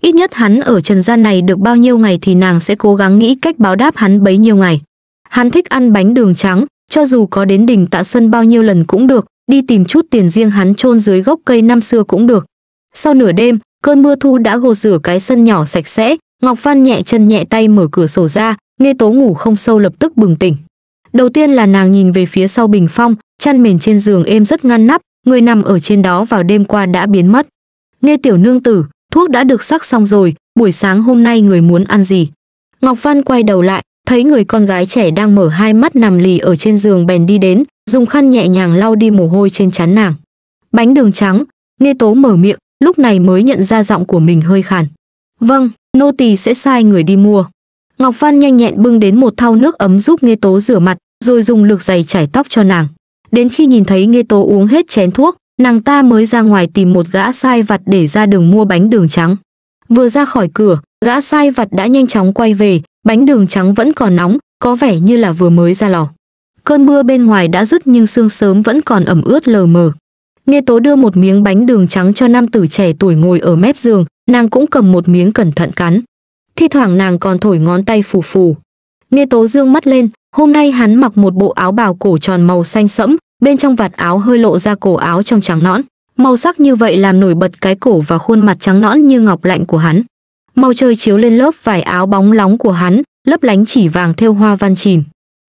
Ít nhất hắn ở trần gian này được bao nhiêu ngày thì nàng sẽ cố gắng nghĩ cách báo đáp hắn bấy nhiêu ngày. Hắn thích ăn bánh đường trắng, cho dù có đến đỉnh tạ xuân bao nhiêu lần cũng được, đi tìm chút tiền riêng hắn chôn dưới gốc cây năm xưa cũng được. Sau nửa đêm, cơn mưa thu đã gột rửa cái sân nhỏ sạch sẽ, Ngọc Văn nhẹ chân nhẹ tay mở cửa sổ ra, nghe tố ngủ không sâu lập tức bừng tỉnh. Đầu tiên là nàng nhìn về phía sau bình phong, chăn mền trên giường êm rất ngăn nắp, người nằm ở trên đó vào đêm qua đã biến mất. Nghe tiểu nương tử, thuốc đã được sắc xong rồi, buổi sáng hôm nay người muốn ăn gì? Ngọc Văn quay đầu lại, thấy người con gái trẻ đang mở hai mắt nằm lì ở trên giường bèn đi đến, dùng khăn nhẹ nhàng lau đi mồ hôi trên trán nàng. Bánh đường trắng, nghe tố mở miệng, lúc này mới nhận ra giọng của mình hơi khàn. Vâng, nô tỳ sẽ sai người đi mua. Ngọc Văn nhanh nhẹn bưng đến một thau nước ấm giúp nghe tố rửa mặt, rồi dùng lược giày chải tóc cho nàng. Đến khi nhìn thấy nghe tố uống hết chén thuốc, nàng ta mới ra ngoài tìm một gã sai vặt để ra đường mua bánh đường trắng. Vừa ra khỏi cửa, gã sai vặt đã nhanh chóng quay về, bánh đường trắng vẫn còn nóng, có vẻ như là vừa mới ra lò. Cơn mưa bên ngoài đã dứt nhưng sương sớm vẫn còn ẩm ướt lờ mờ. Nghe tố đưa một miếng bánh đường trắng cho nam tử trẻ tuổi ngồi ở mép giường, nàng cũng cầm một miếng cẩn thận cắn. Thi thoảng nàng còn thổi ngón tay phù phù. Nghe tố dương mắt lên, hôm nay hắn mặc một bộ áo bào cổ tròn màu xanh sẫm, bên trong vạt áo hơi lộ ra cổ áo trong trắng nõn. Màu sắc như vậy làm nổi bật cái cổ và khuôn mặt trắng nõn như ngọc lạnh của hắn. Màu trời chiếu lên lớp vải áo bóng lóng của hắn, lấp lánh chỉ vàng thêu hoa văn chìm.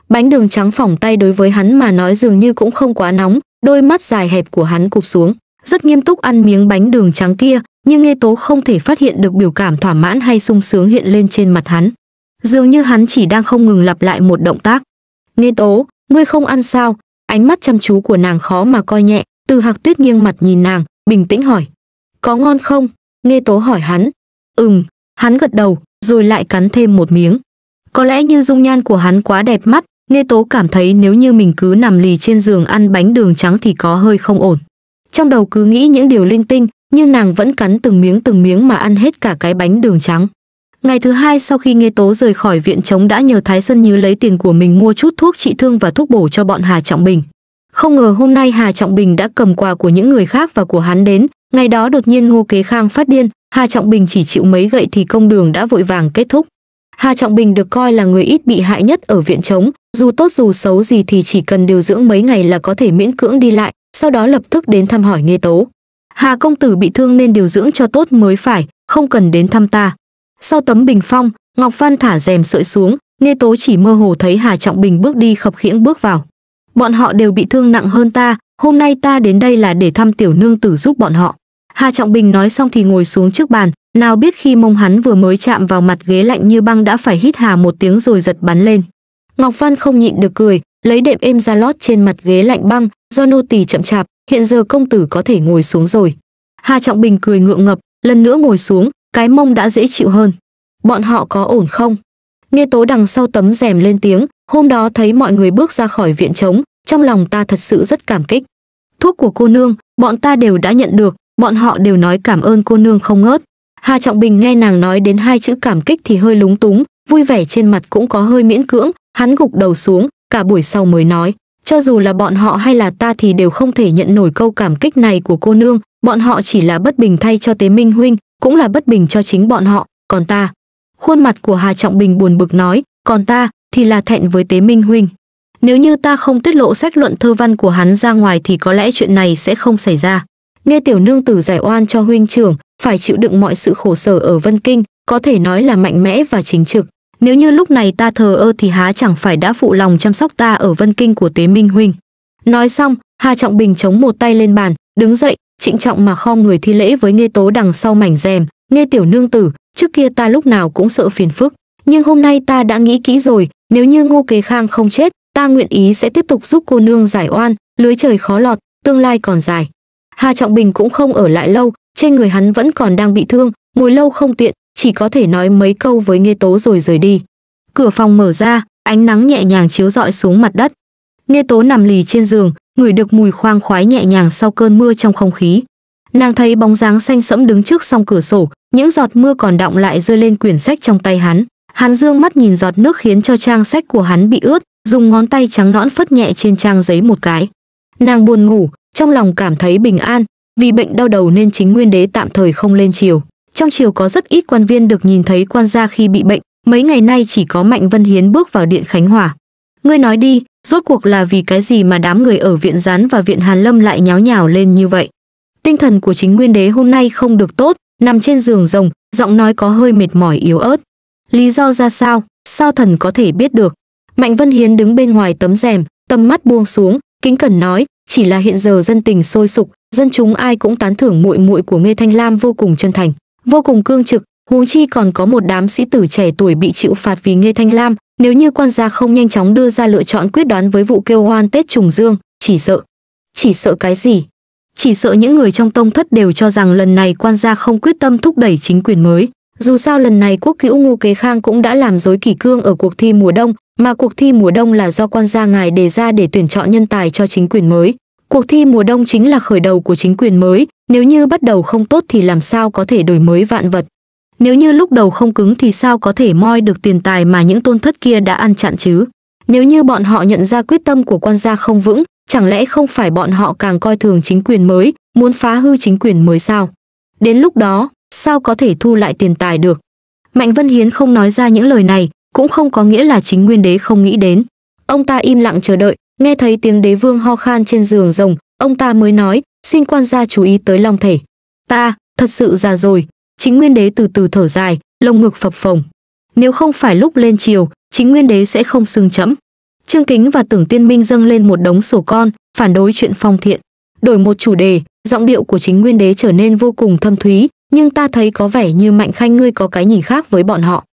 Bánh đường trắng phỏng tay đối với hắn mà nói dường như cũng không quá nóng, đôi mắt dài hẹp của hắn cụp xuống, rất nghiêm túc ăn miếng bánh đường trắng kia, nhưng Nghe Tố không thể phát hiện được biểu cảm thỏa mãn hay sung sướng hiện lên trên mặt hắn. Dường như hắn chỉ đang không ngừng lặp lại một động tác. Nghe Tố, ngươi không ăn sao? Ánh mắt chăm chú của nàng khó mà coi nhẹ, từ hạc tuyết nghiêng mặt nhìn nàng, bình tĩnh hỏi. Có ngon không? Nghe Tố hỏi hắn. Ừm, hắn gật đầu, rồi lại cắn thêm một miếng. Có lẽ như dung nhan của hắn quá đẹp mắt, Nghe Tố cảm thấy nếu như mình cứ nằm lì trên giường ăn bánh đường trắng thì có hơi không ổn. Trong đầu cứ nghĩ những điều linh tinh, nhưng nàng vẫn cắn từng miếng từng miếng mà ăn hết cả cái bánh đường trắng. Ngày thứ hai sau khi Nghe Tố rời khỏi viện chống đã nhờ Thái Xuân Như lấy tiền của mình mua chút thuốc trị thương và thuốc bổ cho bọn Hà Trọng Bình. Không ngờ hôm nay Hà Trọng Bình đã cầm quà của những người khác và của hắn đến, ngày đó đột nhiên Ngô Kế Khang phát điên, Hà Trọng Bình chỉ chịu mấy gậy thì công đường đã vội vàng kết thúc. Hà Trọng Bình được coi là người ít bị hại nhất ở viện chống, dù tốt dù xấu gì thì chỉ cần điều dưỡng mấy ngày là có thể miễn cưỡng đi lại, sau đó lập tức đến thăm hỏi Nghê Tố. Hà công tử bị thương nên điều dưỡng cho tốt mới phải, không cần đến thăm ta. Sau tấm bình phong, Ngọc Văn thả rèm sợi xuống, Nghê Tố chỉ mơ hồ thấy Hà Trọng Bình bước đi khập khiễng bước vào. Bọn họ đều bị thương nặng hơn ta, hôm nay ta đến đây là để thăm tiểu nương tử giúp bọn họ. Hà Trọng Bình nói xong thì ngồi xuống trước bàn, nào biết khi mông hắn vừa mới chạm vào mặt ghế lạnh như băng đã phải hít hà một tiếng rồi giật bắn lên. Ngọc Văn không nhịn được cười, lấy đệm êm ra lót trên mặt ghế lạnh băng, do nô tỳ chậm chạp, hiện giờ công tử có thể ngồi xuống rồi. Hà Trọng Bình cười ngượng ngập, lần nữa ngồi xuống, cái mông đã dễ chịu hơn. Bọn họ có ổn không? Nghe tố đằng sau tấm rèm lên tiếng, hôm đó thấy mọi người bước ra khỏi viện trống, trong lòng ta thật sự rất cảm kích. Thuốc của cô nương, bọn ta đều đã nhận được, bọn họ đều nói cảm ơn cô nương không ngớt. Hà Trọng Bình nghe nàng nói đến hai chữ cảm kích thì hơi lúng túng, vui vẻ trên mặt cũng có hơi miễn cưỡng, hắn gục đầu xuống, cả buổi sau mới nói, cho dù là bọn họ hay là ta thì đều không thể nhận nổi câu cảm kích này của cô nương, bọn họ chỉ là bất bình thay cho Tế Minh huynh, cũng là bất bình cho chính bọn họ, còn ta. Khuôn mặt của Hà Trọng Bình buồn bực nói, còn ta thì là thẹn với Tế Minh huynh. Nếu như ta không tiết lộ sách luận thơ văn của hắn ra ngoài thì có lẽ chuyện này sẽ không xảy ra. Nghe tiểu nương tử giải oan cho huynh trưởng, phải chịu đựng mọi sự khổ sở ở Vân Kinh, có thể nói là mạnh mẽ và chính trực. Nếu như lúc này ta thờ ơ thì há chẳng phải đã phụ lòng chăm sóc ta ở Vân Kinh của Tế Minh huynh. Nói xong, Hà Trọng Bình chống một tay lên bàn, đứng dậy, trịnh trọng mà khom người thi lễ với Nghe Tố đằng sau mảnh rèm, "Nghe tiểu nương tử, trước kia ta lúc nào cũng sợ phiền phức, nhưng hôm nay ta đã nghĩ kỹ rồi, nếu như Ngô Kế Khang không chết, ta nguyện ý sẽ tiếp tục giúp cô nương giải oan, lưới trời khó lọt, tương lai còn dài." Hà Trọng Bình cũng không ở lại lâu, trên người hắn vẫn còn đang bị thương, ngồi lâu không tiện, chỉ có thể nói mấy câu với Nghe Tố rồi rời đi. Cửa phòng mở ra, ánh nắng nhẹ nhàng chiếu rọi xuống mặt đất. Nghe Tố nằm lì trên giường, ngửi được mùi khoang khoái nhẹ nhàng sau cơn mưa trong không khí. Nàng thấy bóng dáng xanh sẫm đứng trước song cửa sổ, những giọt mưa còn đọng lại rơi lên quyển sách trong tay hắn. Hắn dương mắt nhìn giọt nước khiến cho trang sách của hắn bị ướt, dùng ngón tay trắng nõn phất nhẹ trên trang giấy một cái. Nàng buồn ngủ, trong lòng cảm thấy bình an, vì bệnh đau đầu nên chính nguyên đế tạm thời không lên triều. Trong triều có rất ít quan viên được nhìn thấy quan gia khi bị bệnh, mấy ngày nay chỉ có Mạnh Vân Hiến bước vào điện Khánh Hòa. Ngươi nói đi, rốt cuộc là vì cái gì mà đám người ở viện Gián và viện Hàn Lâm lại nháo nhào lên như vậy? Tinh thần của chính nguyên đế hôm nay không được tốt, nằm trên giường rồng, giọng nói có hơi mệt mỏi yếu ớt. Lý do ra sao, sao thần có thể biết được? Mạnh Vân Hiến đứng bên ngoài tấm rèm, tầm mắt buông xuống, kính cẩn nói, chỉ là hiện giờ dân tình sôi sục, dân chúng ai cũng tán thưởng muội muội của Nghê Thanh Lam vô cùng chân thành, vô cùng cương trực, huống chi còn có một đám sĩ tử trẻ tuổi bị chịu phạt vì nghe thanh lam. Nếu như quan gia không nhanh chóng đưa ra lựa chọn quyết đoán với vụ kêu hoan tết trùng dương chỉ sợ chỉ sợ cái gì? Chỉ sợ những người trong tông thất đều cho rằng lần này quan gia không quyết tâm thúc đẩy chính quyền mới. Dù sao lần này quốc cữu Ngô kế khang cũng đã làm dối kỷ cương ở cuộc thi mùa đông mà cuộc thi mùa đông là do quan gia ngài đề ra để tuyển chọn nhân tài cho chính quyền mới cuộc thi mùa đông chính là khởi đầu của chính quyền mới, nếu như bắt đầu không tốt thì làm sao có thể đổi mới vạn vật? Nếu như lúc đầu không cứng thì sao có thể moi được tiền tài mà những tôn thất kia đã ăn chặn chứ? Nếu như bọn họ nhận ra quyết tâm của quan gia không vững, chẳng lẽ không phải bọn họ càng coi thường chính quyền mới, muốn phá hư chính quyền mới sao? Đến lúc đó, sao có thể thu lại tiền tài được? Mạnh vân hiến không nói ra những lời này, cũng không có nghĩa là chính nguyên đế không nghĩ đến. Ông ta im lặng chờ đợi nghe thấy tiếng đế vương ho khan trên giường rồng, ông ta mới nói, xin quan gia chú ý tới long thể. Ta, thật sự già rồi. Chính nguyên đế từ từ thở dài, lồng ngực phập phồng. Nếu không phải lúc lên chiều chính nguyên đế sẽ không sưng chẫm. Trương kính và tưởng tiên minh dâng lên một đống sổ con, phản đối chuyện phong thiện. Đổi một chủ đề, giọng điệu của chính nguyên đế trở nên vô cùng thâm thúy, nhưng ta thấy có vẻ như mạnh khanh ngươi có cái nhìn khác với bọn họ.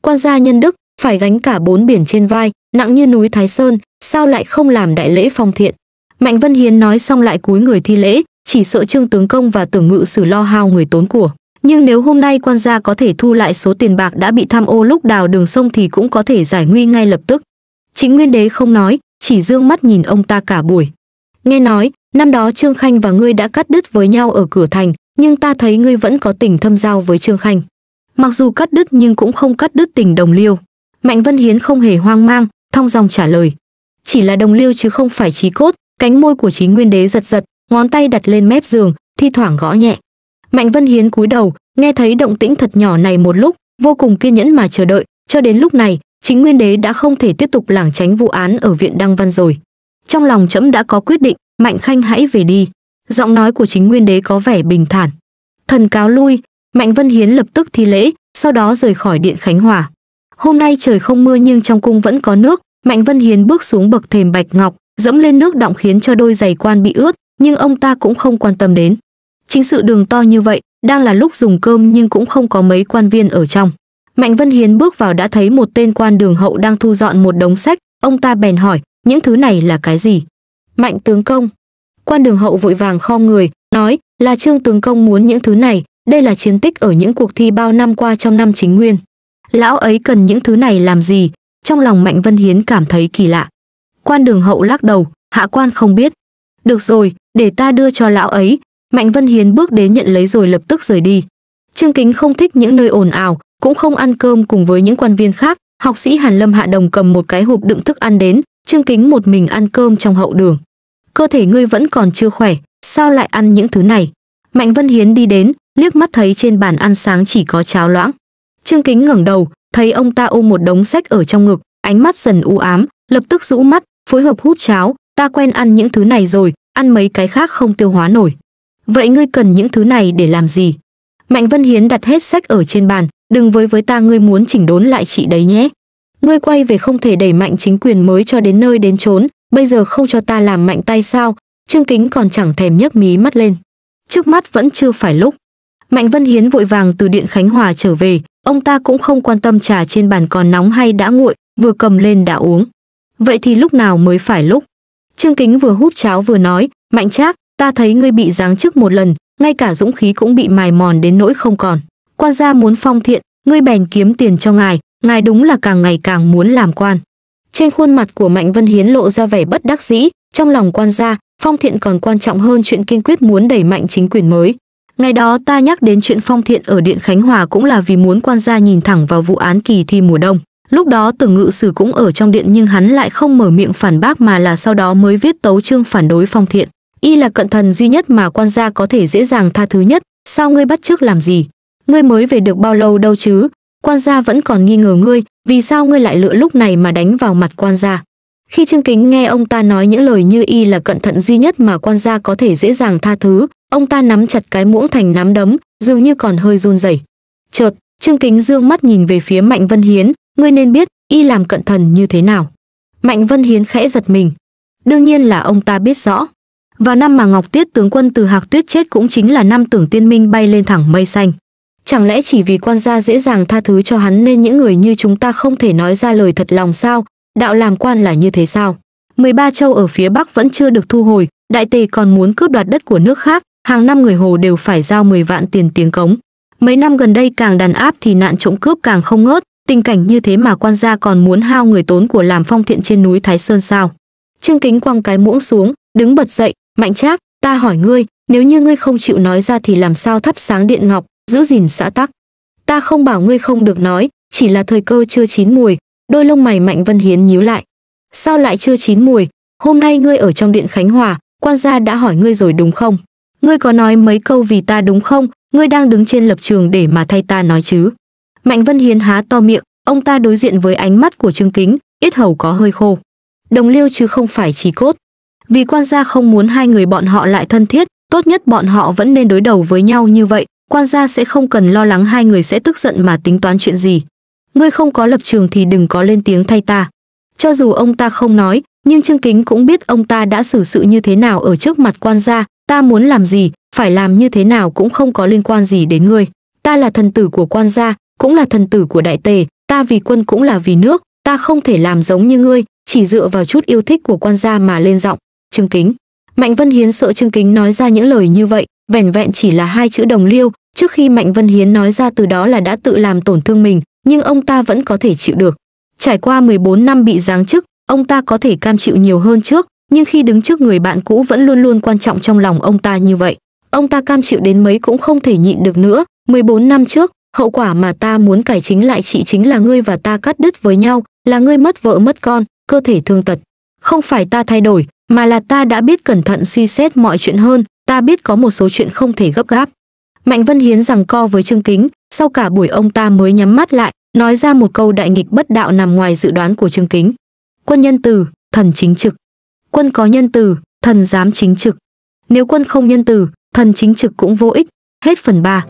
Quan gia nhân đức, phải gánh cả bốn biển trên vai, nặng như núi thái sơn sao lại không làm đại lễ phong thiện? Mạnh vân hiến nói xong lại cúi người thi lễ, chỉ sợ trương tướng công và tưởng ngự sử lo hao người tốn của. Nhưng nếu hôm nay quan gia có thể thu lại số tiền bạc đã bị tham ô lúc đào đường sông thì cũng có thể giải nguy ngay lập tức. Chính nguyên đế không nói, chỉ dương mắt nhìn ông ta cả buổi. Nghe nói, năm đó trương khanh và ngươi đã cắt đứt với nhau ở cửa thành, nhưng ta thấy ngươi vẫn có tình thâm giao với trương khanh. Mặc dù cắt đứt nhưng cũng không cắt đứt tình đồng liêu. Mạnh vân hiến không hề hoang mang, thong dong trả lời chỉ là đồng liêu chứ không phải trí cốt. Cánh môi của chính nguyên đế giật giật, ngón tay đặt lên mép giường, thi thoảng gõ nhẹ. Mạnh vân hiến cúi đầu, nghe thấy động tĩnh thật nhỏ này một lúc, vô cùng kiên nhẫn mà chờ đợi. Cho đến lúc này chính nguyên đế đã không thể tiếp tục lảng tránh vụ án ở viện đăng văn rồi. Trong lòng trẫm đã có quyết định, mạnh khanh hãy về đi. Giọng nói của chính nguyên đế có vẻ bình thản. Thần cáo lui, mạnh vân hiến lập tức thi lễ, sau đó rời khỏi điện khánh hòa. Hôm nay trời không mưa nhưng trong cung vẫn có nước mạnh vân hiến bước xuống bậc thềm bạch ngọc, dẫm lên nước động khiến cho đôi giày quan bị ướt, nhưng ông ta cũng không quan tâm đến. Chính sự đường to như vậy, đang là lúc dùng cơm nhưng cũng không có mấy quan viên ở trong. Mạnh vân hiến bước vào đã thấy một tên quan đường hậu đang thu dọn một đống sách, ông ta bèn hỏi, những thứ này là cái gì? Mạnh tướng công. Quan đường hậu vội vàng khom người, nói, là trương tướng công muốn những thứ này, đây là chiến tích ở những cuộc thi bao năm qua trong năm chính nguyên. Lão ấy cần những thứ này làm gì trong lòng mạnh vân hiến cảm thấy kỳ lạ. Quan đường hậu lắc đầu, hạ quan không biết. Được rồi, để ta đưa cho lão ấy. Mạnh vân hiến bước đến nhận lấy rồi lập tức rời đi. Trương kính không thích những nơi ồn ào, cũng không ăn cơm cùng với những quan viên khác. Học sĩ hàn lâm hạ đồng cầm một cái hộp đựng thức ăn đến, trương kính một mình ăn cơm trong hậu đường. Cơ thể ngươi vẫn còn chưa khỏe, sao lại ăn những thứ này? Mạnh vân hiến đi đến, liếc mắt thấy trên bàn ăn sáng chỉ có cháo loãng. Trương kính ngẩng đầu thấy ông ta ôm một đống sách ở trong ngực, ánh mắt dần u ám, lập tức rũ mắt, phối hợp hút cháo, ta quen ăn những thứ này rồi, ăn mấy cái khác không tiêu hóa nổi. Vậy ngươi cần những thứ này để làm gì? Mạnh vân hiến đặt hết sách ở trên bàn, đừng với với ta, ngươi muốn chỉnh đốn lại chị đấy nhé. Ngươi quay về không thể đẩy mạnh chính quyền mới cho đến nơi đến chốn, bây giờ không cho ta làm mạnh tay sao? Trương kính còn chẳng thèm nhấc mí mắt lên. Trước mắt vẫn chưa phải lúc. Mạnh vân hiến vội vàng từ điện khánh hòa trở về ông ta cũng không quan tâm trà trên bàn còn nóng hay đã nguội, vừa cầm lên đã uống. Vậy thì lúc nào mới phải lúc? Trương kính vừa hút cháo vừa nói, mạnh trác, ta thấy ngươi bị giáng chức một lần, ngay cả dũng khí cũng bị mài mòn đến nỗi không còn. Quan gia muốn phong thiện, ngươi bèn kiếm tiền cho ngài ngài đúng là càng ngày càng muốn làm quan. Trên khuôn mặt của mạnh vân hiến lộ ra vẻ bất đắc dĩ, trong lòng quan gia, phong thiện còn quan trọng hơn chuyện kiên quyết muốn đẩy mạnh chính quyền mới ngày đó ta nhắc đến chuyện phong thiện ở điện khánh hòa cũng là vì muốn quan gia nhìn thẳng vào vụ án kỳ thi mùa đông. Lúc đó tưởng ngự sử cũng ở trong điện nhưng hắn lại không mở miệng phản bác mà là sau đó mới viết tấu chương phản đối phong thiện. Y là cận thần duy nhất mà quan gia có thể dễ dàng tha thứ nhất, sao ngươi bắt trước làm gì? Ngươi mới về được bao lâu đâu chứ? Quan gia vẫn còn nghi ngờ ngươi, vì sao ngươi lại lựa lúc này mà đánh vào mặt quan gia? Khi trương kính nghe ông ta nói những lời như y là cận thận duy nhất mà quan gia có thể dễ dàng tha thứ ông ta nắm chặt cái muỗng thành nắm đấm dường như còn hơi run rẩy. Chợt trương kính dương mắt nhìn về phía mạnh vân hiến ngươi nên biết y làm cận thần như thế nào. Mạnh vân hiến khẽ giật mình. Đương nhiên là ông ta biết rõ. Vào năm mà ngọc tiết tướng quân từ hạc tuyết chết cũng chính là năm tưởng tiên minh bay lên thẳng mây xanh. Chẳng lẽ chỉ vì quan gia dễ dàng tha thứ cho hắn nên những người như chúng ta không thể nói ra lời thật lòng sao? Đạo làm quan là như thế sao? 13 châu ở phía Bắc vẫn chưa được thu hồi, đại tề còn muốn cướp đoạt đất của nước khác, hàng năm người Hồ đều phải giao 10 vạn tiền tiếng cống. Mấy năm gần đây càng đàn áp thì nạn trộm cướp càng không ngớt, tình cảnh như thế mà quan gia còn muốn hao người tốn của làm phong thiện trên núi Thái Sơn sao? Trương Kính quăng cái muỗng xuống, đứng bật dậy, "Mạnh Trác, ta hỏi ngươi, nếu như ngươi không chịu nói ra thì làm sao thắp sáng điện ngọc, giữ gìn xã tắc? Ta không bảo ngươi không được nói, chỉ là thời cơ chưa chín mùi." Đôi lông mày Mạnh Vân Hiến nhíu lại. "Sao lại chưa chín mùi? Hôm nay ngươi ở trong điện Khánh Hòa, quan gia đã hỏi ngươi rồi đúng không? Ngươi có nói mấy câu vì ta đúng không? Ngươi đang đứng trên lập trường để mà thay ta nói chứ?" Mạnh Vân Hiến há to miệng, ông ta đối diện với ánh mắt của Trương Kính, ít hầu có hơi khô. Đồng Liêu chứ không phải trí Cốt. Vì quan gia không muốn hai người bọn họ lại thân thiết, tốt nhất bọn họ vẫn nên đối đầu với nhau như vậy, quan gia sẽ không cần lo lắng hai người sẽ tức giận mà tính toán chuyện gì. Ngươi không có lập trường thì đừng có lên tiếng thay ta. Cho dù ông ta không nói, nhưng Trương Kính cũng biết ông ta đã xử sự như thế nào ở trước mặt quan gia, ta muốn làm gì, phải làm như thế nào cũng không có liên quan gì đến ngươi. Ta là thần tử của quan gia, cũng là thần tử của đại tề, ta vì quân cũng là vì nước, ta không thể làm giống như ngươi, chỉ dựa vào chút yêu thích của quan gia mà lên giọng. Trương Kính. Mạnh Vân Hiến sợ Trương Kính nói ra những lời như vậy, vẻn vẹn chỉ là hai chữ đồng liêu, trước khi Mạnh Vân Hiến nói ra từ đó là đã tự làm tổn thương mình, nhưng ông ta vẫn có thể chịu được. Trải qua 14 năm bị giáng chức, ông ta có thể cam chịu nhiều hơn trước, nhưng khi đứng trước người bạn cũ vẫn luôn luôn quan trọng trong lòng ông ta như vậy. Ông ta cam chịu đến mấy cũng không thể nhịn được nữa, 14 năm trước, hậu quả mà ta muốn cải chính lại chị chính là ngươi và ta cắt đứt với nhau, là ngươi mất vợ mất con, cơ thể thương tật. Không phải ta thay đổi, mà là ta đã biết cẩn thận suy xét mọi chuyện hơn, ta biết có một số chuyện không thể gấp gáp. Mạnh Vân Hiến rằng co với Trương Kính, sau cả buổi ông ta mới nhắm mắt lại, nói ra một câu đại nghịch bất đạo nằm ngoài dự đoán của Trương Kính. Quân nhân từ, thần chính trực. Quân có nhân từ, thần dám chính trực. Nếu quân không nhân từ, thần chính trực cũng vô ích. Hết phần 3.